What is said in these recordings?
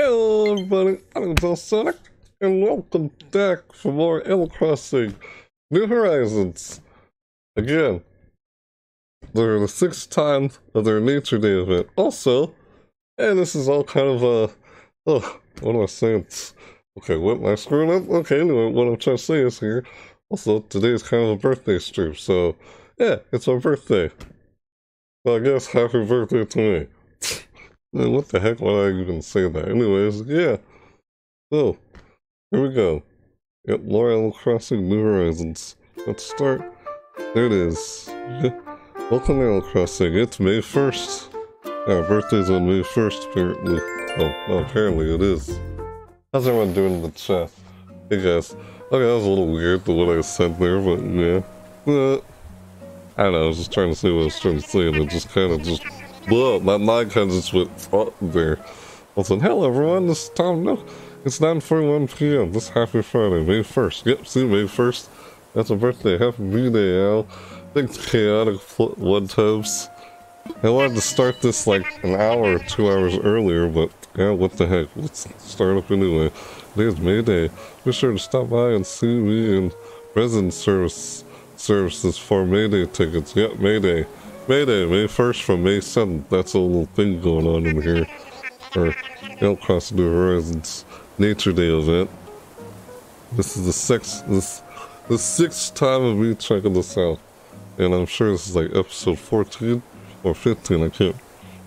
Hello everybody, I'm Sonic, and welcome back for more Animal Crossing New Horizons. Again, they're the sixth time of their Nature Day event. Also, and this is all kind of a, oh, what am I saying? Okay, what am I screwing up? Okay, anyway, what I'm trying to say is here, also, today is kind of a birthday stream, so, yeah, it's my birthday. So I guess happy birthday to me. Man, what the heck would I even say that? Anyways, yeah. So, here we go. Yep, Animal Crossing New Horizons. Let's start. There it is. Welcome to Crossing. It's May 1st. Our birthday's on May 1st, apparently. Oh, well, apparently it is. How's everyone doing in the chat? Hey guys. Okay, that was a little weird, the what I said there, but yeah. But, I don't know, I was just trying to say what I was trying to say, and it just kind of just Whoa, my mind kind of just went up there. I said, hello everyone, this is Tom Nook. It's 9.41 p.m. This happy Friday, May 1st. Yep, see, May 1st. That's a birthday. Happy birthday, Al. Thanks, Chaotic One Times. I wanted to start this like an hour or two hours earlier, but yeah, what the heck. Let's start up anyway. Today's May Day. Be sure to stop by and see me in resident service services for May Day tickets. Yep, May Day. Mayday, May 1st from May 7th. That's a little thing going on in here. For El Cross New Horizons Nature Day event. This is the sixth, this, the sixth time of me checking this out. And I'm sure this is like episode 14 or 15. I can't,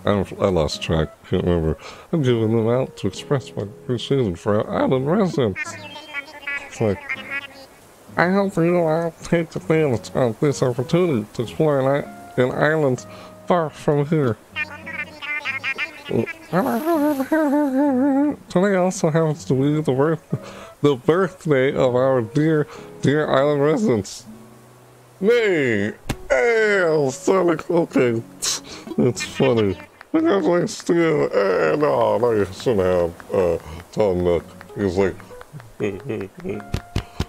I, I lost track. Can't remember. I'm giving them out to express my appreciation for our island residents. It's like, I hope you all take advantage of this opportunity to explore an in islands far from here. Today also happens to be the birth, the birthday of our dear, dear island residents. Me! Hey, Sonic, okay, it's funny. Congratulations to you. Hey, no, no, you shouldn't have, uh, Tom Nook. He's like,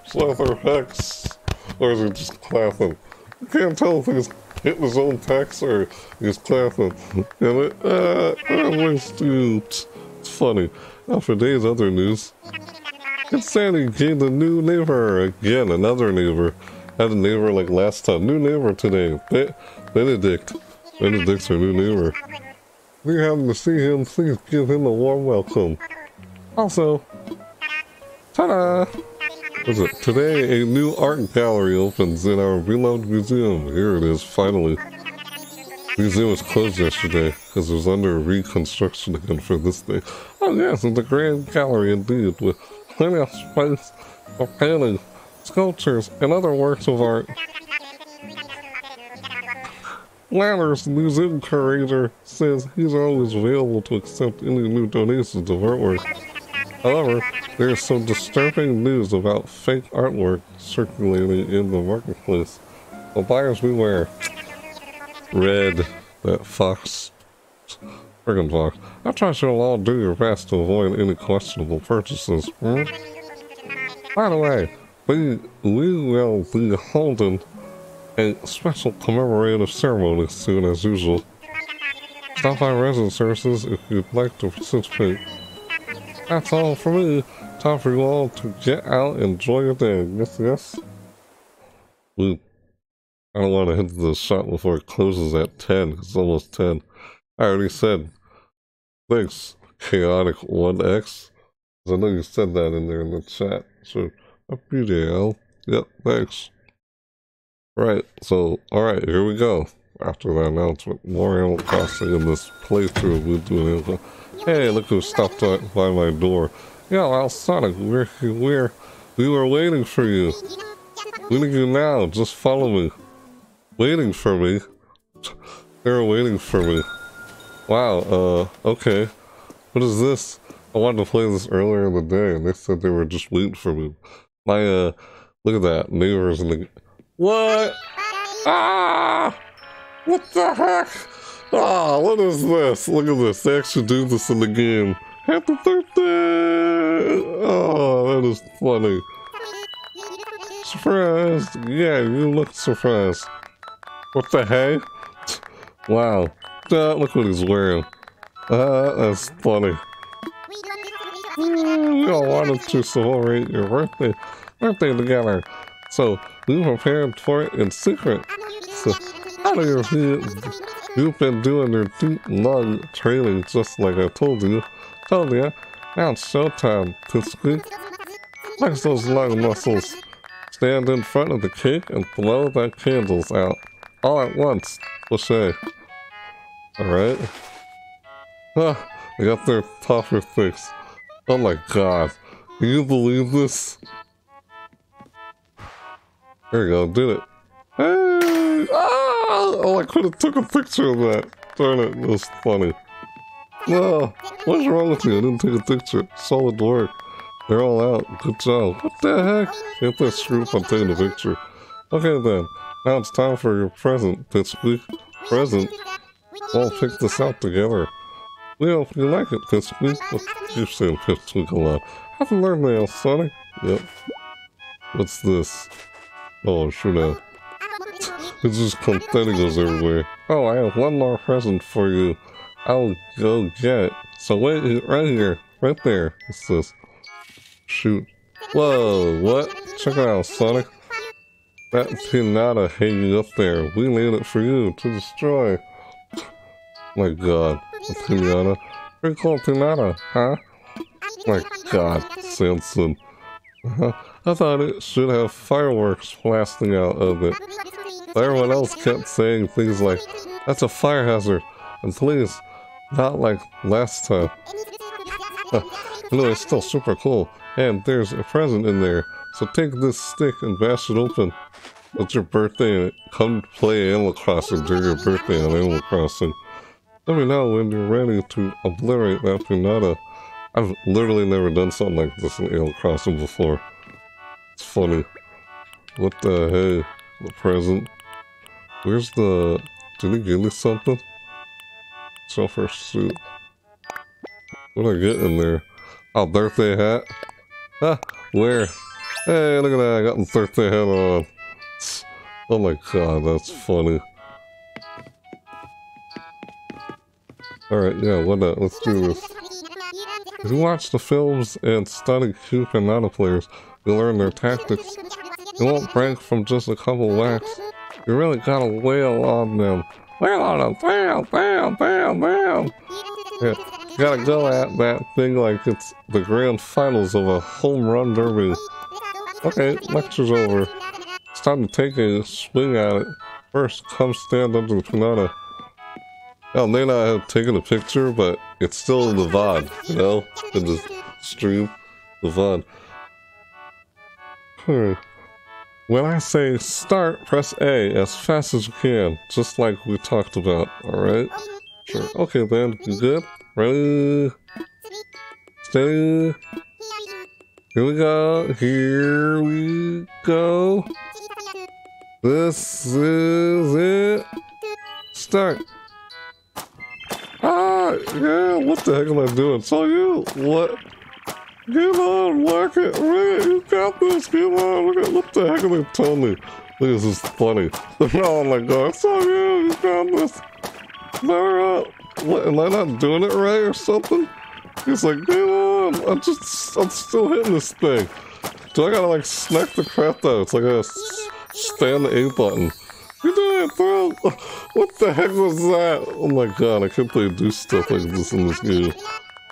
Slather Hex, or is he just clapping? I can't tell if he's hitting his own or he's clapping. And it, uh, always It's funny. Now for today's other news. It's Sandy gained a new neighbor. Again, another neighbor. Had a neighbor like last time. New neighbor today. Be Benedict. Benedict's our new neighbor. You happen to see him, please give him a warm welcome. Also, ta-da! Is it? Today, a new art gallery opens in our beloved museum. Here it is, finally. The museum was closed yesterday because it was under reconstruction again for this day. Oh yes, it's a grand gallery indeed, with plenty of space for paintings, sculptures, and other works of art. Blathers, museum curator, says he's always available to accept any new donations of artwork. However, there is some disturbing news about fake artwork circulating in the marketplace. So buyers beware. Redd, that fox. Friggin' fox. I trust you'll all do your best to avoid any questionable purchases. Hmm? By the way, we, we will be holding a special commemorative ceremony soon as usual. Stop by resident services if you'd like to participate. That's all for me time for you all to get out and enjoy your day. Yes, yes. We, I don't want to hit the shot before it closes at 10. It's almost 10. I already said, thanks, Chaotic 1X. I know you said that in there in the chat. So, happy day, Al. Yep, thanks. Right, so, alright, here we go. After that announcement, more Animal Crossing in this playthrough. We do Hey, look who stopped by my door. Yeah, well, Sonic, we're, we're, we were waiting for you. Waiting you now, just follow me. Waiting for me? They were waiting for me. Wow, uh, okay. What is this? I wanted to play this earlier in the day, and they said they were just waiting for me. My, uh, look at that, neighbors in the... What? Ah! What the heck? Ah, what is this? Look at this, they actually do this in the game. Happy birthday! Oh, that is funny. Surprised! Yeah, you look surprised. What the heck? Wow. Uh, look what he's wearing. Uh, that's funny. we all wanted to celebrate your birthday, birthday together. So we prepared for it in secret. So out of your feet, you've been doing your deep lung training just like I told you. Told you. Now it's showtime, Pipsqueak. Flex those lung muscles. Stand in front of the cake and blow the candles out. All at once, Lachey. Alright. Ah, I got their topper fixed. Oh my god. Can you believe this? There you go, did it. Hey! Ah! Oh, I could have took a picture of that. Darn it, it was funny. No, what's wrong with you? I didn't take a picture. Solid work. They're all out. Good job. What the heck? Get that screw up on taking a picture. Okay then, now it's time for your present, Pipsqueak. Present? We'll pick this out together. We hope you like it, Pipsqueak. Keep saying Pipsqueak a lot. Happy birthday, Sonic. Yep. What's this? Oh, shoot have. It's just confetti goes everywhere. Oh, I have one more present for you. I'll go get it. So wait, right here. Right there. What's this? Shoot. Whoa, what? Check it out, Sonic. That pinata hanging up there. We made it for you to destroy. My god. A pinata. Pretty cool pinata, huh? My god, Samson. Uh-huh. I thought it should have fireworks blasting out of it. Everyone else kept saying things like, that's a fire hazard. And please, not like last time. anyway, it's still super cool. And there's a present in there. So take this stick and bash it open. It's your birthday and come play Animal Crossing during your birthday on Animal Crossing. Let me know when you're ready to obliterate that pinata. I've literally never done something like this in Animal Crossing before. It's funny. What the hey? The present. Where's the... Did he give me something? Sulfur suit. What did I get in there? Oh, birthday hat. Ah, where? Hey, look at that. I got the birthday hat on. Oh my god, that's funny. Alright, yeah, what not? Let's do this. If you watch the films and study cute Pinata players, you learn their tactics. You won't break from just a couple whacks. You really gotta wail on them. Wail on them! Bam! Bam! Bam! Bam! Yeah, you gotta go at that thing like it's the grand finals of a home run derby. Okay, lecture's over. It's time to take a swing at it. First, come stand under the pinata. I may not have taken a picture, but it's still in the VOD, you know? In the stream, the VOD. Hmm. When I say start, press A as fast as you can, just like we talked about, alright? Sure. Okay then, good? Ready? Steady? Here we go, here we go. This is it. Start. Ah, yeah, what the heck am I doing? So you, what? Get on, work it, right? You got this, get on, look at, what the heck are they telling me? This is funny. oh my god, so you, you got this. Better up. What, am I not doing it right or something? He's like, get on, I'm just, I'm still hitting this thing. Do I gotta like smack the crap out? It's like a stand the A button. You did it, bro! What the heck was that? Oh my god, I can't believe do stuff like this in this game.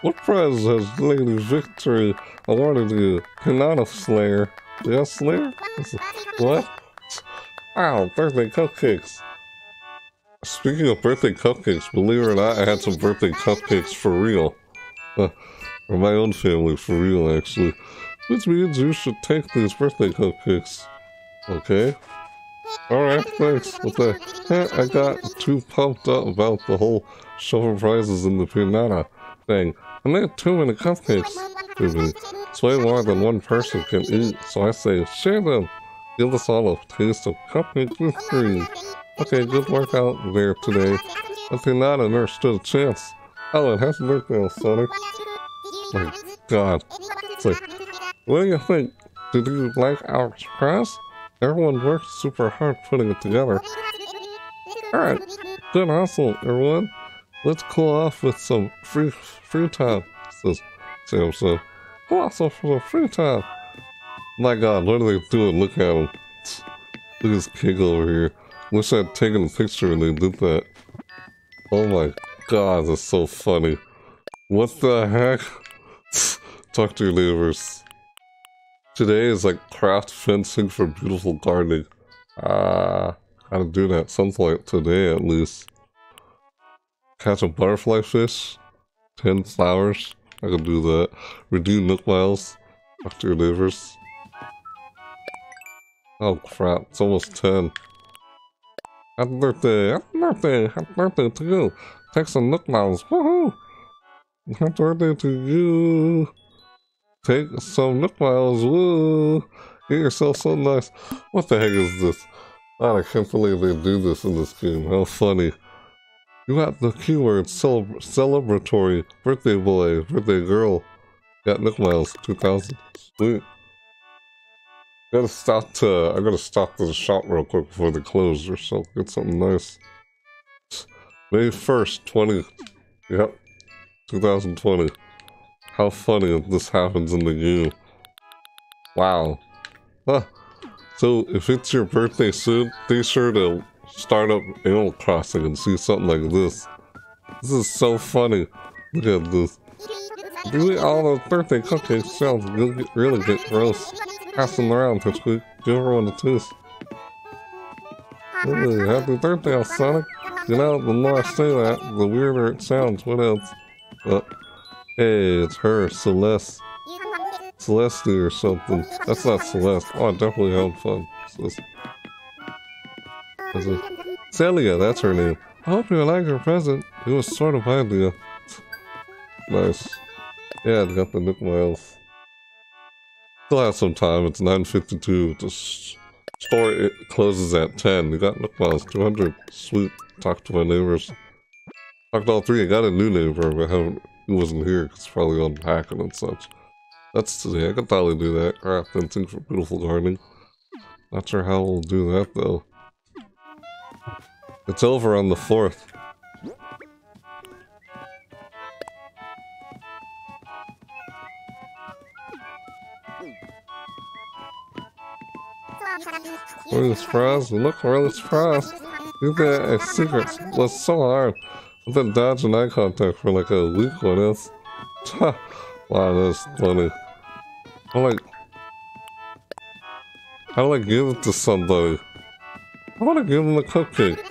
What prize has Lady Victory awarded you? Pinata Slayer. Yeah, Slayer? What? Wow, birthday cupcakes. Speaking of birthday cupcakes, believe it or not, I had some birthday cupcakes for real. Uh, my own family, for real, actually. Which means you should take these birthday cupcakes. Okay? Alright, thanks. Okay. I got too pumped up about the whole show of prizes in the pinata thing. I made too many cupcakes. It's way more than one person can eat, so I say share them. Give us all a taste of cupcake free. Okay, good work out there today. I pinata never stood a chance. Alan, happy birthday, Sonic. My god. It's like, what do you think? Did you like our surprise? Everyone worked super hard putting it together. Alright, good hustle, everyone. Let's cool off with some free free time, says Samson. also for the free time. My god, what are they doing? Look at him. Look at this kid over here. Wish I'd taken a picture when they did that. Oh my god, that's so funny. What the heck? Talk to your neighbors. Today is like craft fencing for beautiful gardening. Ah, gotta do that. Something like today at least. Catch a butterfly fish. 10 flowers. I can do that. Redeem nook miles. Your neighbors. Oh crap, it's almost 10. Happy birthday, happy birthday, happy birthday to you. Take some nook miles, woohoo! Happy birthday to you. Take some nook miles, woo! Get yourself so nice. What the heck is this? God, I can't believe they do this in this game. How funny. You got the keyword celebra celebratory birthday boy, birthday girl. Got Nook Miles 2000. Sweet. Gotta stop to, I gotta stop to the shop real quick before they close or so. Get something nice. May 1st, 20. Yep. 2020. How funny if this happens in the game. Wow. Huh. So, if it's your birthday soon, be sure to start up Animal Crossing and see something like this. This is so funny. Look at this. Do all those birthday cupcakes sounds really, get gross. Pass them around, Pipsqueak. Give everyone a. Hey, happy birthday, Sonic. You know, the more I say that, the weirder it sounds. What else? Uh, hey, it's her, Celeste. Celeste or something. That's not Celeste. Oh, I definitely had fun. Celia, that's her name. I hope you like her present. It was sort of idea. Nice. Yeah, I got the Nook Miles. Still have some time. It's 9.52. The store it closes at 10. You got Nook Miles. 200. Sweet. Talk to my neighbors. Talked to all three. I got a new neighbor, but I haven't, he wasn't here because he's probably on hacking and such. That's today. I could probably do that. Craft fencing for beautiful gardening. Not sure how we'll do that though. It's over on the 4th. Really surprised? Look really surprised. You get a secret was so hard. I've been dodging eye contact for like a week on this. wow, that's funny. I'm like, how do I give it to somebody? I want to give them a cupcake.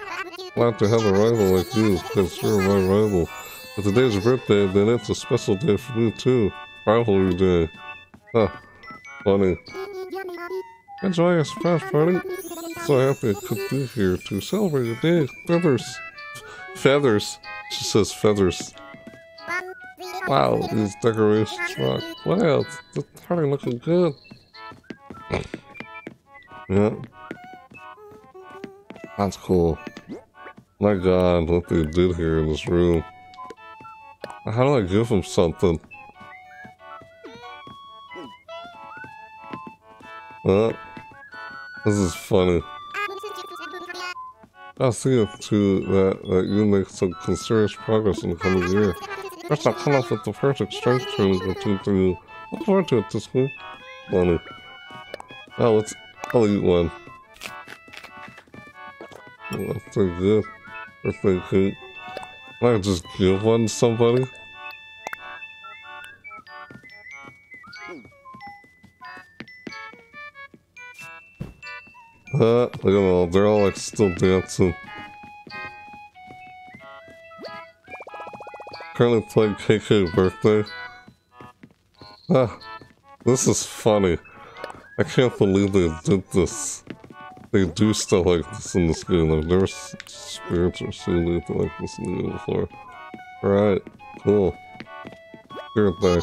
Glad to have a rival like you, because you're my rival. If today's your birthday, then it's a special day for me too. Rivalry day. Huh. Funny. Enjoy your surprise party. So happy I could be here to celebrate your day. Feathers. Feathers. She says feathers. Wow, these decorations rock. Wow, the party looking good. yeah. That's cool. My god, what they did here in this room. How do I give him something? Uh, this is funny. I'll see if to that, that you make some serious progress in the coming year. First, I'll come up with the perfect strength training routine for you. Look forward to it this week. Funny. Oh, let's, I'll eat one. That's good. Pretty cute. I just give one to somebody. Uh, look at them. They're all like still dancing. Currently playing KK birthday. Ah, this is funny. I can't believe they did this. They do stuff like this in this game. I've never experienced or seen anything like this in the game before. Alright, cool. Birthday.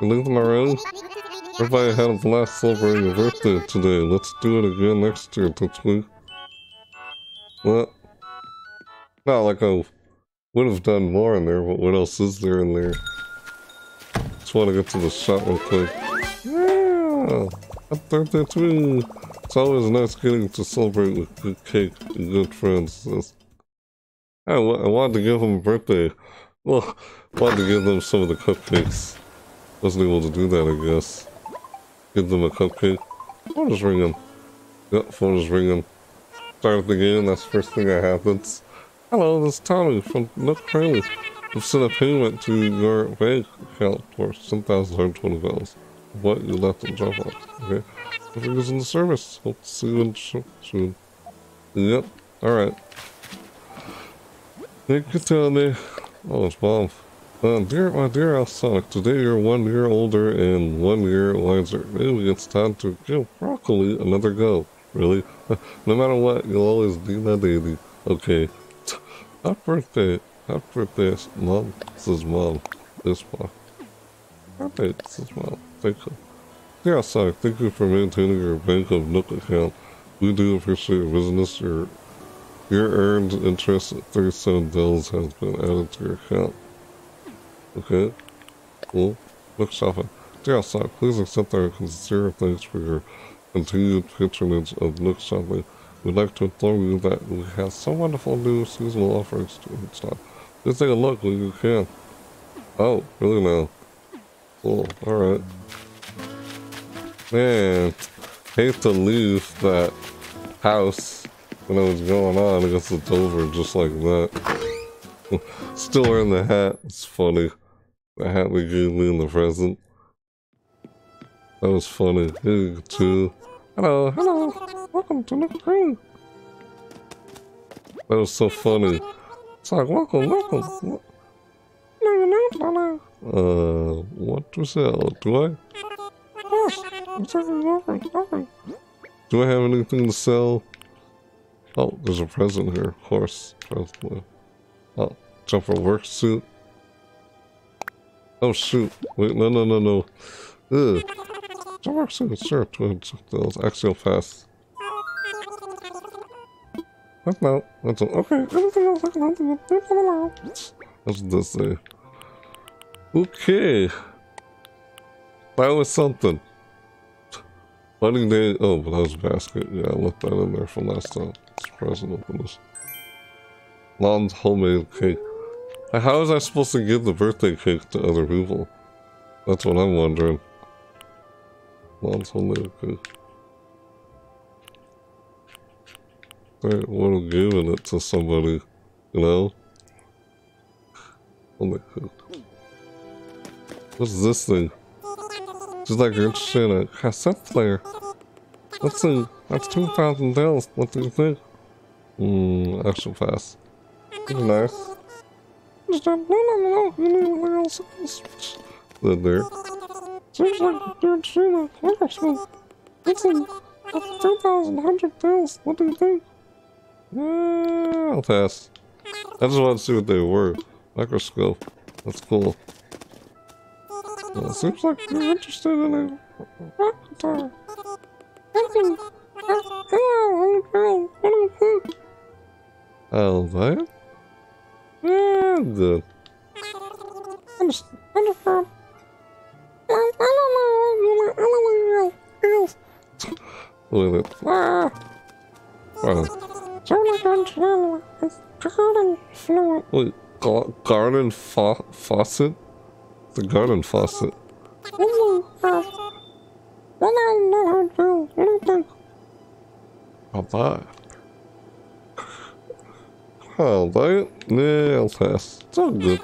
You leave them already? Everybody had a blast celebrating your birthday today. Let's do it again next year, this week. What? Not like I would have done more in there, but what else is there in there? Just want to get to the shop real quick. Yeah! Happy birthday to me! It's always nice getting to celebrate with good cake and good friends. I, I wanted to give them a birthday. Well, wanted to give them some of the cupcakes. wasn't able to do that, I guess. Give them a cupcake. Phone is ringing. Yep, phone is ringing. Start the game, that's the first thing that happens. Hello, this is Tommy from Nook Cranny. I've sent a payment to your bank account for $10,120. What you left in Dropbox, okay? If you're using the service, hope to see you in soon. Yep, alright. Thank you, Tommy. Oh, it's Mom. Uh, dear, my dear Al Sonic, today you're one year older and one year wiser. Maybe it's time to give broccoli another go. Really? no matter what, you'll always be my baby. Okay. Happy birthday. Happy birthday, Mom. This is Mom. This Mom. Happy this is Mom. Thank you. Dear Al Sonic, thank you for maintaining your Bank of Nook account. We do appreciate your business. Your, your earned interest at 37 bills has been added to your account. Okay. Cool. Nook Shopping. Dear Sonic, please accept our sincere thanks for your continued patronage of Nook Shopping. We'd like to inform you that we have some wonderful new seasonal offerings to stock. Just take a look when you can. Oh, really now? Cool. Alright. Man, hate to leave that house when it was going on. I guess it's over just like that. Still wearing the hat. It's funny. The hat they gave me in the present. That was funny. Here too. Hello, hello. Welcome to Nook Green. That was so funny. It's like, welcome, welcome. Uh, what to sell? Do I? Do I have anything to sell? Oh, there's a present here, of course. Oh, jumper work suit. Oh shoot. Wait, no, no, no, no. Ugh. Jumper suit, sure. Those axial pass. That's not. That's a, okay. Anything else I can this say? Okay. That was something. Wedding day. Oh, but that was basket. Yeah, I left that in there from last time. Open this. Mom's homemade cake. How is I supposed to give the birthday cake to other people? That's what I'm wondering. Mom's homemade cake. I would have given it to somebody, you know? Homemade cake. What's this thing? Just like you're interested in a cassette player. Let's see. That's 2,000 bells. What do you think? Hmm, pass. Pretty nice. No, no, no, no, else? Then there. Seems like you're interested in a microscope. It's in 2,100 bells. What do you think? Yeah, I'll pass. I just want to see what they were. Microscope. That's cool. Well, seems like you're interested in a rock guitar. Hello, do. Yeah, good. Wonderful. I know. I know. It. Ah. Wow. Like garden fluid. Wait, garden fa faucet? The garden faucet. I'll buy it. I'll buy it. Yeah, I'll pass. It's all good.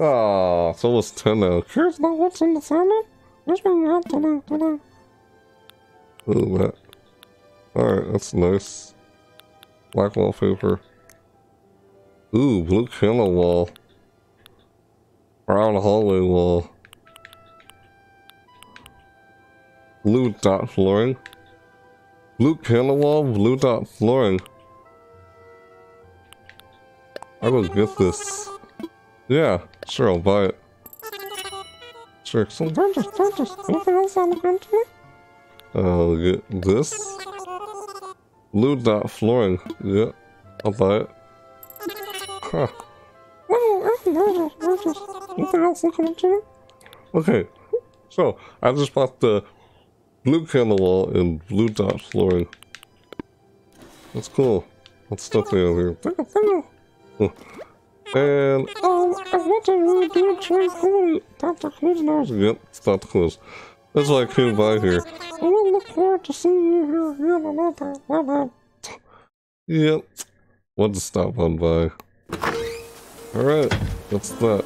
Ah, it's almost 10 now. Here's not what's in the have to today. Ooh, that. Alright, that's nice. Black wallpaper. Ooh, blue candle wall. Brown hallway wall. Blue dot flooring. Blue candle wall, blue dot flooring. I will get this. Yeah, sure, I'll buy it. Sure, so just, anything else on the to I'll get this. Blue dot flooring. Yeah, I'll buy it. Huh. Anything else looking to it? Okay, so I just bought the blue candle wall and blue dot flooring. That's cool. Let's stuff the other. And um, I want to really do a try cool. Stop the close now. Yep, stop the close. That's why I came by here. I will look forward to seeing you here again another. Yep. Want to stop on by. Alright, what's that?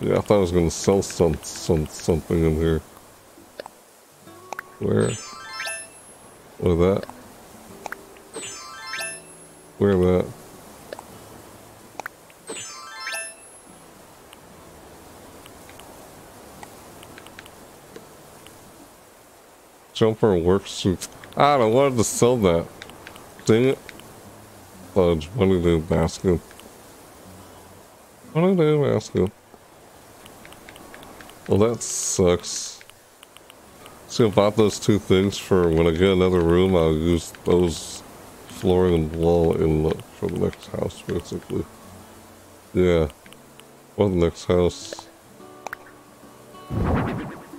Yeah, I thought I was gonna sell some some something in here. Where? Where that? Where that? Jumper work suit. Ah, I don't wanted to sell that. Dang it. Fudge, money to basket. Money to basket. Well, that sucks. See, I bought those two things for when I get another room, I'll use those flooring and wall in for the next house, basically. Yeah. For the next house.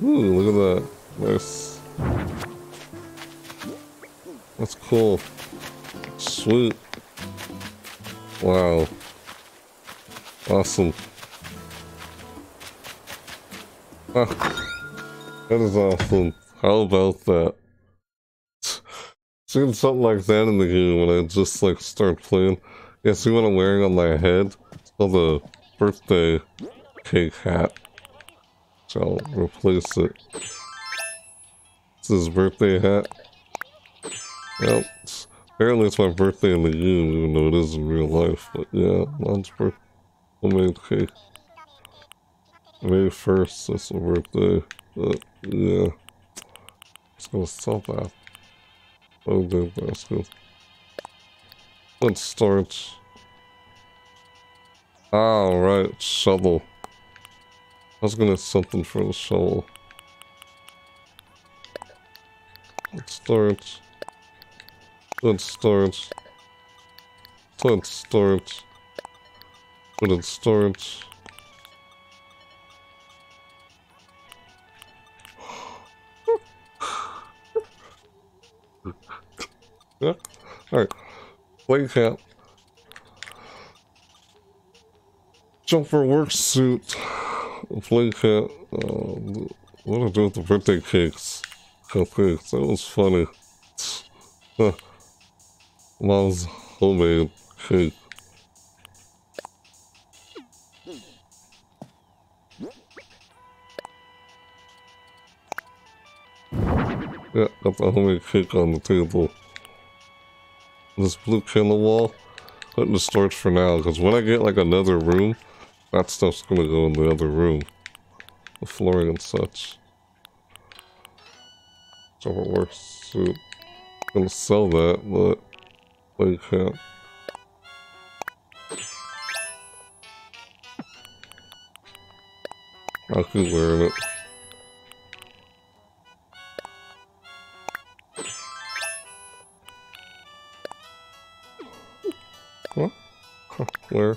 Ooh, look at that. Nice. That's cool. Sweet. Wow. Awesome. That is awesome. How about that? Seeing something like that in the game when I just like start playing. Yeah, see what I'm wearing on my head? It's called the birthday cake hat. So I'll replace it. It's his birthday hat. Yep. Apparently it's my birthday in the game, even though it is in real life. But yeah, mom's birthday. Homemade cake. May 1st, that's my birthday. But yeah. It's gonna sell that. Oh, good, that's good. Let's start. Alright, shovel. I was gonna have something for the shovel. Let's start. Let's start. Let's start. Let's start. yeah? Alright. Camp. Jump for work suit. Play camp. Uh, what do I do with the birthday cakes? Cupcakes. That was funny. Mom's homemade cake. Yeah, got the homemade cake on the table. This blue the wall, put in the storage for now, because when I get like another room, that stuff's gonna go in the other room. The flooring and such. So it works. So gonna sell that, but I can't. I can wear it. Where?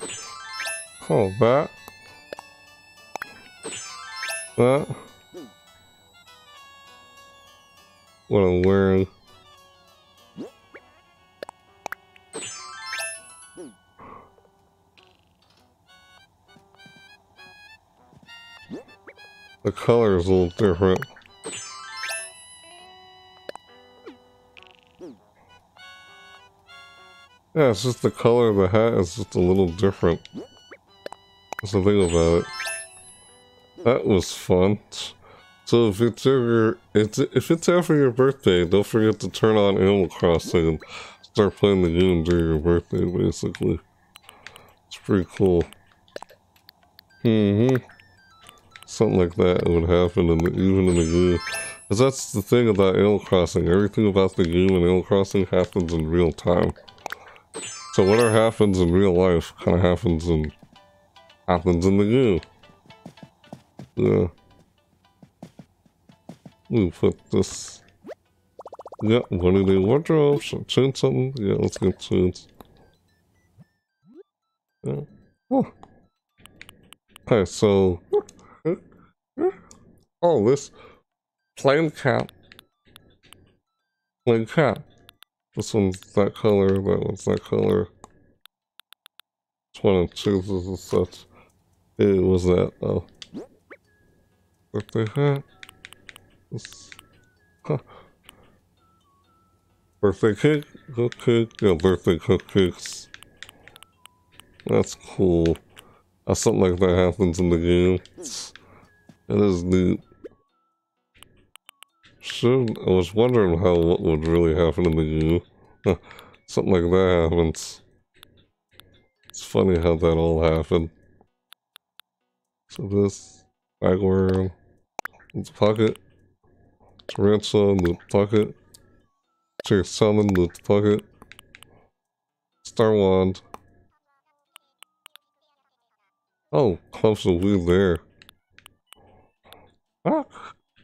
Oh, that. That. What I'm wearing. Color is a little different. Yeah, it's just the color of the hat is just a little different. That's the thing about it. That was fun. So if it's ever if it's after your birthday, don't forget to turn on Animal Crossing and start playing the game during your birthday, basically. It's pretty cool. Mm-hmm. Something like that would happen in the, even in the game. Because that's the thing about Animal Crossing. Everything about the game in Animal Crossing happens in real time. So whatever happens in real life kind of happens in happens in the game. Yeah. We put this. Yeah, what do they wardrobe? Should change something? Yeah, let's get changed. Yeah. Oh. Okay, so. Oh, this plain cat. Plain cat. This one's that color, that one's that color. Which one it chooses as such. It was that, oh. Birthday hat. This, huh. Birthday cake, cupcake, yeah, birthday cupcakes. That's cool. Uh, something like that happens in the game. It is neat. I was wondering how what would really happen in the game. something like that happens. It's funny how that all happened. So this bagworm in the pocket. Tarantula in the pocket. Cherry salmon in the pocket. Star wand. Oh, clumps of weed there. Ah,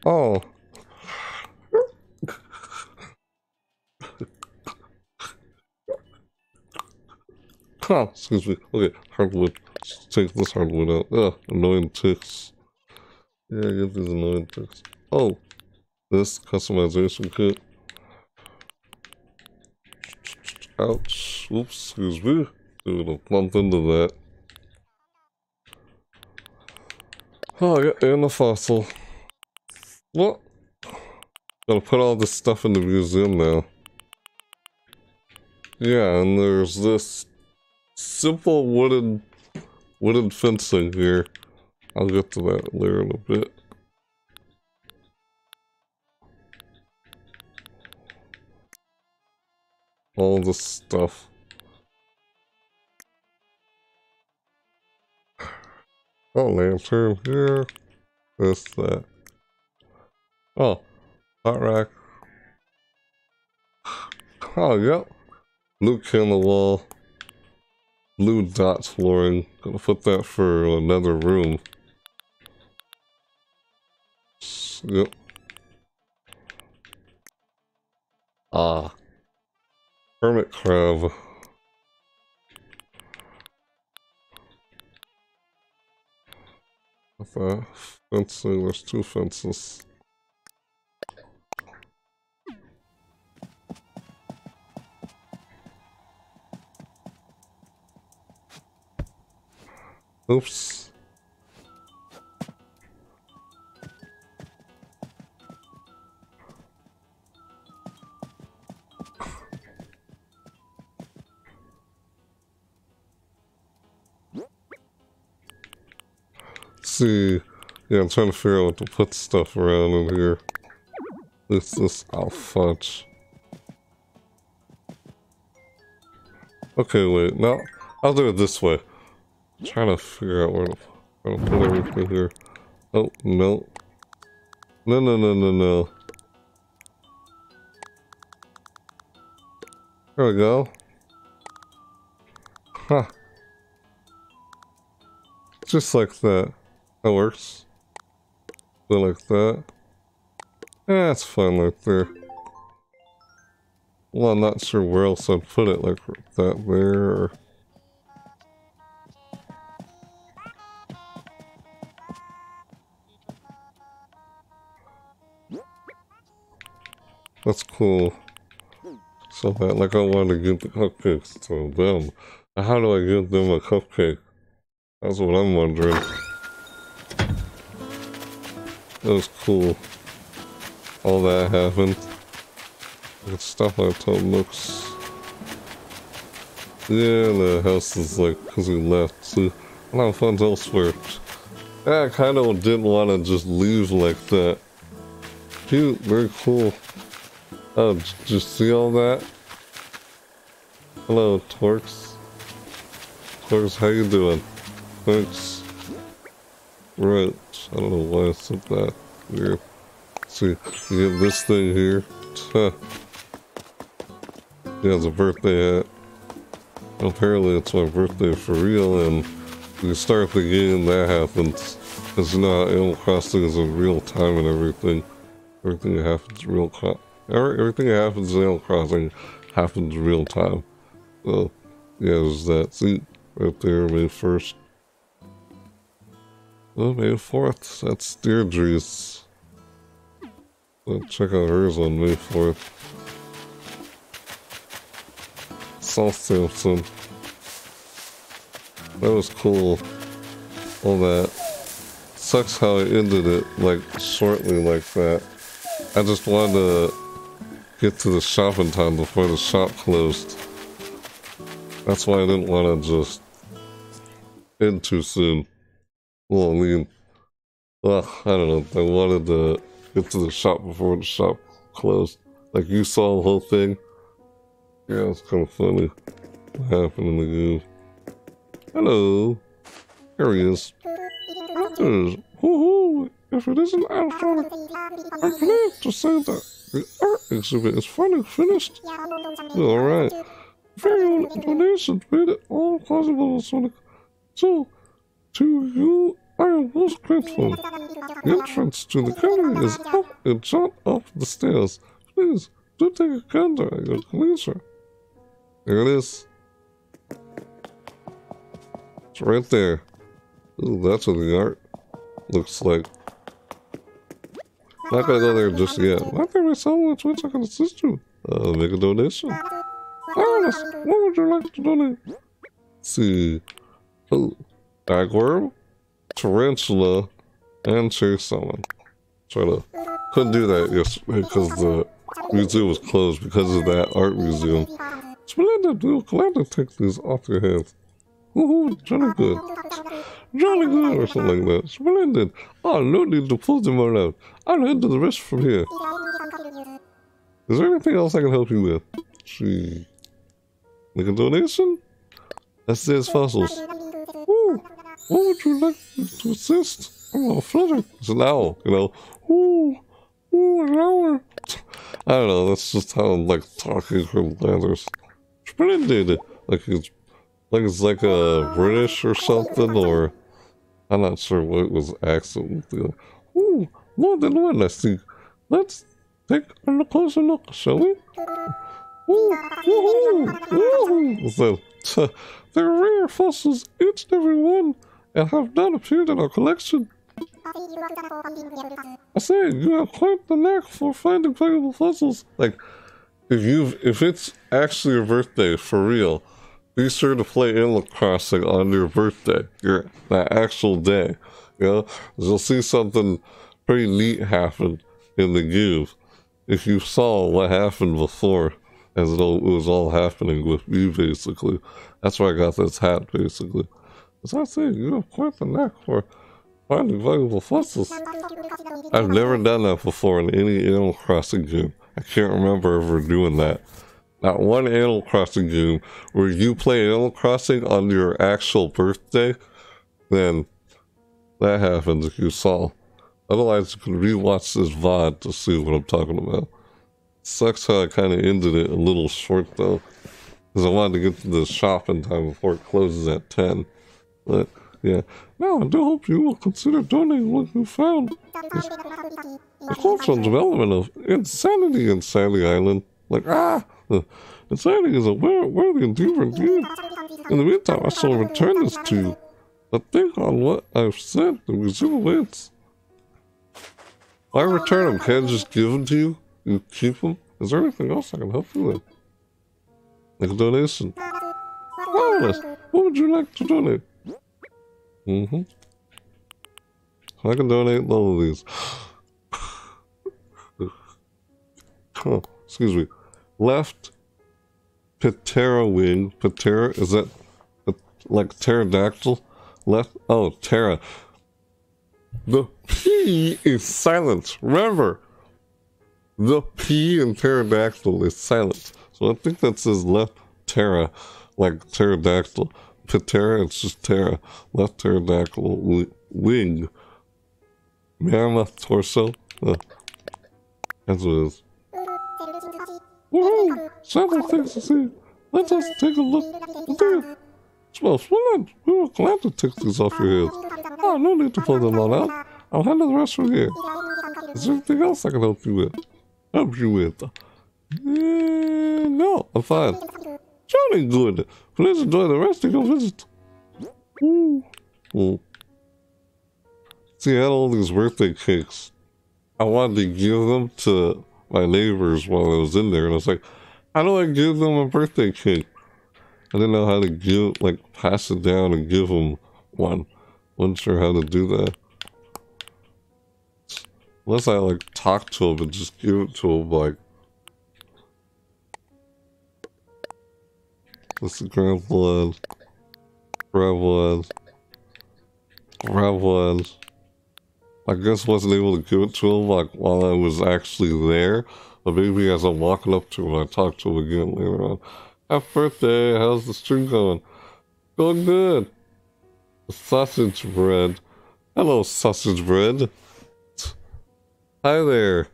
oh. Excuse me. Okay, hardwood. Let's take this hardwood out. Ugh, annoying ticks. Yeah, get these annoying ticks. Oh, this customization kit. Ouch. Oops, excuse me. Gonna bump into that. Oh, yeah, and a fossil. What? Gotta put all this stuff in the museum now. Yeah, and there's this simple wooden wooden fencing here. I'll get to that later in a bit. All this stuff. Oh, lantern here. This, that. Oh, hot rack. Oh, yep. Luke on the wall blue dot flooring. Gonna put that for another room. Yep. Ah. Hermit crab. The fencing, there's two fences. Oops. see. Yeah, I'm trying to figure out what to put stuff around in here. This is fudge. Okay, wait, no. I'll do it this way trying to figure out where to, where to put everything here. Oh, no. No, no, no, no, no. There we go. Huh. Just like that. That works. Like that. Yeah, fine right there. Well, I'm not sure where else I'd put it, like that there, That's cool. So that, like, I want to give the cupcakes to them. How do I give them a cupcake? That's what I'm wondering. That was cool. All that happened. The stuff I told looks. Yeah, the house is like, because we left. See, a lot of fun's elsewhere. Yeah, I kind of didn't want to just leave like that. Cute, very cool. Oh, did you see all that? Hello, Torx. Torx, how you doing? Thanks. Right, I don't know why I said that. Weird. See, you get this thing here. He has a birthday hat. Apparently it's my birthday for real, and you start the game, that happens. You know Animal Crossing is in real time and everything. Everything happens real time. Everything that happens in Animal Crossing happens real time. So, yeah, there's that seat right there, May 1st. Oh, May 4th, that's Deirdre's. Let's check out hers on May 4th. saw Samson. That was cool. All that. Sucks how I ended it, like, shortly like that. I just wanted to get to the shop in time before the shop closed. That's why I didn't want to just end too soon. Well, I mean, I don't know. I wanted to get to the shop before the shop closed. Like you saw the whole thing. Yeah, it's kind of funny what happened in the game. Hello. Here he is. Doctors. Woohoo! If it isn't Alsonic, I'm glad to say that the art exhibit is finally finished. Alright. Very own donations made it all possible, Sonic. So, to you, I am most grateful. The entrance to the gallery is up and just up the stairs. Please, do take a gander at your leisure. There it is. It's right there. Ooh, that's what the art looks like. Not gonna go there just yet. Not there myself on Twitch, I can assist you. Uh, make a donation. Honest, what would you like to donate? Let's see. Oh, Bagworm, Tarantula, and Chase Summon. Try to couldn't do that yesterday because the museum was closed because of that art museum. Splendid, we'll gladly take these off your hands. Woohoo, jolly good. Jolly good or something like that. Splendid. Ah, oh, no need to pull them all out. I'll head to the rest from here. Is there anything else I can help you with? See. Make a donation? That says fossils. Ooh, what would you like to assist? Oh, flutter. It's an owl, you know. Ooh, ooh, an owl. I don't know, that's just how I'm like talking from Blathers. Splendid. Like it's like it's like a British or something, or I'm not sure what was. Ooh, more than one, I see. Let's take a closer look, shall we? Ooh, woohoo, woohoo. So, they're rare fossils, each and every one, and have not appeared in our collection. I say, you have quite the knack for finding valuable fossils. Like, if you've, if it's actually your birthday, for real, be sure to play Animal Crossing on your birthday, your that actual day. You know, you'll see something pretty neat happen in the game if you saw what happened before, as it, all, it was all happening with me, basically. That's why I got this hat, basically. As I say, you have quite the knack for finding valuable fossils. I've never done that before in any Animal Crossing game. I can't remember ever doing that. Not one Animal Crossing game where you play Animal Crossing on your actual birthday, then that happens if you saw. Otherwise, you can rewatch this VOD to see what I'm talking about. Sucks how I kind of ended it a little short though, because I wanted to get to the shop in time before it closes at 10. But yeah, now I do hope you will consider donating what you found. It's cultural development of insanity in Sandy Island. Like, ah, insanity is a worthy endeavor indeed. In the meantime, I shall return this to you. But think on what I've said, the museum awaits. I return them, can I just give them to you? You keep them? Is there anything else I can help you with? Like a donation? Marvelous! What would you like to donate? Mm-hmm. I can donate all of these. excuse me. Left Patera wing. Patera, is that like pterodactyl? Left, oh, Terra. The P is silent. Remember, the P in pterodactyl is silent. So I think that says left Terra, like pterodactyl. Patera, it's just Terra. Left pterodactyl wing. Mammoth torso. Uh, that's what it is. Woohoo! Several things to see. Let us take a look. Indeed. Smells splendid. We were glad to take these off your hands. Oh, no need to pull them all out. I'll handle the rest from here. Is there anything else I can help you with? Help you with? Uh, no, I'm fine. Jolly good. Please enjoy the rest of your visit. Ooh. Ooh. See, I had all these birthday cakes. I wanted to give them to my neighbors while I was in there, and I was like, how do I give them a birthday cake? I didn't know how to give, like, pass it down and give them one. Wasn't sure how to do that. Unless I, like, talk to them and just give it to them, like... Let's grab one. Grab one. Grab one. I guess wasn't able to give it to him, like, while I was actually there. But maybe as I'm walking up to him, I talk to him again later on. Happy birthday, how's the stream going? Going good. Sausage bread. Hello, sausage bread. Hi there.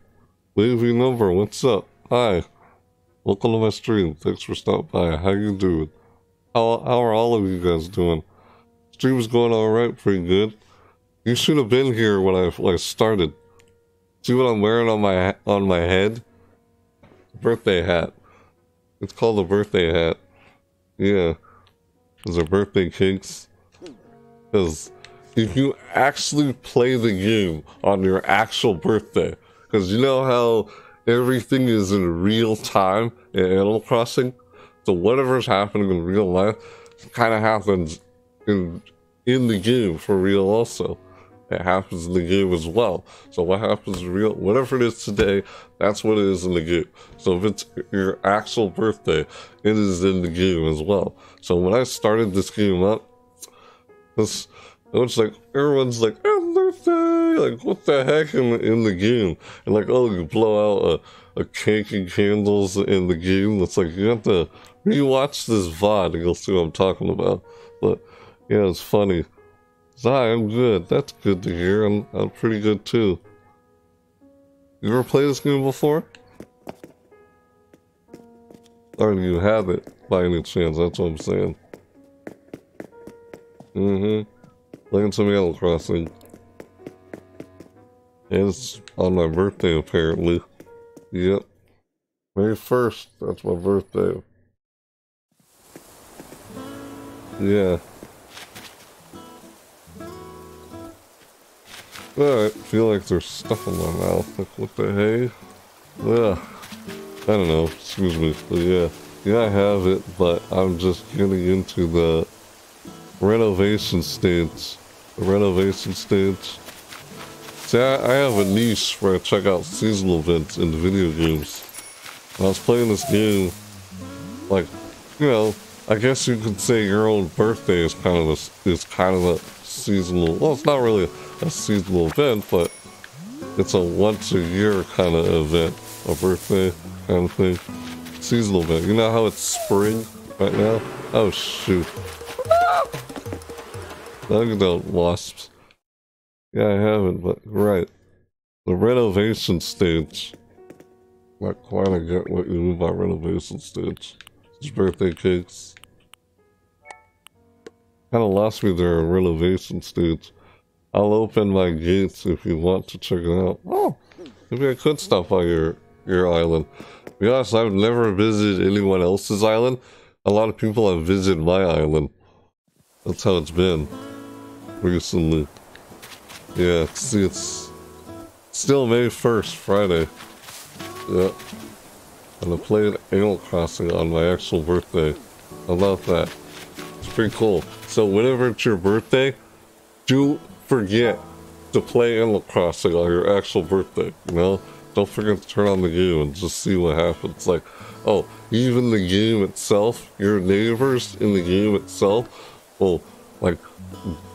Leave number. What's up? Hi. Welcome to my stream. Thanks for stopping by. How you doing? How, how are all of you guys doing? Stream's going alright, pretty good. You should have been here when I, started. See what I'm wearing on my on my head? Birthday hat. It's called a birthday hat. Yeah. Those are birthday cakes. Because if you actually play the game on your actual birthday, because you know how everything is in real time in Animal Crossing? So whatever's happening in real life kind of happens in in the game for real also. It happens in the game as well. So what happens real, whatever it is today, that's what it is in the game. So if it's your actual birthday, it is in the game as well. So when I started this game up, this, it was like, everyone's like, happy birthday! Like, what the heck in the, in the game? And like, oh, you blow out a, a cake and candles in the game. It's like, you have to rewatch this VOD and you'll see what I'm talking about. But, yeah, it's funny. I'm good. That's good to hear. I'm, I'm pretty good too. You ever played this game before? Or you have it by any chance? That's what I'm saying. Mm-hmm. Playing some Animal Crossing. It's on my birthday apparently. Yep. May 1st, that's my birthday. Yeah. I feel like there's stuff in my mouth. Like, what the hey? Yeah. I don't know. Excuse me. But yeah. Yeah, I have it, but I'm just getting into the renovation stage. The renovation stage. See, I, I have a niche where I check out seasonal events in the video games. When I was playing this game, like, you know, I guess you could say your own birthday is kind of a, is kind of a seasonal, well, it's not really a seasonal event, but it's a once a year kind of event, a birthday kind of thing. Seasonal event. You know how it's spring right now? Oh shoot. Look at the wasps. Yeah, I haven't, but right. The renovation stage. Not quite I get what you mean by renovation stage. It's birthday cakes. Kinda lost me there renovation stage. I'll open my gates if you want to check it out. Oh, maybe I could stop by your, your island. To be honest, I've never visited anyone else's island. A lot of people have visited my island. That's how it's been recently. Yeah, see, it's still May 1st, Friday. Yeah. And I played Animal Crossing on my actual birthday. I love that? It's pretty cool. So whenever it's your birthday, do forget to play Animal Crossing on your actual birthday, you know? Don't forget to turn on the game and just see what happens. Like, oh, even the game itself, your neighbors in the game itself will, like,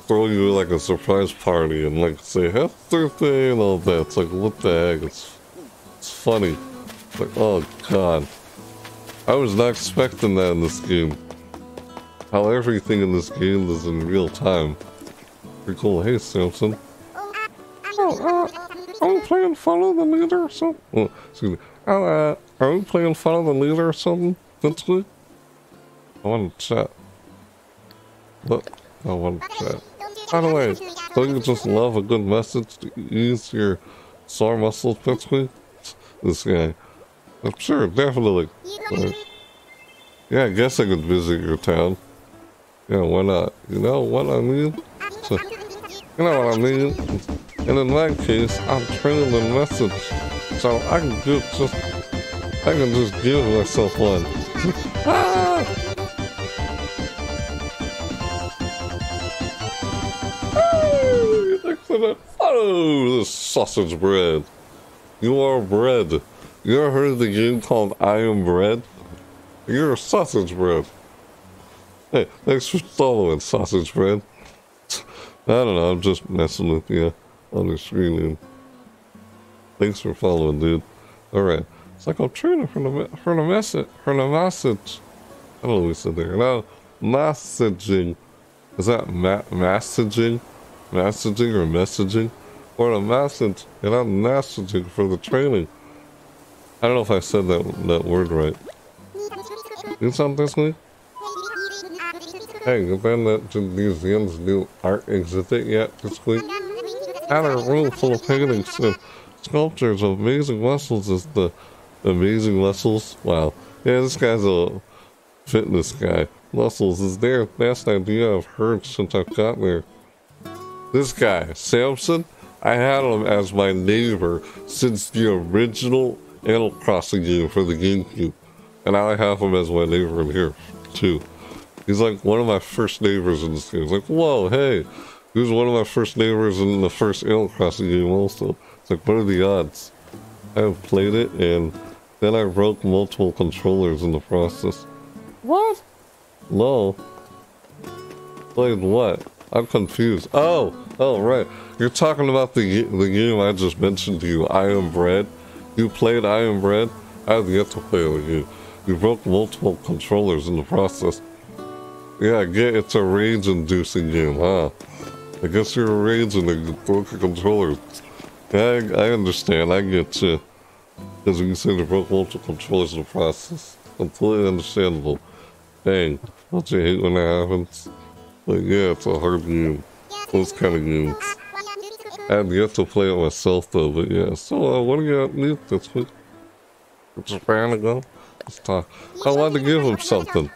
throw you, like, a surprise party and, like, say, happy birthday and all that. It's like, what the heck? It's, it's funny. It's like, oh, God. I was not expecting that in this game. How everything in this game is in real time. Pretty cool. Hey, Samson. Oh, uh, are we playing follow the leader or something? Oh, excuse me. Oh, uh, are we playing follow the leader or something? That's. I want to chat. Look, I want to chat. By the way, don't you just love a good message to ease your sore muscles, pipsqueak? This guy. I'm sure, definitely. yeah, I guess I could visit your town. Yeah, why not? You know what I mean? You know what I mean? And in that case, I'm training the message. So I can just, I can just give myself one. ah! Oh, sausage bread. You are bread. You ever heard of the game called I Am Bread? You're sausage bread. Hey, thanks for following, sausage bread. I don't know, I'm just messing with you on the screen. Thanks for following, dude. Alright. It's like I'm trying for the, for the message. For the message. I don't know what we said there. Now, messaging. Is that ma messaging? Messaging or messaging? Or a message, and I'm messaging for the training. I don't know if I said that that word right. You sound this way? Hey, you been that to museum's new art exhibit yet this week? At a room full of paintings and sculptures of amazing vessels is the amazing vessels. Wow. Yeah, this guy's a fitness guy. Muscles is their best idea I've heard since I got there. This guy, Samson, I had him as my neighbor since the original Animal Crossing game for the GameCube. And now I have him as my neighbor in here, too. He's like one of my first neighbors in this game. He's like, whoa, hey. He was one of my first neighbors in the first Animal Crossing game also. It's like, what are the odds? I have played it, and then I broke multiple controllers in the process. What? No. Played what? I'm confused. Oh, oh, right. You're talking about the the game I just mentioned to you, I Am Bread. You played I Am Bread? I have yet to play with you. You broke multiple controllers in the process. Yeah, get it's a rage-inducing game, huh? I guess you're raging and you broke your controllers. I, I understand, I get you. Because you said you broke multiple controllers in the process. Completely understandable. Dang, don't you hate when that happens? But yeah, it's a hard game. Those kind of games. I have yet to play it myself though, but yeah. So, uh, what do you need this week? Japan ago? Let's talk. I wanted to give him something.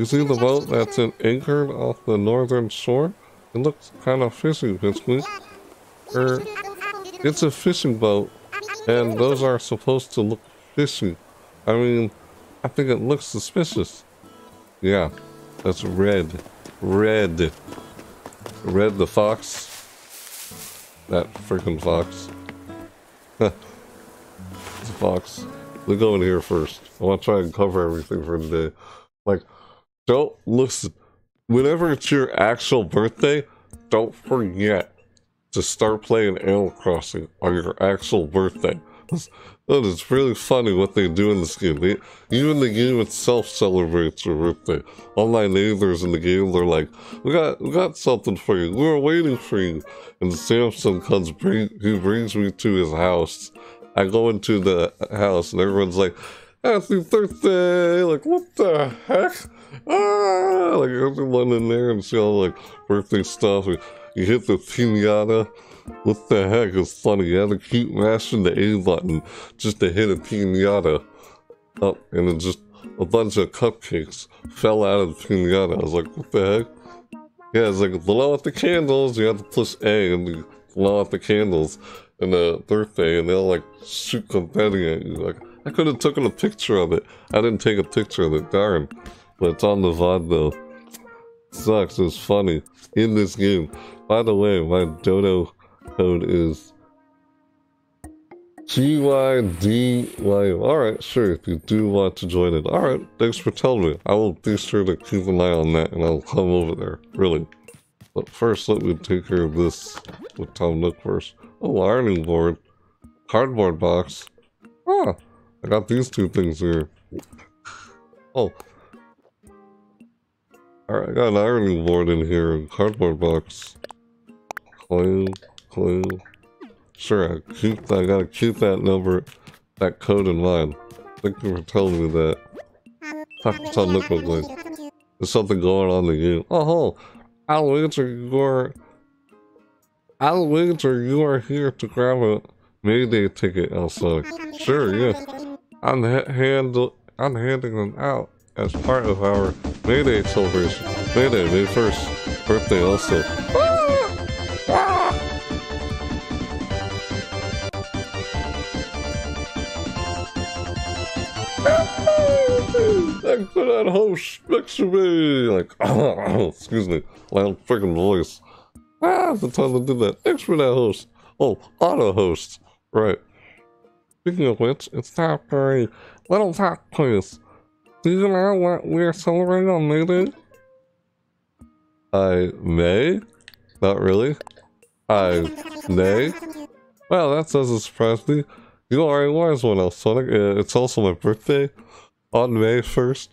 You see the boat that's anchored off the northern shore? It looks kind of fishy week. Er, it's a fishing boat, and those are supposed to look fishy. I mean, I think it looks suspicious. Yeah, that's Redd. Redd. Redd the fox. That freaking fox. it's a fox. We go in here first. I want to try and cover everything for today. Like, don't listen. Whenever it's your actual birthday, don't forget to start playing Animal Crossing on your actual birthday. That is really funny what they do in this game. They, even the game itself celebrates your birthday. All my neighbors in the game, they're like, "We got, we got something for you. We were waiting for you." And Samson comes, bring, he brings me to his house. I go into the house, and everyone's like, "Happy birthday!" Like, what the heck? Ah! Like everyone in there and see all like birthday stuff. You hit the pinata. What the heck is funny? You had to keep mashing the A button just to hit a pinata. Up, and then just a bunch of cupcakes fell out of the pinata. I was like, what the heck? Yeah, it's like blow out the candles. You have to push A and you blow out the candles in the birthday, and they'll like shoot confetti at you. Like, I could have taken a picture of it. I didn't take a picture of it, darn. But it's on the VOD though. Sucks, it's funny. In this game. By the way, my Dodo code is GYDY. Alright, sure, if you do want to join it. Alright, thanks for telling me. I will be sure to keep an eye on that and I'll come over there. Really. But first, let me take care of this with Tom Nook first. Oh, ironing board. Cardboard box. Ah, I got these two things here. Oh. I got an ironing board in here, cardboard box. Clean clue. Sure, I keep I gotta keep that number, that code in mind. Thank you for telling me that. Talk to like there's something going on in the game. Oh, I'll wager you are. I'll wager you are here to grab a Mayday ticket, Elsa. Sure, yeah. I'm ha handle I'm handing them out as part of our Mayday celebration. Mayday, May 1st, birthday also. Thanks for that host next to me. Like, excuse me, loud freaking voice. Ah, Have the time to do that. Thanks for that host. Oh, auto host. Right. Speaking of which, it's time for a little talk quiz. Do you know what we're celebrating on May Day? I may? Not really. I may? Well, that doesn't surprise me. You already was one else, Sonic. Uh, it's also my birthday on May 1st.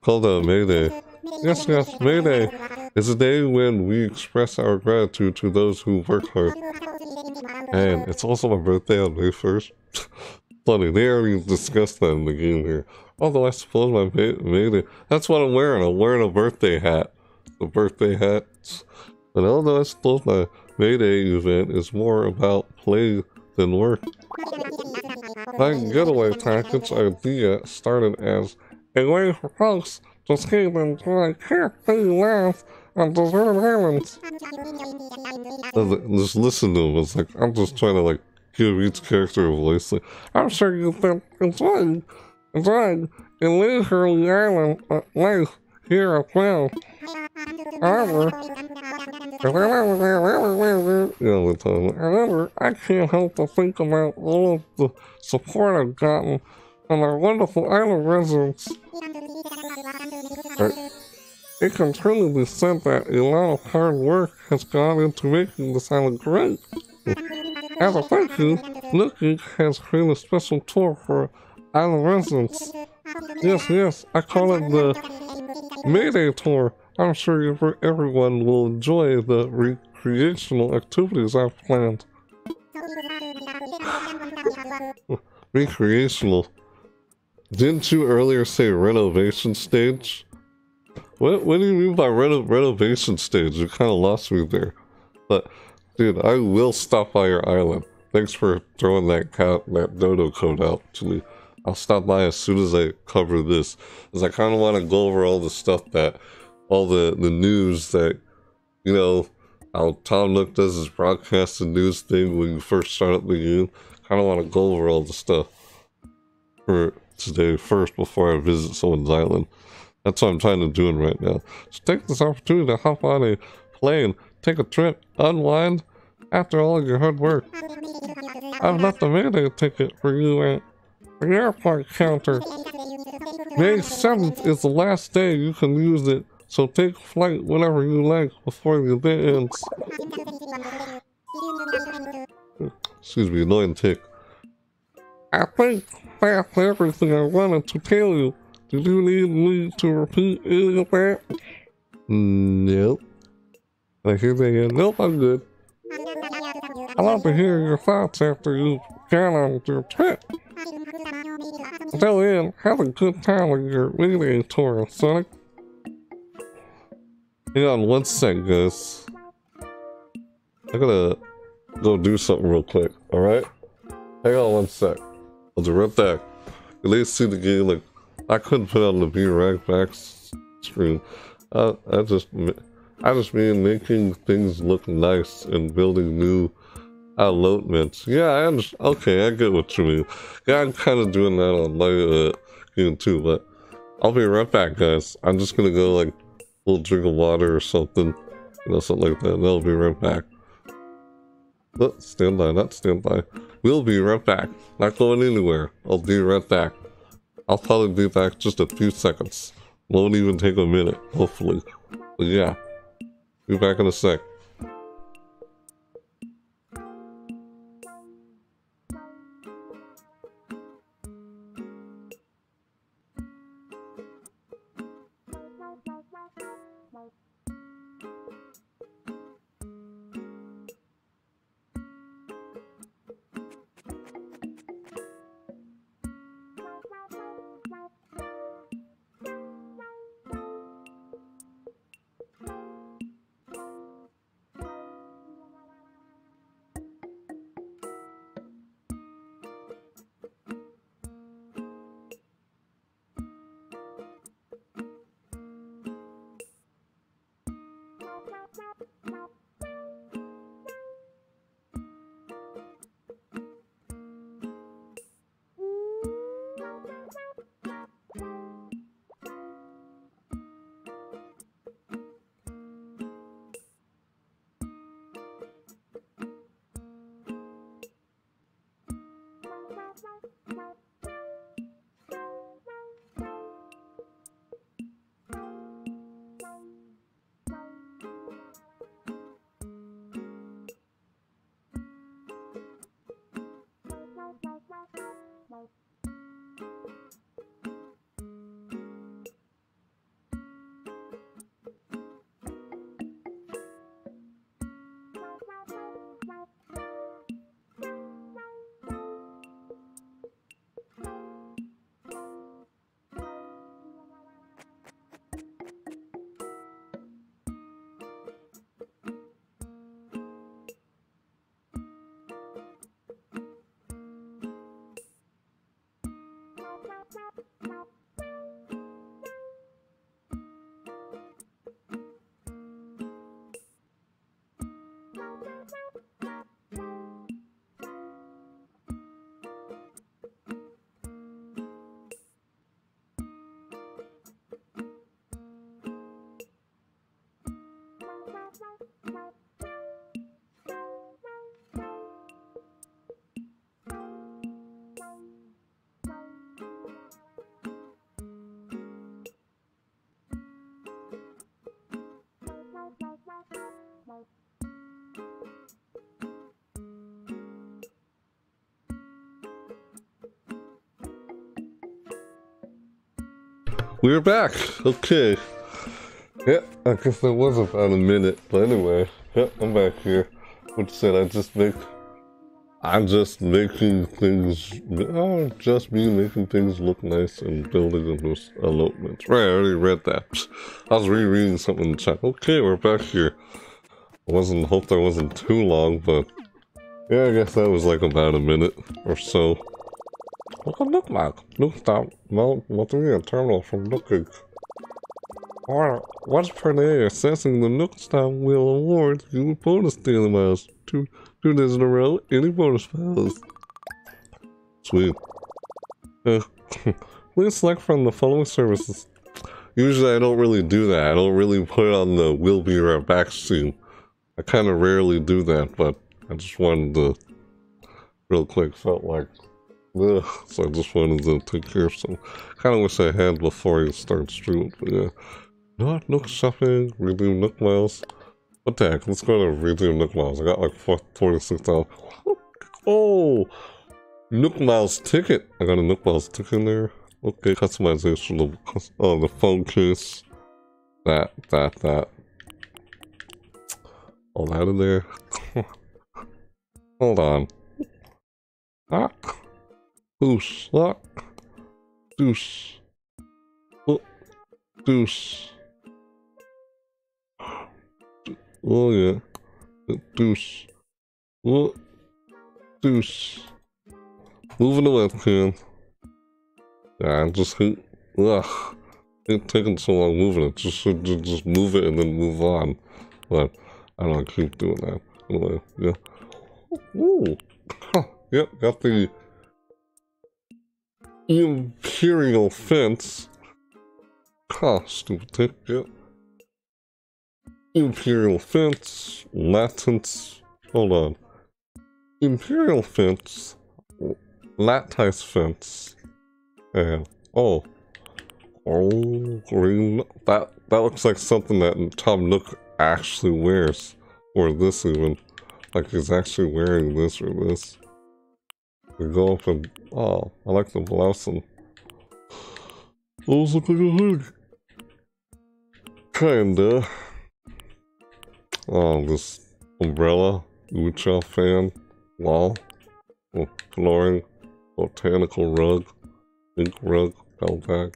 Called a May Day. Yes, yes, May Day is a day when we express our gratitude to those who work hard. And it's also my birthday on May 1st. Funny, they already discussed that in the game here. Although I suppose my May, May Day, that's what I'm wearing. I'm wearing a birthday hat. The birthday hat. But although I suppose my Mayday event is more about play than work. My getaway package idea started as a way for folks to escape and enjoy carefree life on deserted islands. Just listen to him. It's like, I'm just trying to like each character voice. Like, I'm sure you've been enjoying, enjoying a leisurely island uh, life here as well. However. However, I can't help but think about all of the support I've gotten from our wonderful island residents. It can truly be said that a lot of hard work has gone into making this island great. As a thank you, Nook Inc. has created a special tour for island residents. Yes, yes, I call it the Mayday Tour. I'm sure everyone will enjoy the recreational activities I've planned. recreational. Didn't you earlier say renovation stage? What What do you mean by reno renovation stage? You kind of lost me there. But, dude, I will stop by your island. Thanks for throwing that cat, that dodo code out to me. I'll stop by as soon as I cover this, because I kind of want to go over all the stuff that, all the the news that, you know, how Tom Nook does his broadcasting news thing when you first start up the game. Kind of want to go over all the stuff for today first before I visit someone's island. That's what I'm trying to do right now. So take this opportunity to hop on a plane, take a trip, unwind after all your hard work. I've left a Mayday ticket for you at the airport counter. May 7th is the last day you can use it, so take flight whenever you like before the event ends. Excuse me, annoying tick. I think that's everything I wanted to tell you. Did you need me to repeat any of that? Nope. I hear that again. Nope, I'm good. I'd love to hear your thoughts after gone on your trip. Until then, have a good time with your Mayday Tour, Sonic. Hang on one sec, guys. I gotta go do something real quick, alright? Hang on one sec. I'll be right back. At least see the game like I couldn't put on the B rag back screen. I, I just, I just mean making things look nice and building new allotments. Yeah, I understand. Okay, I get what you mean. Yeah, I'm kind of doing that on my uh, too, but I'll be right back, guys. I'm just gonna go like a little drink of water or something, you know, something like that. And I'll be right back. But stand by, not stand by. We'll be right back. Not going anywhere. I'll be right back. I'll probably be back just a few seconds. Won't even take a minute, hopefully. But yeah, be back in a sec. We're back. Okay. Yeah, I guess that was about a minute. But anyway, yeah, I'm back here. Which said I just make. I'm just making things. Oh, just me making things look nice and building a new elopement. Right, I already read that. I was rereading something in the chat. Okay, we're back here. I wasn't. Hope that wasn't too long, but yeah, I guess that was like about a minute or so. What look like? Look stop. No, nothing in a terminal from looking. Or per day, assessing the Nook Stop will award you bonus daily miles. Two, two days in a row, any bonus miles. Sweet. Uh, please select from the following services. Usually I don't really do that. I don't really put on the will be right back scene. I kind of rarely do that, but I just wanted to real quick felt like Ugh, so I just wanted to take care of some. Kind of wish I had before I start streaming, but yeah. Not Nook shopping, redeem Nook miles. What the heck? Let's go to redeem Nook miles. I got like 46 dollars. Oh! Nook miles ticket. I got a Nook miles ticket in there. Okay, customization of oh, the phone case. That, that, that. All that in there. Hold on. Ah. Goose, lock. Deuce. Deuce. Oh yeah. Deuce. Oh, deuce. Moving the hand. Yeah, just hit. Ugh. Ah, it's taking so long moving it. Just, just, just move it and then move on. But I don't keep doing that. Anyway, yeah. Ooh. Huh. Yep, got the Imperial fence. Ha, stupid ticket. Imperial fence. Latent. Hold on. Imperial fence. Lattice fence. And, oh. Oh, green. That, that looks like something that Tom Nook actually wears. Or this even. Like he's actually wearing this or this. We go up and oh, I like the blouse and those look like a hood. Kinda. Oh, this umbrella, uchiwa fan, wall, flooring, botanical rug, ink rug, bag.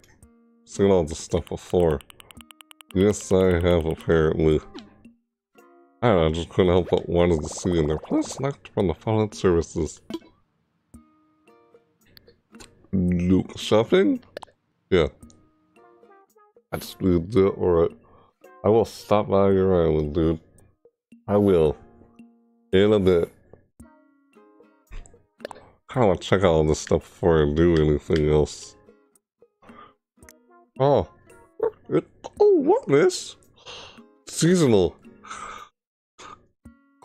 Seen all this stuff before. Yes, I have apparently. I don't know, just couldn't help but wanted to see in there. Plus, select from the following services. Nook Shopping? Yeah. I just need to alright. I will stop by your island, dude. I will. In a bit. I want to check out all this stuff before I do anything else. Oh. Oh, what this? Seasonal.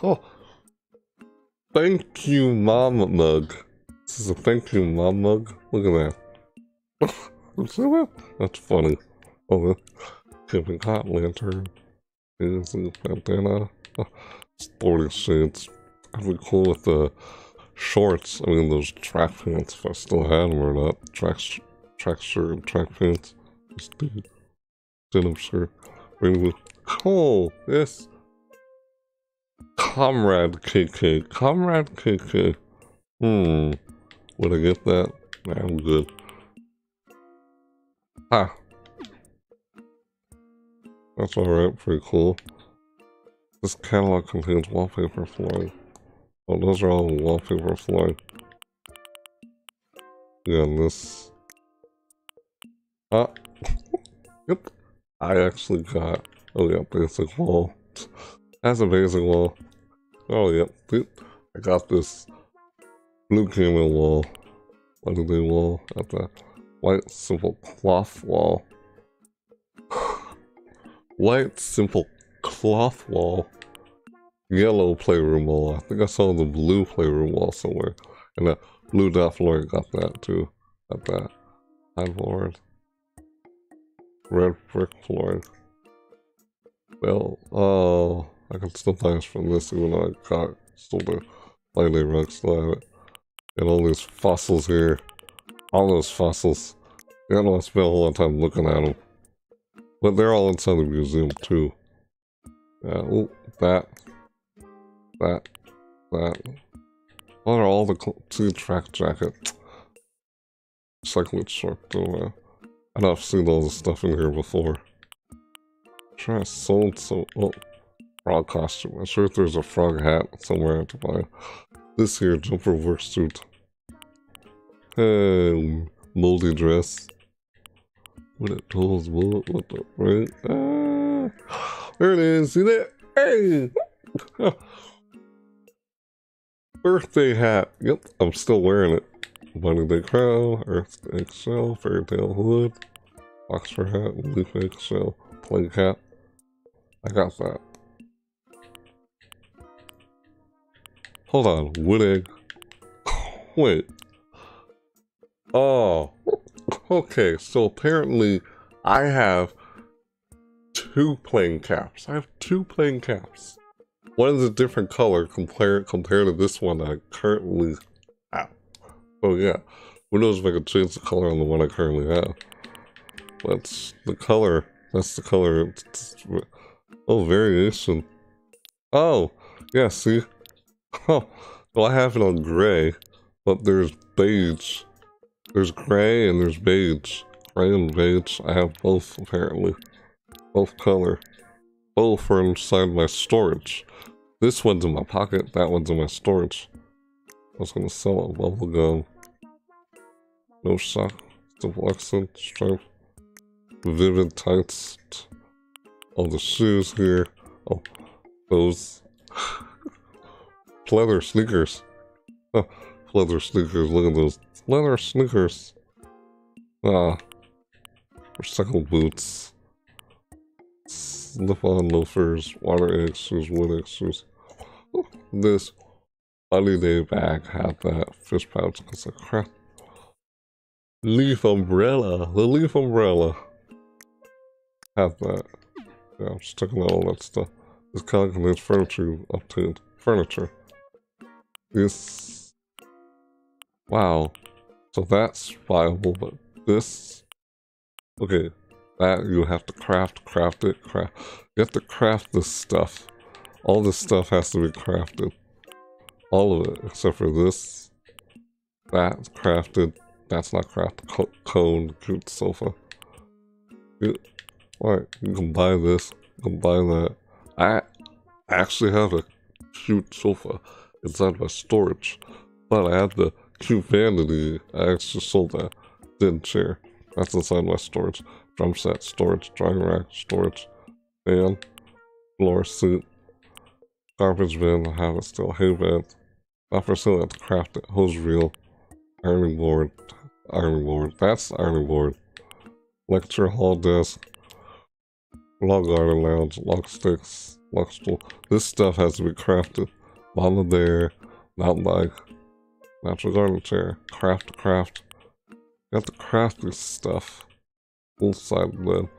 Oh. Thank you, Mama Mug. This is a thank you, mom mug. Look at that. That's funny. Oh, Kevin Hot Lantern. Here's the sporty shades. I'd be cool with the shorts. I mean, those track pants, if I still had them or not. Track, track shirt and track pants. Just denim shirt. Really cool. Yes. Comrade KK. Comrade KK. Hmm. Would I get that? Nah, I'm good. Ah. That's alright, pretty cool. This catalog contains wallpaper flying. Oh, those are all wallpaper flying. Yeah, this... Ah! yep. I actually got... Oh yeah, basic wall. That's a basic wall. Oh yep, yeah. I got this blue camo wall. They wall? At the white simple cloth wall. white simple cloth wall. Yellow playroom wall. I think I saw the blue playroom wall somewhere. And that blue dot floor got that too. Got that. Sideboard. Red brick floor. Well, oh, I can still buy from this even though I got still the lightning rug still. And all these fossils here all those fossils. I don't spend a whole lot of time looking at them. But they're all inside the museum too. Yeah, ooh, that, that, that. What are all the two-track jacket? Cycling short though. I know I've seen all this stuff in here before. Try sold so oh frog costume. I'm sure if there's a frog hat somewhere I to buy. This here jumper work suit. Um, moldy dress. What it tools, what, what the right? Ah, there it is. See that? Hey! Birthday hat. Yep, I'm still wearing it. Bunny Day crown, Earth eggshell, fairy tale hood, Oxford hat, leaf eggshell, plague hat. I got that. Hold on, wood egg. Wait, Oh, okay. So apparently, I have two playing caps. I have two playing caps. One is a different color compared compared to this one I currently have. Oh yeah, who knows if I could change the color on the one I currently have. That's the color. That's the color. Oh, variation. Oh, yeah, see? Oh, well, I have it on gray, but there's beige there's gray and there's beige. Gray and beige. I have both, apparently. Both color. Both are inside my storage. This one's in my pocket, that one's in my storage. I was gonna sell a Bubble gum. No shock. Simple accent. Stripe. Vivid tights. All the shoes here. Oh, those. Leather sneakers. leather sneakers. Look at those leather sneakers. Ah. Recycled boots. Slip-on loafers, water shoes, wood shoes. This holiday bag had that fish pouch because of crap. Leaf umbrella. The leaf umbrella. Had that. Yeah, I'm just out all that stuff. This calculates furniture obtained. Furniture. This. Wow. So that's viable, but this... Okay, that you have to craft, craft it, craft... You have to craft this stuff. All this stuff has to be crafted. All of it, except for this. That's crafted. That's not crafted. Co cone, cute sofa. Alright, you can buy this, you can buy that. I actually have a cute sofa inside my storage, but I have the Cute Vanity, I actually sold that. Didn't chair. That's inside my storage. Drum set, storage, drying rack, storage, fan, floor suit, garbage bin, have it still, hay bed. Not to craft. Hose reel, ironing board, ironing board. That's ironing board. Lecture hall desk, log garden lounge, log sticks, log stool. This stuff has to be crafted. Mama there, mountain bike, Natural garden chair. Craft, craft. Got the crafty stuff. Poolside bed.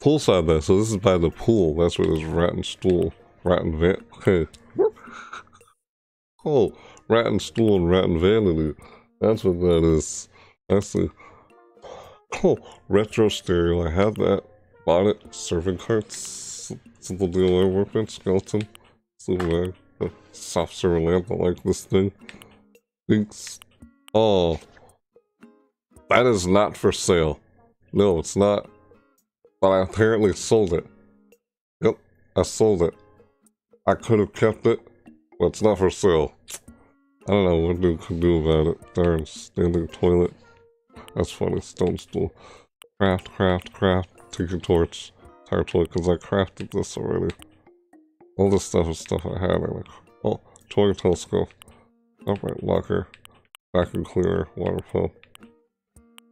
Poolside bed, so this is by the pool. That's where rattan stool. Rat and van. Okay. oh, rattan stool and rattan vanity. That's what that is. I see. Oh, retro stereo. I have that. Bought it. Serving carts. Simple deal I work with. Skeleton. Silver bag. Soft server lamp. I like this thing. Thanks. Oh. That is not for sale. No, it's not. But I apparently sold it. Yep, I sold it. I could have kept it, but it's not for sale. I don't know what you could do about it. Darn, standing toilet. That's funny. Stone stool. Craft, craft, craft. Tiki torch. Tire toilet, because I crafted this already. All this stuff is stuff I had. Like, oh, toy telescope. Upright locker. Vacuum cleaner. Water pump.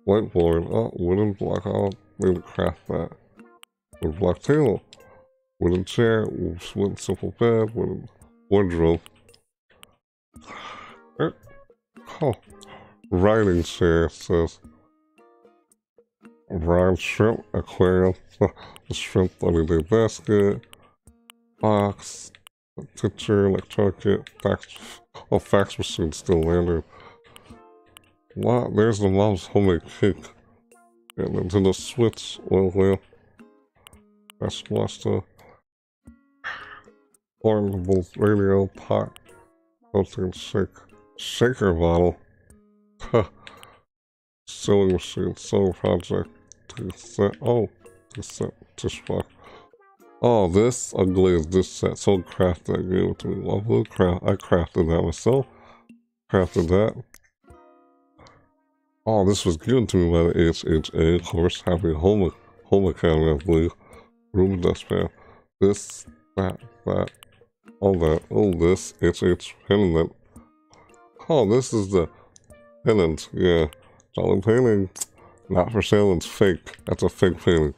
Whiteboard. Oh, wooden block. I'll need to craft that. Wooden block table. Wooden chair. Wooden simple bed. Wooden wardrobe. Er, oh, writing chair says brown shrimp aquarium, the shrimp holiday day basket, box, picture, electronic fax, oh, fax machine still landed. Wow, there's the mom's homemade cake. And Nintendo Switch, oil lamp, that's blaster, portable radio, pot, protein shake, shaker bottle, sewing machine, sewing project, set, oh, set, dishwasher. Oh, this ugly as this set. So craft that gave it to me. Lovely craft. I crafted that myself. Crafted that. Oh, this was given to me by the HHA, of course, Happy Home, Home Academy, I believe. Room dustpan. This, that, that, all that, all this, HH pendant. Oh, this is the pendant, yeah. Dollar painting. Not for sale, it's fake. That's a fake painting.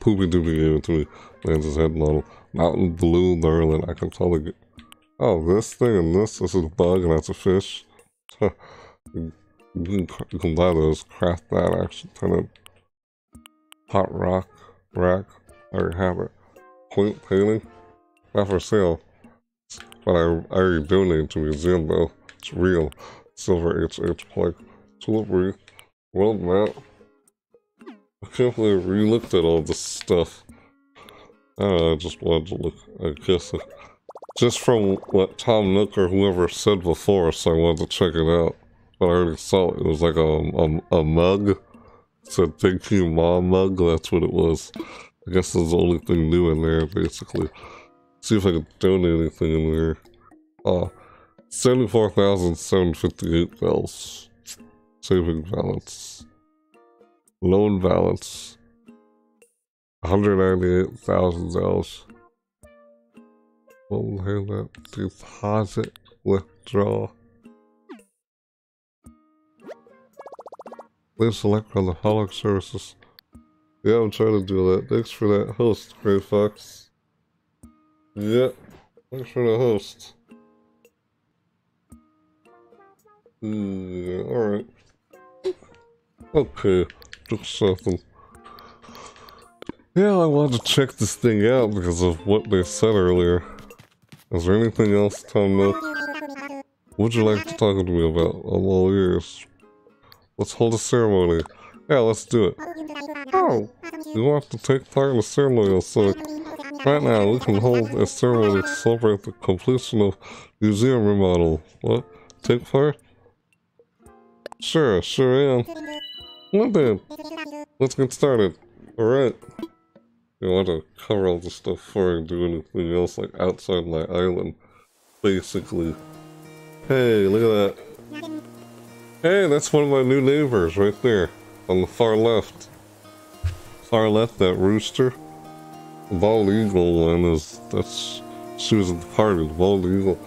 Poopy Doopy gave it to me. Lance's head model. Mountain Blue Merlin. I can totally get... Oh, this thing and this. This is a bug and that's a fish. You can, you can buy those, craft that action tenant. Hot rock, rack, I have it. Point painting, not for sale. But I, I already donated to museum though. It's real. Silver HH plate. Tulip. World map. I can't believe we looked at all this stuff. I I just wanted to look, I guess. Uh, just from what Tom Nook or whoever said before, so I wanted to check it out but I already saw it. It was like a, a, a mug. It said thank you mom mug. That's what it was. I guess there's the only thing new in there, basically. See if I can donate anything in there. Uh, 74,758 bells. Saving balance. Loan balance. 198,000 bells. We'll hand that deposit, withdraw. Please select from the Holic services. Yeah, I'm trying to do that. Thanks for that host, Gray Fox. Yeah, thanks for the host. Yeah, alright. Okay, just something. Yeah, I wanted to check this thing out because of what they said earlier. Is there anything else, Tom? Would you like to talk to me about? I'm all ears. Let's hold a ceremony. Yeah, let's do it. Oh, you want to take part in the ceremony, so right now we can hold a ceremony to celebrate the completion of museum remodel. What? Take part? Sure, sure am. Well then, let's get started. Alright. You want to cover all the stuff before I do anything else, like outside my island, basically. Hey, look at that. Hey, that's one of my new neighbors right there on the far left. Far left, that rooster. The bald eagle one is, that's, she was at the party, the bald eagle.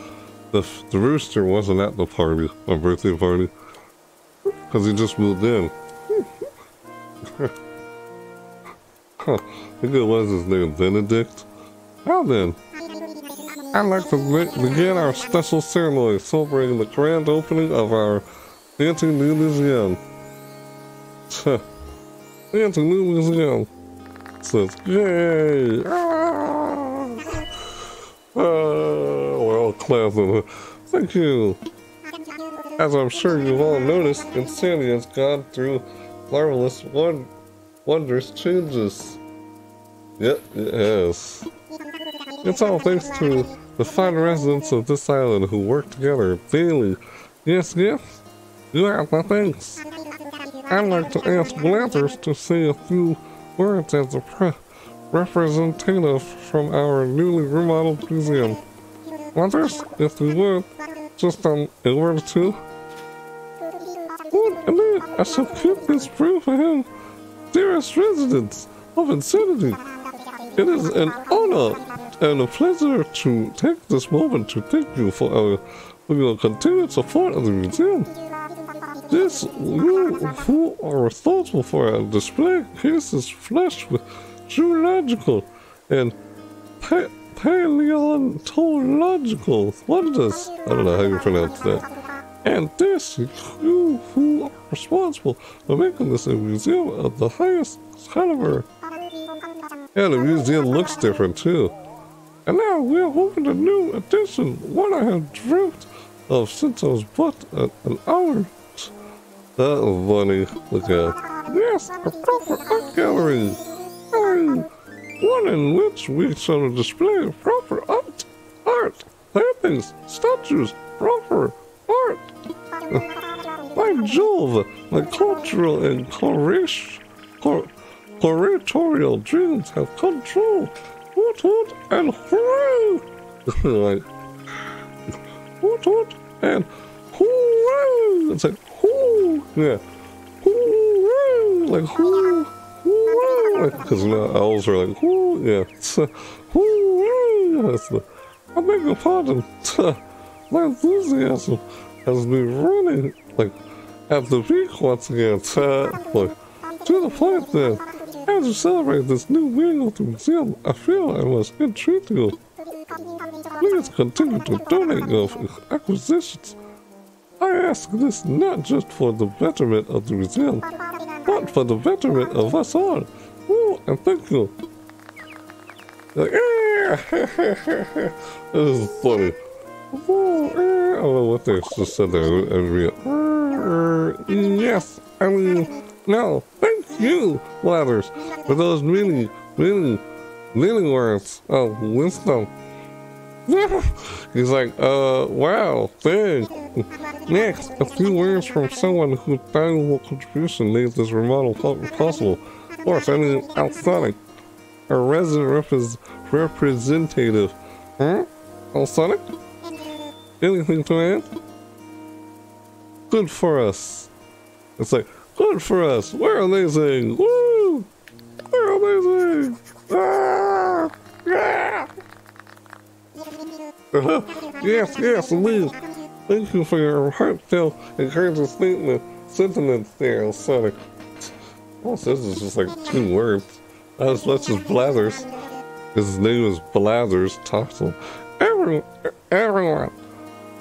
The, the rooster wasn't at the party, my birthday party, because he just moved in. huh, I think it was his name, Benedict. How then? I'd like to begin our special ceremony celebrating the grand opening of our New Museum. Dancing New Museum says, Yay! Well, clapping. Thank you. As I'm sure you've all noticed, Insanity has gone through marvelous, one, wondrous changes. Yep, it has. It's all thanks to the fine residents of this island who work together daily. Yes, yes, have my thanks. I'd like to ask Blathers to say a few words as a representative from our newly remodeled museum. Blathers, if you would, just um, a word or two. Indeed, I shall keep this proof for him. Dearest residents of Insanity, it is an honor and a pleasure to take this moment to thank you for, our, for your continued support of the museum. This, you who are responsible for our display cases flushed with zoological and pa paleontological wonders. I don't know how you pronounce that. And this, you who are responsible for making this a museum of the highest caliber. And the museum looks different too. And now we're hoping a new addition, one I have dreamt of since I was but an hour. That was funny. Look at Yes, a proper art gallery. gallery. One in which we shall display proper art. Art. Paintings, statues, proper art. By Jove, my cultural and curatorial dreams have come true hoot hoot and hooray! hoot hoot and hooray! It's like, hoo! Yeah. Hooray! Like, hoo! Hooray! Because now owls are like, hoo! Yeah. It's, uh, hooray! That's the, I beg your pardon. My enthusiasm has been running, like, at the peak once again. like, to the point then. As we celebrate this new wing of the museum, I feel I must entreat you. Please continue to donate your acquisitions. I ask this not just for the betterment of the museum, but for the betterment of us all. Oh, and thank you. Eh, like, this is funny. Oh, I don't know what they just said there. Eh, yes, I mean, no, thank you, Blathers, for those many, many, many words of wisdom. He's like, uh, wow, thanks. Next, a few words from someone whose valuable contribution made this remodel possible. Of course, I mean, Alsonic, a resident repres representative. Huh? Alsonic? Anything to add? Good for us. It's like, Good for us. We're amazing. Woo! We're amazing. Ah! Uh-huh. yes, yes, please. Thank you for your heartfelt, encouraging statement, sentiments there, Sonic. Oh, this is just like two words. As much as Blathers. His name is Blathers Toxel. Everyone, everyone,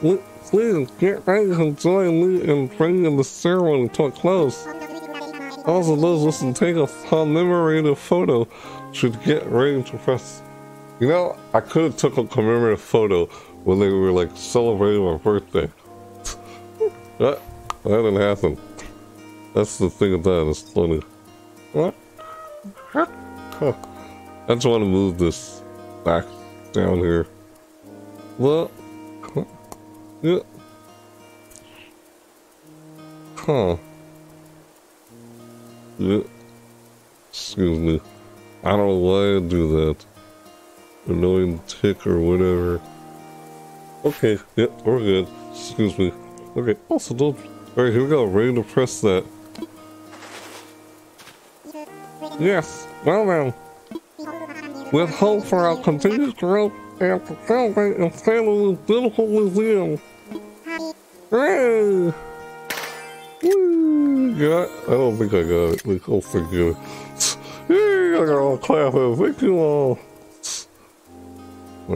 Please get ready to join me in bringing the ceremony to a close. Also, those listening take a commemorative photo should get ready to press. You know, I could have took a commemorative photo when they were like celebrating my birthday. that, that didn't happen. That's the thing about that, it's funny. What? I just want to move this back down here. Well, yeah. Huh. Yeah. Excuse me. I don't know why I do that. Annoying tick or whatever. Okay, yep, yeah, we're good. Excuse me. Okay, also don't... Alright, here we go. Ready to press that. Yes, well then. With hope for our continued growth and and stay this beautiful museum. Hooray! Woo! Yeah, I don't think I got it. Like, I'll forget. it. Yeah, I got all clapping. Thank you all.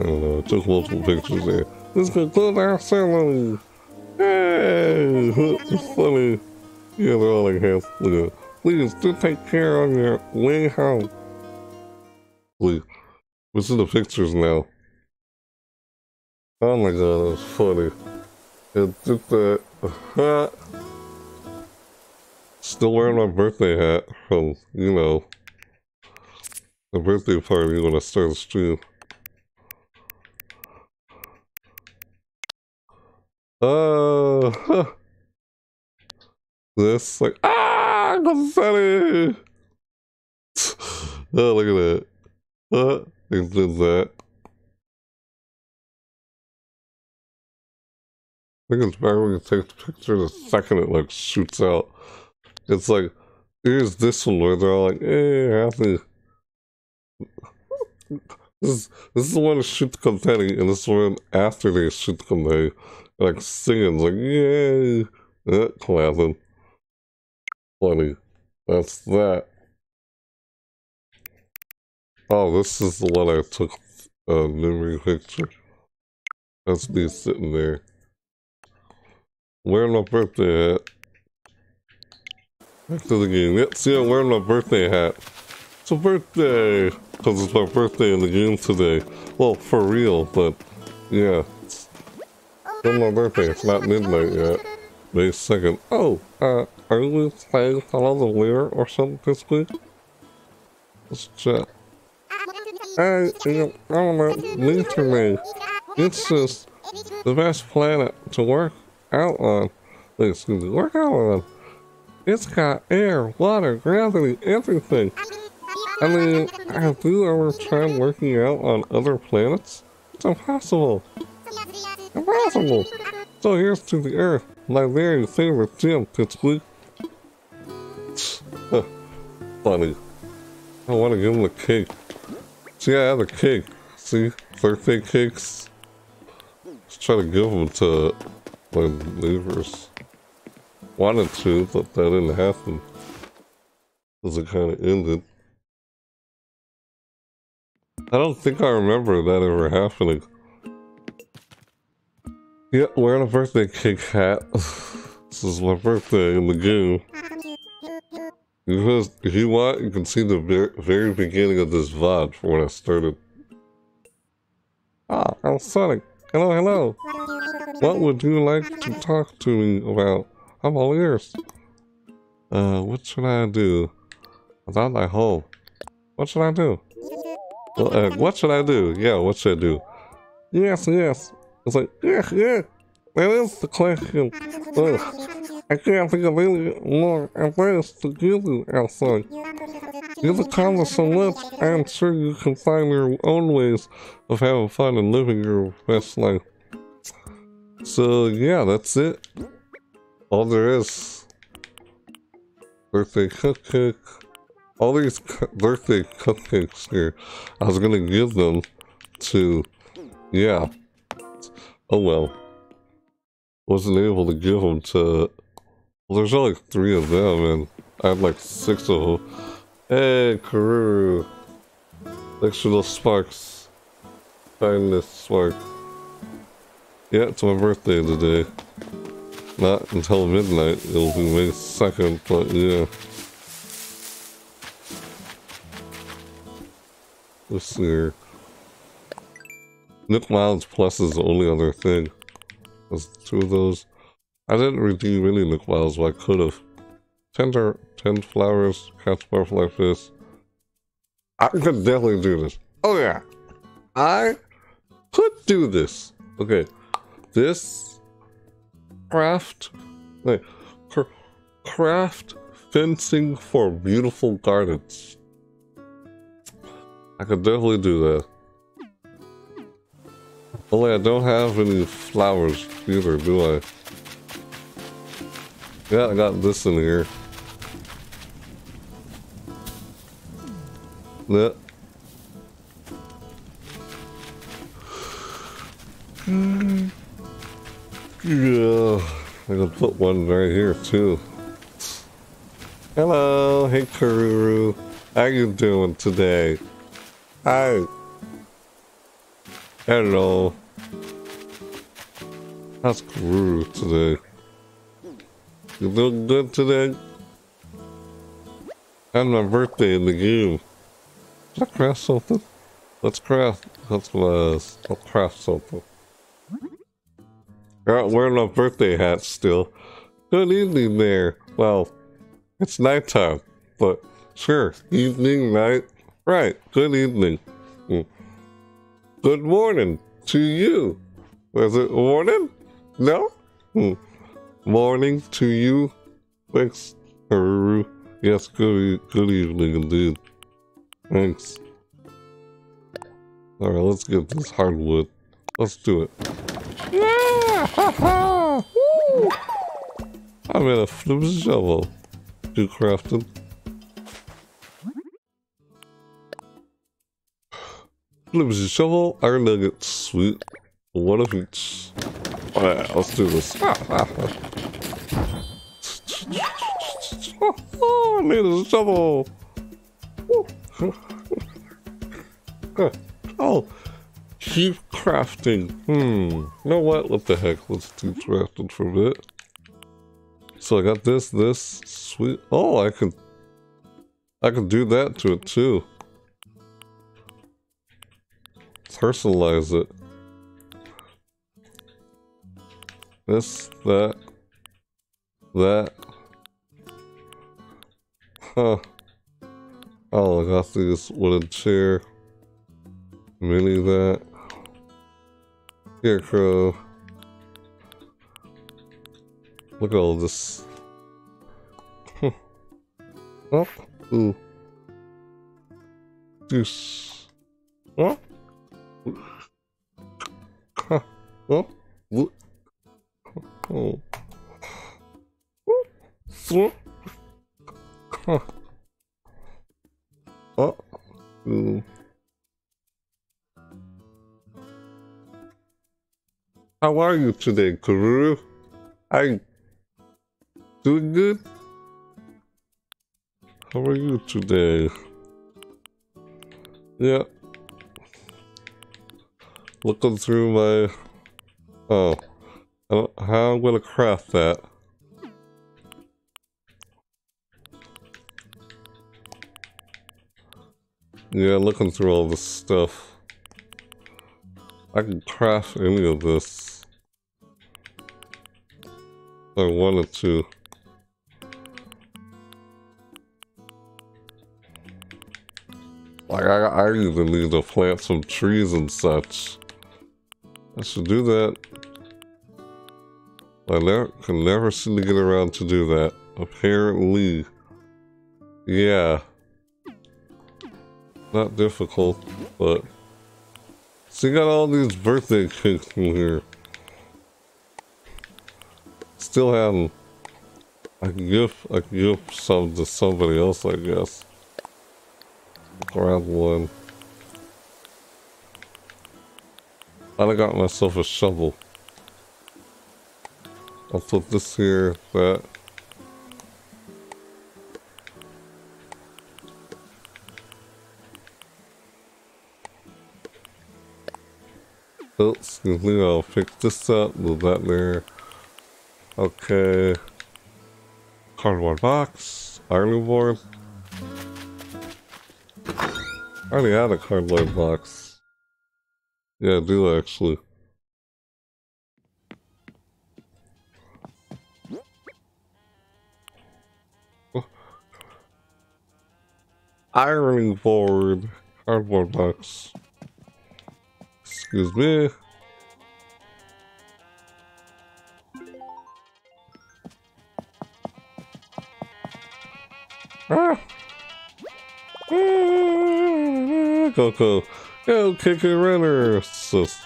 Don't know, took multiple pictures there. This concludes our ceremony. Hey, it's funny. Yeah, they're all like half. Look at Please do take care on your way home. Please. This is the pictures now. Oh my god, that's funny. It's just that. Uh, still wearing my birthday hat from, you know, the birthday party when I started the stream. Huh. this like ah, confetti. oh, look at that. Uh, did that. I think it's better when you take the picture the second it like shoots out. It's like here's this one where they're all like, hey, happy. This is this is the one that shoots the confetti, and this one after they shoot the confetti like singing, like, yay, uh, clapping. Funny. That's that. Oh, this is the one I took a memory picture. That's me sitting there. Wearing my birthday hat. Back to the game. Yep, see, I'm wearing my birthday hat. It's a birthday! Because it's my birthday in the game today. Well, for real, but yeah. Still. It's not midnight yet. May 2nd. Oh, uh, are we playing Follow the Leader or something this week? Let's check. Hey, you don't know, me to me. It's just the best planet to work out on. Excuse me, work out on. It's got air, water, gravity, everything. I mean, have you ever tried working out on other planets? It's impossible. Impossible! So here's to the Earth, my very favorite gym, Pipsqueak. Funny. I want to give him a cake. See, I have a cake. See? Birthday cakes. Just try to give them to my neighbors. Wanted to, but that didn't happen. Because it kind of ended. I don't think I remember that ever happening. Yeah, wearing a birthday cake hat. this is my birthday in the game. If you want, you can see the very, very beginning of this VOD from when I started. Ah, I'm Sonic. Hello, hello. What would you like to talk to me about? I'm all ears. Uh, what should I do? Without my home. What should I do? Well, uh, what should I do? Yeah, what should I do? Yes, yes. It's like, yeah, yeah, that is the question. Ugh. I can't think of any more advice to give you, outside. You've accomplished so much, I am sure you can find your own ways of having fun and living your best life. So, yeah, that's it. All there is. Birthday cupcake. All these cu birthday cupcakes here, I was gonna give them to, yeah, Oh well. Wasn't able to give them to... Well, there's only three of them, and I had like six of them. Hey, Karuru. Thanks for those sparks. Find this spark. Yeah, it's my birthday today. Not until midnight. It'll be May 2nd, but yeah. Let's see here. Nook Miles Plus is the only other thing. There's two of those. I didn't redeem any Nook Miles, but I could have. Tender, ten flowers, catch barf like this. I could definitely do this. Oh yeah. I could do this. Okay. This craft like craft fencing for beautiful gardens. I could definitely do that. Only I don't have any flowers either, do I? Yeah, I got this in here. Yeah. Yeah, I can put one right here too. Hello, hey Karuru. How you doing today? Hi. Hello. How's Karuru today? You doing good today? And my birthday in the game. I craft something? Let's craft. Let's I was. I'll craft something. Alright, wearing my birthday hat still. Good evening there. Well, it's nighttime, but sure, evening, night. Right, good evening. Mm. Good morning to you. Was it morning? No? Hmm. Morning to you. Thanks. Yes, good, good evening indeed. Thanks. Alright, let's get this hardwood. Let's do it. Yeah! Ha ha! Woo! I made a flimsy shovel. Do crafting. Flimsy shovel, iron nugget, sweet. One of each. Alright, let's do this. Ha, ha, ha. Oh, I made a shovel. Oh, keep crafting. Hmm. You know what? What the heck? Let's do crafting for a bit. So I got this, this, sweet. Oh, I can, I can do that to it too. Personalize it. This, that, that. Huh. Oh, I got this wooden chair. Mini that. Scarecrow. Look at all this. Huh. Oh, ooh. Juice. Huh? Oh. Woo. Oh. Woo. Huh. Oh. Ooh. Uh, mm. How are you today, Karuru? I doing good? How are you today? Yeah. Looking through my... Oh. Don't, how I'm gonna craft that. Yeah, looking through all this stuff. I can craft any of this. If I wanted to. Like, I, I even need to plant some trees and such. I should do that. I never, can never seem to get around to do that. Apparently. Yeah. Not difficult, but... You got all these birthday cakes in here. Still haven't... I can give, I can give some to somebody else, I guess. Grab one. And I got myself a shovel. I'll put this here, that. Oh, excuse me, I'll pick this up, move that there. Okay. Cardboard box, ironing board. I already had a cardboard box. Yeah, I do actually. Ironing board, cardboard box. Excuse me. Ah. Coco. Go kick a runner. Sus.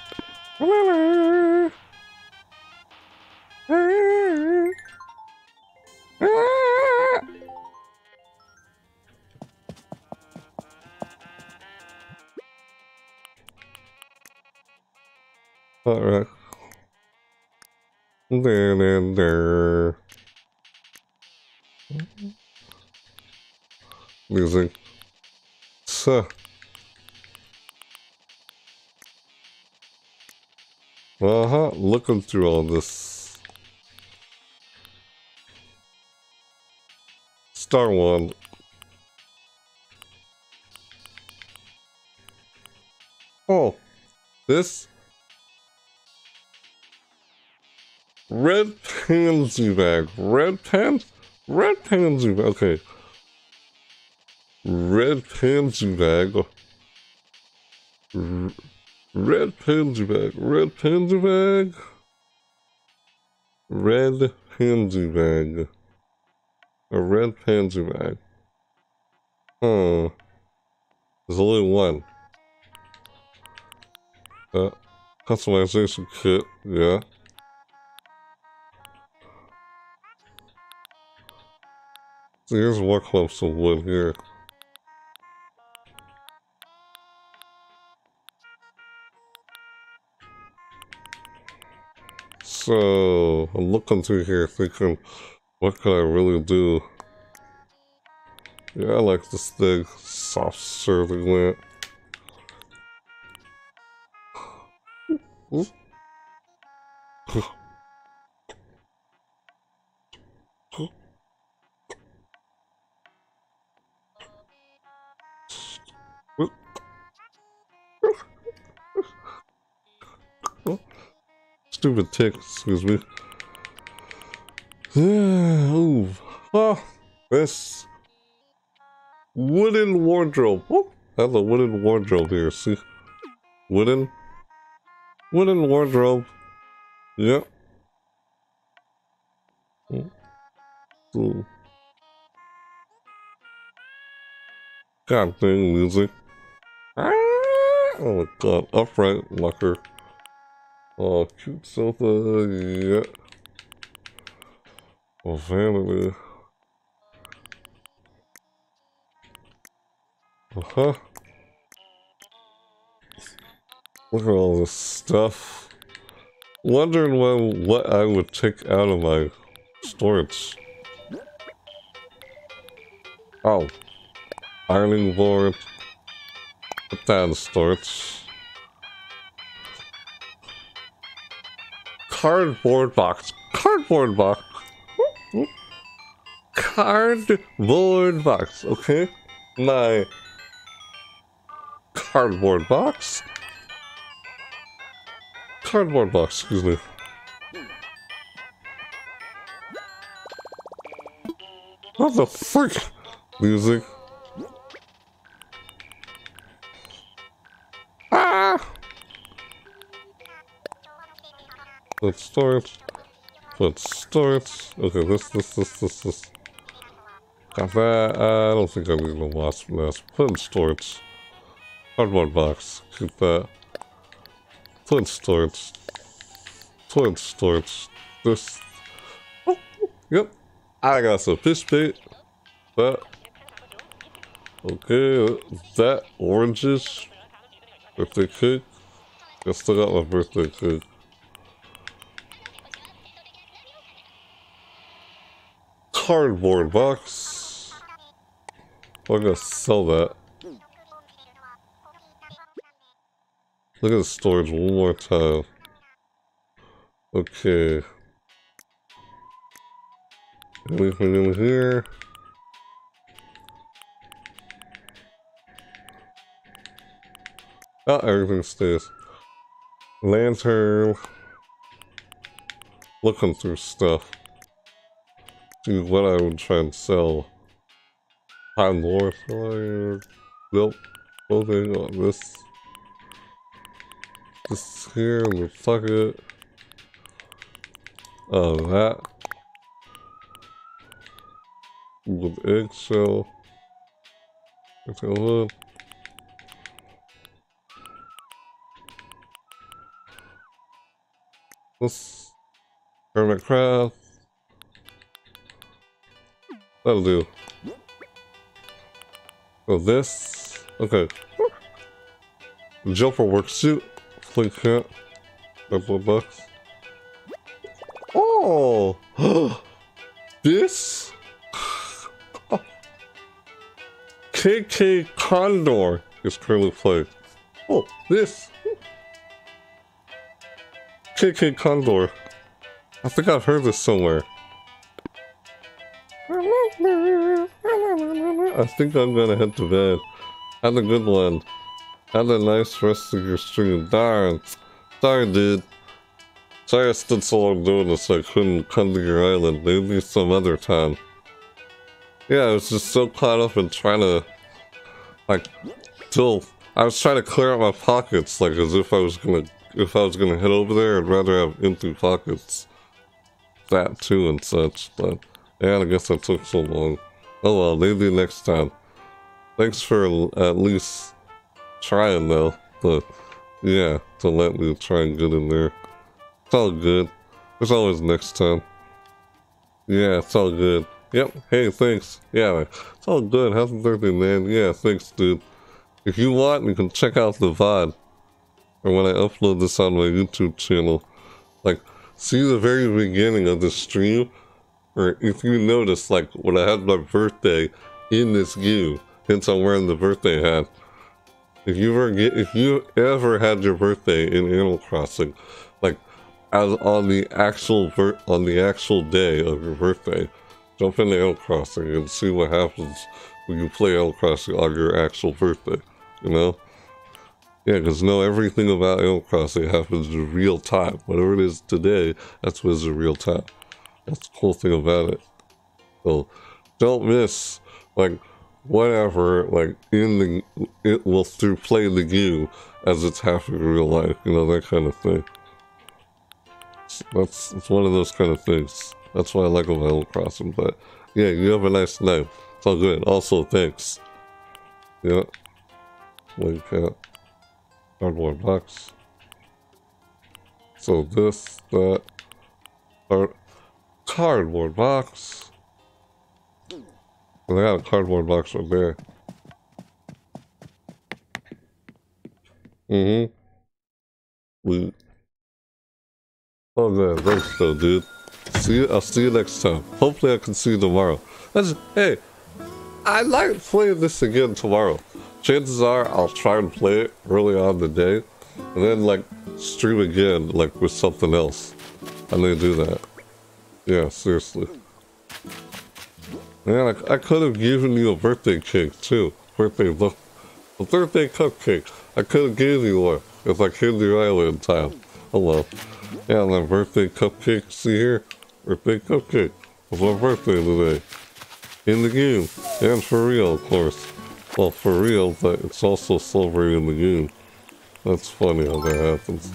Ah. There, there, there. Music. So. Uh-huh, looking through all this. Star one. Oh, this red pansy bag. Red pan, red pansy bag. Okay, red pansy bag. R red pansy bag. Red pansy bag. Red pansy bag. A red pansy bag. Huh. There's only one. Uh, customization kit, yeah. So here's more clumps of wood here. So, I'm looking through here thinking, what can I really do? Yeah, I like this thing, soft serving lamp. Stupid tick, excuse me. Ooh. Oh, this wooden wardrobe. Oh, have a wooden wardrobe here, see? Wooden Wooden wardrobe. Yep. Ooh. God dang music. Ah! Oh my god, upright locker. Oh, cute sofa, yeah. Oh, family. Uh-huh. Look at all this stuff. Wondering when, what I would take out of my storage. Oh. Ironing board. Put that in storage. Cardboard box. Cardboard box. Cardboard box, okay? My cardboard box cardboard box, excuse me. What the frick? Music. Let's start. Let's start. Okay, this, this, this, this, this. Got that. Uh, I don't think I need the last last. Put in storage. Cardboard box. Keep that. Flint storage. Flint storage. This. Oh, yep. I got some fish bait. That. Okay, that oranges. Birthday cake. I still got my birthday cake. Cardboard box. I'm gonna sell that. Look at the storage one more time. Okay. Anything in here? Oh, everything stays. Lantern. Looking through stuff. What I would try and sell. High North. Nope. Clothing on this this here, we fuck it. Oh, that. With eggshell. Go look. This hermit. That'll do. So this. Okay. Jumper work suit. Click that. Couple of bucks. Oh! this? KK Condor is currently played. Oh, this. KK Condor. I think I've heard this somewhere. I think I'm gonna head to bed. Have a good one. Have a nice rest of your stream. Darn. Sorry, dude. Sorry I stood so long doing this I couldn't come to your island. Maybe some other time. Yeah, I was just so caught up in trying to... Like, till... I was trying to clear out my pockets, like, as if I was gonna... If I was gonna head over there, I'd rather have empty pockets. That, too, and such, but... Yeah, I guess that took so long. Oh well, maybe next time. Thanks for at least trying though, but yeah, to let me try and get in there. It's all good. There's always next time. Yeah, it's all good. Yep, hey, thanks. Yeah, it's all good. Happy birthday, man. Yeah, thanks, dude. If you want, you can check out the VOD. Or when I upload this on my YouTube channel. Like, see the very beginning of the stream? Or if you notice, like, when I had my birthday in this game, hence I'm wearing the birthday hat. If you ever get, if you ever had your birthday in Animal Crossing, like, as on the actual on the actual day of your birthday, jump into Animal Crossing and see what happens when you play Animal Crossing on your actual birthday, you know? Yeah, because know everything about Animal Crossing happens in real time. Whatever it is today, that's what is in real time. That's the cool thing about it. So don't miss like whatever like in the it will through play the game as it's happening in real life, you know, that kind of thing. That's it's one of those kind of things. That's why I like Animal Crossing. But yeah, you have a nice night. It's all good. Also, thanks. Yeah. Link out. Uh, cardboard box. So this, that, art, cardboard box. Well, I got a cardboard box right there. Mm-hmm. We. Oh man, thanks though, dude. See you. I'll see you next time. Hopefully, I can see you tomorrow. That's hey. I like playing this again tomorrow. Chances are I'll try and play it early on the day, and then like stream again like with something else. I may do that. Yeah, seriously. Man, I, I could have given you a birthday cake too. Birthday look. A birthday cupcake. I could have given you one if I came to your island in time. Hello. Yeah, my birthday cupcake. See here? Birthday cupcake. It's my birthday today. In the game. And for real, of course. Well, for real, but it's also celebrating the game. That's funny how that happens.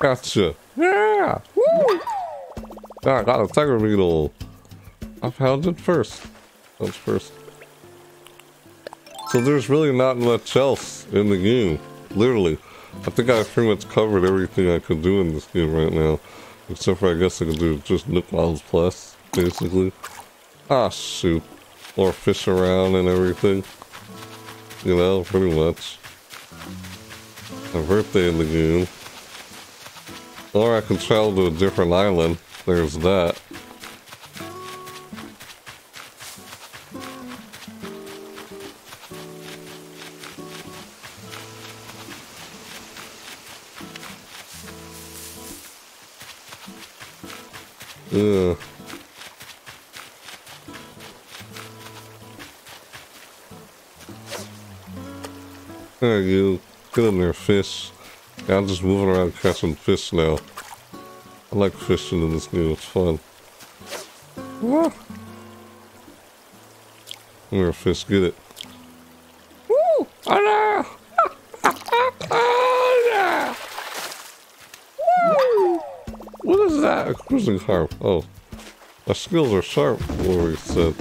Gotcha. Yeah! Woo! Yeah, I got a tiger beetle. I found it first. That's first. So there's really not much else in the game. Literally. I think I pretty much covered everything I could do in this game right now. Except for I guess I could do just Nook Miles Plus, basically. Ah, shoot. Or fish around and everything. You know, pretty much. My birthday in the game. Or I can travel to a different island. There's that. Yeah. There you go. In there, fish. Yeah, I'm just moving around catching fish now. I like fishing in this game, it's fun. Come here, fish, get it. Woo! Oh no! oh, no! Woo! What is that? A crucian carp. Oh. My skills are sharp, Lori said.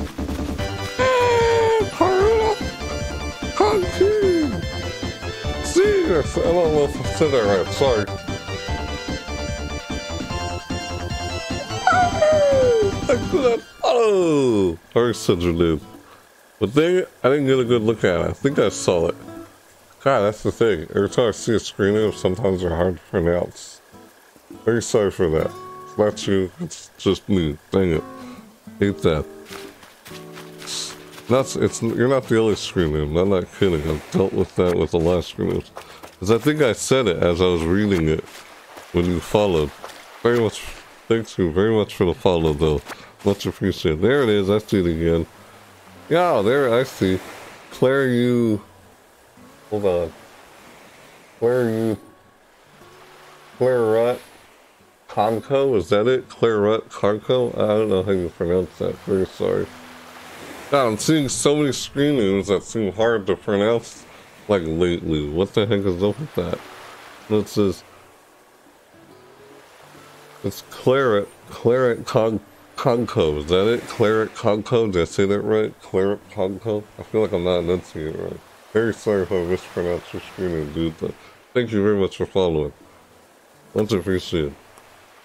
See, I don't know if I said that right. Sorry. Oh, very a dude. But they, I didn't get a good look at it. I think I saw it. God, that's the thing. Every time I see a screen of sometimes they're hard to pronounce. Very sorry for that. It's not you, it's just me. Dang it. Hate that. That's it's you're not the only screen name. I'm not kidding. I've dealt with that with the last screen names. Because I think I said it as I was reading it when you followed. Very much thanks you very much for the follow though. Much appreciated. There it is, I see it again. Yeah, there I see. Claire you hold on. Claire you Claire Rut Conco, is that it? Claire Rut Conco? I don't know how you pronounce that. Very sorry. God, I'm seeing so many screen names that seem hard to pronounce like lately. What the heck is up with that? It says it's Claret Claret Con Conco. Is that it? Claret Conco? Did I say that right? Claret Conco? I feel like I'm not enunciating it right. Very sorry if I mispronounced your screen name, dude, but thank you very much for following. Much appreciated.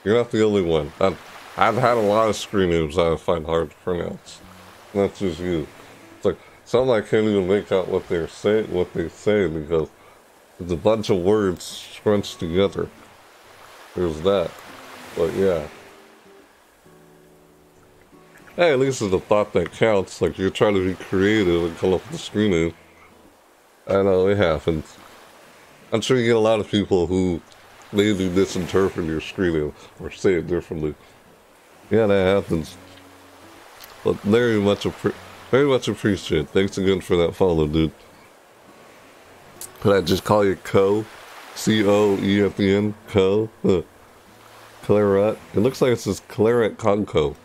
You're not the only one. I've, I've had a lot of screen names I find hard to pronounce. Not just you. It's like some I can't even make out what they're saying, what they say because it's a bunch of words scrunched together. There's that. But yeah. Hey, at least it's a thought that counts. Like you're trying to be creative and come up with a screen name. I know it happens. I'm sure you get a lot of people who maybe misinterpret your screen name or say it differently. Yeah, that happens. But very much very much appreciate. Thanks again for that follow, dude. Could I just call you Co? C O E at the end? Co? Huh. Claret. It looks like it says Claret Conco.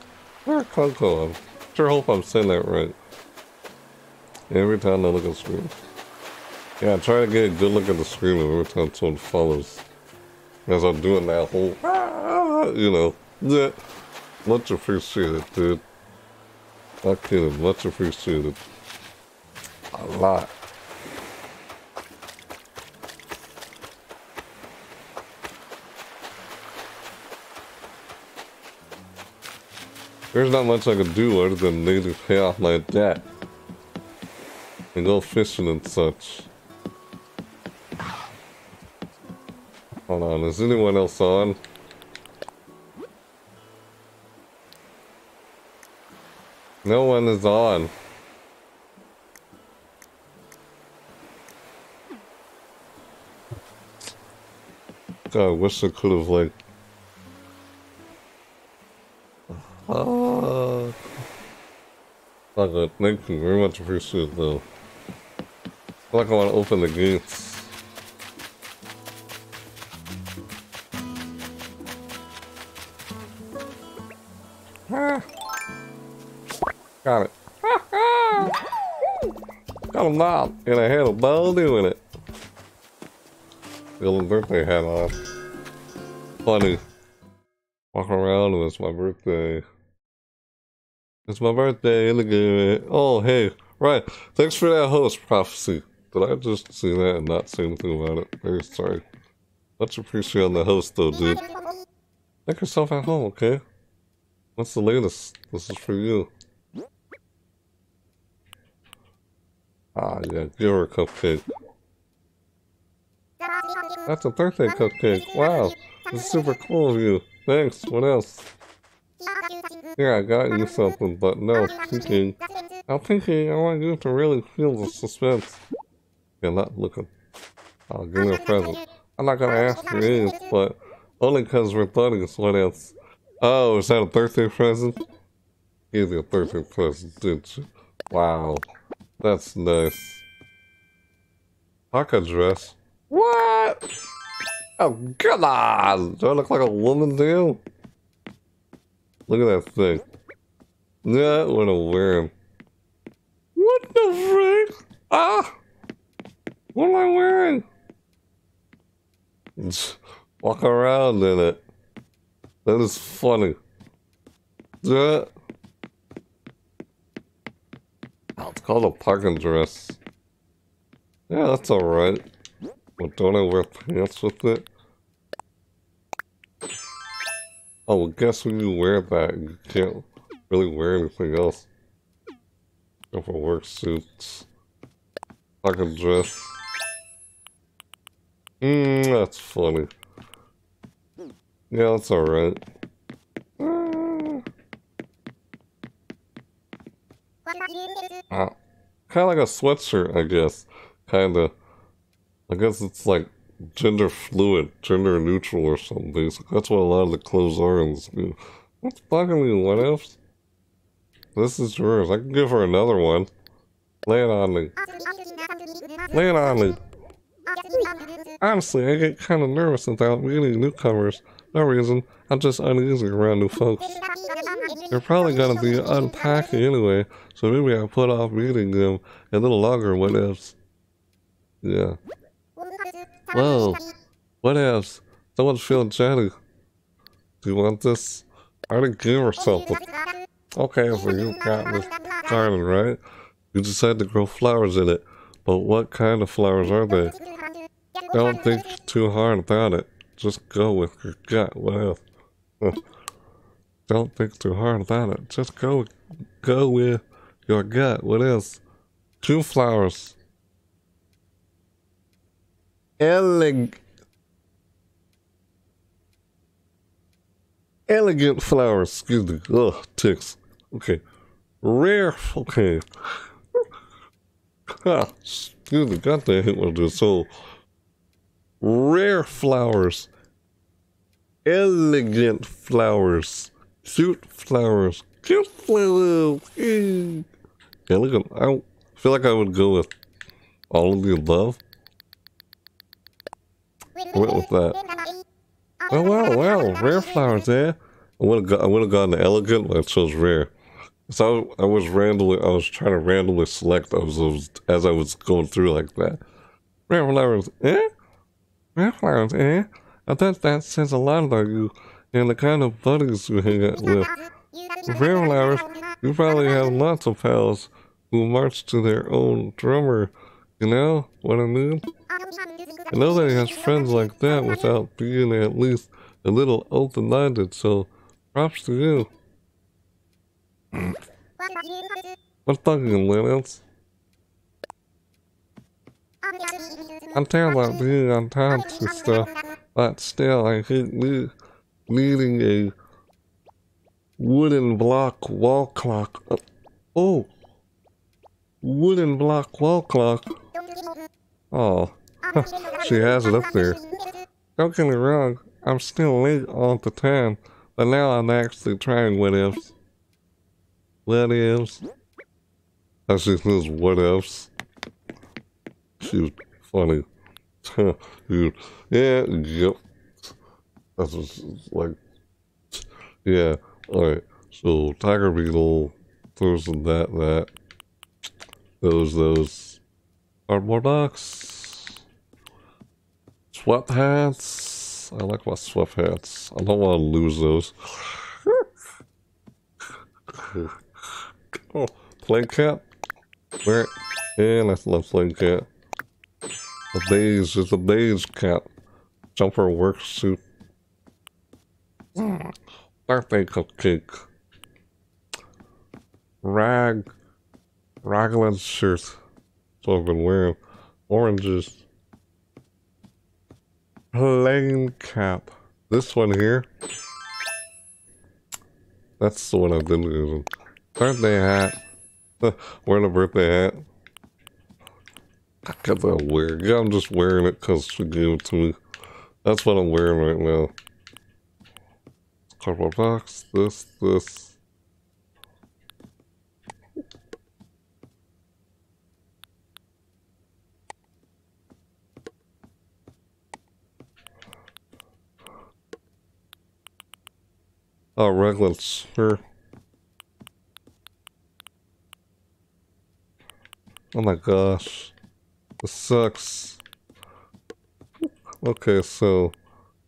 Claret Conco. I'm sure hope I'm saying that right. Every time I look at the screen. Yeah, I try to get a good look at the screen every time someone follows. As I'm doing that whole, you know, yeah. Much appreciated, dude. Not kidding, much appreciated. A lot. There's not much I can do other than maybe pay off my debt. And go fishing and such. Hold on, is anyone else on? No one is on. God, wish I could have, like... Uh, okay, thank you very much appreciate though. Like I want to open the gates. Ah. Got it. Got a now, and I had a ball doing it. Little birthday hat on. Funny. Walking around and it's my birthday. It's my birthday in the game. Oh, hey. Right. Thanks for that host prophecy. Did I just see that and not say anything about it? Very sorry. Much appreciate on the host though, dude. Make yourself at home, okay? What's the latest? This is for you. Ah, yeah, her a cupcake. That's a birthday cupcake. Wow, it's super cool of you. Thanks. What else? Yeah, I got you something, but no, thinking. I'm thinking I want you to really feel the suspense. You're not looking. I'll give you a present. I'm not gonna ask for age, but only because we're buddies. What else? Oh, is that a birthday present? Give you a birthday present, didn't you? Wow. That's nice. Parka dress. What? Oh, come on! Do I look like a woman to you? Look at that thing. Yeah, what a wear What the frick? Ah! What am I wearing? Just walk around in it. That is funny. Yeah. It's called a parka dress. Yeah, that's alright. But don't I wear pants with it? Oh, well, guess when you wear that, you can't really wear anything else. Go for work suits. Parka dress. Mmm, that's funny. Yeah, that's alright. Uh, kind of like a sweatshirt, I guess. Kind of. I guess it's like gender fluid, gender neutral or something. That's what a lot of the clothes are in this game. What's bugging me, what else? This is yours. I can give her another one. Lay it on me. Lay it on me. Honestly, I get kind of nervous without meeting newcomers. No reason. I'm just uneasy around new folks. They're probably gonna be unpacking anyway, so maybe I put off meeting them a little longer. What else? Yeah. Whoa. What else? Someone's feeling chatty. Do you want this? I didn't give her something. Okay, so you got this garden, right? You decided to grow flowers in it. But what kind of flowers are they? Don't think too hard about it. Just go with your gut. What else? Uh, don't think too hard about it. Just go, go with your gut. What else? Two flowers. Eleg elegant flowers. Excuse me. Ugh, ticks. Okay. Rare. Okay. Excuse me. God damn it, what this. So, rare flowers. Elegant flowers. Cute flowers. Cute flowers. Elegant. I feel like I would go with all of the above. Went with that. Oh wow, wow, rare flowers there. I would have I would have gotten the elegant, but it chose rare. So I, I, was randomly, I was trying to randomly select as I was, as I was going through like that. Rare flowers, eh? Rare flowers, eh? I thought that says a lot about you and the kind of buddies you hang out with. Rare flowers, you probably have lots of pals who march to their own drummer. You know what I mean? He has friends like that without being at least a little open-minded, so props to you. What's bugging, Linus? I'm terrible at being on time to stuff, but still I hate le leading a wooden block wall clock. Uh, oh! Wooden block wall clock. Oh. she has it up there. Don't get me wrong, I'm still late on the time, but now I'm actually trying what ifs. What ifs? How she says what ifs. She's funny. Dude, yeah, yep. That's just like, yeah, alright. So, Tiger Beetle, those and that, that. Those, those. Cardboard box. Sweatpants. I like my sweat sweatpants. I don't want to lose those. oh, plain cat. Where? Yeah, I love plain cat. The beige is a beige cat. Jumper work suit. Birthday cupcake. Rag. Raglan shirt. So I've been wearing. Oranges plain cap. This one here. That's the one I've been using. Birthday hat. wearing a birthday hat. I got that weird. I'm just wearing it because she gave it to me. That's what I'm wearing right now. Cardboard box, this, this. Oh, Raglan, sure. Oh my gosh. This sucks. Okay, so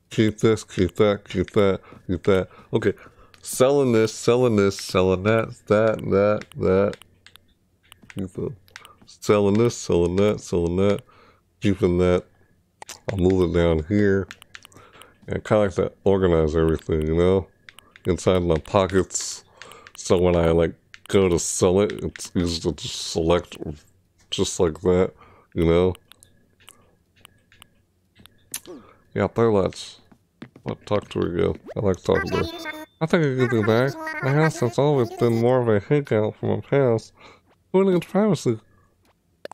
keep this, keep that, keep that, keep that. Okay, selling this, selling this, selling that, that, that, that. Keep the, selling this, selling that, selling that, keeping that. I'll move it down here. And kind of like to organize everything, you know? inside my pockets. So when I like go to sell it, it's easy to just select just like that, you know? Yeah, there let's. I'll talk to her again. I like talking to her. I think I could do that. My house has always been more of a hangout from my past. Putting in privacy.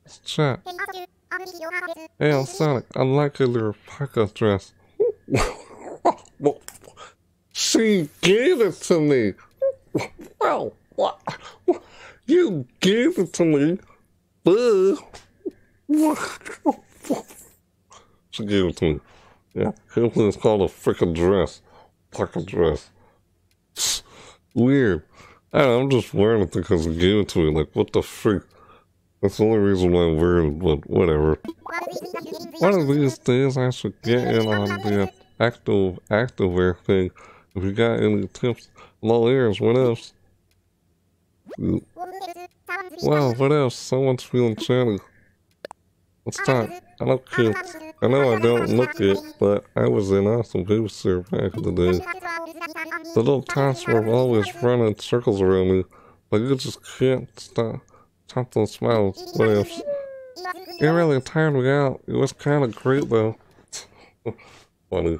Let's chat. Hey, Alsonic. I like your parka dress. she gave it to me. Well, what? You gave it to me. She gave it to me. Yeah, it's called a freaking dress. Parka dress. Weird. I I'm just wearing it because he gave it to me. Like, what the freak? That's the only reason why I'm wearing it, but whatever. One of these days I should get in on the active activewear thing. If you got any tips, all ears. What else? Wow, what else? Someone's feeling chatty. Let's talk. I don't care. I know I don't look it, but I was an awesome babysitter back in the day. The little were always running circles around me, but you just can't stop, stop those smiles. What else? It really tired me out. It was kind of great though. Funny.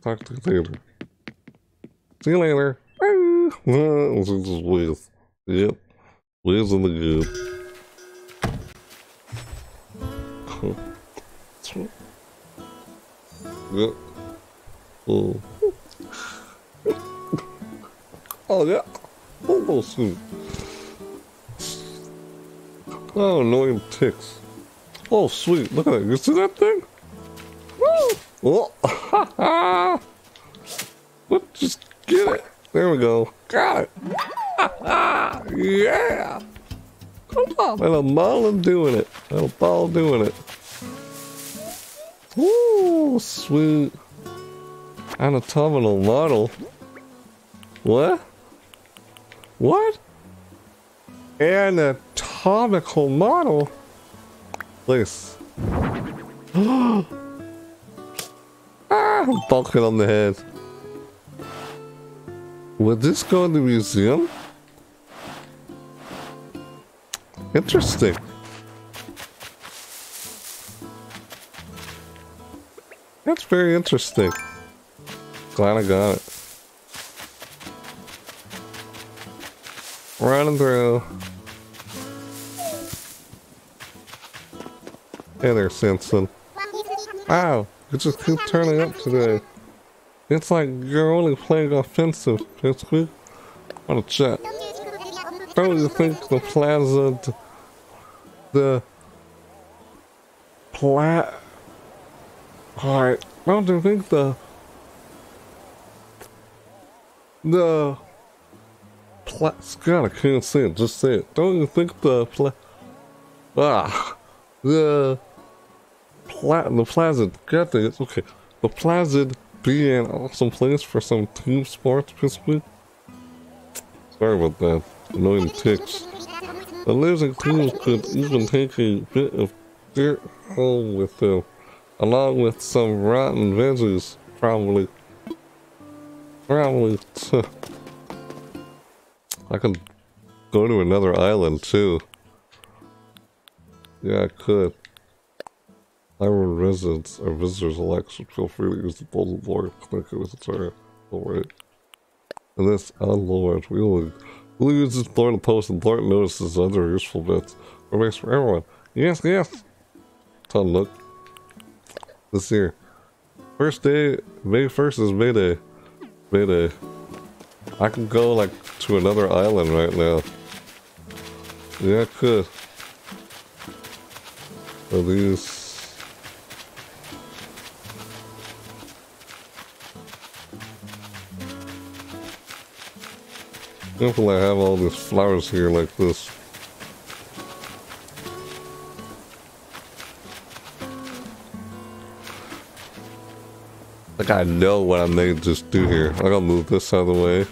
Talk to you later. See you later. this is Wiz. Yep. Wiz in the good. Oh. oh yeah. Oh, annoying ticks. Oh, sweet. Look at that. You see that thing? Woo! Oh, Let's just get it. There we go. Got it. yeah. Come on. And a ball doing it. A ball doing it. Ooh, sweet. Anatomical model. What? What? Anatomical model? Please. ah, bucket on the head. Would this go in the museum? Interesting. That's very interesting. Glad I got it. Running through. Hey there, Simpson. Wow, you just keep turning up today. It's like you're only playing offensive, Pipsqueak. What a chat. Don't you think the plaza... The... Plat... Alright, I don't think the... The... Pla God, I can't say it, just say it. Don't you think the pla... Ah... The... Pla the Plaza, God dang it, okay. The Plaza be an awesome place for some team sports week? Sorry about that. Annoying ticks. The losing teams could even take a bit of dirt home with them along with some rotten veggies, probably. Probably. I could go to another island too. Yeah, I could. Island residents or visitors alike should feel free to use the Golden Lord connected with its area. Alright. And this, our Lord, we will, we'll use this Lord to post and Lord notices other useful bits. Or makes for everyone. Yes, yes! Tom Nook this year. First day, May 1st is May Day. May Day. I can go like to another island right now. Yeah, I could. Are these... Hopefully I have all these flowers here like this. I know what I'm gonna just do here. I gotta move this out of the way.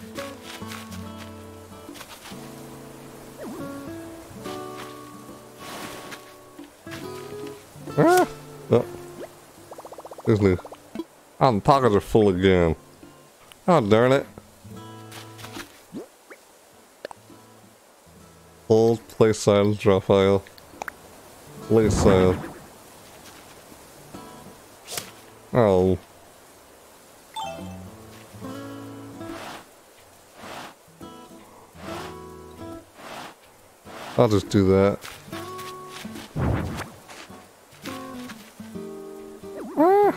Ah! Oh. There's me. Oh, the pockets are full again. Oh, darn it. Hold, place side, drop file. Place side. Oh. I'll just do that. Ah.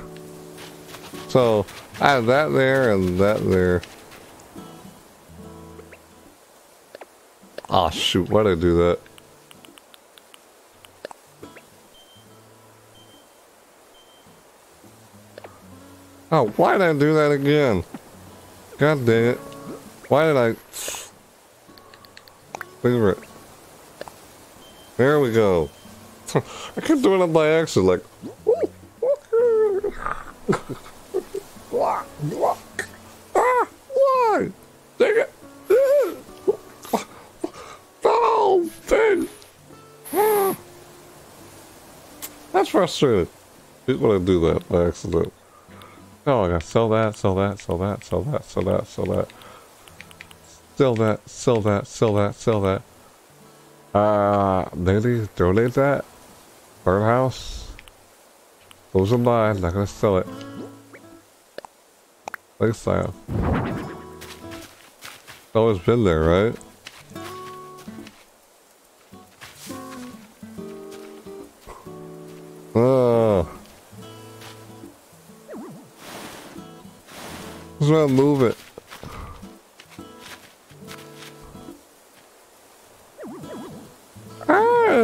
So, I have that there and that there. Ah, oh, shoot, why did I do that? Oh, why did I do that again? God dang it. Why did I... Favorite. There we go. I kept doing it by accident, like... ah, it. Oh. That's frustrating. When I do that by accident. Oh, I gotta sell that, sell that, sell that, sell that, sell that, sell that. Sell that, sell that, sell that, sell that. Uh, maybe donate that? Birdhouse? Those are mine, not gonna sell it. Lifestyle. It's always been there, right? Oh. Just to move it.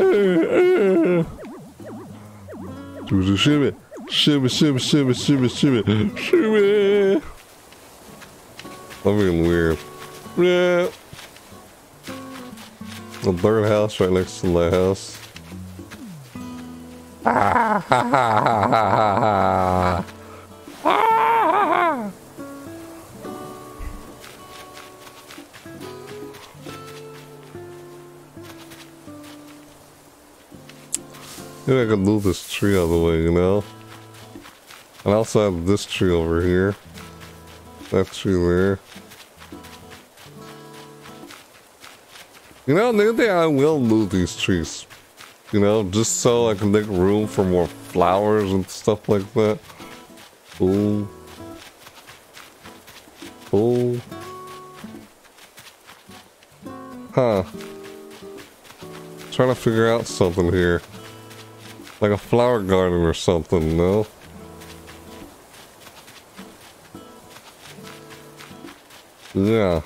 Do the shimmy. Shimmy, shimmy, shimmy, shimmy, shimmy, shimmy. I'm being weird. Yeah. A birdhouse right next to my house. Ah, ha, ha, ha, ha, ha. Maybe I could move this tree out of the way, you know? And I also have this tree over here. That tree there. You know, maybe I will move these trees. You know, just so I can make room for more flowers and stuff like that. Ooh. Ooh. Huh. Trying to figure out something here. Like a flower garden or something, no? Yeah.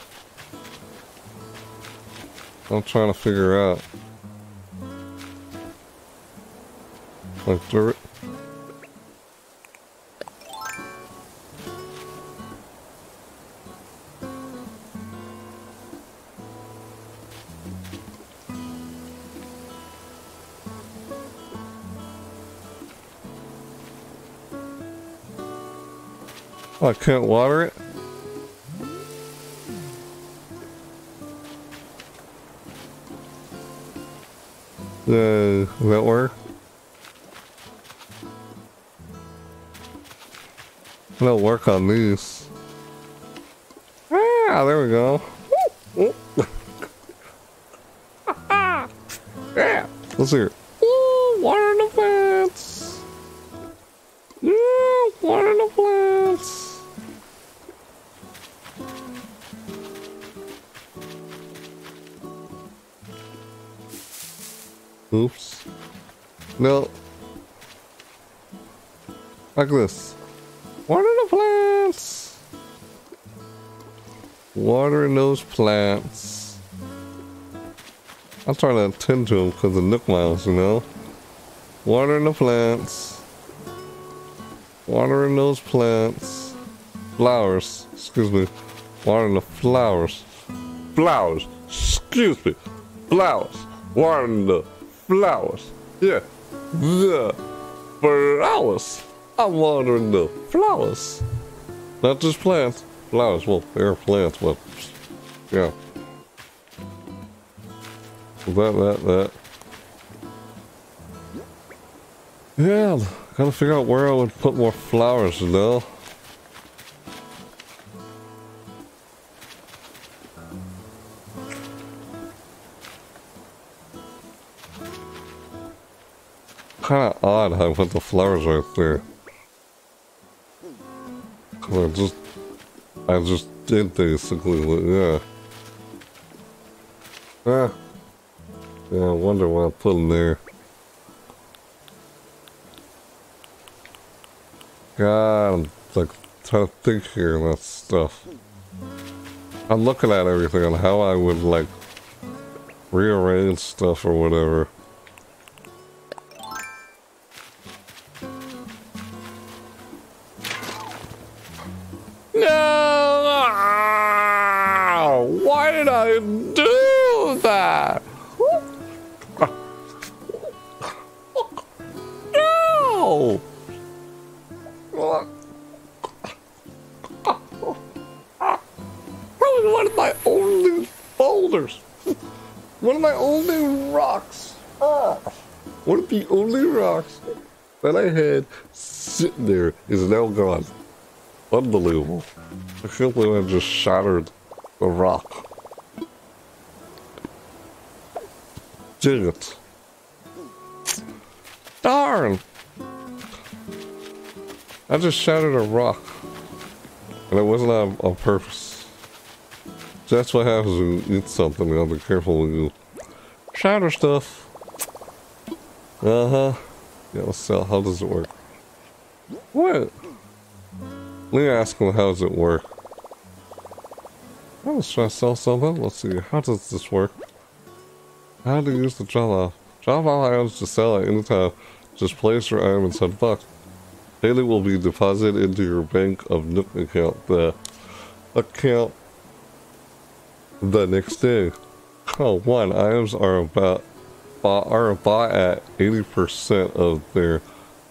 I'm trying to figure out. Like dirt. Oh, I couldn't water it? Uh, will that work? It'll work on these. Ah, there we go. yeah, let's hear it. No. Like this. Water the plants. Watering those plants. I'm trying to attend to them because of Nook Miles, you know? Watering the plants. Watering those plants. Flowers. Excuse me. Watering the flowers. Flowers. Excuse me. Flowers. Watering the flowers. Yeah. The flowers. I'm watering the flowers. Not just plants. Flowers. Well, they're plants, but yeah. That, that, that. Yeah, gotta figure out where I would put more flowers, you know? I put the flowers right there. I just, I just did basically, yeah. Yeah. Yeah, I wonder what I put in there. God, I'm like trying to think here and that stuff. I'm looking at everything and how I would like rearrange stuff or whatever. That I had sitting there is now gone. Unbelievable. I can't believe I just shattered the rock. Dang it. Darn! I just shattered a rock. And it wasn't on, on purpose. That's what happens when you eat something. You gotta be careful when you shatter stuff. Uh-huh. Yeah, let's sell. How does it work? What? Let me ask him how does it work. Oh, I was trying to sell something. Let's see. How does this work? How to use the drop off. Drop off items to sell at any time. Just place your item inside box. Daily will be deposited into your bank of Nook account. The account the next day. Oh, one items are about bought, are bought at 80% of their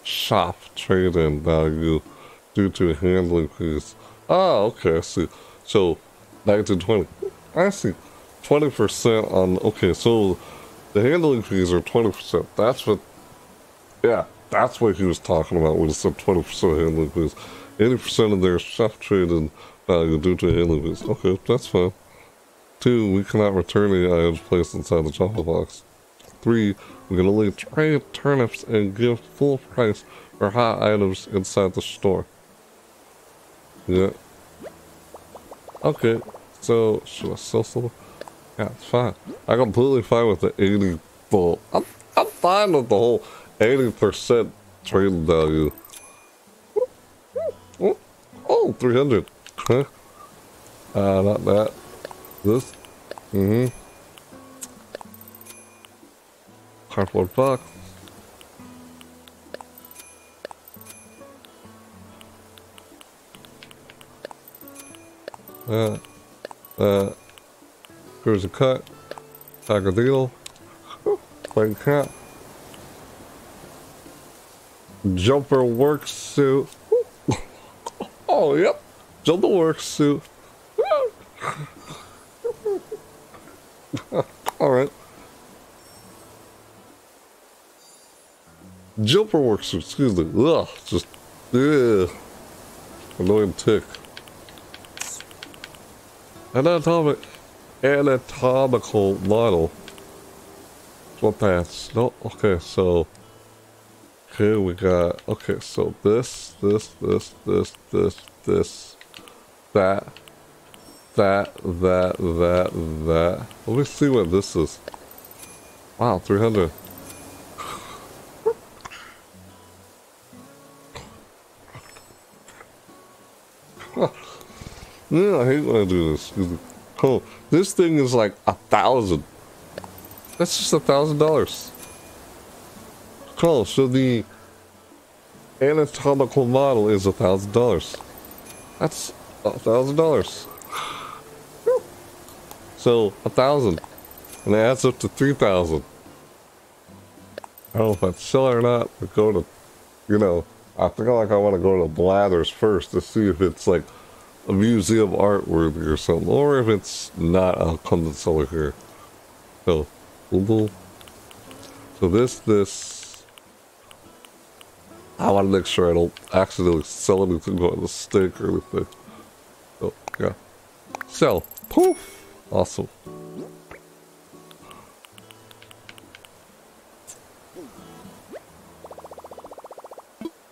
shop trade-in value due to handling fees. Oh, okay, I see. So, 1920. I see. 20% on, okay, so the handling fees are 20%. That's what, yeah, that's what he was talking about when he said 20% handling fees. 80% of their shop trade-in value due to handling fees. Okay, that's fine. Two, we cannot return any items placed inside the chocolate box. Three, we can only trade turnips and give full price for hot items inside the store. Yeah. Okay, so should I sell something? Yeah, it's fine. I'm completely fine with the 80 full. I'm, I'm fine with the whole 80% trade value. Oh, oh 300. Huh? Uh, not that. This? Mm-hmm. Cardboard box. Uh, uh, here's a cut. Packadillo. Plain cap. Jumper work suit. Oh, yep. Jumper work suit. Alright. Jumper works, excuse me. Ugh, just, ugh. Annoying tick. Anatomic, anatomical model. What that's, no, okay, so, okay, we got, okay, so this, this, this, this, this, this, that, that, that, that, that. Let me see what this is. Wow, 300. Yeah, I hate when I do this. Oh, this thing is like a thousand. That's just a thousand dollars. Cool, so the anatomical model is a thousand dollars. That's a thousand dollars. So, a thousand. And it adds up to three thousand. I don't know if I'd sell it or not, but go to, you know, I feel like I want to go to Blathers first to see if it's like a museum art worthy or something, or if it's not, I'll come to it here. So. So this, this. I want to make sure I don't accidentally sell anything on the stick or anything. Oh, so, yeah. Sell. Poof! Awesome.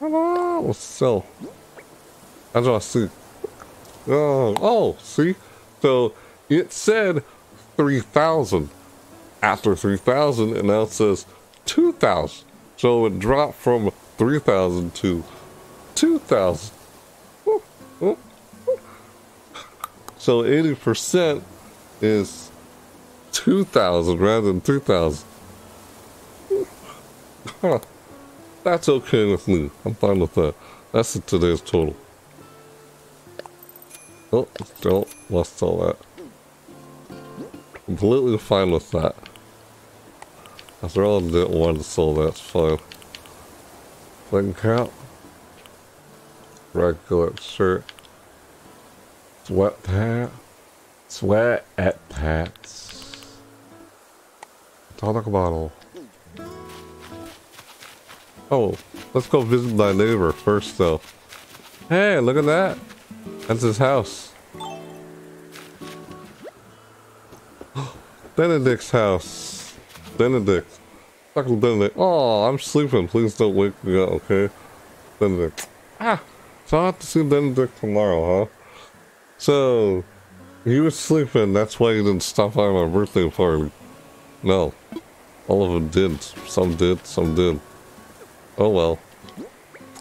On, let's sell. Do I see? Oh, oh, see? So it said 3,000. after 3,000, and now it says 2,000. So it dropped from 3,000 to 2,000. So 80% is 2,000 rather than 3,000. That's okay with me. I'm fine with that. That's today's total. Oh, don't lost all that. Completely fine with that. After all, I didn't want to sell that. It's fine. Blank cap. Regular shirt. Sweat hat. Sweat at pants. Tonic bottle. Oh, let's go visit my neighbor first though. Hey, look at that. That's his house. Benedict's house. Benedict. Fucking Benedict. Oh, I'm sleeping. Please don't wake me up, okay? Benedict. Ah, so I'll have to see Benedict tomorrow, huh? So, he was sleeping. That's why he didn't stop by my birthday party. No. All of them did. Some did, some did. Oh well.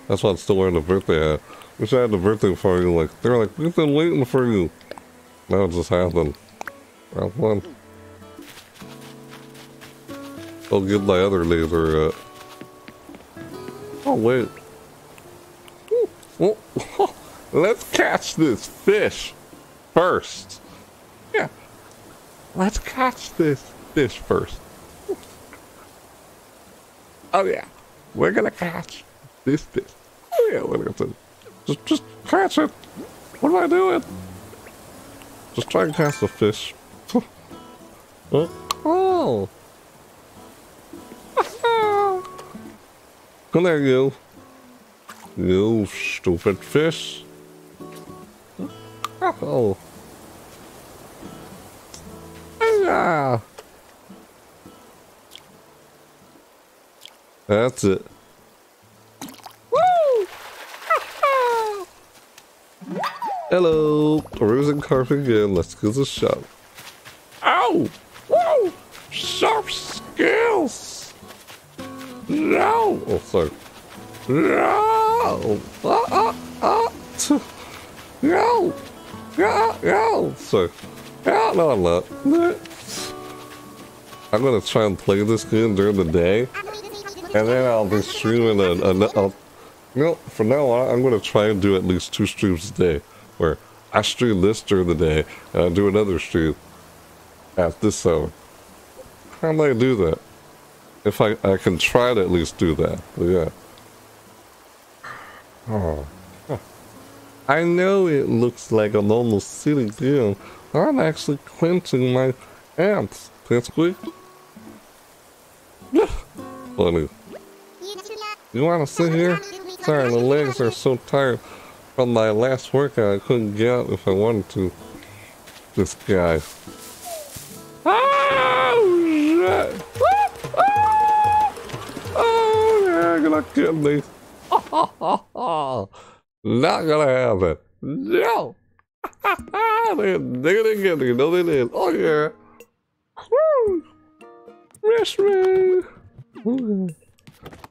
That's why I'm still wearing the birthday hat. Wish I had the birthday for you. like, they're like, we've been waiting for you. Now it just happened. Round one. I'll get my other laser uh Oh wait. Oh, let's catch this fish first. Yeah. Let's catch this fish first. Oh yeah. We're gonna catch this fish. Oh yeah, we're gonna just just catch it. What am I doing? Just try and catch the fish. oh. oh. Come there, you. You stupid fish. Oh. Ah. That's it. Woo! Hello, crucian carp again. Let's get the shop. Ow! Whoa! Sharp skills! No! Oh, sorry. No! Ah, ah, ah. No! No! No! Sorry. No, no, I'm not. I'm gonna try and play this game during the day. And then I'll be streaming a, a, a you know, from now on, I'm going to try and do at least two streams a day, where I stream this during the day, and I do another stream at this hour. How am I do that? If I, I can try to at least do that, but yeah. Oh. I know it looks like a normal silly game. I'm actually quenching my amps. That's quick. Funny. You want to sit here? Sorry, my legs are so tired from my last workout I couldn't get up if I wanted to. This guy. Oh, shit! Oh, yeah, gonna kill me. Not gonna happen. No! they, they didn't get me. No, they didn't. Oh, yeah. Woo! Rest me.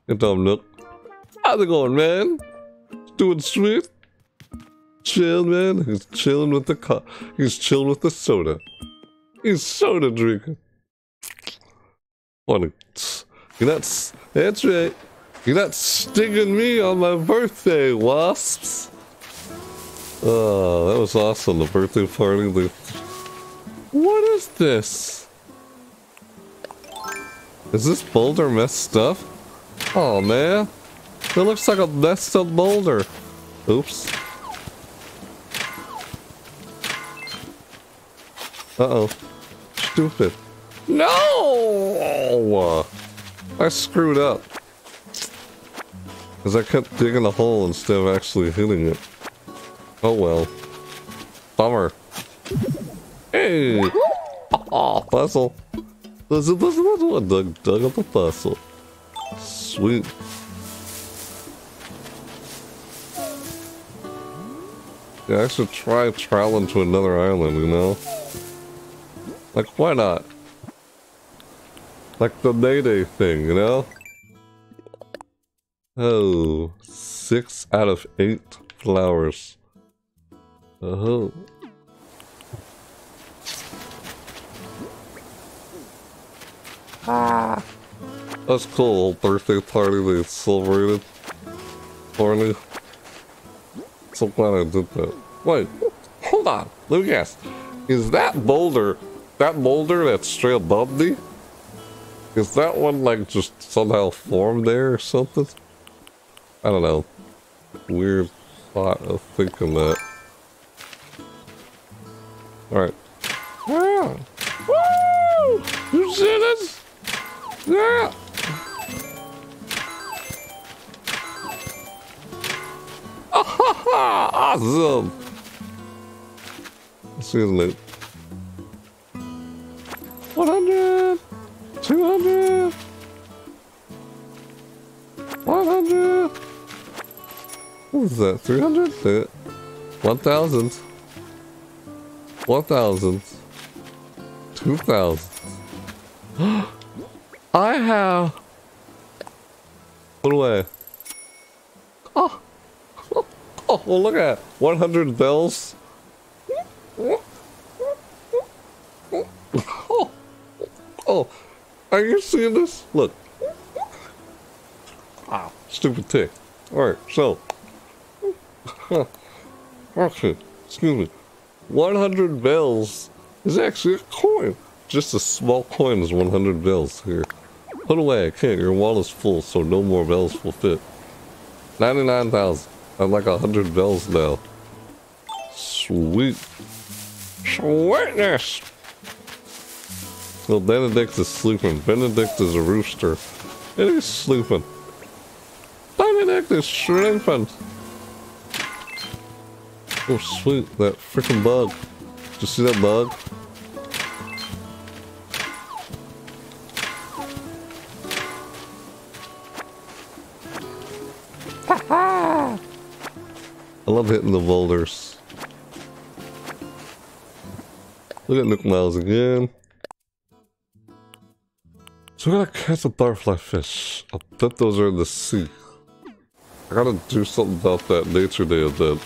Good job, Nook. How's it going, man? Doing sweet? Chill, man. He's chilling with the cup. He's chilling with the soda. He's soda drinking. Funny. You're not, that's right. You're not stinging me on my birthday, wasps. Oh, that was awesome. The birthday party. The... What is this? Is this boulder mess stuff? Oh man. It looks like a messed up boulder. Oops. Uh-oh. Stupid. No! I screwed up. Because I kept digging a hole instead of actually hitting it. Oh well. Bummer. Hey! Oh, puzzle. Puzzle, puzzle, puzzle. I dug, dug up a puzzle. Sweet. Yeah, I should try traveling to another island, you know? Like, why not? Like the Mayday thing, you know? Oh, six out of eight flowers. Oh. Ah. That's cool, birthday party they celebrated for me. So glad I did. Wait, hold on, guess. Is that boulder, that boulder that's straight above me? Is that one like just somehow formed there or something? I don't know. Weird thought of thinking that. Alright. Yeah. Woo! You see this? Yeah! awesome! Let's see the loot. 100! 200! 100! What is that? 300? 1,000. 1,000. 2,000. I have... Put away. Oh! Oh, well, look at 100 bells. Oh, oh, are you seeing this? Look. Ah, stupid tick. Alright, so. okay, excuse me. 100 bells is actually a coin. Just a small coin is 100 bells here. Put away, I can't. Your wall is full, so no more bells will fit. 99,000. I'm like a hundred bells now. Sweet. Sweetness! Well, Benedict is sleeping. Benedict is a rooster. And he's sleeping. Benedict is sleeping. Oh, sweet. That freaking bug. Did you see that bug? I love hitting the boulders. Look at Nook Miles again. So we gotta catch a butterfly fish. I bet those are in the sea. I gotta do something about that nature day did.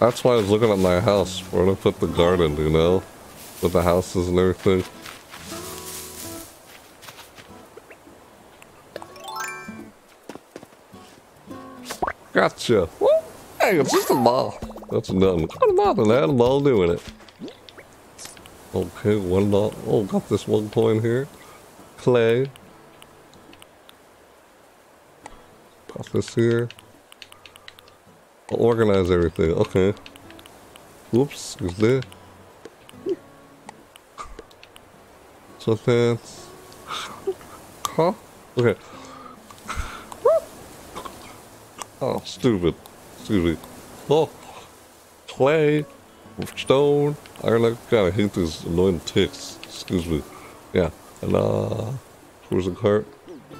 That's why I was looking at my house, where to put the garden, you know? With the houses and everything. Gotcha. Woo! Hey, it's just a ball. That's nothing. A ball and had a ball doing it. Okay, one ball. Oh, got this one coin here. Clay. Got this here. I'll organize everything. Okay. Whoops, is there? So that's... Huh? Okay. Oh, stupid. Excuse me. Oh, clay, stone. I like kind of hate these annoying ticks. Excuse me. Yeah, and uh, where's the cart?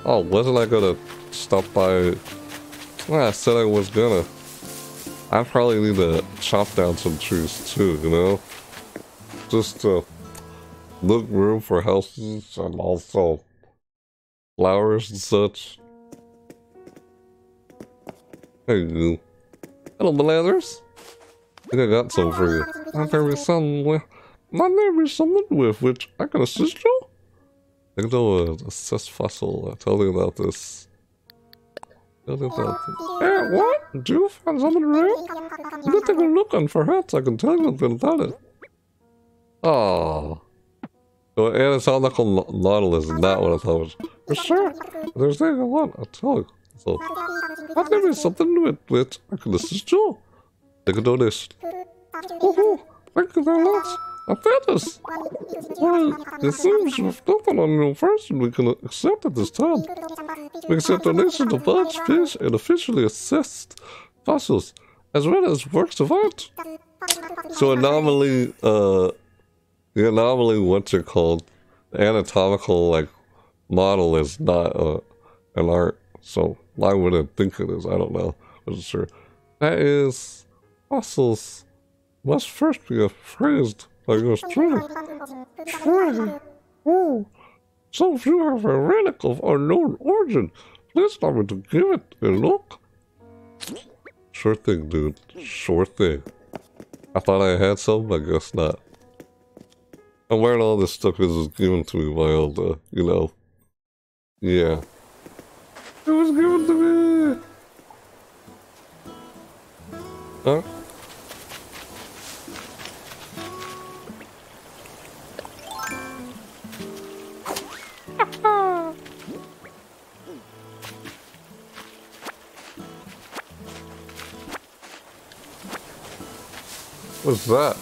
Oh, wasn't I gonna stop by? Well, I said I was gonna. I probably need to chop down some trees too, you know? Just to look room for houses and also flowers and such. Hey, you. Hello, Blathers. I think I got some for you. Might there be some with, might there be something with which I can assist you? I can do a assess fossil. I tell you about this. Tell about this. Hey, what? Do you find something rare? You take a look and perhaps I can tell you about it. Oh. So anatomical nautilus is not what I thought it was. Sure, there's a lot, I'll tell you. So, I there is something with can assist you. Take a donation. Oh, thank you very much. I found this. Well, it seems with nothing on your person we can accept at this time. We accept donations of birds, fish, and officially assessed fossils, as well as works of art. So anomaly, uh, the anomaly, what's it called? The anatomical, like, model is not uh, an art. So why would I think it is? I don't know. But sure. That is fossils must first be appraised by your. Tree. Ooh. So if you have a relic of unknown origin, please allow me to give it a look. Sure thing, dude. Sure thing. I thought I had some, I guess not. I'm wearing all this stuff because given to me by all the, you know. Yeah. It was given to me! Huh? What's that?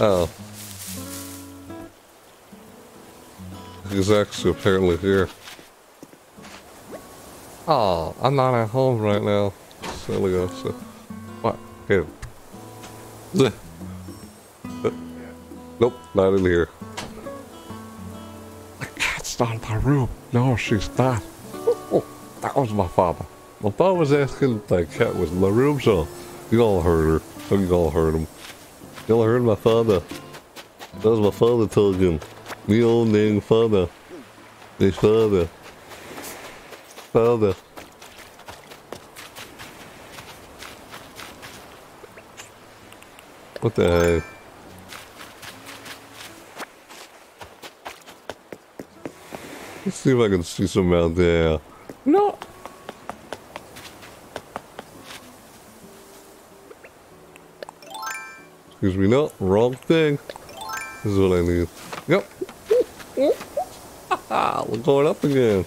Oh. Actually apparently here. Oh, I'm not at home right now. Silly go. So, uh, what? Here. Uh, nope, not in here. The cat's not in my room. No, she's not. Oh, that was my father. My father was asking if that cat was in my room, so you all heard her. You all heard him. You all heard my father. That was my father talking. Me old name father. My father. Father. What the heck? Let's see if I can see some out there. No. Excuse me, no, wrong thing. This is what I need. Yep. We're going up again.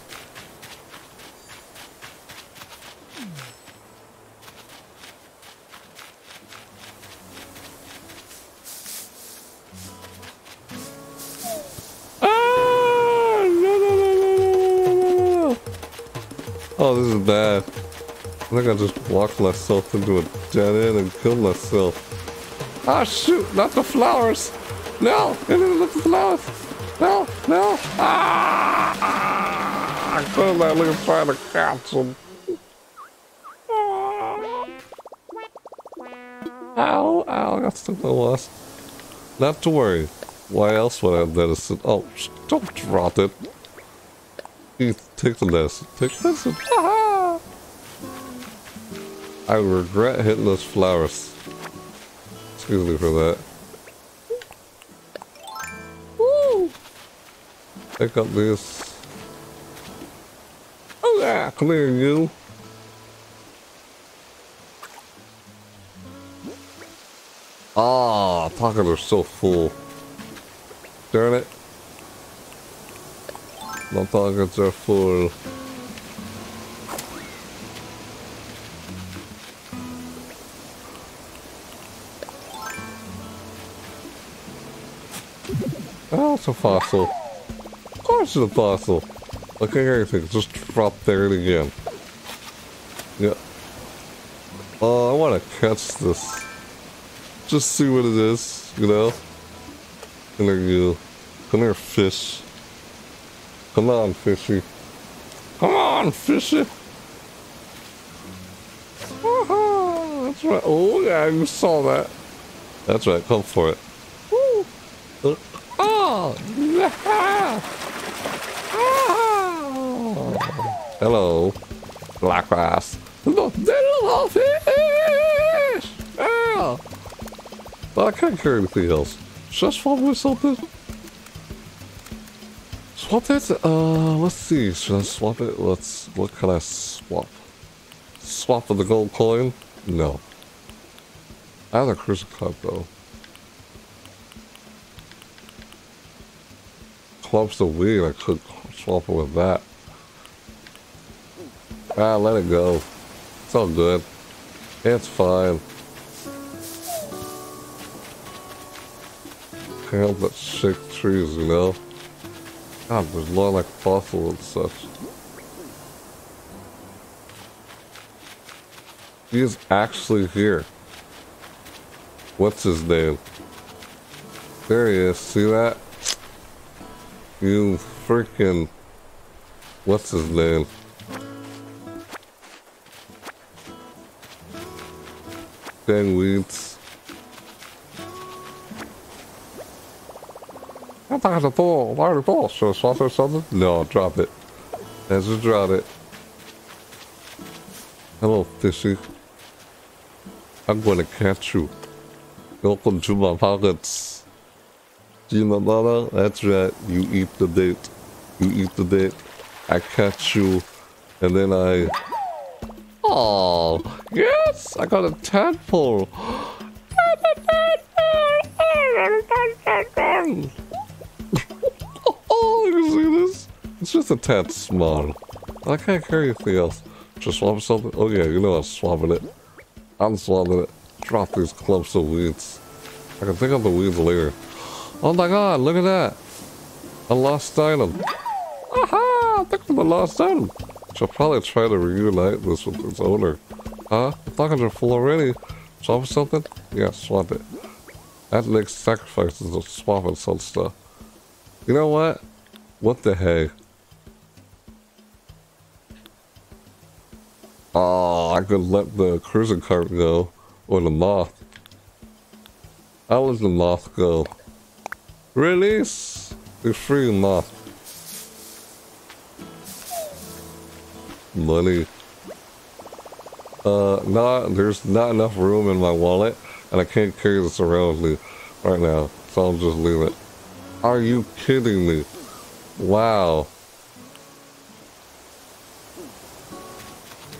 Oh, this is bad. I think I just walked myself into a dead end and killed myself. Ah, shoot, not the flowers. No, it isn't the flowers. No, no. Ah, I couldn't let me find the castle. Ow, ow, that's the lost. Not to worry. Why else would I have medicine? Oh, sh- don't drop it. You take the medicine. Take the medicine. Ah! I regret hitting those flowers. Excuse me for that. Pick up this. Oh yeah, come here, you. Ah, pockets are so full. Darn it. My pockets are full. Oh, it's a fossil. Course it's fossil. Look at everything, just drop there and again. Yeah. Oh, I want to catch this. Just see what it is, you know? Come here, you. Come here, fish. Come on, fishy. Come on, fishy. That's right. Oh, yeah, you saw that. That's right, come for it. Uh, Oh! Ah. Ah. Hello, black bass. Look, little fish! Oh. But I can't carry anything else. Should I swap with something? Swap it? Uh, let's see. Should I swap it? Let's. What can I swap? Swap for the gold coin? No. I have a crucian carp though. Club's of weed, I could swap it with that. Ah, let it go. It's all good. It's fine. Help but shake trees, you know? God, there's a lot like fossil and such. He is actually here. What's his name? There he is. See that? You freaking. What's his name? Weeds. I the ball. Why the ball? Should I swap or something? No, drop it. Let's just drop it. Hello, fishy. I'm gonna catch you. Welcome to my pockets. Gina Nana, that's right. You eat the bait. You eat the bait. I catch you. And then I... Oh, yes! I got a tadpole. oh, you see this? It's just a tad small. I can't carry anything else. Just swap something? Oh yeah, you know I'm swapping it. I'm swapping it. Drop these clumps of weeds. I can pick up the weeds later. Oh my god, look at that. A lost item. Aha! Look for the lost item. Should probably try to reunite this with its owner. Huh? Pockets are full already. Swap something? Yeah, swap it. That makes sacrifices of swapping some stuff. You know what? What the heck? Oh, I could let the crucian carp go. Or the moth. I'll let the moth go. Release the free moth. Money. Uh, not, there's not enough room in my wallet, and I can't carry this around with me right now, so I'll just leave it. Are you kidding me? Wow.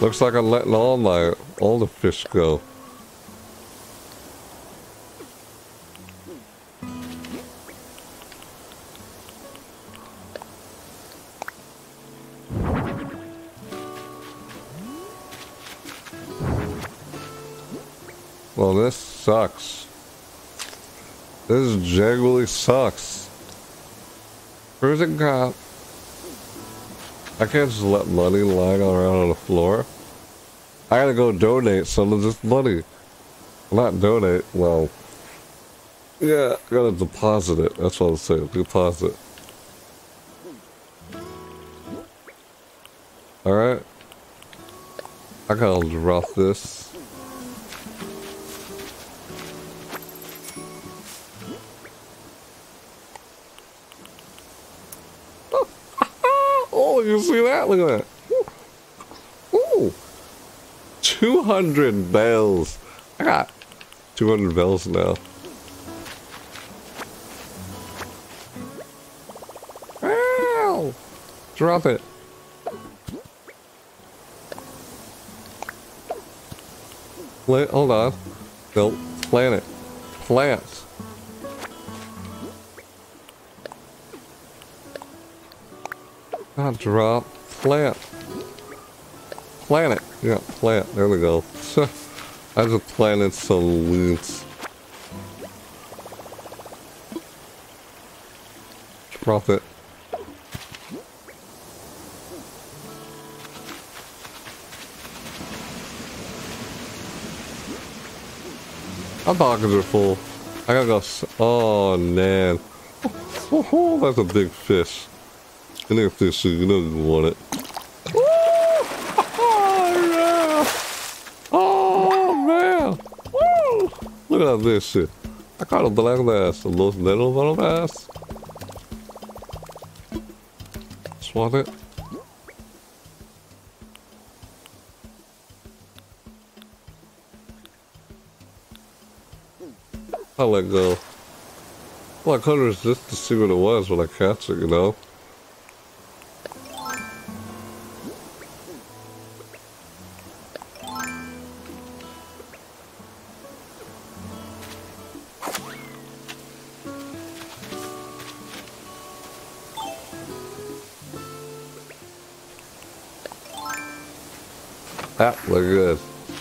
Looks like I'm letting all my, all the fish go. Sucks. This genuinely sucks. Crucian carp. I can't just let money lying around on the floor. I gotta go donate some of this money. Not donate, well... Yeah, I gotta deposit it. That's what I'm saying. Deposit. Alright. I gotta drop this. Look at that. Ooh. 200 bells. I got 200 bells now. Ow! Drop it. Plant, hold on. No, plant it. Plant. Not drop. Plant. It. Yeah, plant. There we go. I just planted some weeds. Drop it. My pockets are full. I gotta go. Oh man. Oh, that's a big fish. And if this you know you want it. Oh man! Woo! Look at this shit. I caught a black bass, a little little little bass. Swat it. I let go. Well, I could resist to see what it was when I catch it, you know?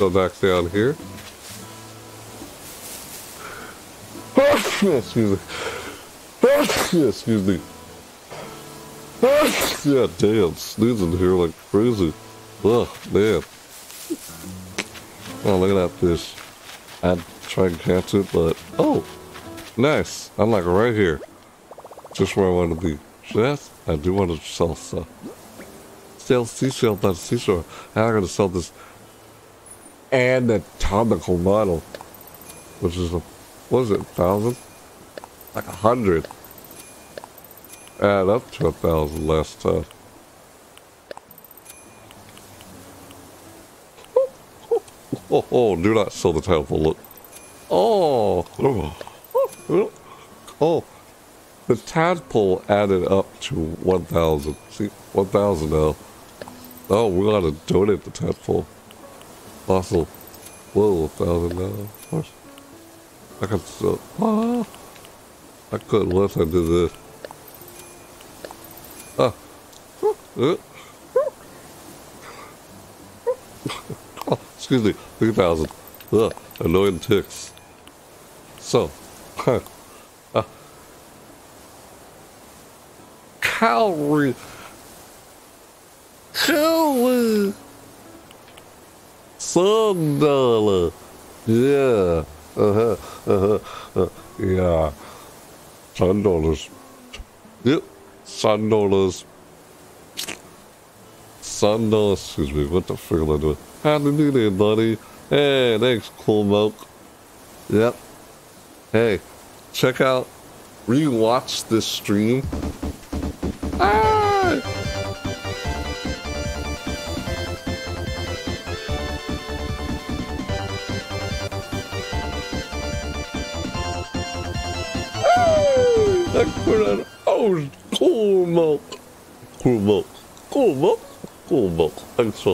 Back down here. Excuse me. Excuse me. Yeah, damn, sneezing here like crazy. Ugh, man. Oh, look at that fish. I'd try and catch it, but... Oh! Nice! I'm like right here. Just where I want to be. Yes, I do want to sell stuff sell seashell by the seashore. How am I going to sell this anatomical model? Which is a, what is it, thousand? Like a hundred. add up to a thousand last time. Oh, oh, oh do not sell the temple. Look. Oh, oh, oh, the tadpole added up to 1,000. See, 1,000 now. Oh, we gotta donate the tadpole. Awesome. Whoa, 1,000 now. I could sell. Ah, I could once I did this. Ah. Oh, excuse me, 3,000. Ugh, annoying ticks. So. Uh. Calorie. Sand dollar. Yeah. Uh-huh. Uh-huh. Uh, yeah. Sand dollars. Yep. Sand dollars. Sand dollars. Excuse me. What the frick am I doing? To do that, buddy? Hey, thanks, Cool Milk. Yep. Hey, check out, rewatch this stream.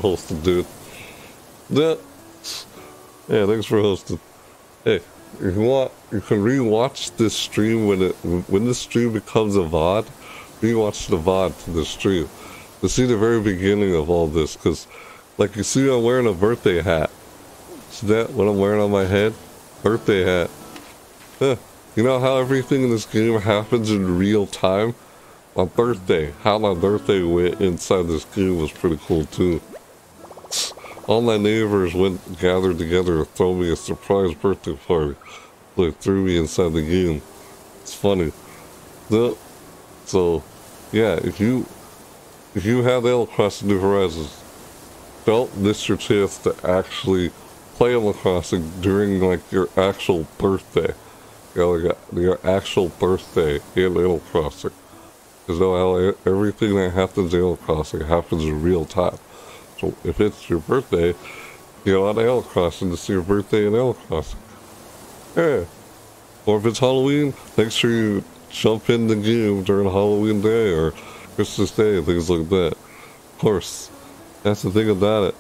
For dude. Yeah. Yeah, thanks for hosting. Hey, if you want, you can rewatch this stream when it when the stream becomes a VOD. Rewatch the VOD to the stream to see the very beginning of all this. Because, like you see, I'm wearing a birthday hat. See that? What I'm wearing on my head? Birthday hat. Yeah. You know how everything in this game happens in real time? My birthday, how my birthday went inside this game was pretty cool too. All my neighbors went gathered together to throw me a surprise birthday party. They threw me inside the game. It's funny. The, so, yeah, if you if you have Animal Crossing New Horizons, don't miss your chance to actually play Animal Crossing during like your actual birthday. You know, like your actual birthday in Animal Crossing. Because you know everything that happens in Animal Crossing happens in real time. If it's your birthday, you're on Animal Crossing to see your birthday in Animal Crossing. Yeah. Or if it's Halloween, make sure you jump in the game during Halloween Day or Christmas Day, things like that. Of course, that's the thing about it.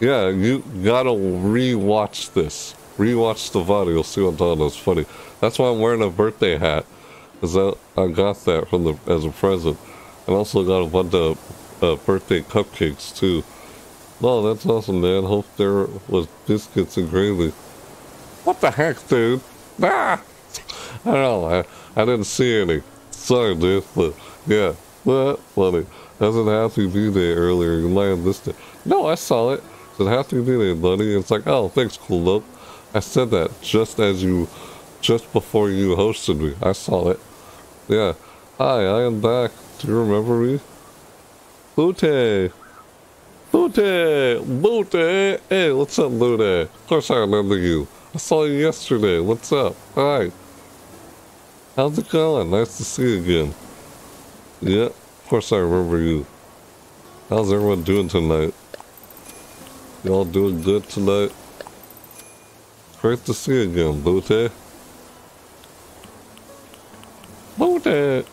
Yeah, you gotta re-watch this. Re-watch the VOD, you'll see what I'm funny. That's why I'm wearing a birthday hat. Because I, I got that from the as a present. And also got a bunch of uh, birthday cupcakes too. Oh, that's awesome, man. Hope there was biscuits and gravy. What the heck, dude? Ah! I don't know. I, I didn't see any. Sorry, dude. But, yeah. But, funny. A happy birthday earlier. You might have missed it. No, I saw it. It said happy birthday, buddy. It's like, oh, thanks, cool up. I said that just as you, just before you hosted me. I saw it. Yeah. Hi, I am back. Do you remember me? Butte! Lute! Lute! Hey, what's up, Lute? Of course I remember you. I saw you yesterday. What's up? Hi. How's it going? Nice to see you again. Yeah, of course I remember you. How's everyone doing tonight? Y'all doing good tonight? Great to see you again, Lute. Lute!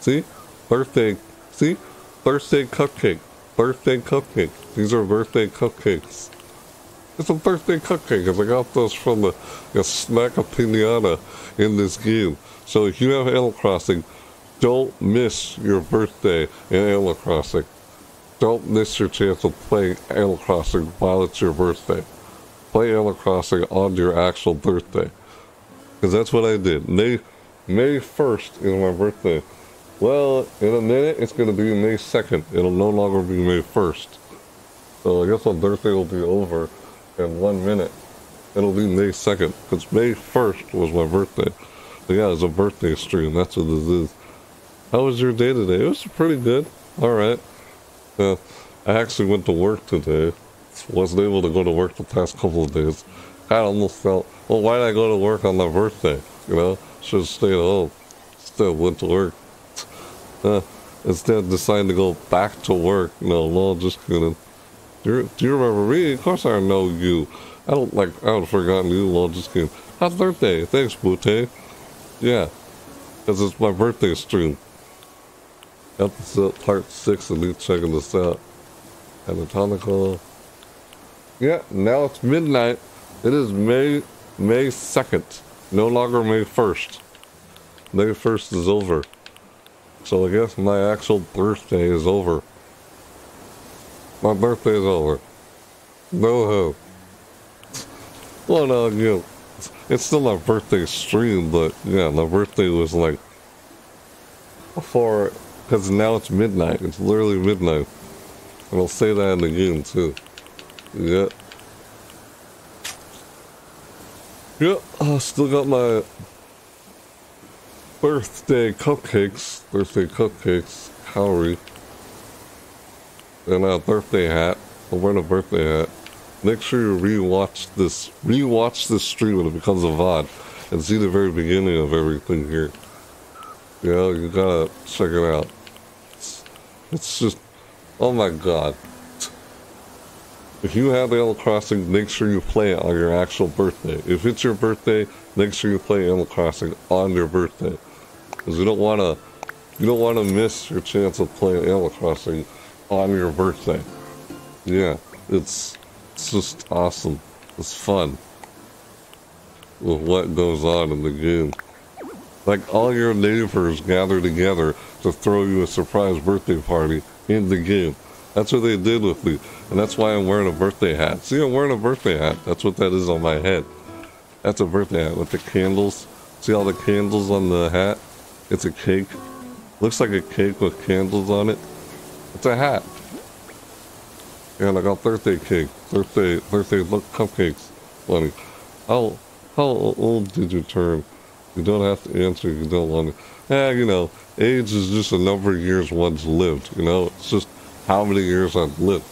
See? Birthday. See? Birthday cupcake birthday cupcake. These are birthday cupcakes. It's a birthday cupcake, because I got those from the, the snack of pinata in this game. So if you have Animal Crossing, don't miss your birthday in Animal Crossing. Don't miss your chance of playing Animal Crossing while it's your birthday. Play Animal Crossing on your actual birthday. Because that's what I did. May, May 1st is my birthday. Well, in a minute, it's going to be May 2nd. It'll no longer be May 1st. So I guess my birthday will be over in one minute. It'll be May 2nd, because May 1st was my birthday. But yeah, it's a birthday stream. That's what this is. How was your day today? It was pretty good. Alright. Uh, I actually went to work today. Wasn't able to go to work the past couple of days. I almost felt, well, why did I go to work on my birthday? You know? Should have stayed home. Still went to work. Uh, instead deciding to go back to work. No, lol, just kidding. Do you, do you remember me? Of course I know you. I don't like, I would have forgotten you, lol, just kidding. Happy birthday. Thanks, Butte. Yeah, because it's my birthday stream. Episode part 6 of me checking this out. Anatomical. Yeah, now it's midnight. It is May May 2nd. No longer May 1st. May 1st is over. So I guess my actual birthday is over. My birthday is over. No ho. Well, no, you know, it's still my birthday stream, but yeah, my birthday was like before, because now it's midnight. It's literally midnight. And I'll say that in the game too. Yeah. Yeah, I still got my birthday cupcakes, birthday cupcakes, calorie, and a birthday hat. Wearing a birthday hat. Make sure you rewatch this, rewatch this stream when it becomes a VOD, and see the very beginning of everything here. Yeah, you gotta check it out. It's, it's just, oh my god. If you have Animal Crossing, make sure you play it on your actual birthday. If it's your birthday, make sure you play Animal Crossing on your birthday. Because you don't want to, you don't want to miss your chance of playing Animal Crossing on your birthday. Yeah, it's, it's just awesome. It's fun with what goes on in the game. Like all your neighbors gather together to throw you a surprise birthday party in the game. That's what they did with me. And that's why I'm wearing a birthday hat. See, I'm wearing a birthday hat. That's what that is on my head. That's a birthday hat with the candles. See all the candles on the hat? It's a cake. Looks like a cake with candles on it. It's a hat. And I got birthday cake. Birthday, birthday look, cupcakes. Funny. How, how old did you turn? You don't have to answer you don't want to. Eh, you know, age is just a number of years one's lived, you know? It's just how many years I've lived,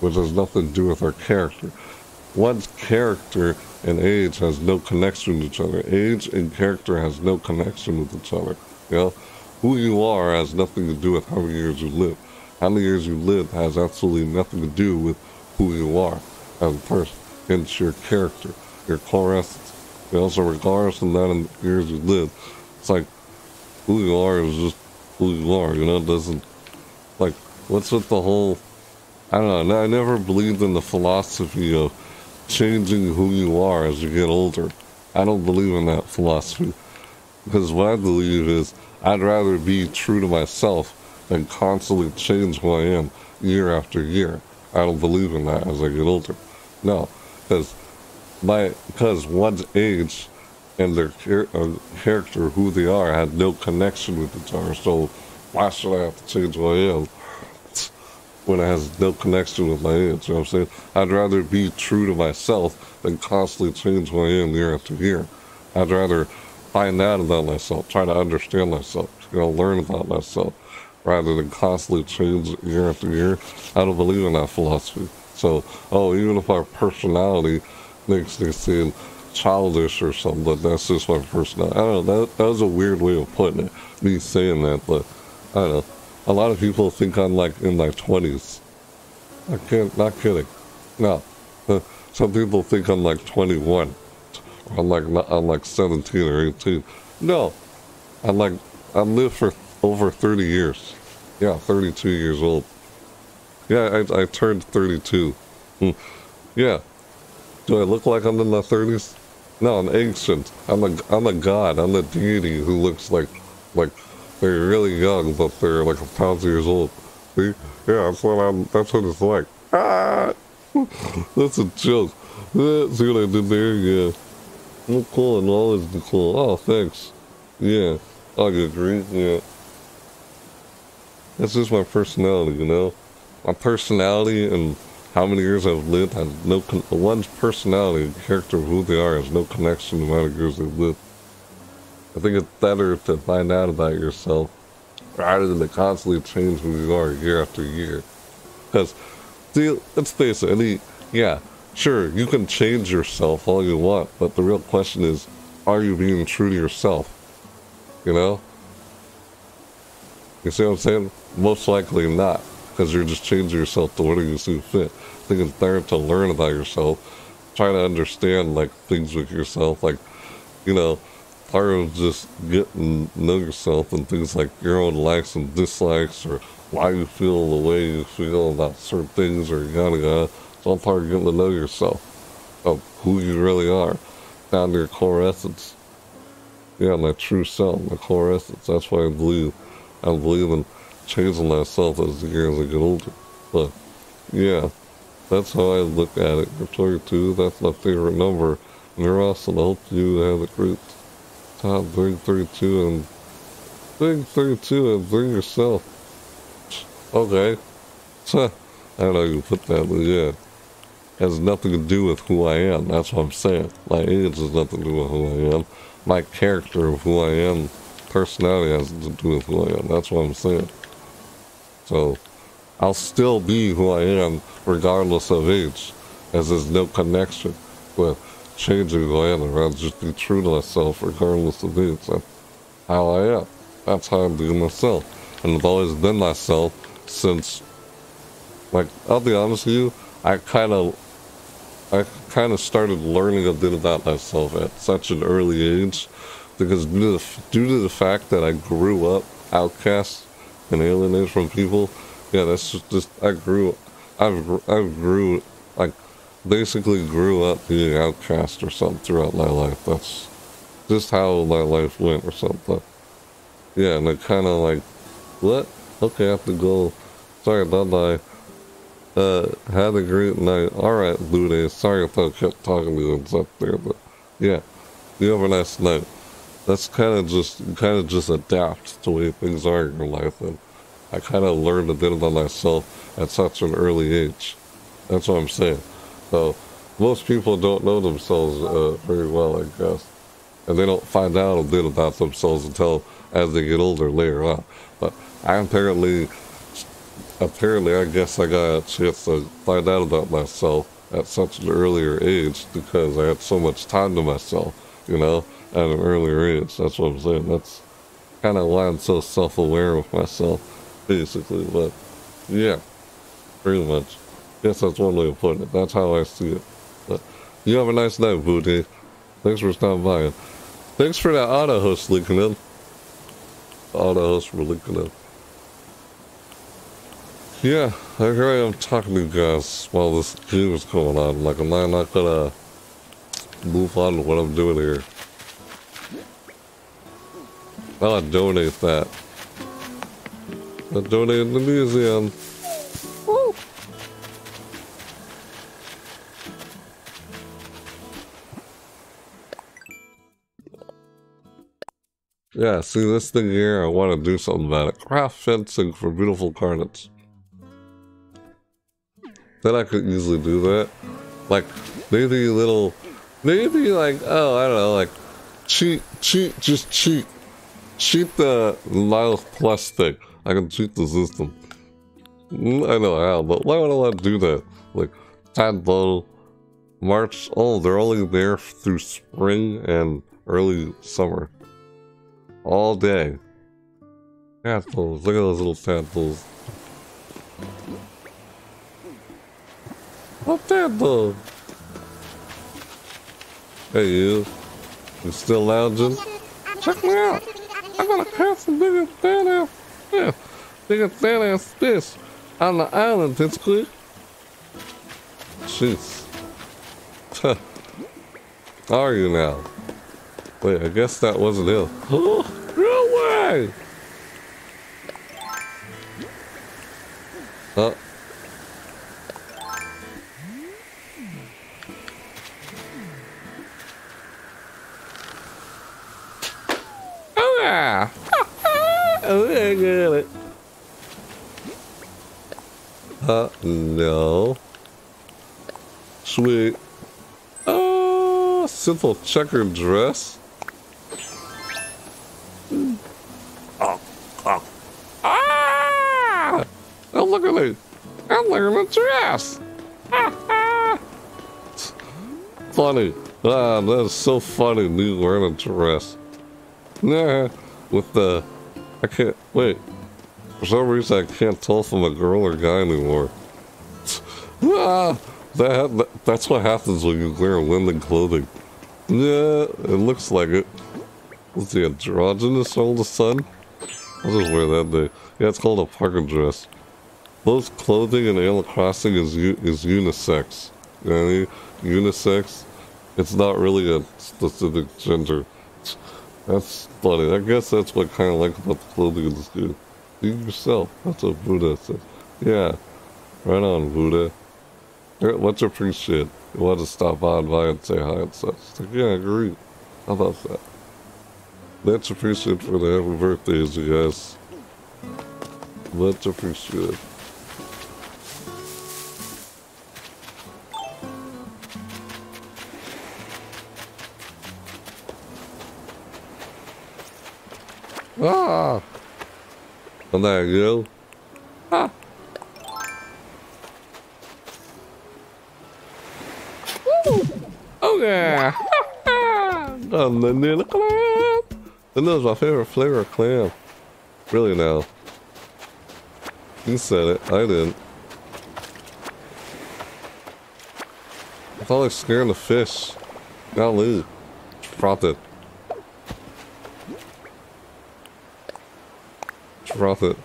which has nothing to do with our character. One's character and age has no connection with each other. Age and character has no connection with each other. You know, who you are has nothing to do with how many years you live. How many years you live has absolutely nothing to do with who you are as a person. It's your character, your core essence. You know, so regardless of that in the years you live, it's like who you are is just who you are. You know, it doesn't like what's with the whole I don't know, I never believed in the philosophy of changing who you are as you get older. I don't believe in that philosophy. Because what I believe is I'd rather be true to myself than constantly change who I am year after year. I don't believe in that as I get older. No, because my because one's age and their char- uh, character, who they are, had no connection with each other. So why should I have to change who I am when it has no connection with my age? You know what I'm saying? I'd rather be true to myself than constantly change who I am year after year. I'd rather find out about myself, try to understand myself, you know, learn about myself, rather than constantly change year after year. I don't believe in that philosophy. So, oh, even if our personality makes me seem childish or something, that's just my personality. I don't know, that, that was a weird way of putting it, me saying that, but I don't know. A lot of people think I'm like in my 20s. I can't, not kidding. No. Some people think I'm like 21. I'm like, I'm like 17 or 18. No. I'm like, I lived for over 30 years. Yeah, 32 years old. Yeah, I, I turned 32. Hmm. Yeah. Do I look like I'm in my 30s? No, I'm ancient. I'm a, I'm a god. I'm a deity who looks like, like they're really young, but they're like a thousand years old. See? Yeah, that's what I'm, that's what it's like. Ah! that's a joke. See what I did there? Yeah. Well, cool and always be cool. Oh, thanks. Yeah, I agree. Yeah. That's just my personality, you know? My personality and how many years I've lived has no, one's personality character of who they are has no connection to amount of years they've lived. I think it's better to find out about yourself rather than to constantly change who you are year after year. Because, see, let's face it, any, yeah, sure, you can change yourself all you want, but the real question is, are you being true to yourself? You know? You see what I'm saying? Most likely not, because you're just changing yourself to whatever you see fit. I think it's better to learn about yourself, try to understand like things with yourself, like you know, part of just getting know yourself and things like your own likes and dislikes or why you feel the way you feel about certain things or yada yada. All part of getting to know yourself, of who you really are, down to your core essence. Yeah, my true self, my core essence. That's why I believe. I believe in changing myself as the years I get older. But yeah, that's how I look at it. For 22, that's my favorite number. And you're awesome. I hope you have a great time doing 32 and doing 32 and bring yourself. Okay. I don't know you put that, but yeah. Has nothing to do with who I am. That's what I'm saying. My age has nothing to do with who I am. My character of who I am, personality has to do with who I am. That's what I'm saying. So, I'll still be who I am regardless of age, as there's no connection with changing who I am. I'll just be true to myself regardless of age. That's how I am. That's how I'm being myself. And I've always been myself since, like, I'll be honest with you, I kind of, I kind of started learning a bit about myself at such an early age, because due to the, due to the fact that I grew up outcast and alienated from people, yeah, that's just, just I grew, I've, I grew, like, basically grew up being outcast or something throughout my life. That's just how my life went or something. Yeah, and I kind of like, what? Okay, I have to go. Sorry, bye-bye. Uh, had a great night. Alright, Lude. Sorry if I kept talking to you up there, but yeah. You have a nice night. That's kind of just, kind of just adapt to the way things are in your life. And I kind of learned a bit about myself at such an early age. That's what I'm saying. So, most people don't know themselves uh, very well, I guess. And they don't find out a bit about themselves until as they get older later on. But I apparently, apparently, I guess I got a chance to find out about myself at such an earlier age because I had so much time to myself, you know, at an earlier age. That's what I'm saying. That's kind of why I'm so self-aware of myself, basically. But yeah, pretty much. Yes, that's one way of putting it. That's how I see it. But you have a nice night, Booty. Thanks for stopping by. Thanks for that auto host in. Auto host for in. Yeah, I am talking to you guys while this game is going on. Like, am I not gonna move on to what I'm doing here? I'll donate that. I'll donate the museum. Woo! Yeah, see this thing here, I want to do something about it. Craft fencing for beautiful carnets. Then I could easily do that. Like, maybe little, maybe like, oh, I don't know, like, cheat, cheat, just cheat. Cheat the Miles Plus thing. I can cheat the system. Mm, I know how, but why would I want to do that? Like, Tadpole, March, oh, they're only there through spring and early summer. All day. Tadpoles, look at those little tadpoles. Oh, tadpole! Hey, you. You still lounging? Check me out! I got a catch the biggest badass, yeah, biggest badass fish on the island, it's clear. Jeez. Are you now? Wait, I guess that wasn't. Oh, no way! Oh Uh, no. Sweet. Oh, simple checkered dress. Oh, oh. Ah! Oh, look at me. I'm wearing a dress. funny. Ah, that is so funny, me wearing a dress. Nah, with the... I can't... Wait. For some reason, I can't tell if I'm a girl or guy anymore. ah, that, that's what happens when you wear women clothing. Yeah, it looks like it. What's the androgynous all of a? I'll just wear that day. Yeah, it's called a parka dress. Both clothing in Animal Crossing is is unisex. You know I mean? Unisex. It's not really a specific gender. That's funny. I guess that's what I kind of like about the clothing in this game. Be yourself. That's what Buddha said. Yeah. Right on, Buddha. Let's appreciate. You want to stop by and say hi and such. Like, yeah, I agree. How about that? Much appreciated for the happy birthdays, you guys. Much appreciated. Ah! And there go. Ah! Oh yeah! then the clam! And that was my favorite flavor of clam. Really now. You said it, I didn't. I thought I was scaring the fish. Golly. Dropped it. Drop it.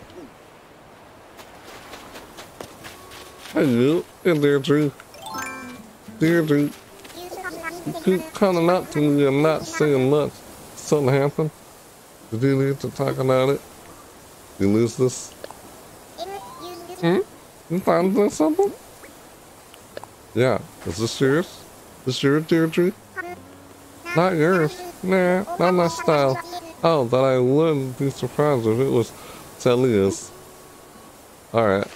Hello, there, Drew. There, Drew. You coming up to me and not saying much. Something happened? Did you need to talk about it? You lose this? Hmm? You found this something? Yeah. Is this yours? Is this yours, Deirdre? Not yours. Nah, not my style. Oh, that I wouldn't be surprised if it was Celia's. Alright.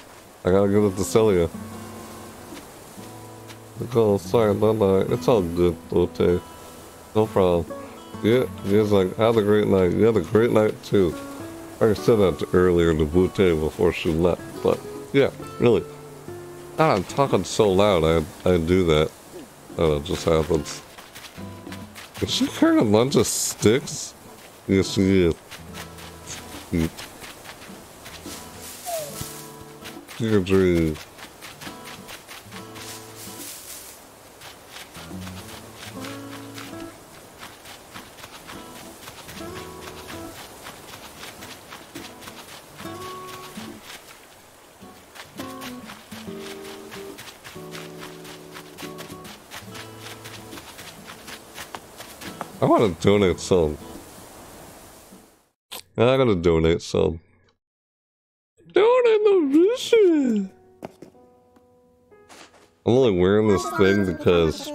I gotta give it to Celia. Oh, sorry, bye bye. It's all good, okay. No problem. Yeah, he's like, have a great night. You had a great night too. I said that earlier to Butte before she left, but yeah, really. Ah, I'm talking so loud, I, I do that. Oh, it just happens. Is she carrying a bunch of sticks? Yes, she is. Dream. I want to donate some. I gotta donate some. Donate the vision! I'm only wearing this thing because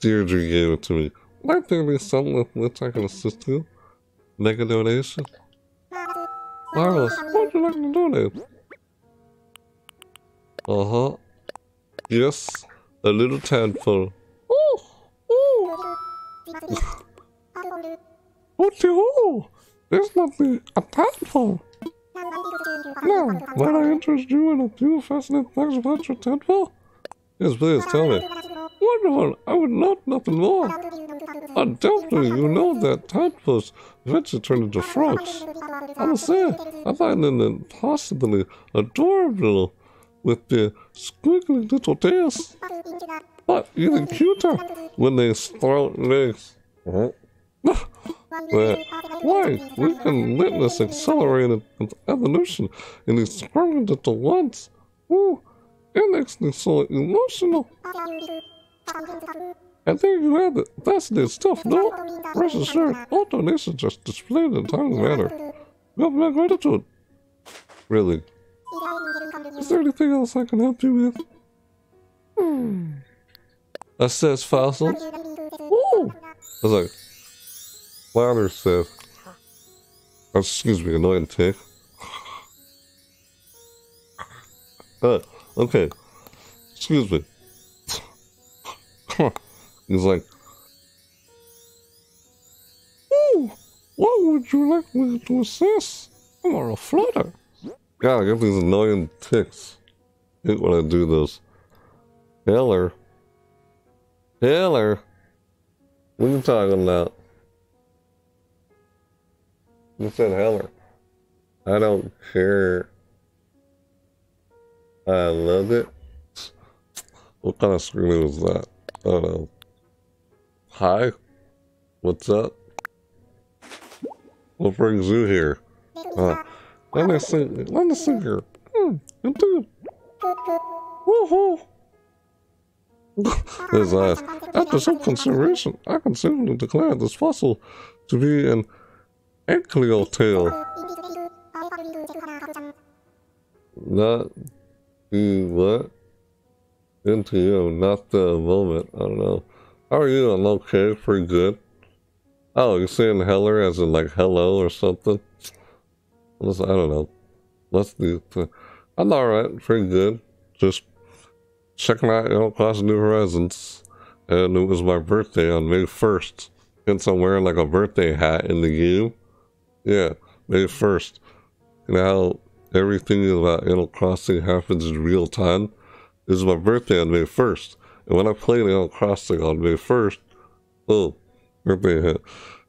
Deirdre gave it to me. Might there be something with which I can assist you? Make a donation? Marvelous. What would you like to donate? Uh-huh. Yes, a little tadpole. Oh, oh. what the hell? There's nothing a tadpole. No, might I interest you in a few fascinating things about your tadpole? Yes, please tell me. Wonderful, I would love nothing more. Undoubtedly, you know that tadpoles eventually turn into frogs. I must say, I find them impossibly adorable with their squiggly little tails. But even cuter when they sprout legs. but why? We can witness accelerated evolution in these sperm at once. Ooh, it makes me so emotional. And there you have it. That's the stuff, no? Rest assured, all donations are displayed in a timely manner. You have my gratitude. Really. Is there anything else I can help you with? Hmm. Assess fossils. Ooh! I was like, louder says. Oh, excuse me, annoying tick. Uh, okay. Excuse me. He's like, Ooh, what would you like me to assess? I'm a flutter. God, I get these annoying ticks. I hate when I do this. Heller. Heller. What are you talking about? You said Heller. I don't care. I love it. What kind of screen is that? I don't know. Hi? What's up? What brings you here? Uh, let me see. Let me see here. Hmm, indeed. Woohoo! His eyes. After some consideration, I can safely declare this fossil to be an tail. Not the what? Into you, not the moment. I don't know. How are you? I'm okay, pretty good. Oh, you're saying heller as in like hello or something? Let's, I don't know. Let's do it. I'm alright, pretty good. Just checking out Animal Crossing New Horizons. And it was my birthday on May 1st. Hence I'm wearing like a birthday hat in the game. Yeah, May 1st. You know how everything about Animal Crossing happens in real time? This is my birthday on May 1st. And when I played Animal Crossing on May 1st, oh, birthday hat.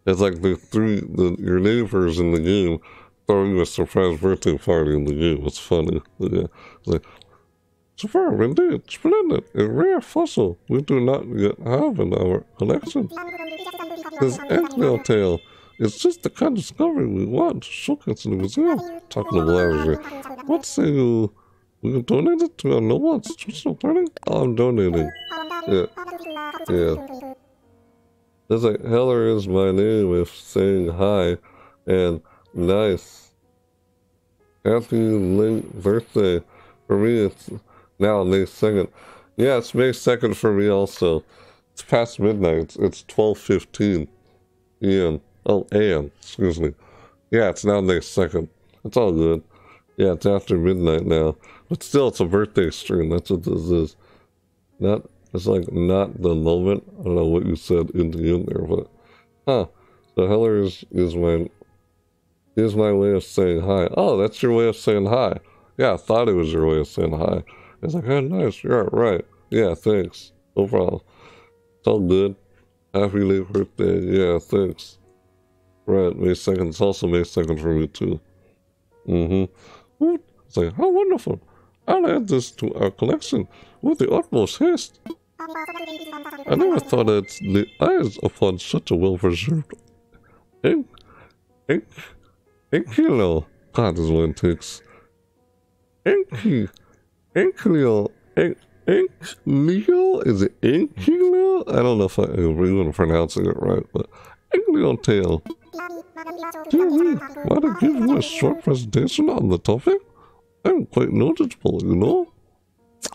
It's like the three, the, your neighbors in the game throwing you a surprise birthday party in the game. It's funny. Yeah. It's like, superb indeed, splendid, a rare fossil we do not yet have in our collection. This Eggnail tail is just the kind of discovery we want showcase in the museum. Talking to Lavender. What say you? We can donate it to our noble institutional learning? Oh, I'm donating. Yeah. Yeah. It's like, Heller is my name if saying hi and nice. Happy late birthday. For me, it's now May 2nd. Yeah, it's May 2nd for me also. It's past midnight. It's 12.15 p.m. Oh, a.m. Excuse me. Yeah, it's now May 2nd. It's all good. Yeah, it's after midnight now. But still, it's a birthday stream. That's what this is. Not, it's like not the moment. I don't know what you said in the end there, but, huh. So Heller is, is my, is my way of saying hi. Oh, that's your way of saying hi. Yeah, I thought it was your way of saying hi. It's like, oh, nice. You're right. Yeah, thanks. No problem. It's all good. Happy late birthday. Yeah, thanks. Right, May 2nd. It's also May 2nd for me, too. Mm-hmm. It's like, how wonderful. I'll add this to our collection with the utmost haste. I never thought I'd lay eyes upon such a well-preserved ink, ink, inkilo. God, this one takes. Inky, inkilo, ink, inkilo? Is it inkilo? I don't know if I'm even pronouncing it right, but inkilo tail. Dear me, might I give you a short presentation on the topic? I'm quite knowledgeable, you know?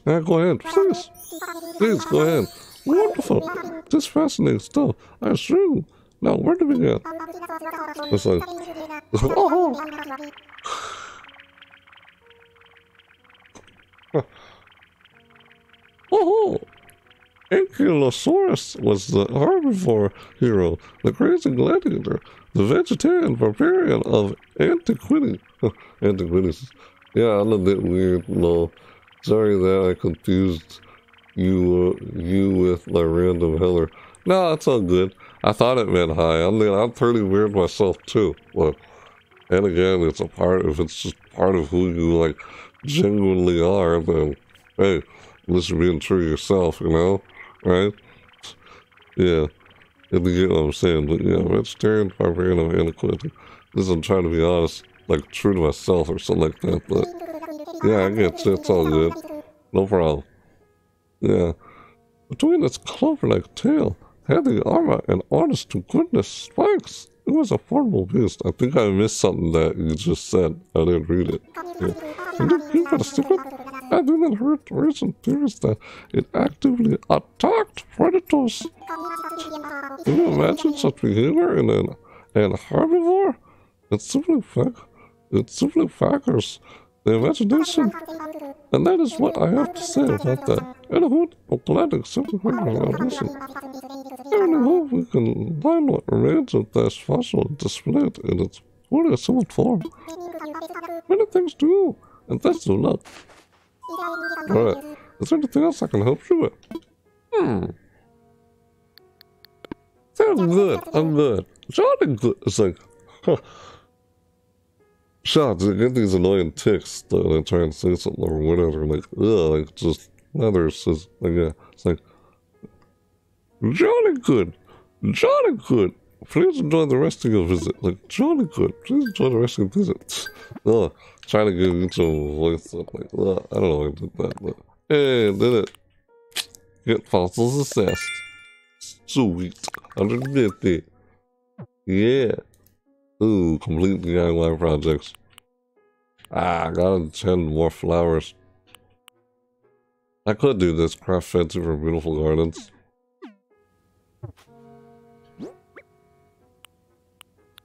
Yeah, go ahead, please. Please, go ahead. Wonderful. This fascinating stuff. I assure you. Now, where do we get? It's like, oh. oh. Ankylosaurus was the herbivore hero, the crazy gladiator, the vegetarian barbarian of antiquity. Antiquities. Yeah, I'm a bit weird. No, sorry that I confused you uh, you with my random heller. No, it's all good. I thought it meant hi. I mean, I'm pretty weird myself too. But and again, it's a part. If it's just part of who you like genuinely are, then hey, just being true yourself, you know, right? Yeah, if you get what I'm saying. But yeah, vegetarian, barbarian antiquity. This I'm trying to be honest like true to myself or something like that. But yeah, I get you. It's all good. No problem. Yeah. Between its clover-like tail, heavy armor, and honest to goodness spikes, it was a formidable beast. I think I missed something that you just said. I didn't read it. Yeah. And did you got a I didn't heard recent theories that it actively attacked predators. Can you imagine such behavior in an, an herbivore? It's simply fact it simply factors the imagination. And that is what I have to say about that. And I hope glad to accept the imagination. And I hope we can find what remains of this fossil displayed in its fully assembled form. Many things to do, and thanks to luck. Is there anything else I can help you with? Hmm. I'm good, I'm good. All good. It's like, huh. shots, I get these annoying ticks that I try and say something or whatever, like, ugh, like, just, others, just, like, yeah, it's like, Johnny Good, Johnny Good, please enjoy the rest of your visit. Like, Johnny Good, please enjoy the rest of your visit. Ugh, trying to get a voice up, like, that. I don't know why I did that, but, hey, did it. Get fossils assessed. Sweet, 150. Yeah. Ooh, complete DIY projects. Ah, gotta 10 more flowers. I could do this, craft fancy for beautiful gardens.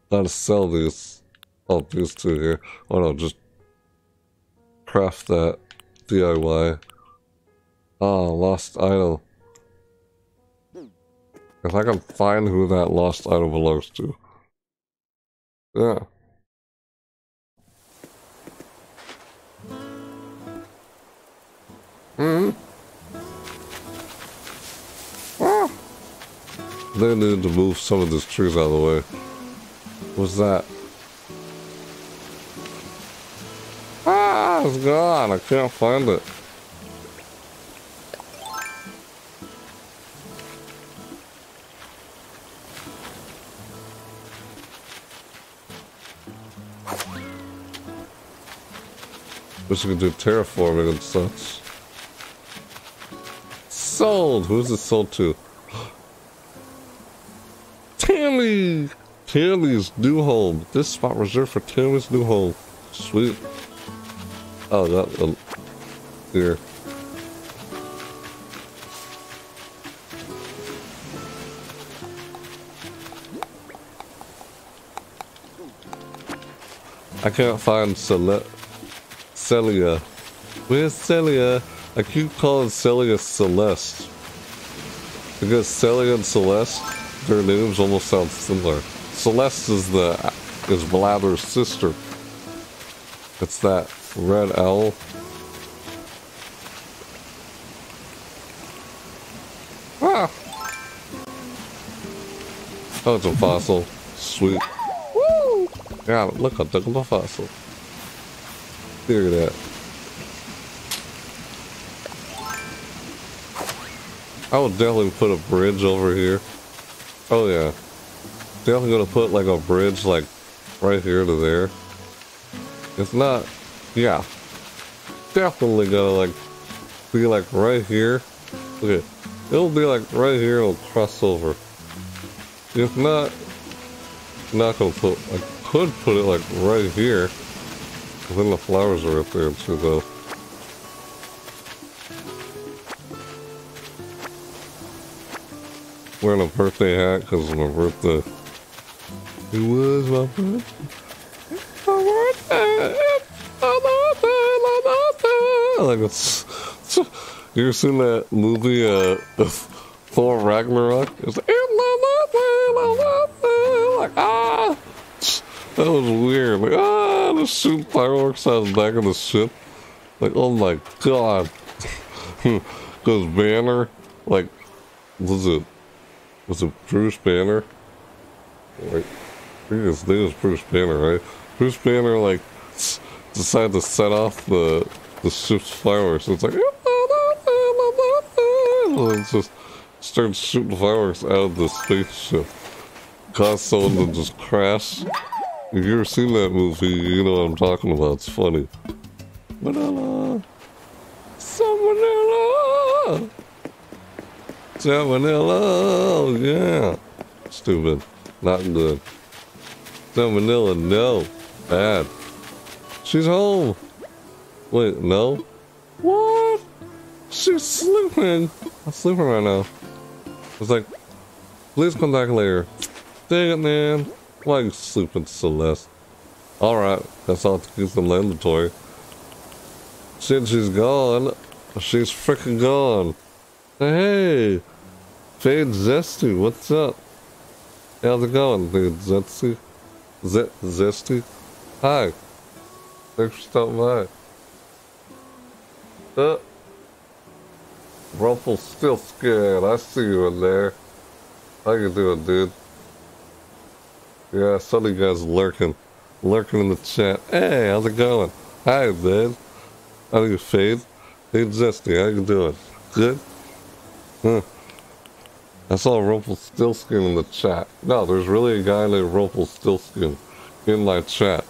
Gotta sell these. Oh, these two here. Oh no, just craft that DIY. Ah, lost idol. If I can find who that lost idol belongs to. Yeah. Hmm. Ah. They need to move some of these trees out of the way. What's that? It's gone. I can't find it. Wish we could do terraforming and such. Sold! Who's it sold to? Tammy! Tammy's new home. This spot reserved for Tammy's new home. Sweet. Oh, that one. Here. I can't find Celeste. Celia. Where's Celia? I keep calling Celia Celeste. Because Celia and Celeste, their names almost sound similar. Celeste is the is Blathers' sister. It's that red owl. Ah! Oh, it's a fossil. Sweet. Woo! Yeah, look, I took the fossil. Look at that. I will definitely put a bridge over here. Oh yeah. Definitely gonna put like a bridge like right here to there. It's not, yeah. Definitely gonna like be like right here. Okay. It'll be like right here, it'll cross over. If not, not gonna put, I could put it like right here. Then the flowers are up there too, though. Wearing a birthday hat because of my birthday. It was my birthday. Like it's. You ever seen that movie, uh, Thor Ragnarok? It's like, like ah. That was weird. Like, ah, the shoot fireworks out the back of the ship. Like, oh my god. Because Banner, like, was it, was it Bruce Banner? Like, I think his name is Bruce Banner, right? Bruce Banner, like, decided to set off the, the ship's fireworks. It's like, and it's just started shooting fireworks out of the spaceship. Cause someone to just crash if you ever seen that movie, you know what I'm talking about. It's funny. Vanilla. Some vanilla. Oh, yeah. Stupid. Not good. Vanilla. No. Bad. She's home. Wait, no? What? She's sleeping. I'm sleeping right now. It's like, please come back later. Dang it, man. Why are you sleeping, Celeste? Alright, that's all to keep them inventory. Since she's gone, she's freaking gone. Hey, Fade Zesty, what's up? How's it going, Fade Zesty? Z Zesty? Hi. Thanks for stopping by. Uh, Ruffle's still scared. I see you in there. How you doing, dude? Yeah, some of you guys lurking. lurking in the chat. Hey, how's it going? Hi, man. How you fade? Hey, Zesty, how you doing? Good? Huh. I saw Rumpelstiltskin in the chat. No, there's really a guy named Rumpelstiltskin in my chat.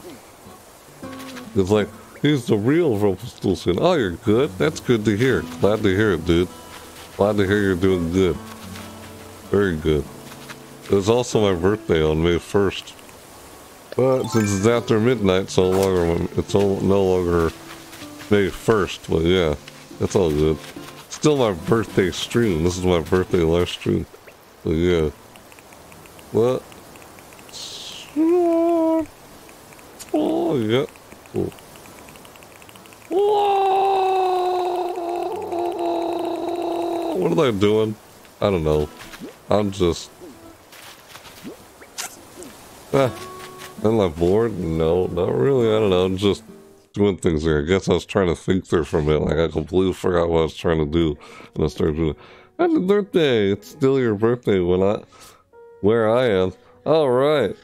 It's like, he's the real Rumpelstiltskin. Oh, you're good? That's good to hear. Glad to hear it, dude. Glad to hear you're doing good. Very good. It was also my birthday on May 1st. But since it's after midnight, it's no longer, it's no longer May 1st. But yeah, it's all good. Still my birthday stream. This is my birthday live stream. So yeah. What? Oh, yeah. Cool. What am I doing? I don't know. I'm just... Ah, am I bored? No, not really. I don't know. I'm just doing things there. I guess I was trying to think there for a minute. Like I completely forgot what I was trying to do. And I started doing Happy birthday! It's still your birthday when I where I am. Alright.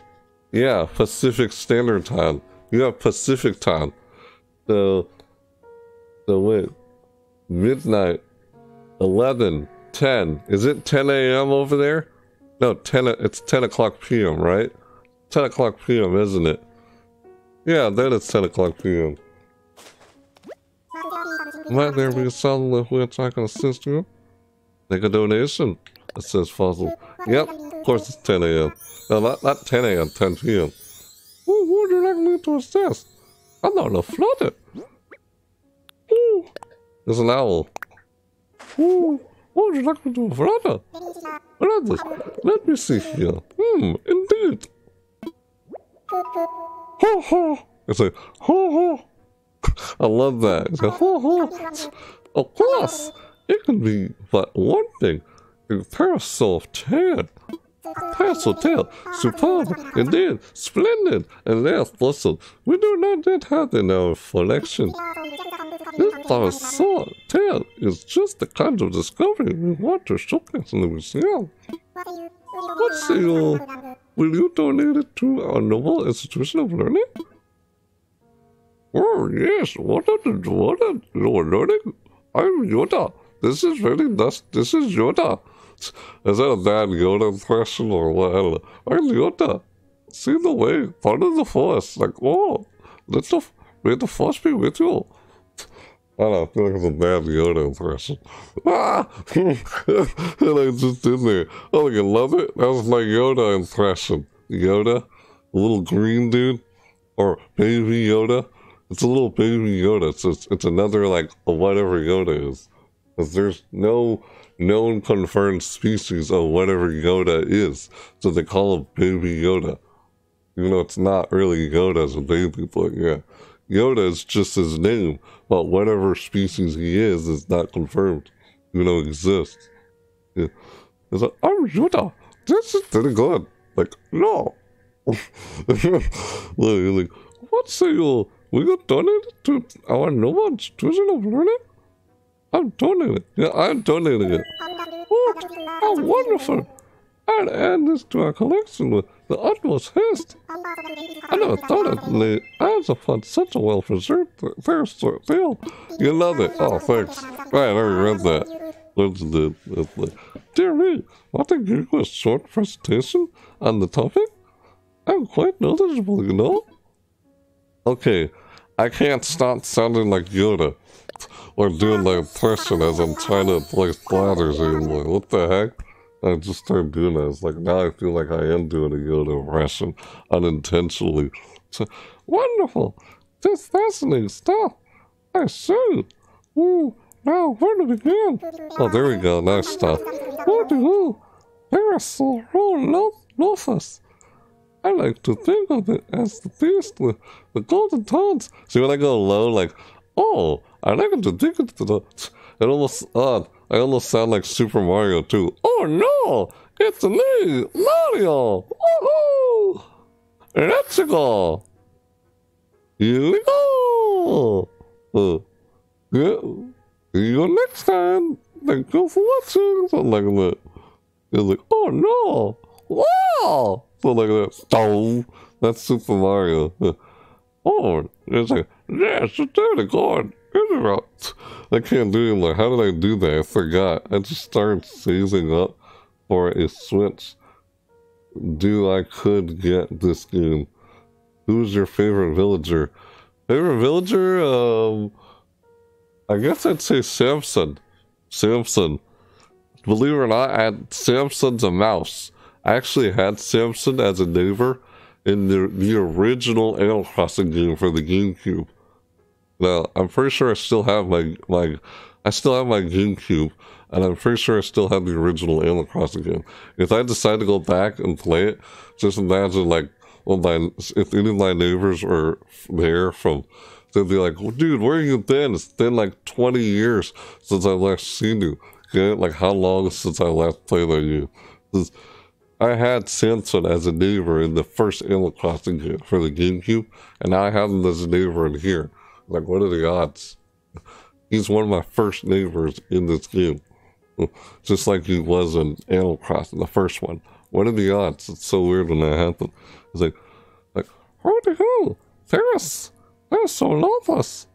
Yeah, Pacific Standard Time. You have Pacific time. So so wait. Midnight. 11. 10. Is it 10 a.m. over there? No, 10 it's 10 o'clock p.m., right? 10 o'clock p.m., isn't it? Yeah, then it's 10 o'clock p.m. Might there be a sound with which I can assist you? Make a donation, it says Fossil. Yep, of course it's 10 a.m. No, not, not 10 a.m., 10 p.m. Who would you like me to assist? I'm not a flooded. There's an owl. Ooh, what would you like me to? What is this? Let me see here. Hmm, indeed. Ha ha. It's like, ha ha. I love that. It's like, ha ha. Of course, it can be but one thing. A parasol of tan. Parasol tail, superb, indeed, splendid, and yes, listen, we do not yet have in our collection. This parasol tail is just the kind of discovery we want to showcase in the museum. What say you, will you donate it to our noble institution of learning? Oh, yes, what the, what you learning? I'm Yoda. This is really nice. This is Yoda. Is that a bad Yoda impression or what? I don't know. I'm Yoda. See the way, part of the force. Like, oh, let the, may the force be with you. I don't know, I feel like it's a bad Yoda impression. Ah! and I just did there. Oh, you love it? That was my Yoda impression. Yoda? A little green dude? Or baby Yoda? It's a little baby Yoda. It's, it's, it's another, like, whatever Yoda is. Because there's no known confirmed species of whatever Yoda is. So they call him Baby Yoda. You know, it's not really Yoda as a baby, but yeah. Yoda is just his name, but whatever species he is is not confirmed. You know, exists. Yeah. It's like, I'm Yoda. This is pretty good. Like, no. like, what say you? We got donated to our new institution of learning? I'm donating. Yeah, I'm donating it. What? How wonderful! I'd add this to our collection with the utmost haste. I never thought of the eyes upon such a well-preserved tale. You love it. Oh, thanks. I already read that. Let's do it. Dear me, you a short presentation on the topic? I'm quite knowledgeable, you know? Okay, I can't stop sounding like Yoda or doing my impression as I'm trying to place Blathers anymore. What the heck? I just started doing that. It's like now I feel like I am doing a Yoda impression unintentionally. So, wonderful! Just fascinating stuff. I see. Ooh, now where to begin? Oh, there we go. Nice stuff. What do you? Parasol Lophus. I like to think of it as the beast with the golden tones. See, when I go low, like, oh, I like to think of the. It almost, uh, I almost sound like Super Mario too. Oh no! It's me, Mario! Woohoo! Let's go! Here we go! Uh, yeah, you next time! Thank you for watching! Something like that. It's like, oh no! Wow! Something like that. Stone! That's Super Mario. oh, it's like, yes, it's there going. Interrupt. I can't do it. Like, how did I do that? I forgot. I just started seizing up for a Switch. Do I could get this game? Who's your favorite villager? Favorite villager? Um, I guess I'd say Samson. Samson. Believe it or not, I had Samson's a mouse. I actually had Samson as a neighbor in the, the original Animal Crossing game for the GameCube. Now, I'm pretty sure I still have my, my, I still have my GameCube, and I'm pretty sure I still have the original Animal Crossing game. If I decide to go back and play it, just imagine like, well, my, if any of my neighbors were there from, they'd be like, well, dude, where you been? It's been like 20 years since I last seen you. Like, how long since I last played on you? I had Samson as a neighbor in the first Animal Crossing game for the GameCube, and now I have him as a neighbor in here. Like, what are the odds? He's one of my first neighbors in this game. Just like he was in Animal Crossing, the first one. What are the odds? It's so weird when that happened. It's like, like, who the hell? There's, there's Solofus.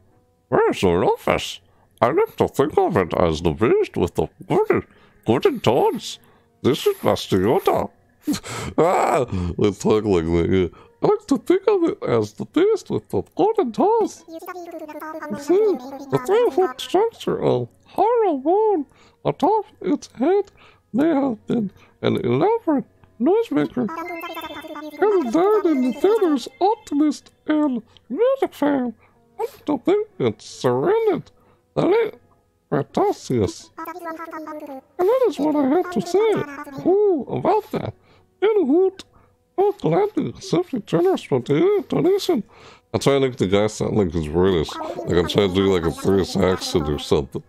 Where's Solofus? I like to think of it as the beast with the golden, golden tones. This is Master Yoda. ah, let's talk like that. Yeah. I like to think of it as the beast with the golden toes. See, the three-foot structure of hollow bone atop its head may have been an elaborate noisemaker. And then in the theater's optimist and music fan, I to think it's surrendered the late Cretaceous. And that is what I had to say. Who about that? In hoot. Oh, gladly accept a generous donation. I try to make the guy sound like he's British. Like I'm trying to do like a British accent or something.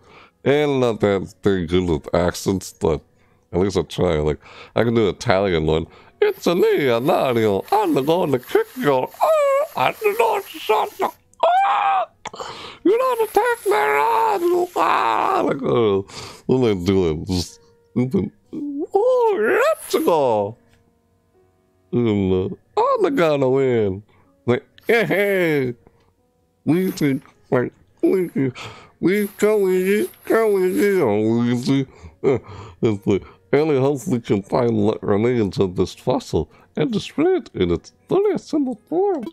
And not that very good with accents, but at least I try. Like I can do an Italian one. It's a me, Mario. I'm going to kick you. Oh, I don't know. Ah, you don't attack me, ah, like, oh, what am I doing? Just, oh, let's go. And, uh, I'm gonna win. Like, hey, we think, like, we, we go with it, go with it, we see. It's like, only hopefully can find remains of this fossil and display it in its fully assembled form.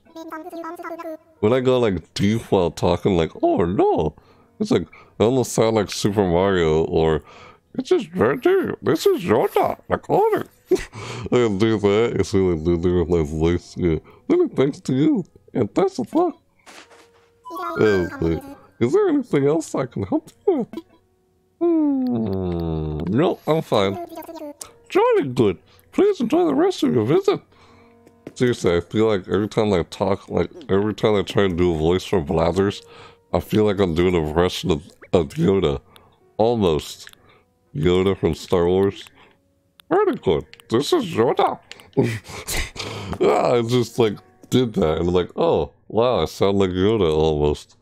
When I go like deep while talking, like, oh no, it's like, I almost sound like Super Mario or it's is there. This is Yoda. I can do that. It's really do with my voice. Yeah. Really thanks to you. And thanks fuck. like, is there anything else I can help you with? Hmm. No, I'm fine. Jolly good. Please enjoy the rest of your visit. Seriously, I feel like every time I talk, like every time I try to do a voice for Blathers, I feel like I'm doing a impression of, of Yoda. Almost. Yoda from Star Wars. Very good. This is Yoda. yeah, I just like did that and I'm like, oh, wow, I sound like Yoda almost.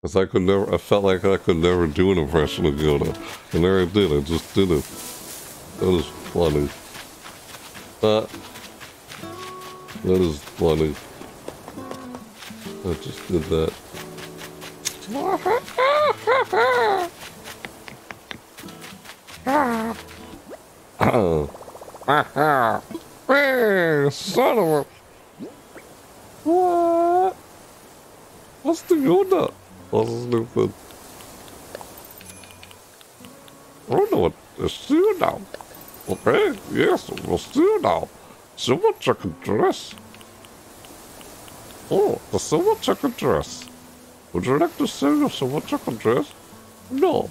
Because I could never, I felt like I could never do an impression of Yoda. And there I did, I just did it. That was funny. That, that is funny. I just did that. hey, son of a... What? What's the Yoda? What's stupid? I don't know what to do now. Okay, yes, we'll see now. Silver checkered dress. Oh, the silver checkered dress. Would you like to see your silver checkered dress? No.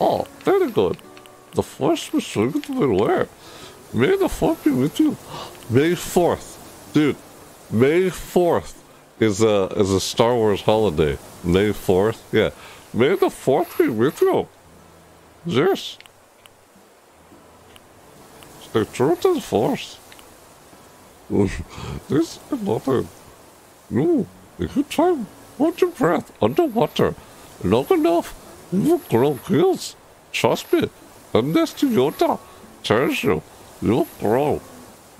Oh, very good. The force you to be aware. May the fourth be with you. May 4th. Dude, May 4th is a, is a Star Wars holiday. May 4th? Yeah. May the 4th be with you. Yes. The truth is force. this is nothing. No, you try hold your breath underwater long enough, you grow gills. Trust me, unless Toyota tells you, you'll grow.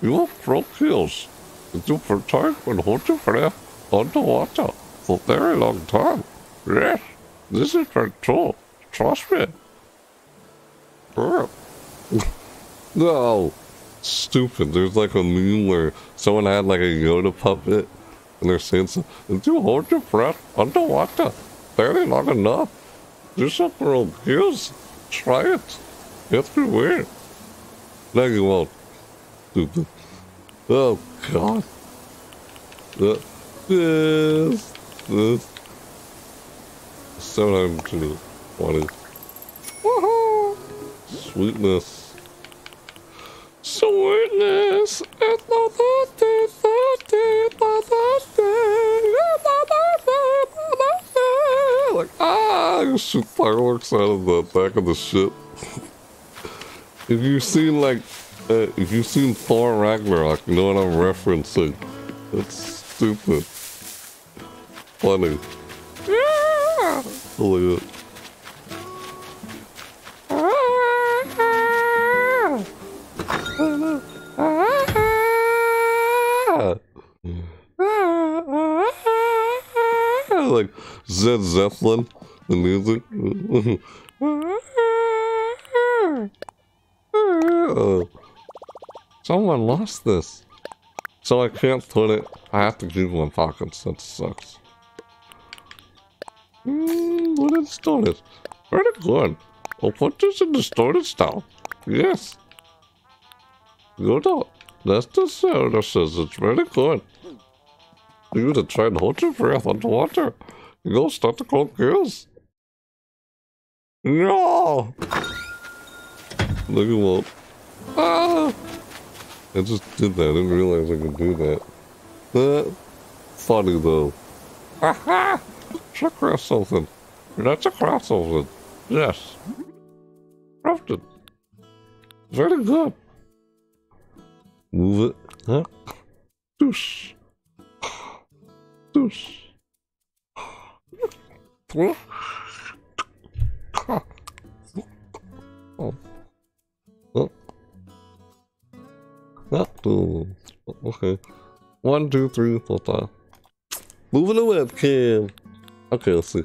You have throw kills. And you protect and hold your breath underwater for a very long time. Yes, this is very true. Trust me. no. Stupid. There's like a meme where someone had like a Yoda puppet and they're saying something. You hold your breath underwater. Very long enough. Do something real kills. Try it. Everywhere. You won't. Stupid. Oh, God. Uh, this. This. 720. Woohoo! Sweetness. Sweetness. It's my birthday, birthday, my birthday, my birthday, my birthday. Like, ah, you shoot fireworks out of the back of the ship. if you've seen, like, uh, if you've seen Thor Ragnarok, you know what I'm referencing. It's stupid. Funny. Yeah! Look at it. like Led Zeppelin, the music. someone lost this. So I can't put it. I have to keep my pockets. That sucks. Mm, what is storage? Very good. I'll put this in the storage now. Yes. Good. That's the sound that says it's very good. You need to try and hold your breath underwater. You go start to cold gears. No! Look at what. Ah! I just did that. I didn't realize I could do that. Uh, funny though. Aha! Check across something. That's across something. Yes. Crafted. Very good. Move it. Huh? Doosh. Doosh. Oh. Okay. One, two, three, four, five. Moving the webcam. Okay, let's see.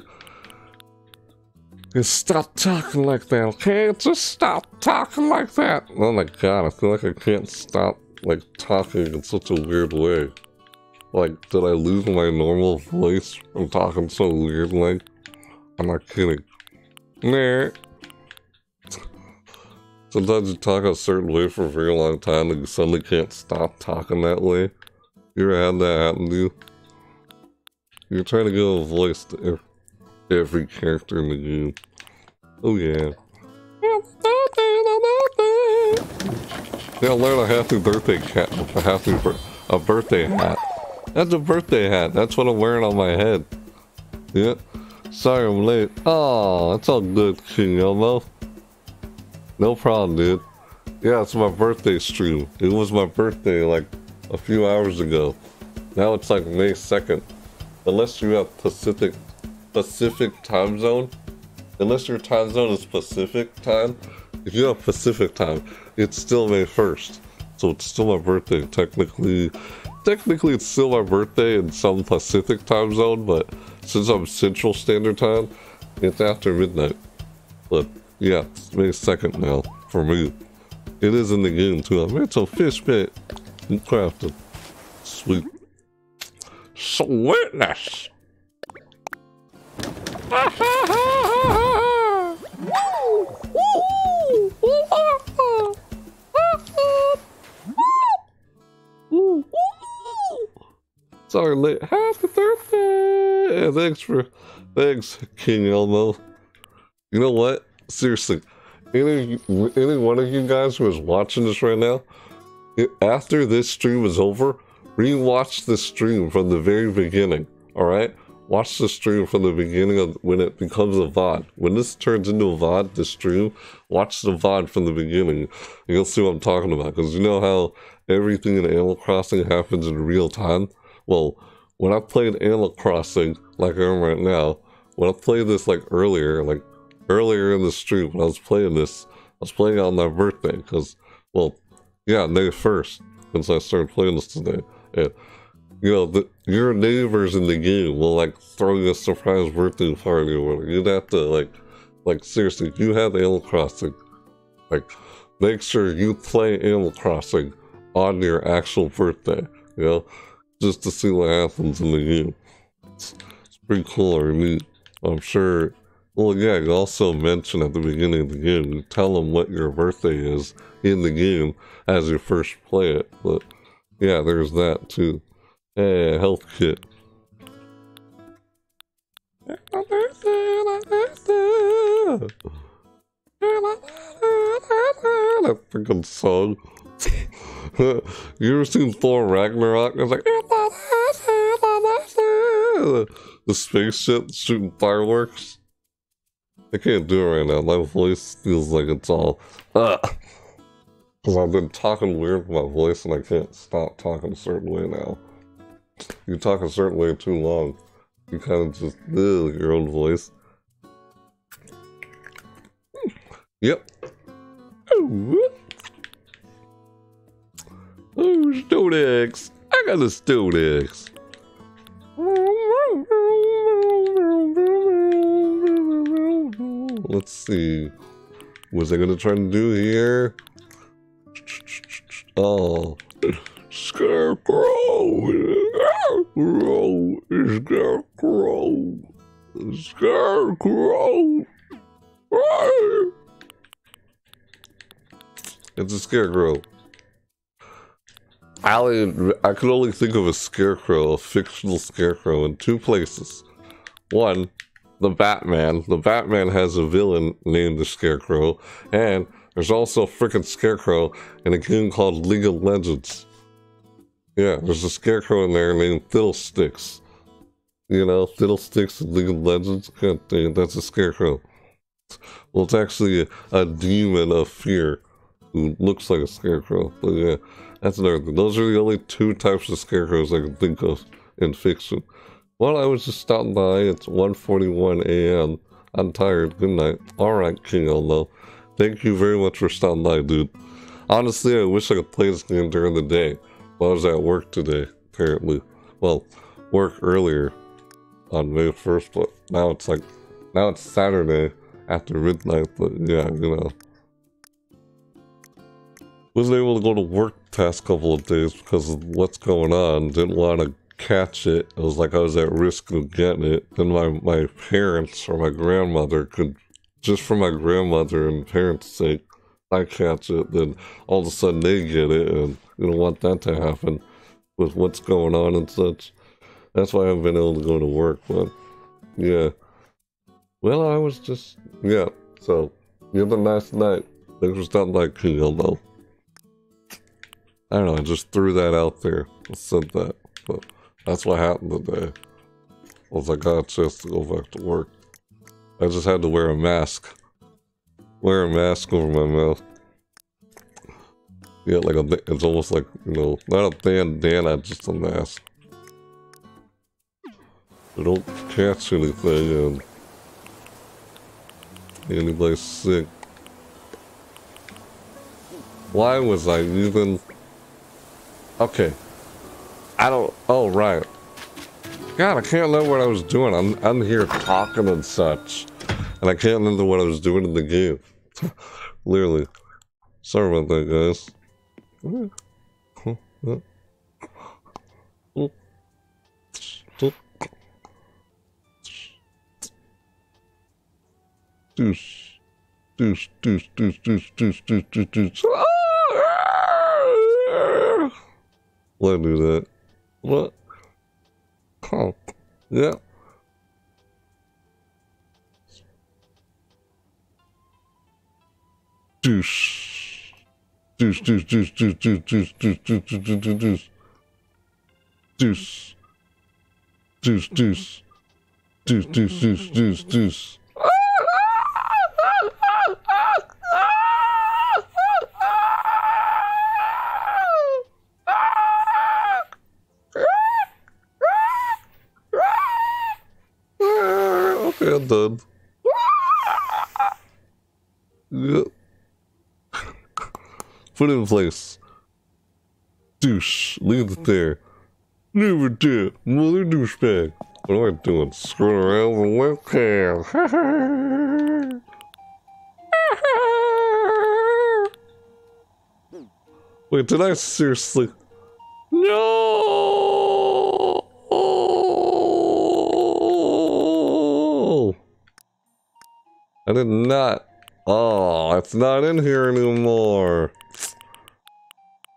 Just stop talking like that, okay? Just stop talking like that. Oh my god, I feel like I can't stop, like, talking in such a weird way. Like, did I lose my normal voice from talking so weird, like? I'm not kidding. Nah. Sometimes you talk a certain way for a very long time and you suddenly can't stop talking that way. You ever had that happen to you? You're trying to give a voice to every character in the game. Oh yeah. Yeah, learn a happy birthday cat, a happy a birthday hat. That's a birthday hat. That's what I'm wearing on my head. Yeah. Sorry I'm late. Oh, it's all good, King Elmo. No problem, dude. Yeah, it's my birthday stream. It was my birthday like a few hours ago. Now it's like May 2nd. Unless you have Pacific Pacific time zone. Unless your time zone is Pacific time. If you have Pacific time, it's still May 1st. So it's still my birthday. Technically technically it's still my birthday in some Pacific time zone, but since I'm Central Standard Time, it's after midnight. But yeah, it's May 2nd now for me. It is in the game too. I made some fish bait and crafted. Sweet. Sweetness! Sorry, late. Happy birthday! Thanks for, thanks, King Elmo. You know what? Seriously, any any one of you guys who is watching this right now, after this stream is over, rewatch the stream from the very beginning. All right, watch the stream from the beginning of when it becomes a VOD. When this turns into a VOD, the stream, watch the VOD from the beginning. And you'll see what I'm talking about. Because you know how everything in Animal Crossing happens in real time? Well, when I played Animal Crossing, like I am right now, when I played this like earlier, like earlier in the stream, when I was playing this, I was playing on my birthday, because, well, yeah, May 1st. since I started playing this today. And, you know, the, your neighbors in the game will like throw you a surprise birthday party or whatever. You'd have to like, like seriously, you have Animal Crossing, like make sure you play Animal Crossing on your actual birthday, you know, just to see what happens in the game. It's, it's pretty cool or neat. I'm sure. Well, yeah, you also mention at the beginning of the game, you tell them what your birthday is in the game as you first play it. But yeah, there's that too. Hey, health kit. That freaking song. you ever seen Thor Ragnarok? It's like the spaceship shooting fireworks. I can't do it right now. My voice feels like it's all because I've been talking weird with my voice and I can't stop talking a certain way now. You talk a certain way too long, you kind of just ugh, your own voice. Yep. Oh, oh Stone. I got a Stone. Let's see. Was I gonna try to do here? Oh. Scarecrow! Scarecrow! Scarecrow! Scarecrow! It's a scarecrow. I, I could only think of a scarecrow, a fictional scarecrow, in two places. One, the Batman. The Batman has a villain named the Scarecrow, and there's also a freaking Scarecrow in a game called League of Legends. Yeah, there's a Scarecrow in there named Fiddlesticks. You know, Fiddlesticks in League of Legends? God dang, that's a Scarecrow. Well, it's actually a, a demon of fear who looks like a Scarecrow. But yeah, that's another thing. Those are the only two types of Scarecrows I can think of in fiction. Well, I was just stopping by. It's 1.41 a.m. I'm tired. Good night. Alright, King Elmo. Thank you very much for stopping by, dude. Honestly, I wish I could play this game during the day. But I was at work today, apparently. Well, work earlier on May 1st, but now it's like, now it's Saturday after midnight, but yeah, you know. Wasn't able to go to work past couple of days because of what's going on. Didn't want to catch it. It was like I was at risk of getting it. Then my, my parents or my grandmother could, just for my grandmother and parents' sake, I catch it, then all of a sudden they get it, and you don't want that to happen with what's going on and such. That's why I haven't been able to go to work, but yeah. Well, I was just, yeah, so you have a nice night. Thanks for stopping by, King Elmo. I don't know, I just threw that out there. I said that, but that's what happened today. I Was I got a chance to go back to work. I just had to wear a mask. Wear a mask over my mouth. Yeah, like a, it's almost like, you know, not a bandana, just a mask. I don't catch anything and anybody sick. Why was I even... Okay. I don't... Oh, right. God, I can't remember what I was doing. I'm, I'm here talking and such. And I can't remember what I was doing in the game. Literally. Sorry about that, guys. Deuce. Deuce, deuce, deuce, deuce, deuce, deuce, deuce, deuce. Let me do that. What? Oh, yeah. Deuce. Deuce, deuce, deuce, deuce, deuce, deuce, deuce, deuce, deuce, deuce, deuce. Deuce. Deuce, deuce. Deuce, deuce, deuce, deuce, deuce. Okay, I'm done. Yep. Put it in place. douche. Leave it there. Never there. Mother douchebag. What am I doing? Screwing around the webcam. Wait, did I seriously? No! I did not. Oh, it's not in here anymore.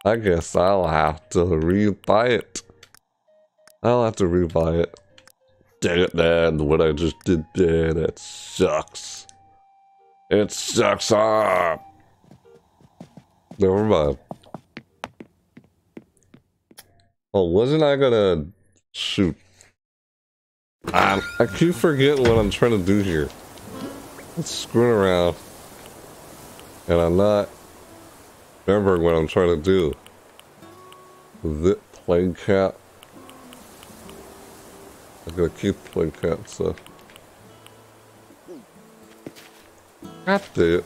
I guess I'll have to rebuy it. I'll have to rebuy it. Dang it, man. What I just did there, that sucks. It sucks up. Never mind. Oh, wasn't I gonna shoot? Um, I keep forgetting what I'm trying to do here. I'm screwing around. And I'm not remembering what I'm trying to do. The playing cat. I'm gonna keep playing cat, so. It.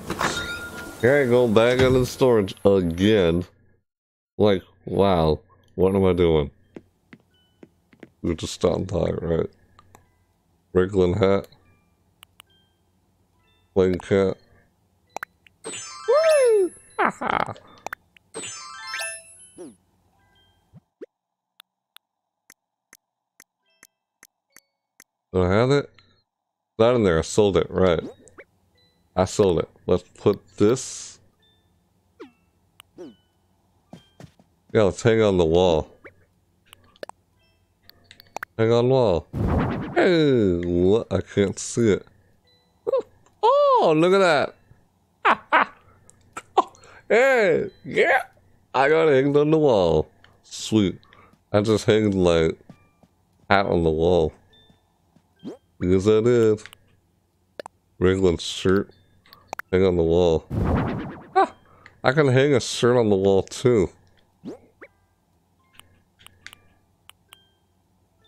Here I go back into storage again. Like, wow. What am I doing? We're just on time, right? Wriggling hat. Playing cat. Woo! Haha! Do I have it? Not in there, I sold it, right. I sold it. Let's put this. Yeah, let's hang on the wall. Hang on wall. Hey, what? I can't see it. Oh, oh look at that. oh, hey, yeah. I got hanged on the wall. Sweet. I just hanged like hat on the wall. Because I did. Wrangling shirt. Hang on the wall. Ah, I can hang a shirt on the wall too.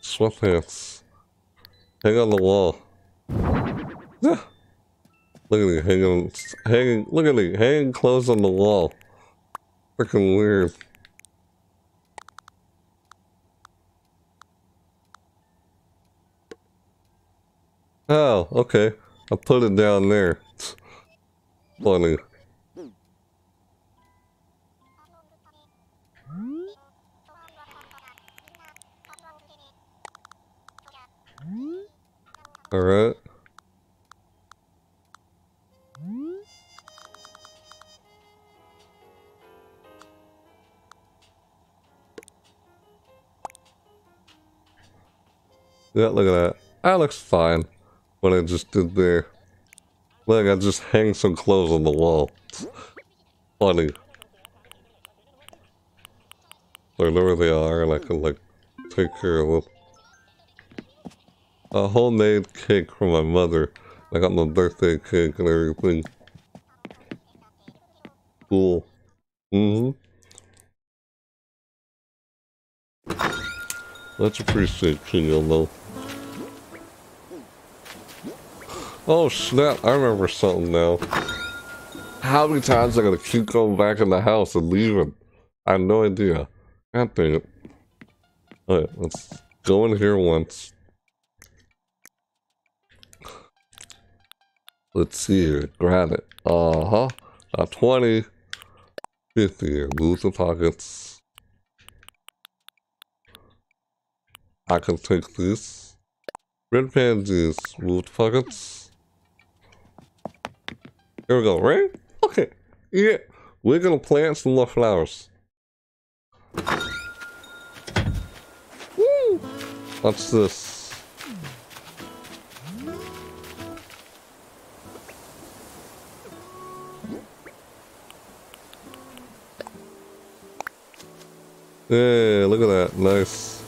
Sweatpants. Hang on the wall. Ah. Look at me hanging, hanging, look at me hanging clothes on the wall. Freaking weird. Oh, okay. I put it down there. It's Funny. Alright. Yeah, look at that. That looks fine. What I just did there. Look, I just hang some clothes on the wall. Funny. So I know where they are and I can like take care of them. A homemade cake from my mother. I got my birthday cake and everything. Cool. Mm-hmm. Let's appreciate King though. Oh snap, I remember something now. How many times I gonna keep going back in the house and leaving? I have no idea. God dang it. Alright, let's go in here once. Let's see here. Grab it. Uh-huh. A 20. 50. Move the pockets. I can take this. Red pansies. Move the pockets. Here we go, right? Okay. Yeah. We're gonna plant some more flowers. Woo! What's this? Yeah, look at that. Nice.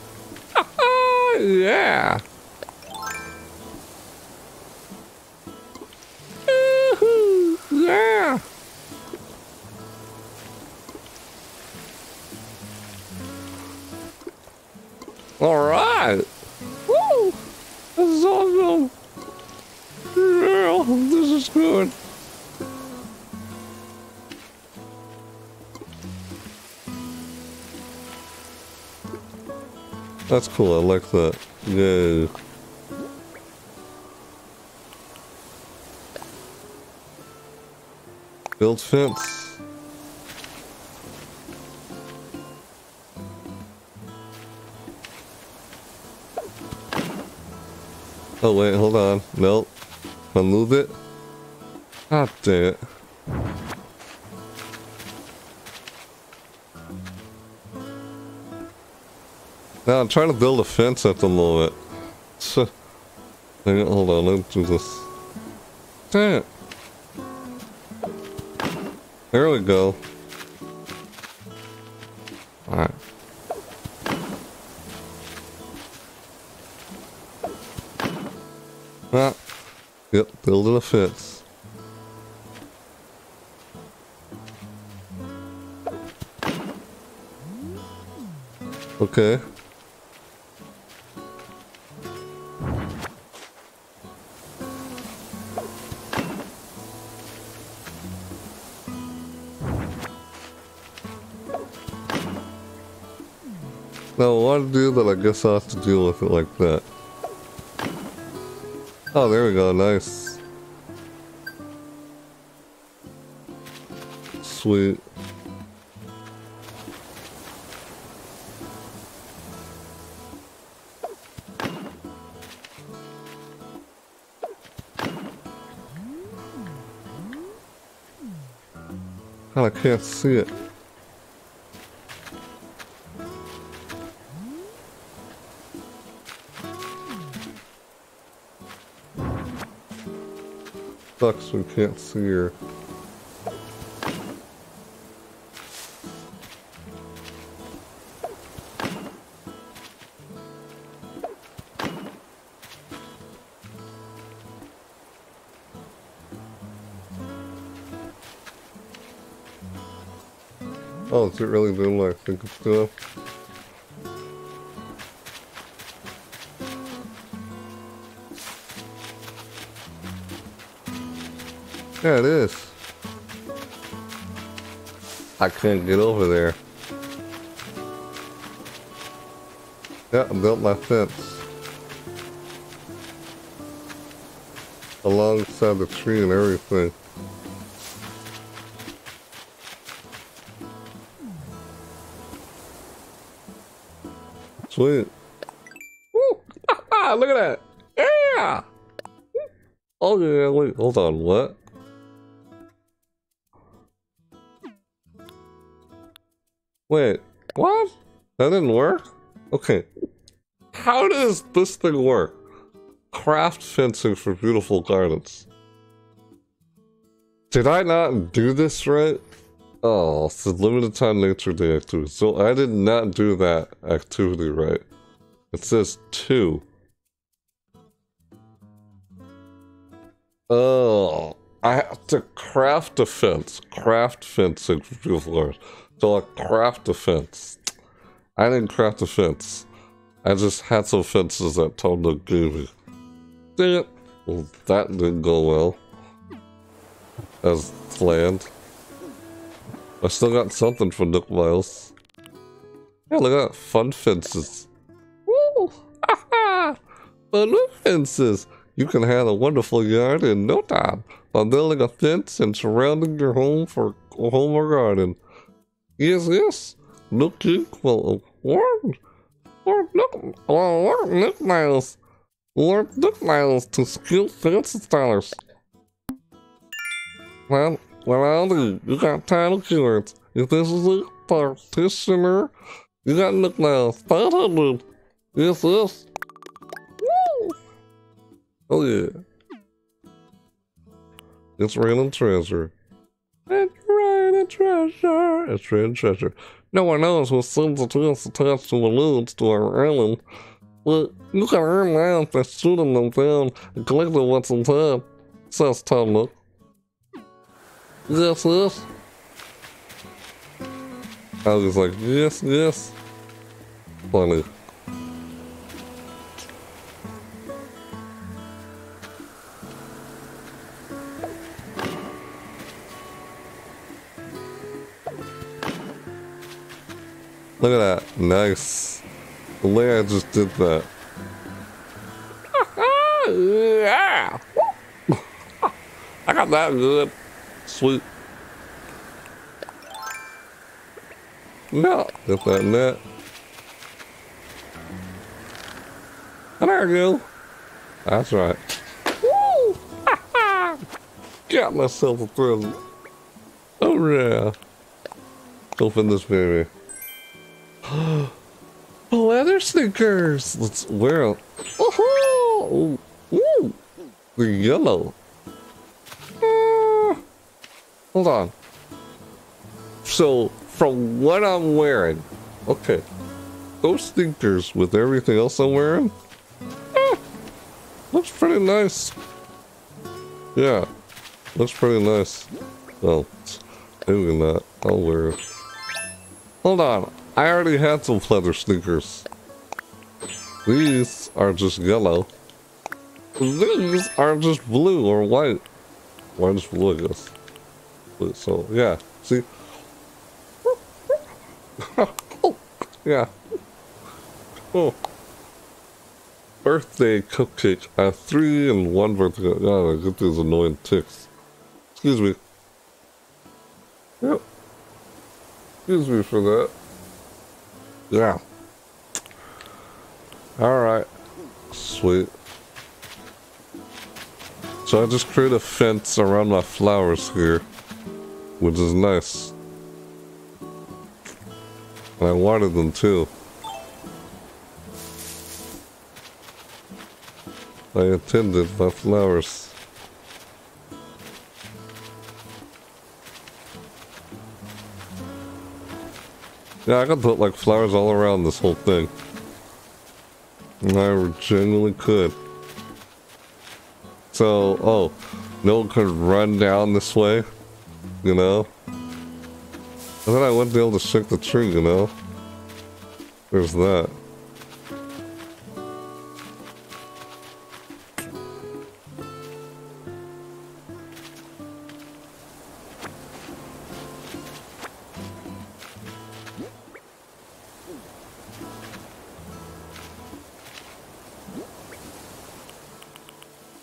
yeah. Yeah. All right. Woo! This is awesome. Yeah, this is good. That's cool, I like that. Yay. Build fence. Oh wait, hold on. Nope. I move it. God damn it. Now I'm trying to build a fence at the moment. So, hold on, let me do this. Damn it. There we go. Fence. Okay. Now, want to do that, I guess I'll have to deal with it like that. Oh, there we go, nice. God, I can't see it. Sucks we can't see her. It really doing like think it's doing? Yeah, it is. I can't get over there. Yeah, I built my fence. Alongside the tree and everything. Sweet. Woo! Ah, ah, look at that! Yeah! Oh yeah, wait, hold on, what? Wait, what? That didn't work? Okay. How does this thing work? Craft fencing for beautiful gardens. Did I not do this right? Oh, a limited time nature day activity. So I did not do that activity right. It says two. Oh, I have to craft a fence. Craft fencing for beautiful. So I craft a fence. I didn't craft a fence. I just had some fences that Tondo gave me. Dang it. Well, that didn't go well. As planned. I still got something for Nook Miles. Yeah, look at that. Fun fences. Woo! Ha ha! Fun fences! You can have a wonderful yard in no time by building a fence and surrounding your home for home or garden. Yes, yes. Look equal. Lord, Lord, look, Lord, Nook Miles. Lord Nook Miles to skilled fence installers. Well, well, Aldi, you got title keywords. If this is a partitioner, you got Miles. 500. Yes, yes. Woo! Oh, yeah. It's random treasure. It's random treasure. It's random treasure. No one knows what sins it is attached to alludes to our island. But you can earn miles by shooting them down and collecting what's inside, says Tom Nook. Yes, yes. I was like, yes, yes. Funny. Look at that. Nice. The way I just did that. yeah. I got that good. Sweet. No, get that net. And there we go. That's right. Woo! Got myself a present. Oh yeah. Open this baby. Leather sneakers. Let's wear them. Oh, ooh, they're yellow. Hold on. So, from what I'm wearing, okay, those sneakers with everything else I'm wearing, eh, looks pretty nice. Yeah, looks pretty nice. Well, maybe not. I'll wear it. Hold on. I already had some leather sneakers. These are just yellow. These are just blue or white. Why just blue, I guess. So, yeah. See? Oh, yeah. Oh. Birthday cupcake. I have three and one birthday. God, I get these annoying ticks. Excuse me. Yep. Excuse me for that. Yeah. Alright. Sweet. So I just create a fence around my flowers here. Which is nice. And I wanted them too. I intended my flowers. Yeah, I could put like flowers all around this whole thing. And I genuinely could. So, oh, no one could run down this way, you know? And then I wouldn't be able to shake the tree, you know? There's that.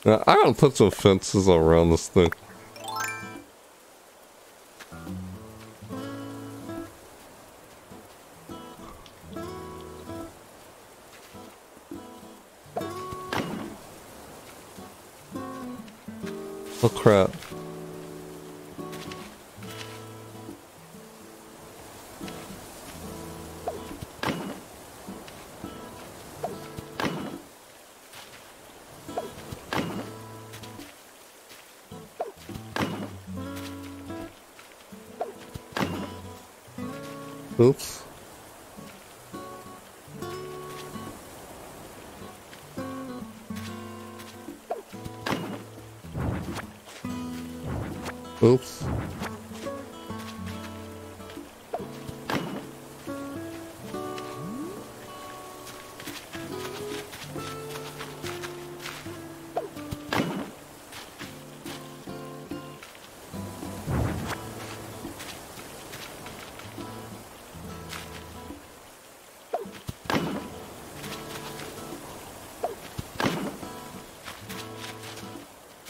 Now, I gotta put some fences around this thing. Crap.